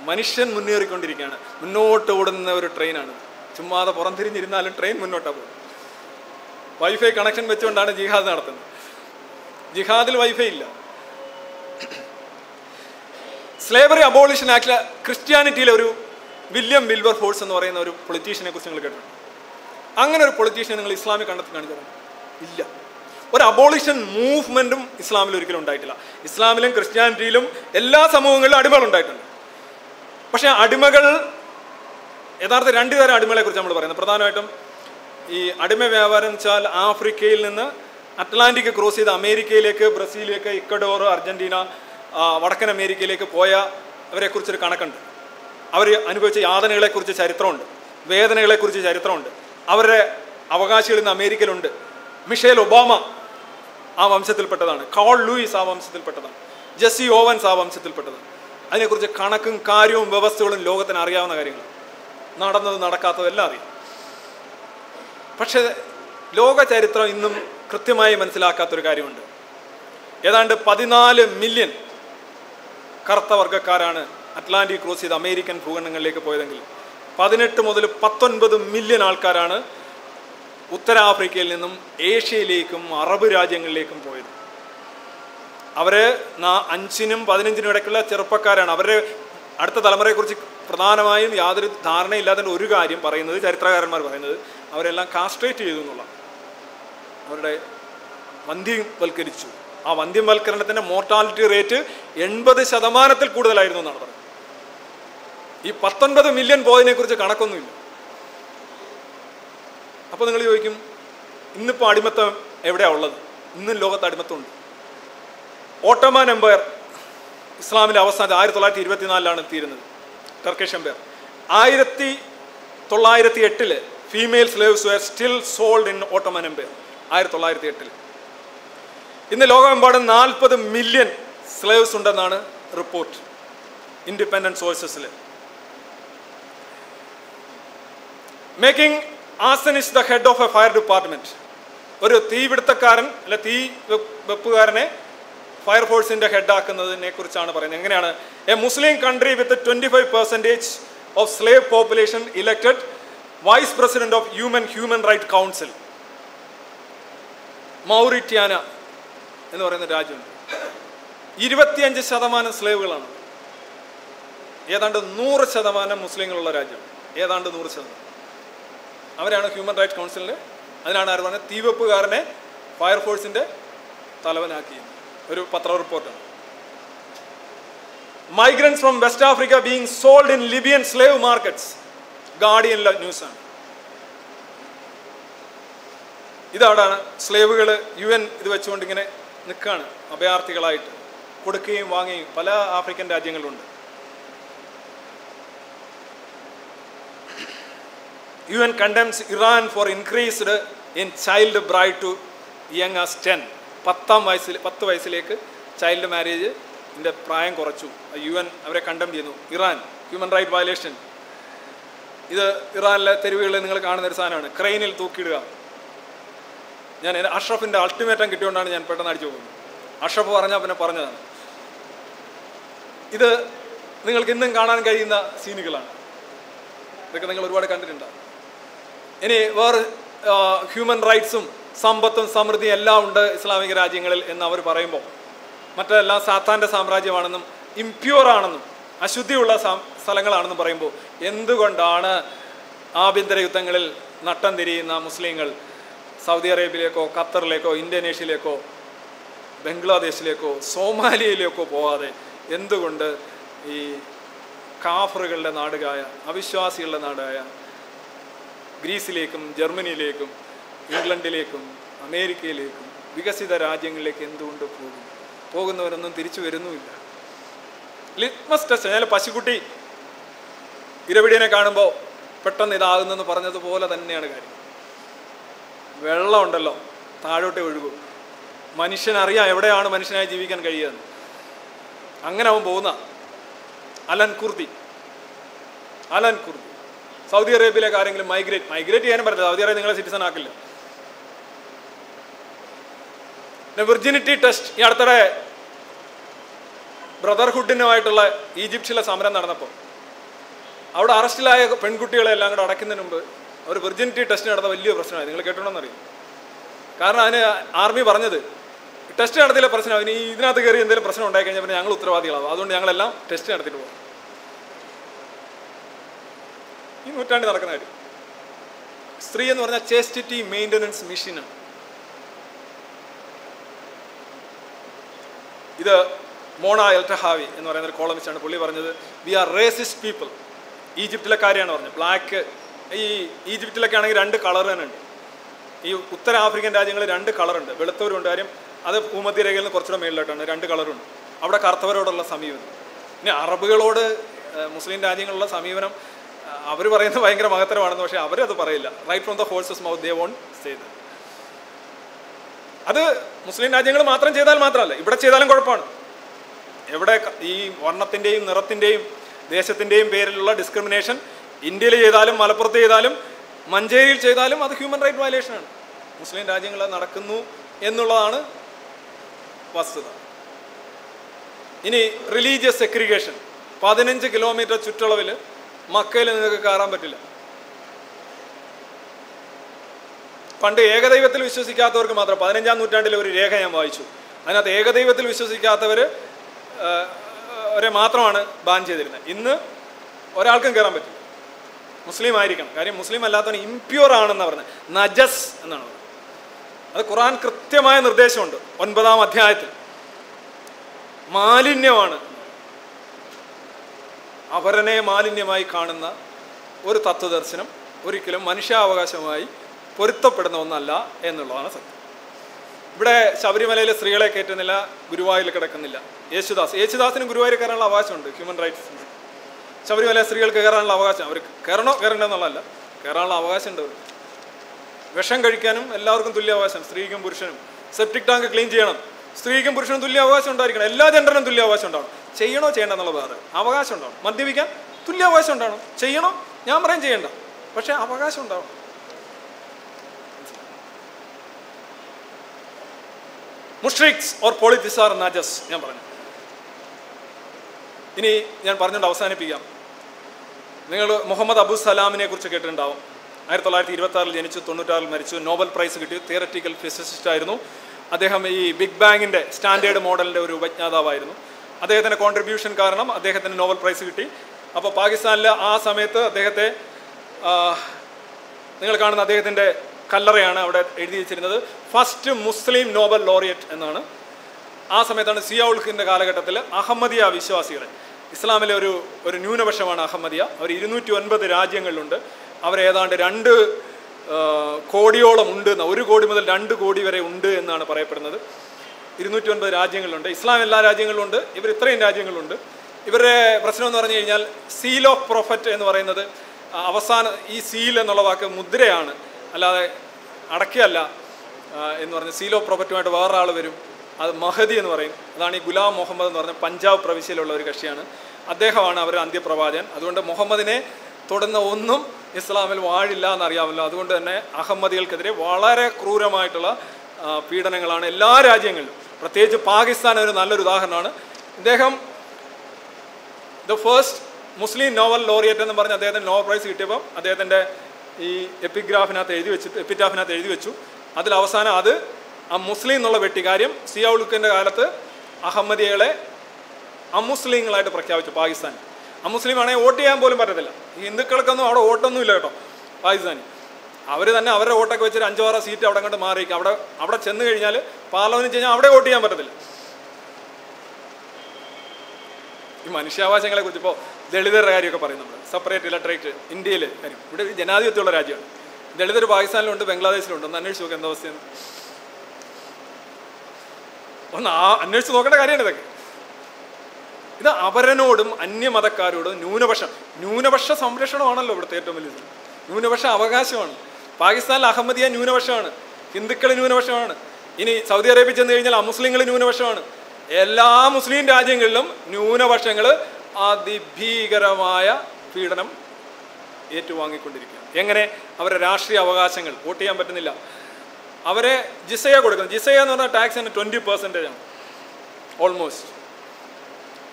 S1: മനുഷ്യൻ മുന്നേറിക്കൊണ്ടിരിക്കുകയാണ്. മുന്നോട്ട് ഓടുന്ന ഒരു ട്രെയിനാണ്. ചുമ്മാതെ പുറംതിരിഞ്ഞിരുന്നാലും ട്രെയിൻ മുന്നോട്ടാണ് പോകും വൈഫൈ കണക്ഷൻ വെച്ചുകൊണ്ടാണ് ജിഹാദ് നടത്തുന്നത്. ജിഹാദിൽ വൈഫൈ ഇല്ല. സ്ലേവറി അബോളിഷൻ ആക്ടിലെ ക്രിസ്ത്യാനിറ്റിയിലെ ഒരു വില്യം വിൽവർ ഫോഴ്സ് എന്ന് പറയുന്ന ഒരു പൊളിറ്റീഷ്യനെ കുറിച്ച് നിങ്ങൾ കേട്ടിട്ടുണ്ട്? അങ്ങനെ ഒരു പൊളിറ്റീഷ്യനെ നിങ്ങൾ ഇസ്ലാമിൽ കണ്ടെത്തി കാണിച്ചു ഇല്ല. ഒരു അബോളിഷൻ മൂവ്മെന്റും ഇസ്ലാമിൽ ഒരിക്കലും ഉണ്ടായിട്ടില്ല. ഇസ്ലാമിലും ക്രിസ്ത്യാനിറ്റിയിലും എല്ലാ സമൂഹങ്ങളിലും അടിമകൾ ഉണ്ടായിട്ടുണ്ട്. പക്ഷേ അടിമകൾ യഥാർത്ഥ രണ്ട് തരം അടിമകളെ കുറിച്ച് നമ്മൾ പറയുന്നത്. പ്രധാനമായിട്ടും ഈ അടിമ വ്യാപാരം വെച്ചാൽ ആഫ്രിക്കയിൽ നിന്ന് അറ്റ്ലാന്റിക് ക്രോസ് ചെയ്ത് അമേരിക്കയിലേക്ക് ബ്രസീലിലേക്ക് ഇക്കഡോർ അർജന്റീന വടക്കൻ അമേരിക്കയിലേക്ക് പോയ അവരെക്കുറിച്ചൊരു കണക്കുണ്ട്. അവർ അനുഭവിച്ച യാതനകളെക്കുറിച്ച് ചരിത്രമുണ്ട്. വേദനകളെക്കുറിച്ച് ചരിത്രമുണ്ട്. അവരുടെ അവകാശികൾ ഇന്ന് അമേരിക്കയിലുണ്ട്. മിഷേൽ ഒബാമ ആ വംശത്തിൽപ്പെട്ടതാണ്. കാൾ ലൂയിസ് ആ വംശത്തിൽപ്പെട്ടതാണ്. ജെസ്സി ഓവൻസ് ആ വംശത്തിൽപ്പെട്ടതാണ്. അതിനെക്കുറിച്ച് കണക്കും കാര്യവും വ്യവസ്ഥകളും ലോകത്തിന് അറിയാവുന്ന കാര്യങ്ങൾ നടന്നത് നടക്കാത്തതെല്ലാം അറിയാം. പക്ഷേ ലോക ചരിത്രം ഇന്നും കൃത്യമായി മനസ്സിലാക്കാത്തൊരു കാര്യമുണ്ട്. ഏതാണ്ട് പതിനാല് മില്യൺ കറുത്ത വർഗക്കാരാണ് അറ്റ്ലാന്റിക് ക്രോസ് ചെയ്ത് അമേരിക്കൻ ഭൂഖണ്ഡങ്ങളിലേക്ക് പോയതെങ്കിൽ പതിനെട്ട് മുതൽ പത്തൊൻപത് മില്യൺ ആൾക്കാരാണ് ഉത്തരാഫ്രിക്കയിൽ നിന്നും ഏഷ്യയിലേക്കും അറബ് രാജ്യങ്ങളിലേക്കും പോയത്. അവർ അഞ്ചിനും പതിനഞ്ചിനും ഇടയ്ക്കുള്ള ചെറുപ്പക്കാരാണ്. അവരുടെ അടുത്ത തലമുറയെക്കുറിച്ച് പ്രധാനമായും യാതൊരു ധാരണയില്ലാത്ത ഒരു കാര്യം പറയുന്നത് ചരിത്രകാരന്മാർ പറയുന്നത് അവരെല്ലാം കാസ്ട്രേറ്റ് ചെയ്തു എന്നുള്ള അവരുടെ വന്ധ്യവൽക്കരിച്ചു ആ വന്ധ്യവൽക്കരണത്തിന്റെ മോർട്ടാലിറ്റി റേറ്റ് എൺപത് ശതമാനത്തിൽ കൂടുതലായിരുന്നു എന്നാണ് പറഞ്ഞത് ഈ പത്തൊൻപത് മില്യൺ പോയതിനെ കുറിച്ച് കണക്കൊന്നുമില്ല. അപ്പോൾ നിങ്ങൾ ചോദിക്കും ഇന്നിപ്പോൾ അടിമത്തം എവിടെയാണ് ഉള്ളത്? ഇന്നും ലോകത്ത് അടിമത്തമുണ്ട്. ഓട്ടോമാൻ എംപയർ ഇസ്ലാമിലെ അവസാനത്തെ ആയിരത്തി തൊള്ളായിരത്തി ഇരുപത്തിനാലിലാണ് തീരുന്നത്. ടർക്കിഷ് എംപയർ ആയിരത്തി തൊള്ളായിരത്തി എട്ടിൽ female slaves were still sold in Ottoman empire ആയിരത്തി തൊള്ളായിരത്തി എട്ടിൽ ഇന്ന് ലോകമെമ്പാടും നാൽപ്പത് മില്യൺ സ്ലേവ്സ് ഉണ്ടെന്നാണ് report independent സോഴ്സസിൽ making arson is the head of a fire department ഒരു തീപിടുത്തക്കാരൻ അല്ല തീ വെപ്പുകാരനെ ഫയർഫോഴ്സിന്റെ ഹെഡ് ആക്കുന്നതിനെ കുറിച്ചാണ് പറയുന്നത്. എങ്ങനെയാണ്? A Muslim country with twenty five percentage of slave population elected vice president of human human right council Mauritania എന്ന് പറയുന്ന രാജ്യമുണ്ട് ഇരുപത്തിയഞ്ച് ശതമാനം സ്ലേവുകളാണ്. ഏതാണ്ട് നൂറ് ശതമാനം മുസ്ലിങ്ങളുള്ള രാജ്യം. ഏതാണ്ട് നൂറ് ശതമാനം. അവരാണ് ഹ്യൂമൻ റൈറ്റ്സ് കൗൺസിലിൽ അതിനാണ് ആര് പറഞ്ഞത്? തീവെപ്പുകാരനെ ഫയർഫോഴ്സിന്റെ തലവനാക്കിയത്. ഒരു പത്ര റിപ്പോർട്ടാണ്. Migrants from West Africa being sold in Libyan slave markets ഗാർഡിയനിലെ ന്യൂസാണ് ഇതവിടാണ് സ്ലേവുകൾ യു എൻ ഇത് വെച്ചുകൊണ്ട് ഇങ്ങനെ നിൽക്കുകയാണ് അഭയാർത്ഥികളായിട്ട് കൊടുക്കുകയും വാങ്ങുകയും പല African രാജ്യങ്ങളുണ്ട് U N condemns Iran for increased in child bride too young as ten പത്താം വയസ്സിൽ പത്ത് വയസ്സിലേക്ക് ചൈൽഡ് മാരേജ് ഇതിന്റെ പ്രായം കുറച്ചു. യു എൻ അവരെ കണ്ടം ചെയ്യുന്നു. ഇറാൻ ഹ്യൂമൻ റൈറ്റ് വയലേഷൻ ഇത് ഇറാനിലെ തെരുവുകളിൽ നിങ്ങൾ കാണുന്ന ഒരു സാധനമാണ്. ക്രെയിനിൽ തൂക്കിയിടുക. ഞാൻ അഷ്റഫിന്റെ അൾട്ടിമേറ്റം കിട്ടിയോണ്ടാണ് ഞാൻ പെട്ടെന്ന് അടിച്ചു പോകുന്നത്. അഷ്റഫ് പറഞ്ഞാൽ പിന്നെ പറഞ്ഞതാണ്. ഇത് നിങ്ങൾക്ക് ഇന്നും കാണാൻ കഴിയുന്ന സീനുകളാണ്. ഇതൊക്കെ നിങ്ങൾ ഒരുപാട് കണ്ടിട്ടുണ്ടാവും ഇനി വേറെ ഹ്യൂമൻ റൈറ്റ്സും സമ്പത്തും സമൃദ്ധിയും എല്ലാം ഉണ്ട് ഇസ്ലാമിക രാജ്യങ്ങളിൽ എന്ന് അവർ പറയുമ്പോൾ. മറ്റെല്ലാം സാത്താന്റെ സാമ്രാജ്യമാണെന്നും ഇംപ്യൂർ ആണെന്നും അശുദ്ധിയുള്ള സ്ഥലങ്ങളാണെന്നും പറയുമ്പോൾ എന്തുകൊണ്ടാണ് ആഭ്യന്തര യുദ്ധങ്ങളിൽ നട്ടം തിരിയുന്ന മുസ്ലിങ്ങൾ സൗദി അറേബ്യയിലേക്കോ ഖത്തറിലേക്കോ ഇന്തോനേഷ്യയിലേക്കോ ബംഗ്ലാദേശിലേക്കോ സോമാലിയയിലേക്കോ പോവാതെ എന്തുകൊണ്ട് ഈ കാഫറുകളുടെ നാടുകായ അവിശ്വാസികളുടെ നാടായ ഗ്രീസിലേക്കും ജർമ്മനിയിലേക്കും ഇംഗ്ലണ്ടിലേക്കും അമേരിക്കയിലേക്കും വികസിത രാജ്യങ്ങളിലേക്ക് എന്തുകൊണ്ട് പോകും പോകുന്നവരൊന്നും തിരിച്ചു വരുന്നുമില്ല. ലിറ്റ്മസ് ടെസ്റ്റ് ഞാൻ പശുക്കുട്ടി ഇരവിടിയനെ കാണുമ്പോൾ പെട്ടെന്ന് ഇതാകുന്നെന്ന് പറഞ്ഞതുപോലെ തന്നെയാണ് കാര്യം. വെള്ളം ഉണ്ടല്ലോ താഴോട്ടേ ഒഴുകും. മനുഷ്യനറിയാം എവിടെയാണ് മനുഷ്യനായി ജീവിക്കാൻ കഴിയുന്നത് അങ്ങനെ അവൻ പോകുന്ന Alan Kurdi. Alan Kurdi. Saudi അറേബ്യയിലേക്ക് ആരെങ്കിലും മൈഗ്രേറ്റ്. മൈഗ്രേറ്റ് ചെയ്യാനും പറ്റില്ല സൗദി അറേബ്യ നിങ്ങളെ സിറ്റിസൺ ആക്കില്ല. Virginity test. ഈ അടുത്തിടെ ബ്രദർഹുഡിനുമായിട്ടുള്ള ഈജിപ്തിലെ സമരം നടന്നപ്പോൾ. അവിടെ അറസ്റ്റിലായ പെൺകുട്ടികളെ എല്ലാം കൂടെ അടയ്ക്കുന്നതിന് മുമ്പ് അവർ വെർജിനിറ്റി ടെസ്റ്റ് നടന്ന വലിയ പ്രശ്നമായി. നിങ്ങൾ കേട്ടോണമെന്നറിയും കാരണം അതിന് ആർമി പറഞ്ഞത് ടെസ്റ്റ് നടത്തിയില്ല പ്രശ്നം. അതിന് ഇതിനകത്ത് കയറി എന്തെങ്കിലും പ്രശ്നം ഉണ്ടായി കഴിഞ്ഞാൽ പിന്നെ ഞങ്ങൾ ഉത്തരവാദികളാവും. അതുകൊണ്ട് ഞങ്ങളെല്ലാം ടെസ്റ്റ് നടത്തിയിട്ട് പോകും ഈ നൂറ്റാണ്ടിൽ നടക്കുന്ന കാര്യം. സ്ത്രീ എന്ന് പറഞ്ഞാൽ ചേസ്റ്റിറ്റി മെയിന്റനൻസ് മെഷീനാണ് ഇത് മോണ എൽറ്റഹാവി എന്ന് പറയുന്ന ഒരു കോളമിസ്റ്റാണ് പുള്ളി പറഞ്ഞത്. വി ആർ റേസിസ്റ്റ് പീപ്പിൾ ഈജിപ്തിലെ കാര്യമാണ് പറഞ്ഞത്. ബ്ലാക്ക് ഈ ഈജിപ്തിലൊക്കെ ആണെങ്കിൽ രണ്ട് കളർ തന്നെ ഉണ്ട്. ഈ ഉത്തര ആഫ്രിക്കൻ രാജ്യങ്ങളിൽ രണ്ട് കളറുണ്ട് വെളുത്തവരുണ്ട്. കാര്യം അത് ഭൂമധ്യരേഖയിൽ നിന്ന് കുറച്ചുകൂടെ മേളിലോട്ടാണ്. രണ്ട് കളറുണ്ട് അവിടെ കറുത്തവരോടുള്ള സമീപനം. പിന്നെ അറബുകളോട് മുസ്ലിം രാജ്യങ്ങളുള്ള സമീപനം അവർ പറയുന്നത് ഭയങ്കര മഹത്തരമാണെന്ന് പക്ഷേ അവരത് പറയില്ല. Right from the horse's mouth they won't ചെയ്ത് അത് മുസ്ലിം രാജ്യങ്ങൾ മാത്രം ചെയ്താൽ മാത്രമല്ല. ഇവിടെ ചെയ്താലും കുഴപ്പമാണ്. എവിടെ ഈ വർണത്തിന്റെയും നിറത്തിന്റെയും ദേശത്തിന്റെയും പേരിലുള്ള ഡിസ്ക്രിമിനേഷൻ ഇന്ത്യയിൽ ചെയ്താലും മലപ്പുറത്ത് ചെയ്താലും മഞ്ചേരിയിൽ ചെയ്താലും അത് ഹ്യൂമൻ റൈറ്റ് വയലേഷൻ ആണ്. മുസ്ലിം രാജ്യങ്ങളിൽ നടക്കുന്നു എന്നുള്ളതാണ് വസ്തുത. ഇനി റിലീജിയസ് സെക്രിഗേഷൻ പതിനഞ്ച് കിലോമീറ്റർ ചുറ്റളവിൽ മക്കയിൽ നിങ്ങൾക്ക് കയറാൻ പറ്റില്ല. പണ്ട് ഏകദൈവത്തിൽ വിശ്വസിക്കാത്തവർക്ക് മാത്രം പതിനഞ്ചാം നൂറ്റാണ്ടിലെ ഒരു രേഖ ഞാൻ വായിച്ചു. അതിനകത്ത് ഏകദൈവത്തിൽ വിശ്വസിക്കാത്തവർ വരെ മാത്രമാണ് ബാൻ ചെയ്തിരുന്നത് ഇന്ന് ഒരാൾക്കും കയറാൻ പറ്റില്ല. മുസ്ലിം ആയിരിക്കണം. കാര്യം മുസ്ലിം അല്ലാത്തവൻ ഇംപ്യൂർ ആണെന്ന് പറഞ്ഞത്. നജസ് എന്നാണ് പറഞ്ഞത്. അത് ഖുറാൻ കൃത്യമായ നിർദ്ദേശമുണ്ട്. ഒൻപതാം അധ്യായത്തിൽ. മാലിന്യമാണ്. അവരനെ മാലിന്യമായി കാണുന്ന ഒരു തത്വദർശനം ഒരിക്കലും മനുഷ്യാവകാശമായി പൊരുത്തപ്പെടുന്ന ഒന്നല്ല എന്നുള്ളതാണ് സത്യം. ഇവിടെ ശബരിമലയിലെ സ്ത്രീകളെ കയറ്റുന്നില്ല ഗുരുവായൂരിൽ കിടക്കുന്നില്ല. യേശുദാസ്. യേശുദാസിന് ഗുരുവായൂർ കയറാനുള്ള അവകാശമുണ്ട് ഹ്യൂമൻ റൈറ്റ്സ് ശബരിമല സ്ത്രീകൾക്ക് കയറാനുള്ള അവകാശം അവർ കയറണോ കയറണ്ടെന്നുള്ളതല്ല കയറാനുള്ള അവകാശമുണ്ട് അവർക്ക്. വിഷം കഴിക്കാനും എല്ലാവർക്കും തുല്യ അവകാശം സ്ത്രീക്കും പുരുഷനും. സെപ്റ്റിക് ടാങ്ക് ക്ലീൻ ചെയ്യണം. സ്ത്രീക്കും പുരുഷനും തുല്യ അവകാശം ഉണ്ടായിരിക്കണം. എല്ലാ ജെൻഡറിനും തുല്യ അവകാശം ഉണ്ടാവണം. ചെയ്യണോ ചെയ്യണ്ട എന്നുള്ള വേറെ അവകാശം ഉണ്ടാവണം. മദ്യപിക്കാൻ തുല്യ അവകാശം ഉണ്ടാവണം. ചെയ്യണോ ഞാൻ പറയും ചെയ്യണ്ട. പക്ഷെ അവകാശം ഉണ്ടാവണം. മുഷ്രിക്സ് ഓർ പോളിറ്റിസാർ നജസ് ഞാൻ പറഞ്ഞു. ഇനി ഞാൻ പറഞ്ഞുകൊണ്ട് അവസാനിപ്പിക്കാം. നിങ്ങൾ മുഹമ്മദ് അബു സലാമിനെ കുറിച്ച് കേട്ടിട്ടുണ്ടാവും. ആയിരത്തി തൊള്ളായിരത്തി ഇരുപത്തി ജനിച്ചു തൊണ്ണൂറ്റാറിൽ മരിച്ചു നോബൽ പ്രൈസ് കിട്ടി തിയററ്റിക്കൽ ഫിസിസിസ്റ്റ് ആയിരുന്നു. അദ്ദേഹം ഈ ബിഗ് ബാങ്ങിന്റെ സ്റ്റാൻഡേർഡ് മോഡലിന്റെ ഒരു ഉപജ്ഞാതാവായിരുന്നു. അദ്ദേഹത്തിന്റെ കോൺട്രിബ്യൂഷൻ കാരണം അദ്ദേഹത്തിന് നോബൽ പ്രൈസ് കിട്ടി. അപ്പോൾ പാകിസ്ഥാനിലെ ആ സമയത്ത് അദ്ദേഹത്തെ നിങ്ങൾ കാണുന്ന അദ്ദേഹത്തിന്റെ കല്ലറയാണ് അവിടെ എഴുതി വെച്ചിരുന്നത്. ഫസ്റ്റ് മുസ്ലിം നോബൽ ലോറിയറ്റ് എന്നാണ്. ആ സമയത്താണ് സിയാ ഉൾക്കിന്റെ കാലഘട്ടത്തിൽ അഹമ്മദിയ വിശ്വാസികളെ. ഇസ്ലാമിലെ ഒരു ഒരു ന്യൂനപക്ഷമാണ് അഹമ്മദിയ. അവർ ഇരുന്നൂറ്റി ഒൻപത് രാജ്യങ്ങളിലുണ്ട്. അവർ ഏതാണ്ട് രണ്ട് കോടിയോളം ഉണ്ട് ഒരു കോടി മുതൽ രണ്ട് കോടി വരെ ഉണ്ട് എന്നാണ് പറയപ്പെടുന്നത്. ഇരുന്നൂറ്റി ഒൻപത് രാജ്യങ്ങളിലുണ്ട്. ഇസ്ലാം എല്ലാ രാജ്യങ്ങളിലുണ്ട് ഇവർ ഇത്രയും രാജ്യങ്ങളുണ്ട് ഇവരുടെ പ്രശ്നം എന്ന് പറഞ്ഞു കഴിഞ്ഞാൽ സീൽ ഓഫ് പ്രൊഫറ്റ് എന്ന് പറയുന്നത് അവസാന ഈ സീൽ എന്നുള്ള വാക്ക് മുദ്രയാണ്. അല്ലാതെ അടക്കിയല്ല എന്ന് പറഞ്ഞ് സീൽ ഓഫ് പ്രൊഫറ്റുമായിട്ട് വേറൊരാൾ വരും. അത് മഹദി എന്ന് പറയും. അതാണ് ഈ ഗുലാം മുഹമ്മദ് എന്ന് പറഞ്ഞ പഞ്ചാബ് പ്രവിശ്യയിലുള്ള ഒരു കക്ഷിയാണ്. അദ്ദേഹമാണ് അവരുടെ അന്ത്യപ്രവാചകൻ. അതുകൊണ്ട് മുഹമ്മദിനെ തുടർന്ന് ഒന്നും ഇസ്ലാമിൽ വാഴില്ല എന്നറിയാമല്ലോ. അതുകൊണ്ട് തന്നെ അഹമ്മദികൾക്കെതിരെ വളരെ ക്രൂരമായിട്ടുള്ള പീഡനങ്ങളാണ് എല്ലാ രാജ്യങ്ങളിലും. പ്രത്യേകിച്ച് പാകിസ്ഥാൻ ഒരു നല്ലൊരു ഉദാഹരണമാണ്. ഇദ്ദേഹം the first Muslim Nobel laureate എന്ന് പറഞ്ഞ് അദ്ദേഹത്തിന് നോവൽ പ്രൈസ് കിട്ടിയപ്പോൾ അദ്ദേഹത്തിന്റെ ഈ എപ്പിഗ്രാഫിനകത്ത് എഴുതി വെച്ചിട്ട് എപ്പിറ്റാഫിനകത്ത് എഴുതി വെച്ചു. അതിൽ അവസാനം അത് മുസ്ലിം എന്നുള്ള വെട്ടിക്കാര്യം സിയാവുളുക്കിന്റെ കാലത്ത് അഹമ്മദികളെ അമുസ്ലിങ്ങളായിട്ട് പ്രഖ്യാപിച്ചു പാകിസ്ഥാൻ. അമുസ്ലിം ആണെങ്കിൽ വോട്ട് ചെയ്യാൻ പോലും പറ്റത്തില്ല. ഹിന്ദുക്കൾക്കൊന്നും അവിടെ വോട്ടൊന്നും ഇല്ല കേട്ടോ പാകിസ്ഥാനിൽ അവർ തന്നെ അവരുടെ വോട്ടൊക്കെ വെച്ചിട്ട് ആറോ സീറ്റ് അവിടെ അങ്ങോട്ട് മാറി അവിടെ അവിടെ ചെന്ന് കഴിഞ്ഞാൽ പാർലമെന്റ് കഴിഞ്ഞാൽ അവിടെ വോട്ട് ചെയ്യാൻ പറ്റത്തില്ല. ഈ മനുഷ്യാവകാശങ്ങളെ കുറിച്ച് ഇപ്പോൾ ദളിതരുടെ കാര്യമൊക്കെ പറയും നമ്മൾ സെപ്പറേറ്റ് ഇലക്ട്രേറ്റ് ഇന്ത്യയിൽ കാര്യം. ഇവിടെ ജനാധിപത്യമുള്ള രാജ്യമാണ്. ദളിതർ പാകിസ്ഥാനിലുണ്ട് ബംഗ്ലാദേശിലുണ്ട്. ഒന്ന് അന്വേഷിച്ച് നോക്കുക എന്താ അവസ്ഥയെന്ന്. ഒന്ന് ആ അന്വേഷിച്ച് നോക്കേണ്ട കാര്യമാണ് ഇതൊക്കെ. ഇത് അവരനോടും അന്യമതക്കാരോടും ന്യൂനപക്ഷം ന്യൂനപക്ഷ സംരക്ഷണമാണല്ലോ ഇവിടുത്തെ ഏറ്റവും വലിയത് ന്യൂനപക്ഷ അവകാശമാണ്. പാകിസ്ഥാനിൽ അഹമ്മദിയ ന്യൂനപക്ഷമാണ്. ഹിന്ദുക്കൾ ന്യൂനപക്ഷമാണ്. ഇനി സൗദി അറേബ്യ ചെന്ന് കഴിഞ്ഞാൽ അമുസ്ലിങ്ങൾ ന്യൂനപക്ഷമാണ്. എല്ലാ മുസ്ലിം രാജ്യങ്ങളിലും ന്യൂനപക്ഷങ്ങൾ അതിഭീകരമായ പീഡനം ഏറ്റുവാങ്ങിക്കൊണ്ടിരിക്കുക എങ്ങനെ? അവരുടെ രാഷ്ട്രീയ അവകാശങ്ങൾ വോട്ട് ചെയ്യാൻ പറ്റുന്നില്ല. അവരെ ജിസയ കൊടുക്കുന്നത് ജിസയ എന്ന് പറഞ്ഞാൽ ടാക്സിന് ട്വന്റി പെർസെന്റേജ് ആണ്. ഓൾമോസ്റ്റ്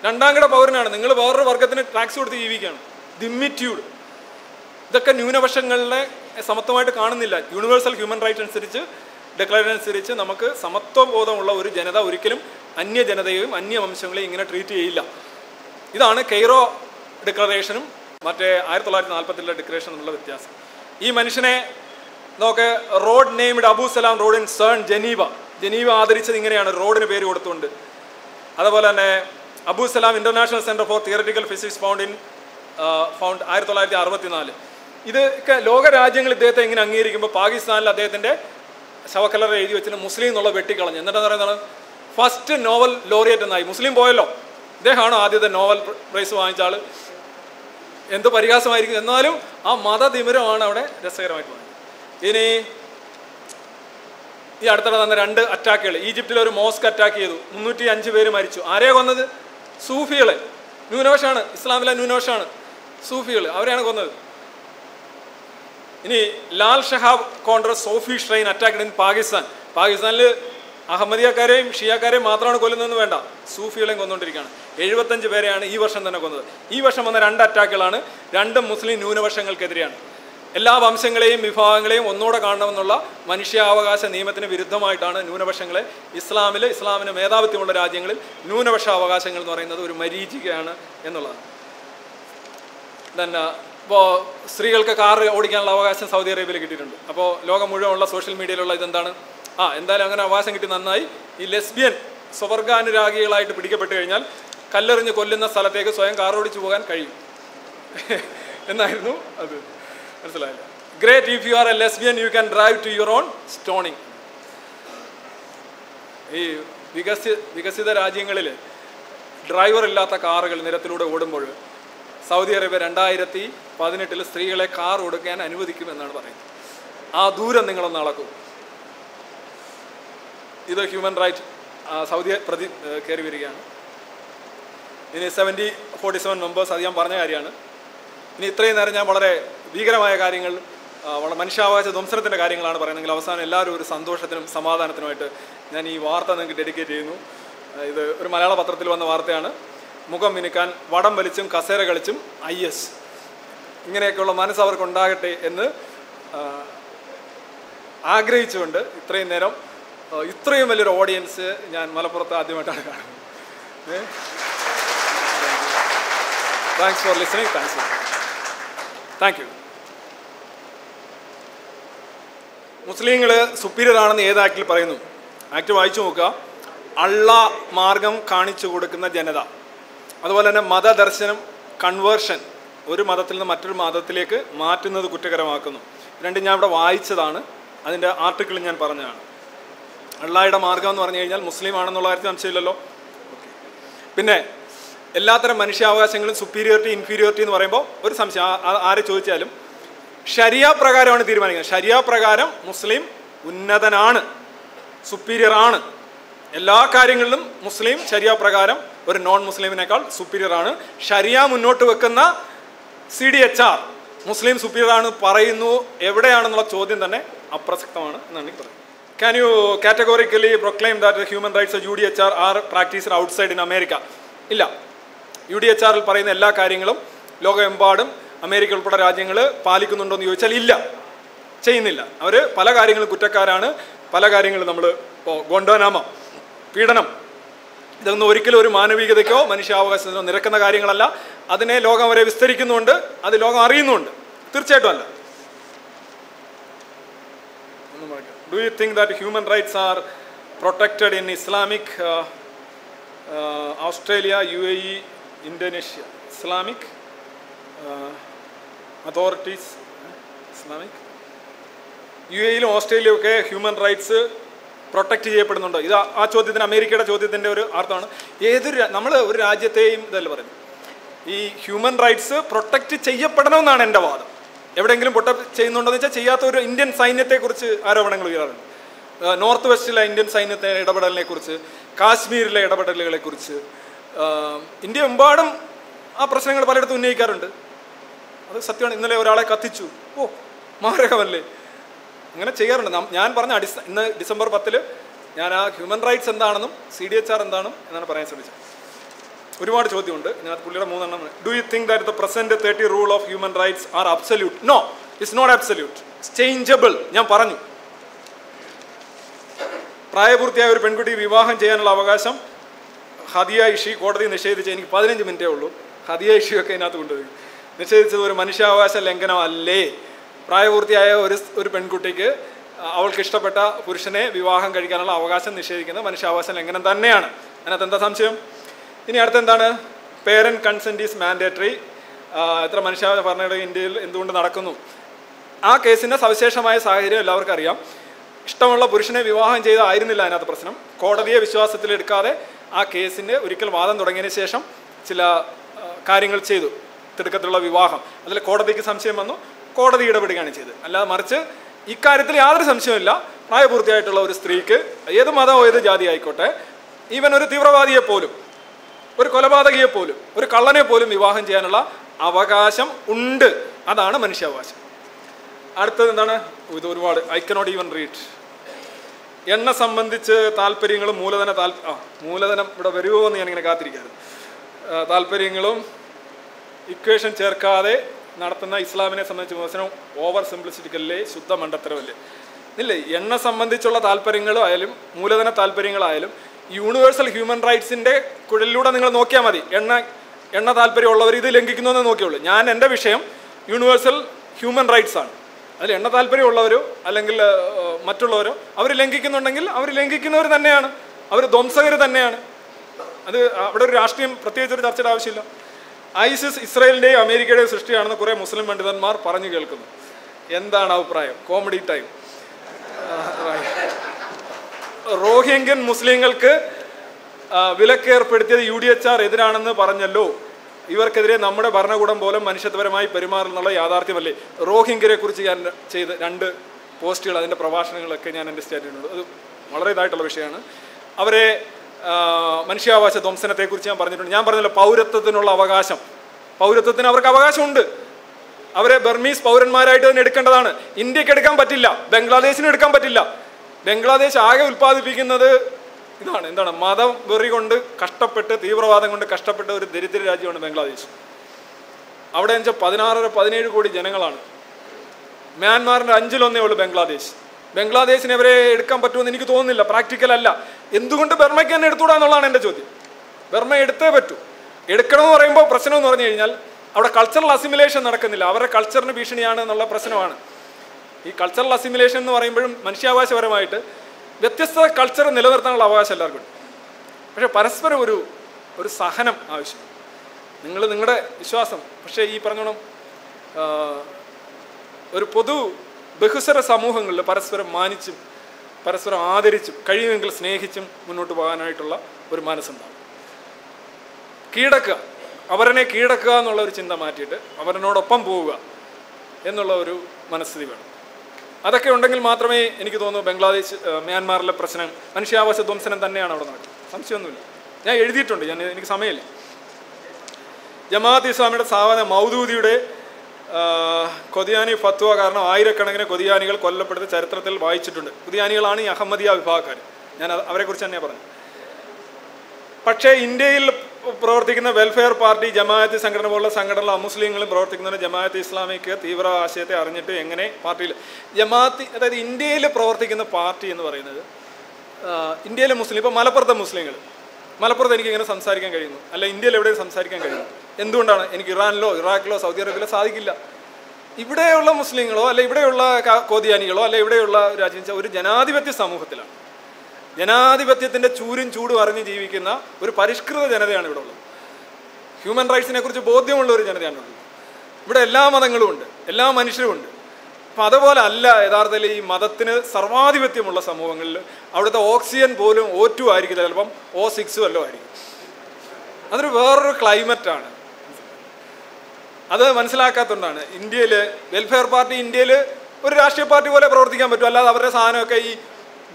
S1: രണ്ടാം കിട പൗരനാണ്. നിങ്ങൾ വേറൊരു വർഗത്തിന് ടാക്സ് കൊടുത്ത് ജീവിക്കുകയാണ്. ദിമ്മിറ്റ്യൂഡ് ഇതൊക്കെ ന്യൂനപക്ഷങ്ങളിലെ സമത്വമായിട്ട് കാണുന്നില്ല. യൂണിവേഴ്സൽ ഹ്യൂമൻ റൈറ്റ് അനുസരിച്ച് ഡിക്ലറേഷൻ അനുസരിച്ച് നമുക്ക് സമത്വബോധമുള്ള ഒരു ജനത ഒരിക്കലും അന്യ ജനതയെയും അന്യ വംശങ്ങളെയും ഇങ്ങനെ ട്രീറ്റ് ചെയ്യില്ല. ഇതാണ് കെയ്റോ ഡിക്ലറേഷനും മറ്റേ ആയിരത്തി തൊള്ളായിരത്തി നാൽപ്പത്തിലെ ഡിക്ലറേഷൻ എന്നുള്ള വ്യത്യാസം. ഈ മനുഷ്യനെ നോക്ക് road named Abu Salam road in CERN Geneva Geneva ആദരിച്ചത് ഇങ്ങനെയാണ് റോഡിന് പേര് കൊടുത്തുകൊണ്ട്. അതുപോലെ തന്നെ Abu Salam International Centre for Theoretical Physics found in found ആയിരത്തി തൊള്ളായിരത്തി അറുപത്തിനാല്. ഇതൊക്കെ ലോക രാജ്യങ്ങൾ ഇദ്ദേഹത്തെ ഇങ്ങനെ അംഗീകരിക്കുമ്പോൾ പാകിസ്ഥാനിൽ അദ്ദേഹത്തിന്റെ ശവക്കലർ എഴുതി വെച്ചിട്ട് മുസ്ലിം എന്നുള്ള വെട്ടിക്കളഞ്ഞു എന്നിട്ട് പറയുന്നത് ഫസ്റ്റ് നോവൽ ലോറിയറ്റ് എന്നായി. മുസ്ലിം പോയല്ലോ. ഇദ്ദേഹമാണ് ആദ്യത്തെ നോവൽ പ്രൈസ് വാങ്ങിച്ച എന്ത് പരിഹാസമായിരിക്കും? എന്നാലും ആ മതതിമിരമാണ് അവിടെ രസകരമായിട്ട് ഇനി ഈ അടുത്തിടെ തന്നെ രണ്ട് അറ്റാക്കുകൾ ഈജിപ്തിൽ ഒരു മോസ്ക് അറ്റാക്ക് ചെയ്തു. മുന്നൂറ്റി അഞ്ച് പേര് മരിച്ചു. ആരെയാ കൊന്നത്? സൂഫികളെ. ന്യൂനോഷാണ്. ഇസ്ലാമിലെ ന്യൂനോഷാണ്. സൂഫികൾ അവരെയാണ് കൊന്നത്. ഇനി Lal Shahbaz Congress Sufi shrine attack in Pakistan. പാകിസ്ഥാനിൽ അഹമ്മദിയക്കാരെയും ഷിയാക്കാരെയും മാത്രമാണ് കൊല്ലുന്നതെന്ന് വേണ്ട. സൂഫികളെയും കൊന്നുകൊണ്ടിരിക്കുകയാണ് എഴുപത്തഞ്ച് പേരെയാണ് ഈ വർഷം തന്നെ കൊന്നത്. ഈ വർഷം വന്ന രണ്ട് അറ്റാക്കുകളാണ് രണ്ടും മുസ്ലിം ന്യൂനപക്ഷങ്ങൾക്കെതിരെയാണ്. എല്ലാ വംശങ്ങളെയും വിഭാഗങ്ങളെയും ഒന്നുകൂടെ കാണണമെന്നുള്ള മനുഷ്യാവകാശ നിയമത്തിന് വിരുദ്ധമായിട്ടാണ് ന്യൂനപക്ഷങ്ങളെ ഇസ്ലാമിൽ ഇസ്ലാമിന് മേധാവിത്വമുള്ള രാജ്യങ്ങളിൽ ന്യൂനപക്ഷ അവകാശങ്ങൾ എന്ന് പറയുന്നത് ഒരു മരീചികയാണ് എന്നുള്ളത് തന്നെ ഇപ്പോൾ സ്ത്രീകൾക്ക് കാർ ഓടിക്കാനുള്ള അവകാശം സൗദി അറേബ്യയിൽ കിട്ടിയിട്ടുണ്ട്. അപ്പോൾ ലോകം മുഴുവനുള്ള സോഷ്യൽ മീഡിയയിലുള്ള ഇതെന്താണ്? ആ എന്തായാലും അങ്ങനെ അവകാശം കിട്ടി നന്നായി. ഈ ലെസ്ബിയൻ സ്വവർഗാനുരാഗികളായിട്ട് പിടിക്കപ്പെട്ട് കഴിഞ്ഞാൽ കല്ലെറിഞ്ഞ് കൊല്ലുന്ന സ്ഥലത്തേക്ക് സ്വയം കാർ ഓടിച്ചു പോകാൻ കഴിയും. എന്നായിരുന്നു അത്. മനസ്സിലായില്ല? Great if you are a lesbian you can drive to your own stoning ഈ വികസി വികസിത രാജ്യങ്ങളിൽ ഡ്രൈവർ ഇല്ലാത്ത കാറുകൾ നിരത്തിലൂടെ ഓടുമ്പോൾ സൗദി അറേബ്യ രണ്ടായിരത്തി പതിനെട്ടിൽ സ്ത്രീകളെ കാർ ഓടിക്കാൻ അനുവദിക്കുമെന്നാണ് പറയുന്നത്. ആ ദൂരം നിങ്ങളൊന്ന് അളക്കും. ഇത് ഹ്യൂമൻ റൈറ്റ് സൗദി പ്രതി കയറി വരികയാണ്. ഇനി സെവന്റി ഫോർട്ടി സെവൻ മെമ്പേഴ്സ് അത് ഞാൻ പറഞ്ഞ കാര്യമാണ്. ഇനി ഇത്രയും നേരം ഞാൻ വളരെ ഭീകരമായ കാര്യങ്ങൾ വളരെ മനുഷ്യാവകാശ ധ്വംസനത്തിന്റെ കാര്യങ്ങളാണ് പറയുന്നതെങ്കിൽ അവസാനം എല്ലാവരും ഒരു സന്തോഷത്തിനും സമാധാനത്തിനുമായിട്ട് ഞാൻ ഈ വാർത്ത നിങ്ങൾക്ക് ഡെഡിക്കേറ്റ് ചെയ്യുന്നു. ഇത് ഒരു മലയാള പത്രത്തിൽ വന്ന വാർത്തയാണ്. മുഖം മിനുക്കാൻ വടം വലിച്ചും കസേര കളിച്ചും ഐ എസ്. ഇങ്ങനെയൊക്കെയുള്ള മനസ്സ് അവർക്കുണ്ടാകട്ടെ എന്ന് ആഗ്രഹിച്ചുകൊണ്ട് ഇത്രയും നേരം ഇത്രയും വലിയൊരു ഓഡിയൻസ് ഞാൻ മലപ്പുറത്ത് ആദ്യമായിട്ടാണ് കാണുന്നത്. Thanks for listening thanks thank you മുസ്ലിങ്ങൾ സുപ്പീരിയർ ആണെന്ന് ഏത് ആക്ടിൽ പറയുന്നു? ആക്ട് വായിച്ചു നോക്കുക. അള്ള മാർഗം കാണിച്ചു കൊടുക്കുന്ന ജനത. അതുപോലെ തന്നെ മതദർശനം കൺവേർഷൻ ഒരു മതത്തിൽ നിന്ന് മറ്റൊരു മതത്തിലേക്ക് മാറ്റുന്നത് കുറ്റകരമാക്കുന്നു. രണ്ട് ഞാൻ ഇവിടെ വായിച്ചതാണ്. അതിന്റെ ആർട്ടിക്കിൾ ഞാൻ പറഞ്ഞതാണ്. അള്ളായുടെ മാർഗം എന്ന് പറഞ്ഞു കഴിഞ്ഞാൽ മുസ്ലിം ആണെന്നുള്ള കാര്യത്തിൽ സംശയമില്ലല്ലോ. പിന്നെ എല്ലാത്തരം മനുഷ്യാവകാശങ്ങളും സുപ്പീരിയോറിറ്റി ഇൻഫീരിയോറിറ്റി എന്ന് പറയുമ്പോൾ ഒരു സംശയം. ആരെ ചോദിച്ചാലും ഷരിയ പ്രകാരമാണ് തീരുമാനിക്കുന്നത്. ഷരിയ പ്രകാരം മുസ്ലിം ഉന്നതനാണ് സുപ്പീരിയർ ആണ്. എല്ലാ കാര്യങ്ങളിലും മുസ്ലിം ഷരിയ പ്രകാരം ഒരു നോൺ മുസ്ലിമിനേക്കാൾ സുപ്പീരിയർ ആണ്. ഷരിയ മുന്നോട്ട് വെക്കുന്ന സി ഡി എച്ച് ആർ മുസ്ലിം സുപ്പീരിയർ ആണ് പറയുന്നു എവിടെയാണെന്നുള്ള ചോദ്യം തന്നെ അപ്രസക്തമാണ് എന്നാണ് എനിക്ക് പറയുന്നത് can you categorically proclaim that human rights U D H R are practised outside in America ഇല്ല. യു ഡി എച്ച് ആറിൽ പറയുന്ന എല്ലാ കാര്യങ്ങളും ലോകമെമ്പാടും അമേരിക്ക ഉൾപ്പെടെ രാജ്യങ്ങൾ പാലിക്കുന്നുണ്ടോ എന്ന് ചോദിച്ചാൽ ഇല്ല. ചെയ്യുന്നില്ല. അവർ പല കാര്യങ്ങളും കുറ്റക്കാരാണ്. പല കാര്യങ്ങളും നമ്മൾ ഇപ്പോൾ ഗോണ്ടോനാമ പീഡനം. ഇതൊന്നും ഒരിക്കലും ഒരു മാനവികതയ്ക്കോ മനുഷ്യാവകാശത്തിനോ നിരക്കുന്ന കാര്യങ്ങളല്ല. അതിനെ ലോകം വരെ വിസ്തരിക്കുന്നുണ്ട്. അത് ലോകം അറിയുന്നുണ്ട്. തീർച്ചയായിട്ടും അല്ല. Do you think that human rights are protected in Islamic Australia U A E Indonesia Islamic authorities Islamic. U എയിലും ഓസ്ട്രേലിയയും ഒക്കെ ഹ്യൂമൻ റൈറ്റ്സ് പ്രൊട്ടക്റ്റ് ചെയ്യപ്പെടുന്നുണ്ടോ. ഇത് ആ- ചോദ്യത്തിന് അമേരിക്കയുടെ ചോദ്യത്തിന്റെ ഒരു അർത്ഥമാണ്. ഏതൊരു നമ്മൾ ഒരു രാജ്യത്തെയും ഇതല്ല പറയുന്നത്. ഈ ഹ്യൂമൻ റൈറ്റ്സ് പ്രൊട്ടക്റ്റ് ചെയ്യപ്പെടണമെന്നാണ് എന്റെ വാദം. എവിടെയെങ്കിലും പ്രൊട്ടക്ട് ചെയ്യുന്നുണ്ടോ എന്ന് വെച്ചാൽ ചെയ്യാത്ത ഒരു ഇന്ത്യൻ സൈന്യത്തെക്കുറിച്ച് ആരോപണങ്ങൾ ഉയരാറുണ്ട്. നോർത്ത് വെസ്റ്റിലെ ഇന്ത്യൻ സൈന്യത്തെ ഇടപെടലിനെ കുറിച്ച് കാശ്മീരിലെ ഇടപെടലുകളെ കുറിച്ച് ഇന്ത്യ എമ്പാടും ആ പ്രശ്നങ്ങൾ പലയിടത്തും ഉന്നയിക്കാറുണ്ട്. അത് സത്യമാണ്. ഇന്നലെ ഒരാളെ കത്തിച്ചു. ഓ മാരകമല്ലേ? അങ്ങനെ ചെയ്യാറുണ്ട്. ഞാൻ പറഞ്ഞ അടിസ്ഥ ഇന്ന് ഡിസംബർ പത്തിൽ ഞാൻ ആ ഹ്യൂമൻ റൈറ്റ്സ് എന്താണെന്നും സി ഡി എച്ച് ആർ എന്താണെന്നും എന്നാണ് പറയാൻ ശ്രമിച്ചത്. ഒരുപാട് ചോദ്യമുണ്ട്. ഇതിനകത്ത് പുള്ളിയുടെ മൂന്നെണ്ണം do you think that the present thirty rule of human rights are absolute no it's not absolute changeable ഞാൻ പറഞ്ഞു. പ്രായപൂർത്തിയായ ഒരു പെൺകുട്ടി വിവാഹം ചെയ്യാനുള്ള അവകാശം ഹദിയ ഇഷി കോടതി നിഷേധിച്ച് എനിക്ക് പതിനഞ്ച് മിനിറ്റേ ഉള്ളൂ. ഹദിയ ഇഷിയൊക്കെ ഇതിനകത്ത് കൊണ്ടുവരും. നിഷേധിച്ചത് ഒരു മനുഷ്യാവകാശ ലംഘനമല്ലേ പ്രായപൂർത്തിയായ ഒരു ഒരു പെൺകുട്ടിക്ക് അവൾക്ക് ഇഷ്ടപ്പെട്ട പുരുഷനെ വിവാഹം കഴിക്കാനുള്ള അവകാശം നിഷേധിക്കുന്നത് മനുഷ്യാവകാശ ലംഘനം തന്നെയാണ്. അതിനകത്ത് എന്താ സംശയം? ഇനി അടുത്ത എന്താണ് പേരന്റ് കൺസെന്റ് ഈസ് മാൻഡേറ്ററി എത്ര മനുഷ്യാവകാശ ഭരണഘടന ഇന്ത്യയിൽ എന്തുകൊണ്ട് നടക്കുന്നു? ആ കേസിന്റെ സവിശേഷമായ സാഹചര്യം എല്ലാവർക്കും അറിയാം. ഇഷ്ടമുള്ള പുരുഷനെ വിവാഹം ചെയ്തായിരുന്നില്ല അതിനകത്ത് പ്രശ്നം. കോടതിയെ വിശ്വാസത്തിലെടുക്കാതെ ആ കേസിന്റെ ഒരിക്കൽ വാദം തുടങ്ങിയതിന് ശേഷം ചില കാര്യങ്ങൾ ചെയ്തു. തിടുക്കത്തിലുള്ള വിവാഹം. അതിൽ കോടതിക്ക് സംശയം വന്നു. കോടതി ഇടപെടുകയാണ് ചെയ്തത്. അല്ലാതെ മറിച്ച് ഇക്കാര്യത്തിൽ യാതൊരു സംശയമില്ല പ്രായപൂർത്തിയായിട്ടുള്ള ഒരു സ്ത്രീക്ക് ഏത് മതമോ ഏത് ജാതി ആയിക്കോട്ടെ ഈവൻ ഒരു തീവ്രവാദിയെ പോലും ഒരു കൊലപാതകയെ പോലും ഒരു കള്ളനെ പോലും വിവാഹം ചെയ്യാനുള്ള അവകാശം ഉണ്ട്. അതാണ് മനുഷ്യാവകാശം. അടുത്തത് എന്താണ്? ഇത് ഒരുപാട്. ഐ കനോട്ട് ഈവൻ റീഡ് എണ്ണ സംബന്ധിച്ച് താല്പര്യങ്ങളും മൂലധന താൽ മൂലധനം ഇവിടെ വരുമോ എന്ന് ഞാനിങ്ങനെ കാത്തിരിക്കാറ് താല്പര്യങ്ങളും ഇക്വേഷൻ ചേർക്കാതെ നടത്തുന്ന ഇസ്ലാമിനെ സംബന്ധിച്ച് വിമർശനം ഓവർ സിംപ്ലിസിറ്റിക്കല്ലേ? ശുദ്ധ മണ്ടത്തരമല്ലേ? ഇല്ലേ? എണ്ണ സംബന്ധിച്ചുള്ള താല്പര്യങ്ങളായാലും മൂലധന താല്പര്യങ്ങളായാലും യൂണിവേഴ്സൽ ഹ്യൂമൻ റൈറ്റ്സിന്റെ കുഴലിലൂടെ നിങ്ങൾ നോക്കിയാൽ മതി. എണ്ണ എണ്ണ താല്പര്യമുള്ളവർ ഇത് ലംഘിക്കുന്നു എന്ന് നോക്കിയുള്ളൂ. ഞാൻ എന്റെ വിഷയം യൂണിവേഴ്സൽ ഹ്യൂമൻ റൈറ്റ്സ് ആണ്. അതിൽ എണ്ണ താല്പര്യമുള്ളവരോ അല്ലെങ്കിൽ മറ്റുള്ളവരോ അവർ ലംഘിക്കുന്നുണ്ടെങ്കിൽ അവർ ലംഘിക്കുന്നവർ തന്നെയാണ്. അവർ ധ്വംസകർ തന്നെയാണ്. അത് അവിടെ ഒരു രാഷ്ട്രീയം പ്രത്യേകിച്ച് ഒരു ചർച്ചയുടെ ആവശ്യമില്ല. ഐസിസ് ഇസ്രായേലിന്റെയും അമേരിക്കയുടെയും സൃഷ്ടിയാണെന്ന് കുറേ മുസ്ലിം പണ്ഡിതന്മാർ പറഞ്ഞു കേൾക്കുന്നു. എന്താണ് അഭിപ്രായം? Comedy time. റോഹിംഗ്യൻ മുസ്ലിങ്ങൾക്ക് വിലക്കേർപ്പെടുത്തിയത് യു ഡി എച്ച് ആർ എതിരാണെന്ന് പറഞ്ഞല്ലോ. ഇവർക്കെതിരെ നമ്മുടെ ഭരണകൂടം പോലും മനുഷ്യത്വപരമായി പെരുമാറുന്നുള്ള യാഥാർത്ഥ്യമല്ലേ? റോഹിംഗ്യരെ കുറിച്ച് ഞാൻ ചെയ്ത രണ്ട് പോസ്റ്റുകൾ അതിന്റെ പ്രഭാഷണങ്ങളൊക്കെ ഞാൻ എന്റെ സ്റ്റേറ്റിലുണ്ട്. അത് വളരെ ഇതായിട്ടുള്ള വിഷയമാണ്. അവരെ മനുഷ്യാവകാശ ധ്വംസനത്തെക്കുറിച്ച് ഞാൻ പറഞ്ഞിട്ടുണ്ട്. ഞാൻ പറഞ്ഞല്ലോ പൗരത്വത്തിനുള്ള അവകാശം. പൗരത്വത്തിന് അവർക്ക് അവകാശമുണ്ട്. അവരെ ബർമീസ് പൗരന്മാരായിട്ട് തന്നെ എടുക്കേണ്ടതാണ്. ഇന്ത്യയ്ക്ക് എടുക്കാൻ പറ്റില്ല. ബംഗ്ലാദേശിന് എടുക്കാൻ പറ്റില്ല. ബംഗ്ലാദേശ് ആകെ ഉൽപ്പാദിപ്പിക്കുന്നത് ഇതാണ്. എന്താണ്? മതം വെറി കൊണ്ട് കഷ്ടപ്പെട്ട് തീവ്രവാദം കൊണ്ട് കഷ്ടപ്പെട്ട ഒരു ദരിദ്ര രാജ്യമാണ് ബംഗ്ലാദേശ്. അവിടെ എന്ന് വെച്ചാൽ പതിനാറര പതിനേഴ് കോടി ജനങ്ങളാണ്. മ്യാൻമാറിന്റെ അഞ്ചിലൊന്നേ ഉള്ളൂ ബംഗ്ലാദേശ്. ബംഗ്ലാദേശിനെ അവരെ എടുക്കാൻ പറ്റുമെന്ന് എനിക്ക് തോന്നുന്നില്ല. പ്രാക്ടിക്കൽ അല്ല. എന്തുകൊണ്ട് ബർമയ്ക്ക് തന്നെ എടുത്തുകൂടാ എന്നുള്ളതാണ് എന്റെ ചോദ്യം. ബർമ എടുത്തേ പറ്റൂ. എടുക്കണമെന്ന് പറയുമ്പോൾ പ്രശ്നം എന്ന് പറഞ്ഞു കഴിഞ്ഞാൽ അവിടെ കൾച്ചറൽ അസിമിലേഷൻ നടക്കുന്നില്ല. അവരുടെ കൾച്ചറിന് ഭീഷണിയാണ് എന്നുള്ള പ്രശ്നമാണ്. ഈ കൾച്ചറൽ അസിമിലേഷൻ എന്ന് പറയുമ്പോഴും മനുഷ്യാവകാശപരമായിട്ട് വ്യത്യസ്ത കൾച്ചർ നിലനിർത്താനുള്ള അവകാശം എല്ലാവർക്കും ഉണ്ട്. പക്ഷേ പരസ്പരം ഒരു ഒരു സഹനം ആവശ്യം. നിങ്ങൾ നിങ്ങളുടെ വിശ്വാസം പക്ഷേ ഈ പറഞ്ഞോണം ഒരു പൊതു ബഹുസ്വര സമൂഹങ്ങളിൽ പരസ്പരം മാനിച്ചും പരസ്പരം ആദരിച്ചും കഴിയുമെങ്കിൽ സ്നേഹിച്ചും മുന്നോട്ട് പോകാനായിട്ടുള്ള ഒരു മനസ്സുണ്ടാവും. കീഴടക്കുക. അവരനെ കീഴടക്കുക എന്നുള്ള ഒരു ചിന്ത മാറ്റിയിട്ട് അവരനോടൊപ്പം പോവുക എന്നുള്ള ഒരു മനസ്ഥിതി വേണം. അതൊക്കെ ഉണ്ടെങ്കിൽ മാത്രമേ എനിക്ക് തോന്നുന്നു ബംഗ്ലാദേശ് മ്യാൻമാറിലെ പ്രശ്നം മനുഷ്യാവകാശ ധ്വംസനം തന്നെയാണ് അവിടെ നടക്കുന്നത്. സംശയമൊന്നുമില്ല. ഞാൻ എഴുതിയിട്ടുണ്ട്. ഞാൻ എനിക്ക് സമയമില്ല. ജമാഅത്ത് ഇസ്ലാമിയുടെ സാവന മൗദൂദിയുടെ കൊതിയാനി ഫത്വ കാരണം ആയിരക്കണക്കിന് കൊതിയാനികൾ കൊല്ലപ്പെടുന്ന ചരിത്രത്തിൽ വായിച്ചിട്ടുണ്ട്. കൊതിയാനികളാണ് ഈ അഹമ്മദിയ വിഭാഗക്കാർ ഞാൻ അവരെക്കുറിച്ച് തന്നെയാണ് പറഞ്ഞു പക്ഷേ ഇന്ത്യയിൽ പ്രവർത്തിക്കുന്ന വെൽഫെയർ പാർട്ടി ജമാഅത്ത് സംഘടന പോലുള്ള സംഘടനകൾ അമുസ്ലിങ്ങളും പ്രവർത്തിക്കുന്ന ജമാഅത്ത് ഇസ്ലാമിക്ക് തീവ്ര ആശയത്തെ അറിഞ്ഞിട്ട് എങ്ങനെ പാർട്ടിയിൽ ജമാഅത്ത് അതായത് ഇന്ത്യയിൽ പ്രവർത്തിക്കുന്ന പാർട്ടി എന്ന് പറയുന്നത് ഇന്ത്യയിലെ മുസ്ലിം ഇപ്പോൾ മലപ്പുറത്തെ മുസ്ലിങ്ങൾ. മലപ്പുറത്ത് എനിക്ക് ഇങ്ങനെ സംസാരിക്കാൻ കഴിയുന്നു. അല്ല ഇന്ത്യയിൽ എവിടെയും സംസാരിക്കാൻ കഴിയുന്നു എന്തുകൊണ്ടാണ്? എനിക്ക് ഇറാനിലോ ഇറാഖിലോ സൗദി അറേബ്യയിലോ സാധിക്കില്ല. ഇവിടെയുള്ള മുസ്ലിങ്ങളോ അല്ലെ ഇവിടെയുള്ള കോതിയാനികളോ അല്ലെ ഇവിടെയുള്ള രാജ്യം ഒരു ജനാധിപത്യ സമൂഹത്തിലാണ്. ജനാധിപത്യത്തിന്റെ ചൂരും ചൂടും അറിഞ്ഞ് ജീവിക്കുന്ന ഒരു പരിഷ്കൃത ജനതയാണ് ഇവിടെ ഉള്ളത്. ഹ്യൂമൻ റൈറ്റ്സിനെ കുറിച്ച് ബോധ്യമുള്ള ഒരു ജനതയാണ് ഇവിടെ എല്ലാ മതങ്ങളും ഉണ്ട് എല്ലാ മനുഷ്യരും ഉണ്ട്. അപ്പം അതുപോലെ അല്ല യഥാർത്ഥത്തിൽ ഈ മതത്തിന് സർവാധിപത്യമുള്ള സമൂഹങ്ങളിൽ അവിടുത്തെ ഓക്സിജൻ പോലും ഒ ടു ആയിരിക്കില്ല ചിലപ്പം ഓ സിക്സ് വല്ലതും ആയിരിക്കും. അതൊരു വേറൊരു ക്ലൈമറ്റാണ്. അത് മനസ്സിലാക്കാത്തതുകൊണ്ടാണ്. ഇന്ത്യയിൽ വെൽഫെയർ പാർട്ടി ഇന്ത്യയിൽ ഒരു രാഷ്ട്രീയ പാർട്ടി പോലെ പ്രവർത്തിക്കാൻ പറ്റും. അല്ലാതെ അവരുടെ സാധനമൊക്കെ ഈ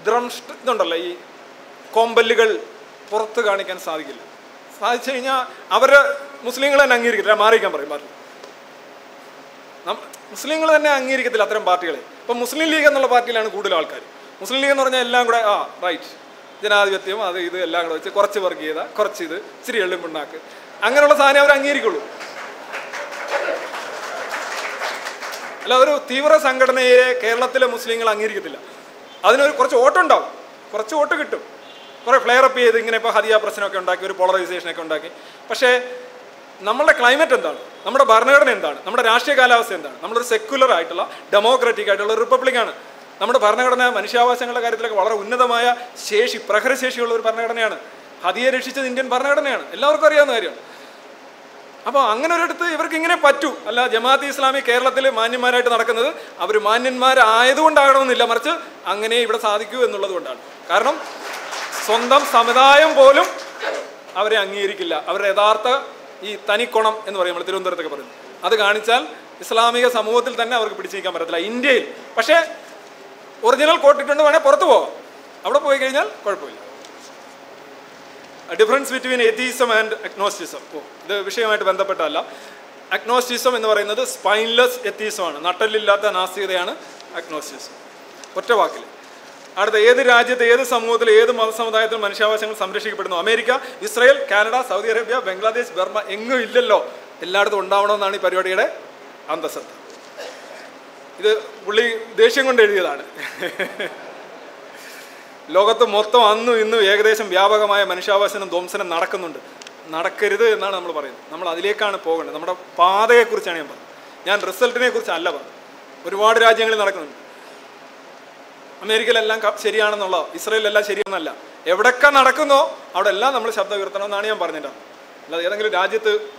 S1: ഡ്രം ഇതുണ്ടല്ലോ ഈ കോമ്പല്ലുകൾ പുറത്ത് കാണിക്കാൻ സാധിക്കില്ല. സാധിച്ചു കഴിഞ്ഞാൽ അവർ മുസ്ലിങ്ങളെ തന്നെ അംഗീകരിക്കില്ല മാറിയിക്കാൻ പറയും പാർട്ടി മുസ്ലിങ്ങൾ തന്നെ അംഗീകരിക്കത്തില്ല അത്തരം പാർട്ടികളെ. ഇപ്പം മുസ്ലിം ലീഗ് എന്നുള്ള പാർട്ടിയിലാണ് കൂടുതൽ ആൾക്കാർ മുസ്ലിം ലീഗ് എന്ന് പറഞ്ഞാൽ എല്ലാം കൂടെ ആ റൈറ്റ് ജനാധിപത്യം അത് ഇത് എല്ലാം കൂടെ വെച്ച് കുറച്ച് വർഗീയത കുറച്ച് ഇത് ഇച്ചിരി എള്ളും പിണ്ണാക്ക് അങ്ങനെയുള്ള സാധനം അവർ അംഗീകരിക്കുള്ളൂ. അല്ല ഒരു തീവ്ര സംഘടനയെ കേരളത്തിലെ മുസ്ലിങ്ങൾ അംഗീകരിക്കത്തില്ല. അതിനൊരു കുറച്ച് വോട്ട് ഉണ്ടാവും കുറച്ച് വോട്ട് കിട്ടും. കുറേ ഫ്ലെയർ അപ്പ് ചെയ്ത് ഇങ്ങനെ ഇപ്പോൾ ഹദിയ പ്രശ്നമൊക്കെ ഉണ്ടാക്കി ഒരു പോളറൈസേഷനൊക്കെ ഉണ്ടാക്കി. പക്ഷേ നമ്മളുടെ ക്ലൈമറ്റ് എന്താണ്? നമ്മുടെ ഭരണഘടന എന്താണ്? നമ്മുടെ രാഷ്ട്രീയ കാലാവസ്ഥ എന്താണ്? നമ്മളൊരു സെക്യുലർ ആയിട്ടുള്ള ഡെമോക്രാറ്റിക് ആയിട്ടുള്ള റിപ്പബ്ലിക്കാണ് നമ്മുടെ ഭരണഘടന മനുഷ്യാവകാശങ്ങളുടെ കാര്യത്തിലൊക്കെ വളരെ ഉന്നതമായ ശേഷി പ്രഹരശേഷിയുള്ള ഒരു ഭരണഘടനയാണ്. ഹതിയെ രക്ഷിച്ചത് ഇന്ത്യൻ ഭരണഘടനയാണ്. എല്ലാവർക്കും അറിയാവുന്ന കാര്യമാണ്. അപ്പോൾ അങ്ങനെ ഒരിടത്ത് ഇവർക്ക് ഇങ്ങനെ പറ്റൂ. അല്ല ജമാഅത്ത് ഇസ്ലാമി കേരളത്തിൽ മാന്യന്മാരായിട്ട് നടക്കുന്നത് അവർ മാന്യന്മാരായതുകൊണ്ടാകണമെന്നില്ല മറിച്ച് അങ്ങനെ ഇവിടെ സാധിക്കൂ എന്നുള്ളത് കൊണ്ടാണ് കാരണം സ്വന്തം സമുദായം പോലും അവരെ അംഗീകരിക്കില്ല. അവരുടെ യഥാർത്ഥ ഈ തനിക്കൊണം എന്ന് പറയും നമ്മൾ തിരുവനന്തപുരത്തൊക്കെ പറയുന്നത്. അത് കാണിച്ചാൽ ഇസ്ലാമിക സമൂഹത്തിൽ തന്നെ അവർക്ക് പിടിച്ചിരിക്കാൻ പറ്റത്തില്ല. ഇന്ത്യയിൽ. പക്ഷേ ഒറിജിനൽ കോട്ടിട്ടുണ്ട് വേണേൽ പുറത്തു പോവാം. അവിടെ പോയി കഴിഞ്ഞാൽ കുഴപ്പമില്ല. Difference between atheism and agnosticism ഓ ഇത് വിഷയമായിട്ട് ബന്ധപ്പെട്ടല്ല അഗ്നോസ്റ്റിസം എന്ന് പറയുന്നത് സ്പൈൻലെസ് എത്തീസമാണ് നട്ടലില്ലാത്ത നാസ്തികതയാണ് അഗ്നോസ്റ്റിസം ഒറ്റ വാക്കിൽ അടുത്ത ഏത് രാജ്യത്ത് ഏത് സമൂഹത്തിൽ ഏത് മതസമുദായത്തിൽ മനുഷ്യാവകാശങ്ങൾ സംരക്ഷിക്കപ്പെടുന്നു? America Israel Canada Saudi Arabia Bangladesh Burma എങ്ങും ഇല്ലല്ലോ. എല്ലായിടത്തും ഉണ്ടാവണമെന്നാണ് ഈ പരിപാടിയുടെ അന്തസത്ത ഇത് പുള്ളി ദേഷ്യം കൊണ്ട് എഴുതിയതാണ്. ലോകത്ത് മൊത്തം അന്നും ഇന്നും ഏകദേശം വ്യാപകമായ മനുഷ്യാവകാശനം ധ്വംസനം നടക്കുന്നുണ്ട്. നടക്കരുത് എന്നാണ് നമ്മൾ പറയുന്നത്. നമ്മൾ അതിലേക്കാണ് പോകേണ്ടത്. നമ്മുടെ പാതയെക്കുറിച്ചാണ് ഞാൻ പറഞ്ഞത്. ഞാൻ റിസൾട്ടിനെ കുറിച്ച് അല്ല പറഞ്ഞത്. ഒരുപാട് രാജ്യങ്ങളിൽ നടക്കുന്നുണ്ട്. അമേരിക്കയിലെല്ലാം ശരിയാണെന്നുള്ളതോ ശരിയാണെന്നുള്ള ഇസ്രയേലിലെല്ലാം ശരിയെന്നല്ല. എവിടെയൊക്കെ നടക്കുന്നോ അവിടെ എല്ലാം നമ്മൾ ശബ്ദം ഉയർത്തണമെന്നാണ് ഞാൻ പറഞ്ഞിട്ട് അല്ലാതെ ഏതെങ്കിലും രാജ്യത്ത്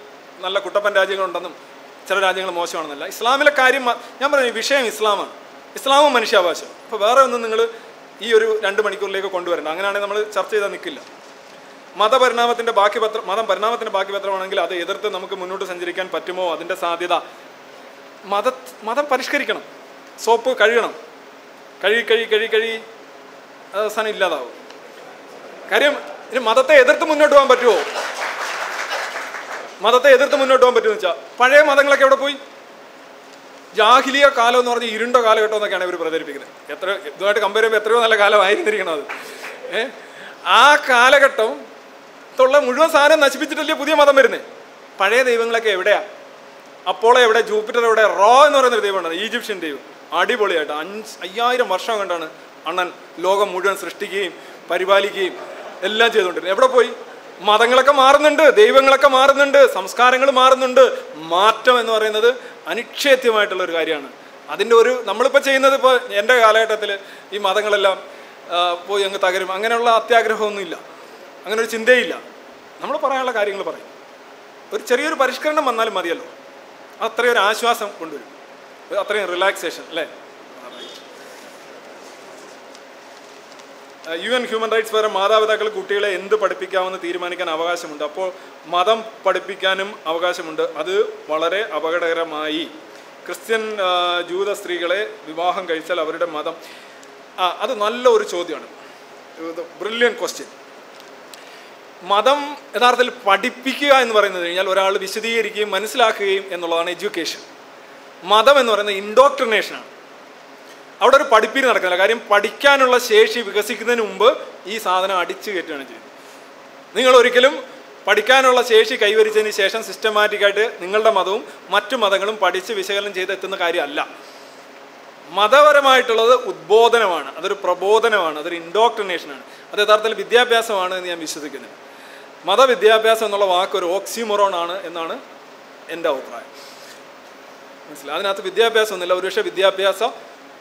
S1: നല്ല കുട്ടപ്പൻ രാജ്യങ്ങളുണ്ടെന്നും ചില രാജ്യങ്ങൾ മോശമാണെന്നല്ല. ഇസ്ലാമിലെ കാര്യം ഞാൻ പറഞ്ഞു വിഷയം ഇസ്ലാമാണ്. ഇസ്ലാമും മനുഷ്യാവകാശം. അപ്പോൾ വേറെ ഒന്നും നിങ്ങൾ ഈ ഒരു രണ്ട് മണിക്കൂറിലേക്ക് കൊണ്ടുവരണ്ട. അങ്ങനെയാണെങ്കിൽ നമ്മൾ ചർച്ച ചെയ്താൽ നിൽക്കില്ല. മതപരിണാമത്തിന്റെ ബാക്കി പത്രം മതം പരിണാമത്തിന്റെ ബാക്കി പത്രമാണെങ്കിൽ അത് എതിർത്ത് നമുക്ക് മുന്നോട്ട് സഞ്ചരിക്കാൻ പറ്റുമോ? അതിന്റെ സാധ്യത. മത മതം പരിഷ്കരിക്കണം. സോപ്പ് കഴുകണം. കഴുകി കഴുകി കഴുകി കഴുകി അത് അവസാനം ഇല്ലാതാവും. കാര്യം ഇനി മതത്തെ എതിർത്ത് മുന്നോട്ട് പോകാൻ പറ്റുമോ മതത്തെ എതിർത്ത് മുന്നോട്ട് പോകാൻ പറ്റുമെന്ന് വെച്ചാൽ പഴയ മതങ്ങളൊക്കെ എവിടെ പോയി? ജാഹിലിയ കാലം എന്ന് പറഞ്ഞ ഇരുണ്ട കാലഘട്ടം എന്നൊക്കെയാണ് ഇവർ പ്രചരിപ്പിക്കുന്നത്. എത്ര ഇതുമായിട്ട് കമ്പയർ ചെയ്യുമ്പോൾ എത്രയോ നല്ല കാലമായിരുന്നിരിക്കണം അത് ഏഹ് ആ കാലഘട്ടം ത്തുള്ള മുഴുവൻ സാധനം നശിപ്പിച്ചിട്ടല്ലേ പുതിയ മതം വരുന്നത് പഴയ ദൈവങ്ങളൊക്കെ എവിടെയാ? അപ്പോളോ എവിടെ? ജൂപ്പിറ്റർ എവിടെ? റോ എന്ന് പറയുന്ന ഒരു ദൈവമുണ്ട് ഈജിപ്ഷ്യൻ ദൈവം. അടിപൊളിയായിട്ട് അഞ്ച് അയ്യായിരം വർഷം കണ്ടാണ് അണ്ണൻ ലോകം മുഴുവൻ സൃഷ്ടിക്കുകയും പരിപാലിക്കുകയും എല്ലാം ചെയ്തുകൊണ്ടിരുന്നത്. എവിടെ പോയി? മതങ്ങളൊക്കെ മാറുന്നുണ്ട് ദൈവങ്ങളൊക്കെ മാറുന്നുണ്ട് സംസ്കാരങ്ങൾ മാറുന്നുണ്ട്. മാറ്റം എന്ന് പറയുന്നത് അനിക്ഷേത്യമായിട്ടുള്ള ഒരു കാര്യമാണ്. അതിന്റെ ഒരു നമ്മളിപ്പോൾ ചെയ്യുന്നത് ഇപ്പോൾ എന്റെ കാലഘട്ടത്തിൽ ഈ മതങ്ങളെല്ലാം പോയി അങ്ങ് തകരും. അങ്ങനെയുള്ള അത്യാഗ്രഹമൊന്നുമില്ല. അങ്ങനെ ഒരു ചിന്തയില്ല. നമ്മൾ പറയാനുള്ള കാര്യങ്ങൾ പറയും. ഒരു ചെറിയൊരു പരിഷ്കരണം വന്നാലും മതിയല്ലോ. അത്രയൊരു ആശ്വാസം കൊണ്ടുവരും. അത്രയും റിലാക്സേഷൻ അല്ലേ? യു എൻ ഹ്യൂമൻ റൈറ്റ്സ് വരെ മാതാപിതാക്കൾ കുട്ടികളെ എന്ത് പഠിപ്പിക്കാമെന്ന് തീരുമാനിക്കാൻ അവകാശമുണ്ട്. അപ്പോൾ മതം പഠിപ്പിക്കാനും അവകാശമുണ്ട്. അത് വളരെ അപകടകരമായി. ക്രിസ്ത്യൻ ജൂത സ്ത്രീകളെ വിവാഹം കഴിച്ചാൽ അവരുടെ മതം. ആ അത് നല്ല ഒരു ചോദ്യമാണ്. ബ്രില്യൻ ക്വസ്റ്റ്യൻ മതം യഥാർത്ഥത്തിൽ പഠിപ്പിക്കുക എന്ന് പറയുന്നത് കഴിഞ്ഞാൽ ഒരാൾ വിശദീകരിക്കുകയും മനസ്സിലാക്കുകയും എന്നുള്ളതാണ് എഡ്യൂക്കേഷൻ മതം എന്ന് പറയുന്നത് ഇൻഡോക്ട്രിനേഷനാണ് അവിടെ ഒരു പഠിപ്പിന് നടക്കുന്നില്ല. കാര്യം പഠിക്കാനുള്ള ശേഷി വികസിക്കുന്നതിന് മുമ്പ് ഈ സാധനം അടിച്ചു കയറ്റുകയാണ് ചെയ്യുന്നത്. നിങ്ങൾ ഒരിക്കലും പഠിക്കാനുള്ള ശേഷി കൈവരിച്ചതിന് ശേഷം സിസ്റ്റമാറ്റിക്കായിട്ട് നിങ്ങളുടെ മതവും മറ്റു മതങ്ങളും പഠിച്ച് വിശകലനം ചെയ്ത് എത്തുന്ന കാര്യമല്ല. മതപരമായിട്ടുള്ളത് ഉദ്ബോധനമാണ്. അതൊരു പ്രബോധനമാണ്. അതൊരു ഇൻഡോക്ട്രിനേഷനാണ് അത് യഥാർത്ഥത്തിൽ വിദ്യാഭ്യാസമാണ് എന്ന് ഞാൻ വിശ്വസിക്കുന്നത് മതവിദ്യാഭ്യാസം എന്നുള്ള വാക്ക് ഒരു ഓക്സിമൊറോൺ ആണ് എന്നാണ് എന്റെ അഭിപ്രായം. മനസ്സിലായി. അതിനകത്ത് വിദ്യാഭ്യാസം ഒന്നുമില്ല. ഒരുപക്ഷെ വിദ്യാഭ്യാസം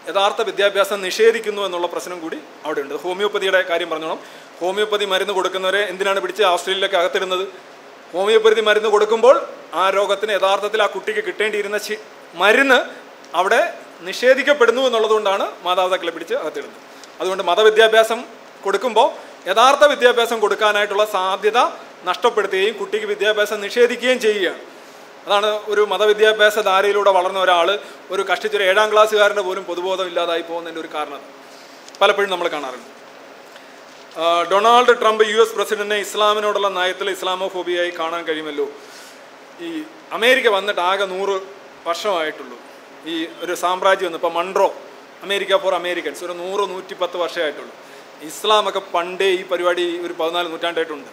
S1: യഥാർത്ഥ വിദ്യാഭ്യാസം നിഷേധിക്കുന്നു എന്നുള്ള പ്രശ്നം കൂടി അവിടെ ഉണ്ട് ഹോമിയോപ്പതിയുടെ കാര്യം പറഞ്ഞോളാം. ഹോമിയോപ്പതി മരുന്ന് കൊടുക്കുന്നവരെ എന്തിനാണ് പിടിച്ച് ഓസ്ട്രേലിയയിലേക്ക് അകത്തിടുന്നത്? ഹോമിയോപ്പതി മരുന്ന് കൊടുക്കുമ്പോൾ ആ രോഗത്തിന് യഥാർത്ഥത്തിൽ ആ കുട്ടിക്ക് കിട്ടേണ്ടിയിരുന്ന മരുന്ന് അവിടെ നിഷേധിക്കപ്പെടുന്നു എന്നുള്ളതുകൊണ്ടാണ് മാതാപിതാക്കളെ പിടിച്ച് അകത്തിടുന്നത്. അതുകൊണ്ട് മതവിദ്യാഭ്യാസം കൊടുക്കുമ്പോൾ യഥാർത്ഥ വിദ്യാഭ്യാസം കൊടുക്കാനായിട്ടുള്ള സാധ്യത നഷ്ടപ്പെടുത്തുകയും കുട്ടിക്ക് വിദ്യാഭ്യാസം നിഷേധിക്കുകയും ചെയ്യുകയാണ്. അതാണ് ഒരു മതവിദ്യാഭ്യാസ ധാരയിലൂടെ വളർന്ന ഒരാൾ ഒരു കഷ്ടിച്ചൊരു ഏഴാം ക്ലാസ്സുകാരന്റെ പോലും പൊതുബോധം ഇല്ലാതായി പോകുന്നതിന്റെ ഒരു കാരണം പലപ്പോഴും നമ്മൾ കാണാറുണ്ട്. ഡൊണാൾഡ് ട്രംപ് യു എസ് പ്രസിഡന്റിനെ ഇസ്ലാമിനോടുള്ള നയത്തിൽ ഇസ്ലാമോഫോബിയായി കാണാൻ കഴിയുമല്ലോ? ഈ അമേരിക്ക വന്നിട്ട് ആകെ നൂറ് വർഷമായിട്ടുള്ളൂ. ഈ ഒരു സാമ്രാജ്യം വന്നു. ഇപ്പോൾ മൺട്രോ അമേരിക്ക ഫോർ അമേരിക്കൻസ് ഒരു നൂറ് നൂറ്റിപ്പത്ത് വർഷമായിട്ടുള്ളൂ. ഇസ്ലാമൊക്കെ പണ്ടേ ഈ പരിപാടി ഒരു പതിനാല് നൂറ്റാണ്ടായിട്ടുണ്ട്.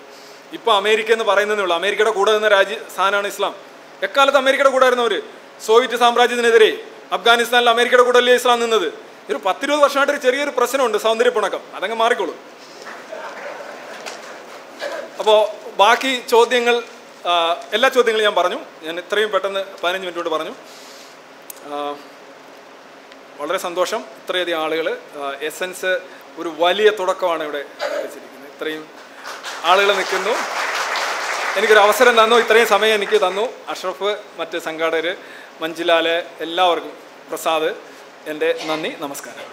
S1: ഇപ്പോൾ അമേരിക്ക എന്ന് പറയുന്നതേ ഉള്ളൂ. അമേരിക്കയുടെ കൂടെ നിന്ന രാജ്യ സ്ഥാനമാണ് ഇസ്ലാം. എക്കാലത്ത് അമേരിക്കയുടെ കൂടെ അവർ സോവിയറ്റ് സാമ്രാജ്യത്തിനെതിരെ അഫ്ഗാനിസ്ഥാനിൽ അമേരിക്കയുടെ കൂടെ അല്ലേ ഇസ്ലാം നിന്നത്. ഒരു പത്തിരുപത് വർഷമായിട്ട് ഒരു ചെറിയൊരു പ്രശ്നമുണ്ട് സൗന്ദര്യപ്പിണക്കം അതങ്ങ് മാറിക്കോളും. അപ്പോൾ ബാക്കി ചോദ്യങ്ങൾ എല്ലാ ചോദ്യങ്ങളും ഞാൻ പറഞ്ഞു. ഞാൻ ഇത്രയും പെട്ടെന്ന് പതിനഞ്ച് മിനിറ്റ് കൊണ്ട് പറഞ്ഞു. വളരെ സന്തോഷം. ഇത്രയധികം ആളുകൾ എസൻസ് ഒരു വലിയ തുടക്കമാണ് ഇവിടെ വെച്ചിരിക്കുന്നത്. ഇത്രയും ആളുകൾ നിൽക്കുന്നു. എനിക്കൊരു അവസരം തന്നു. ഇത്രയും സമയം എനിക്ക് തന്നു. അഷ്റഫ് മറ്റ് സംഘാടകർ മഞ്ജുലാൽ എല്ലാവർക്കും പ്രസാദ് എന്റെ നന്ദി നമസ്കാരം.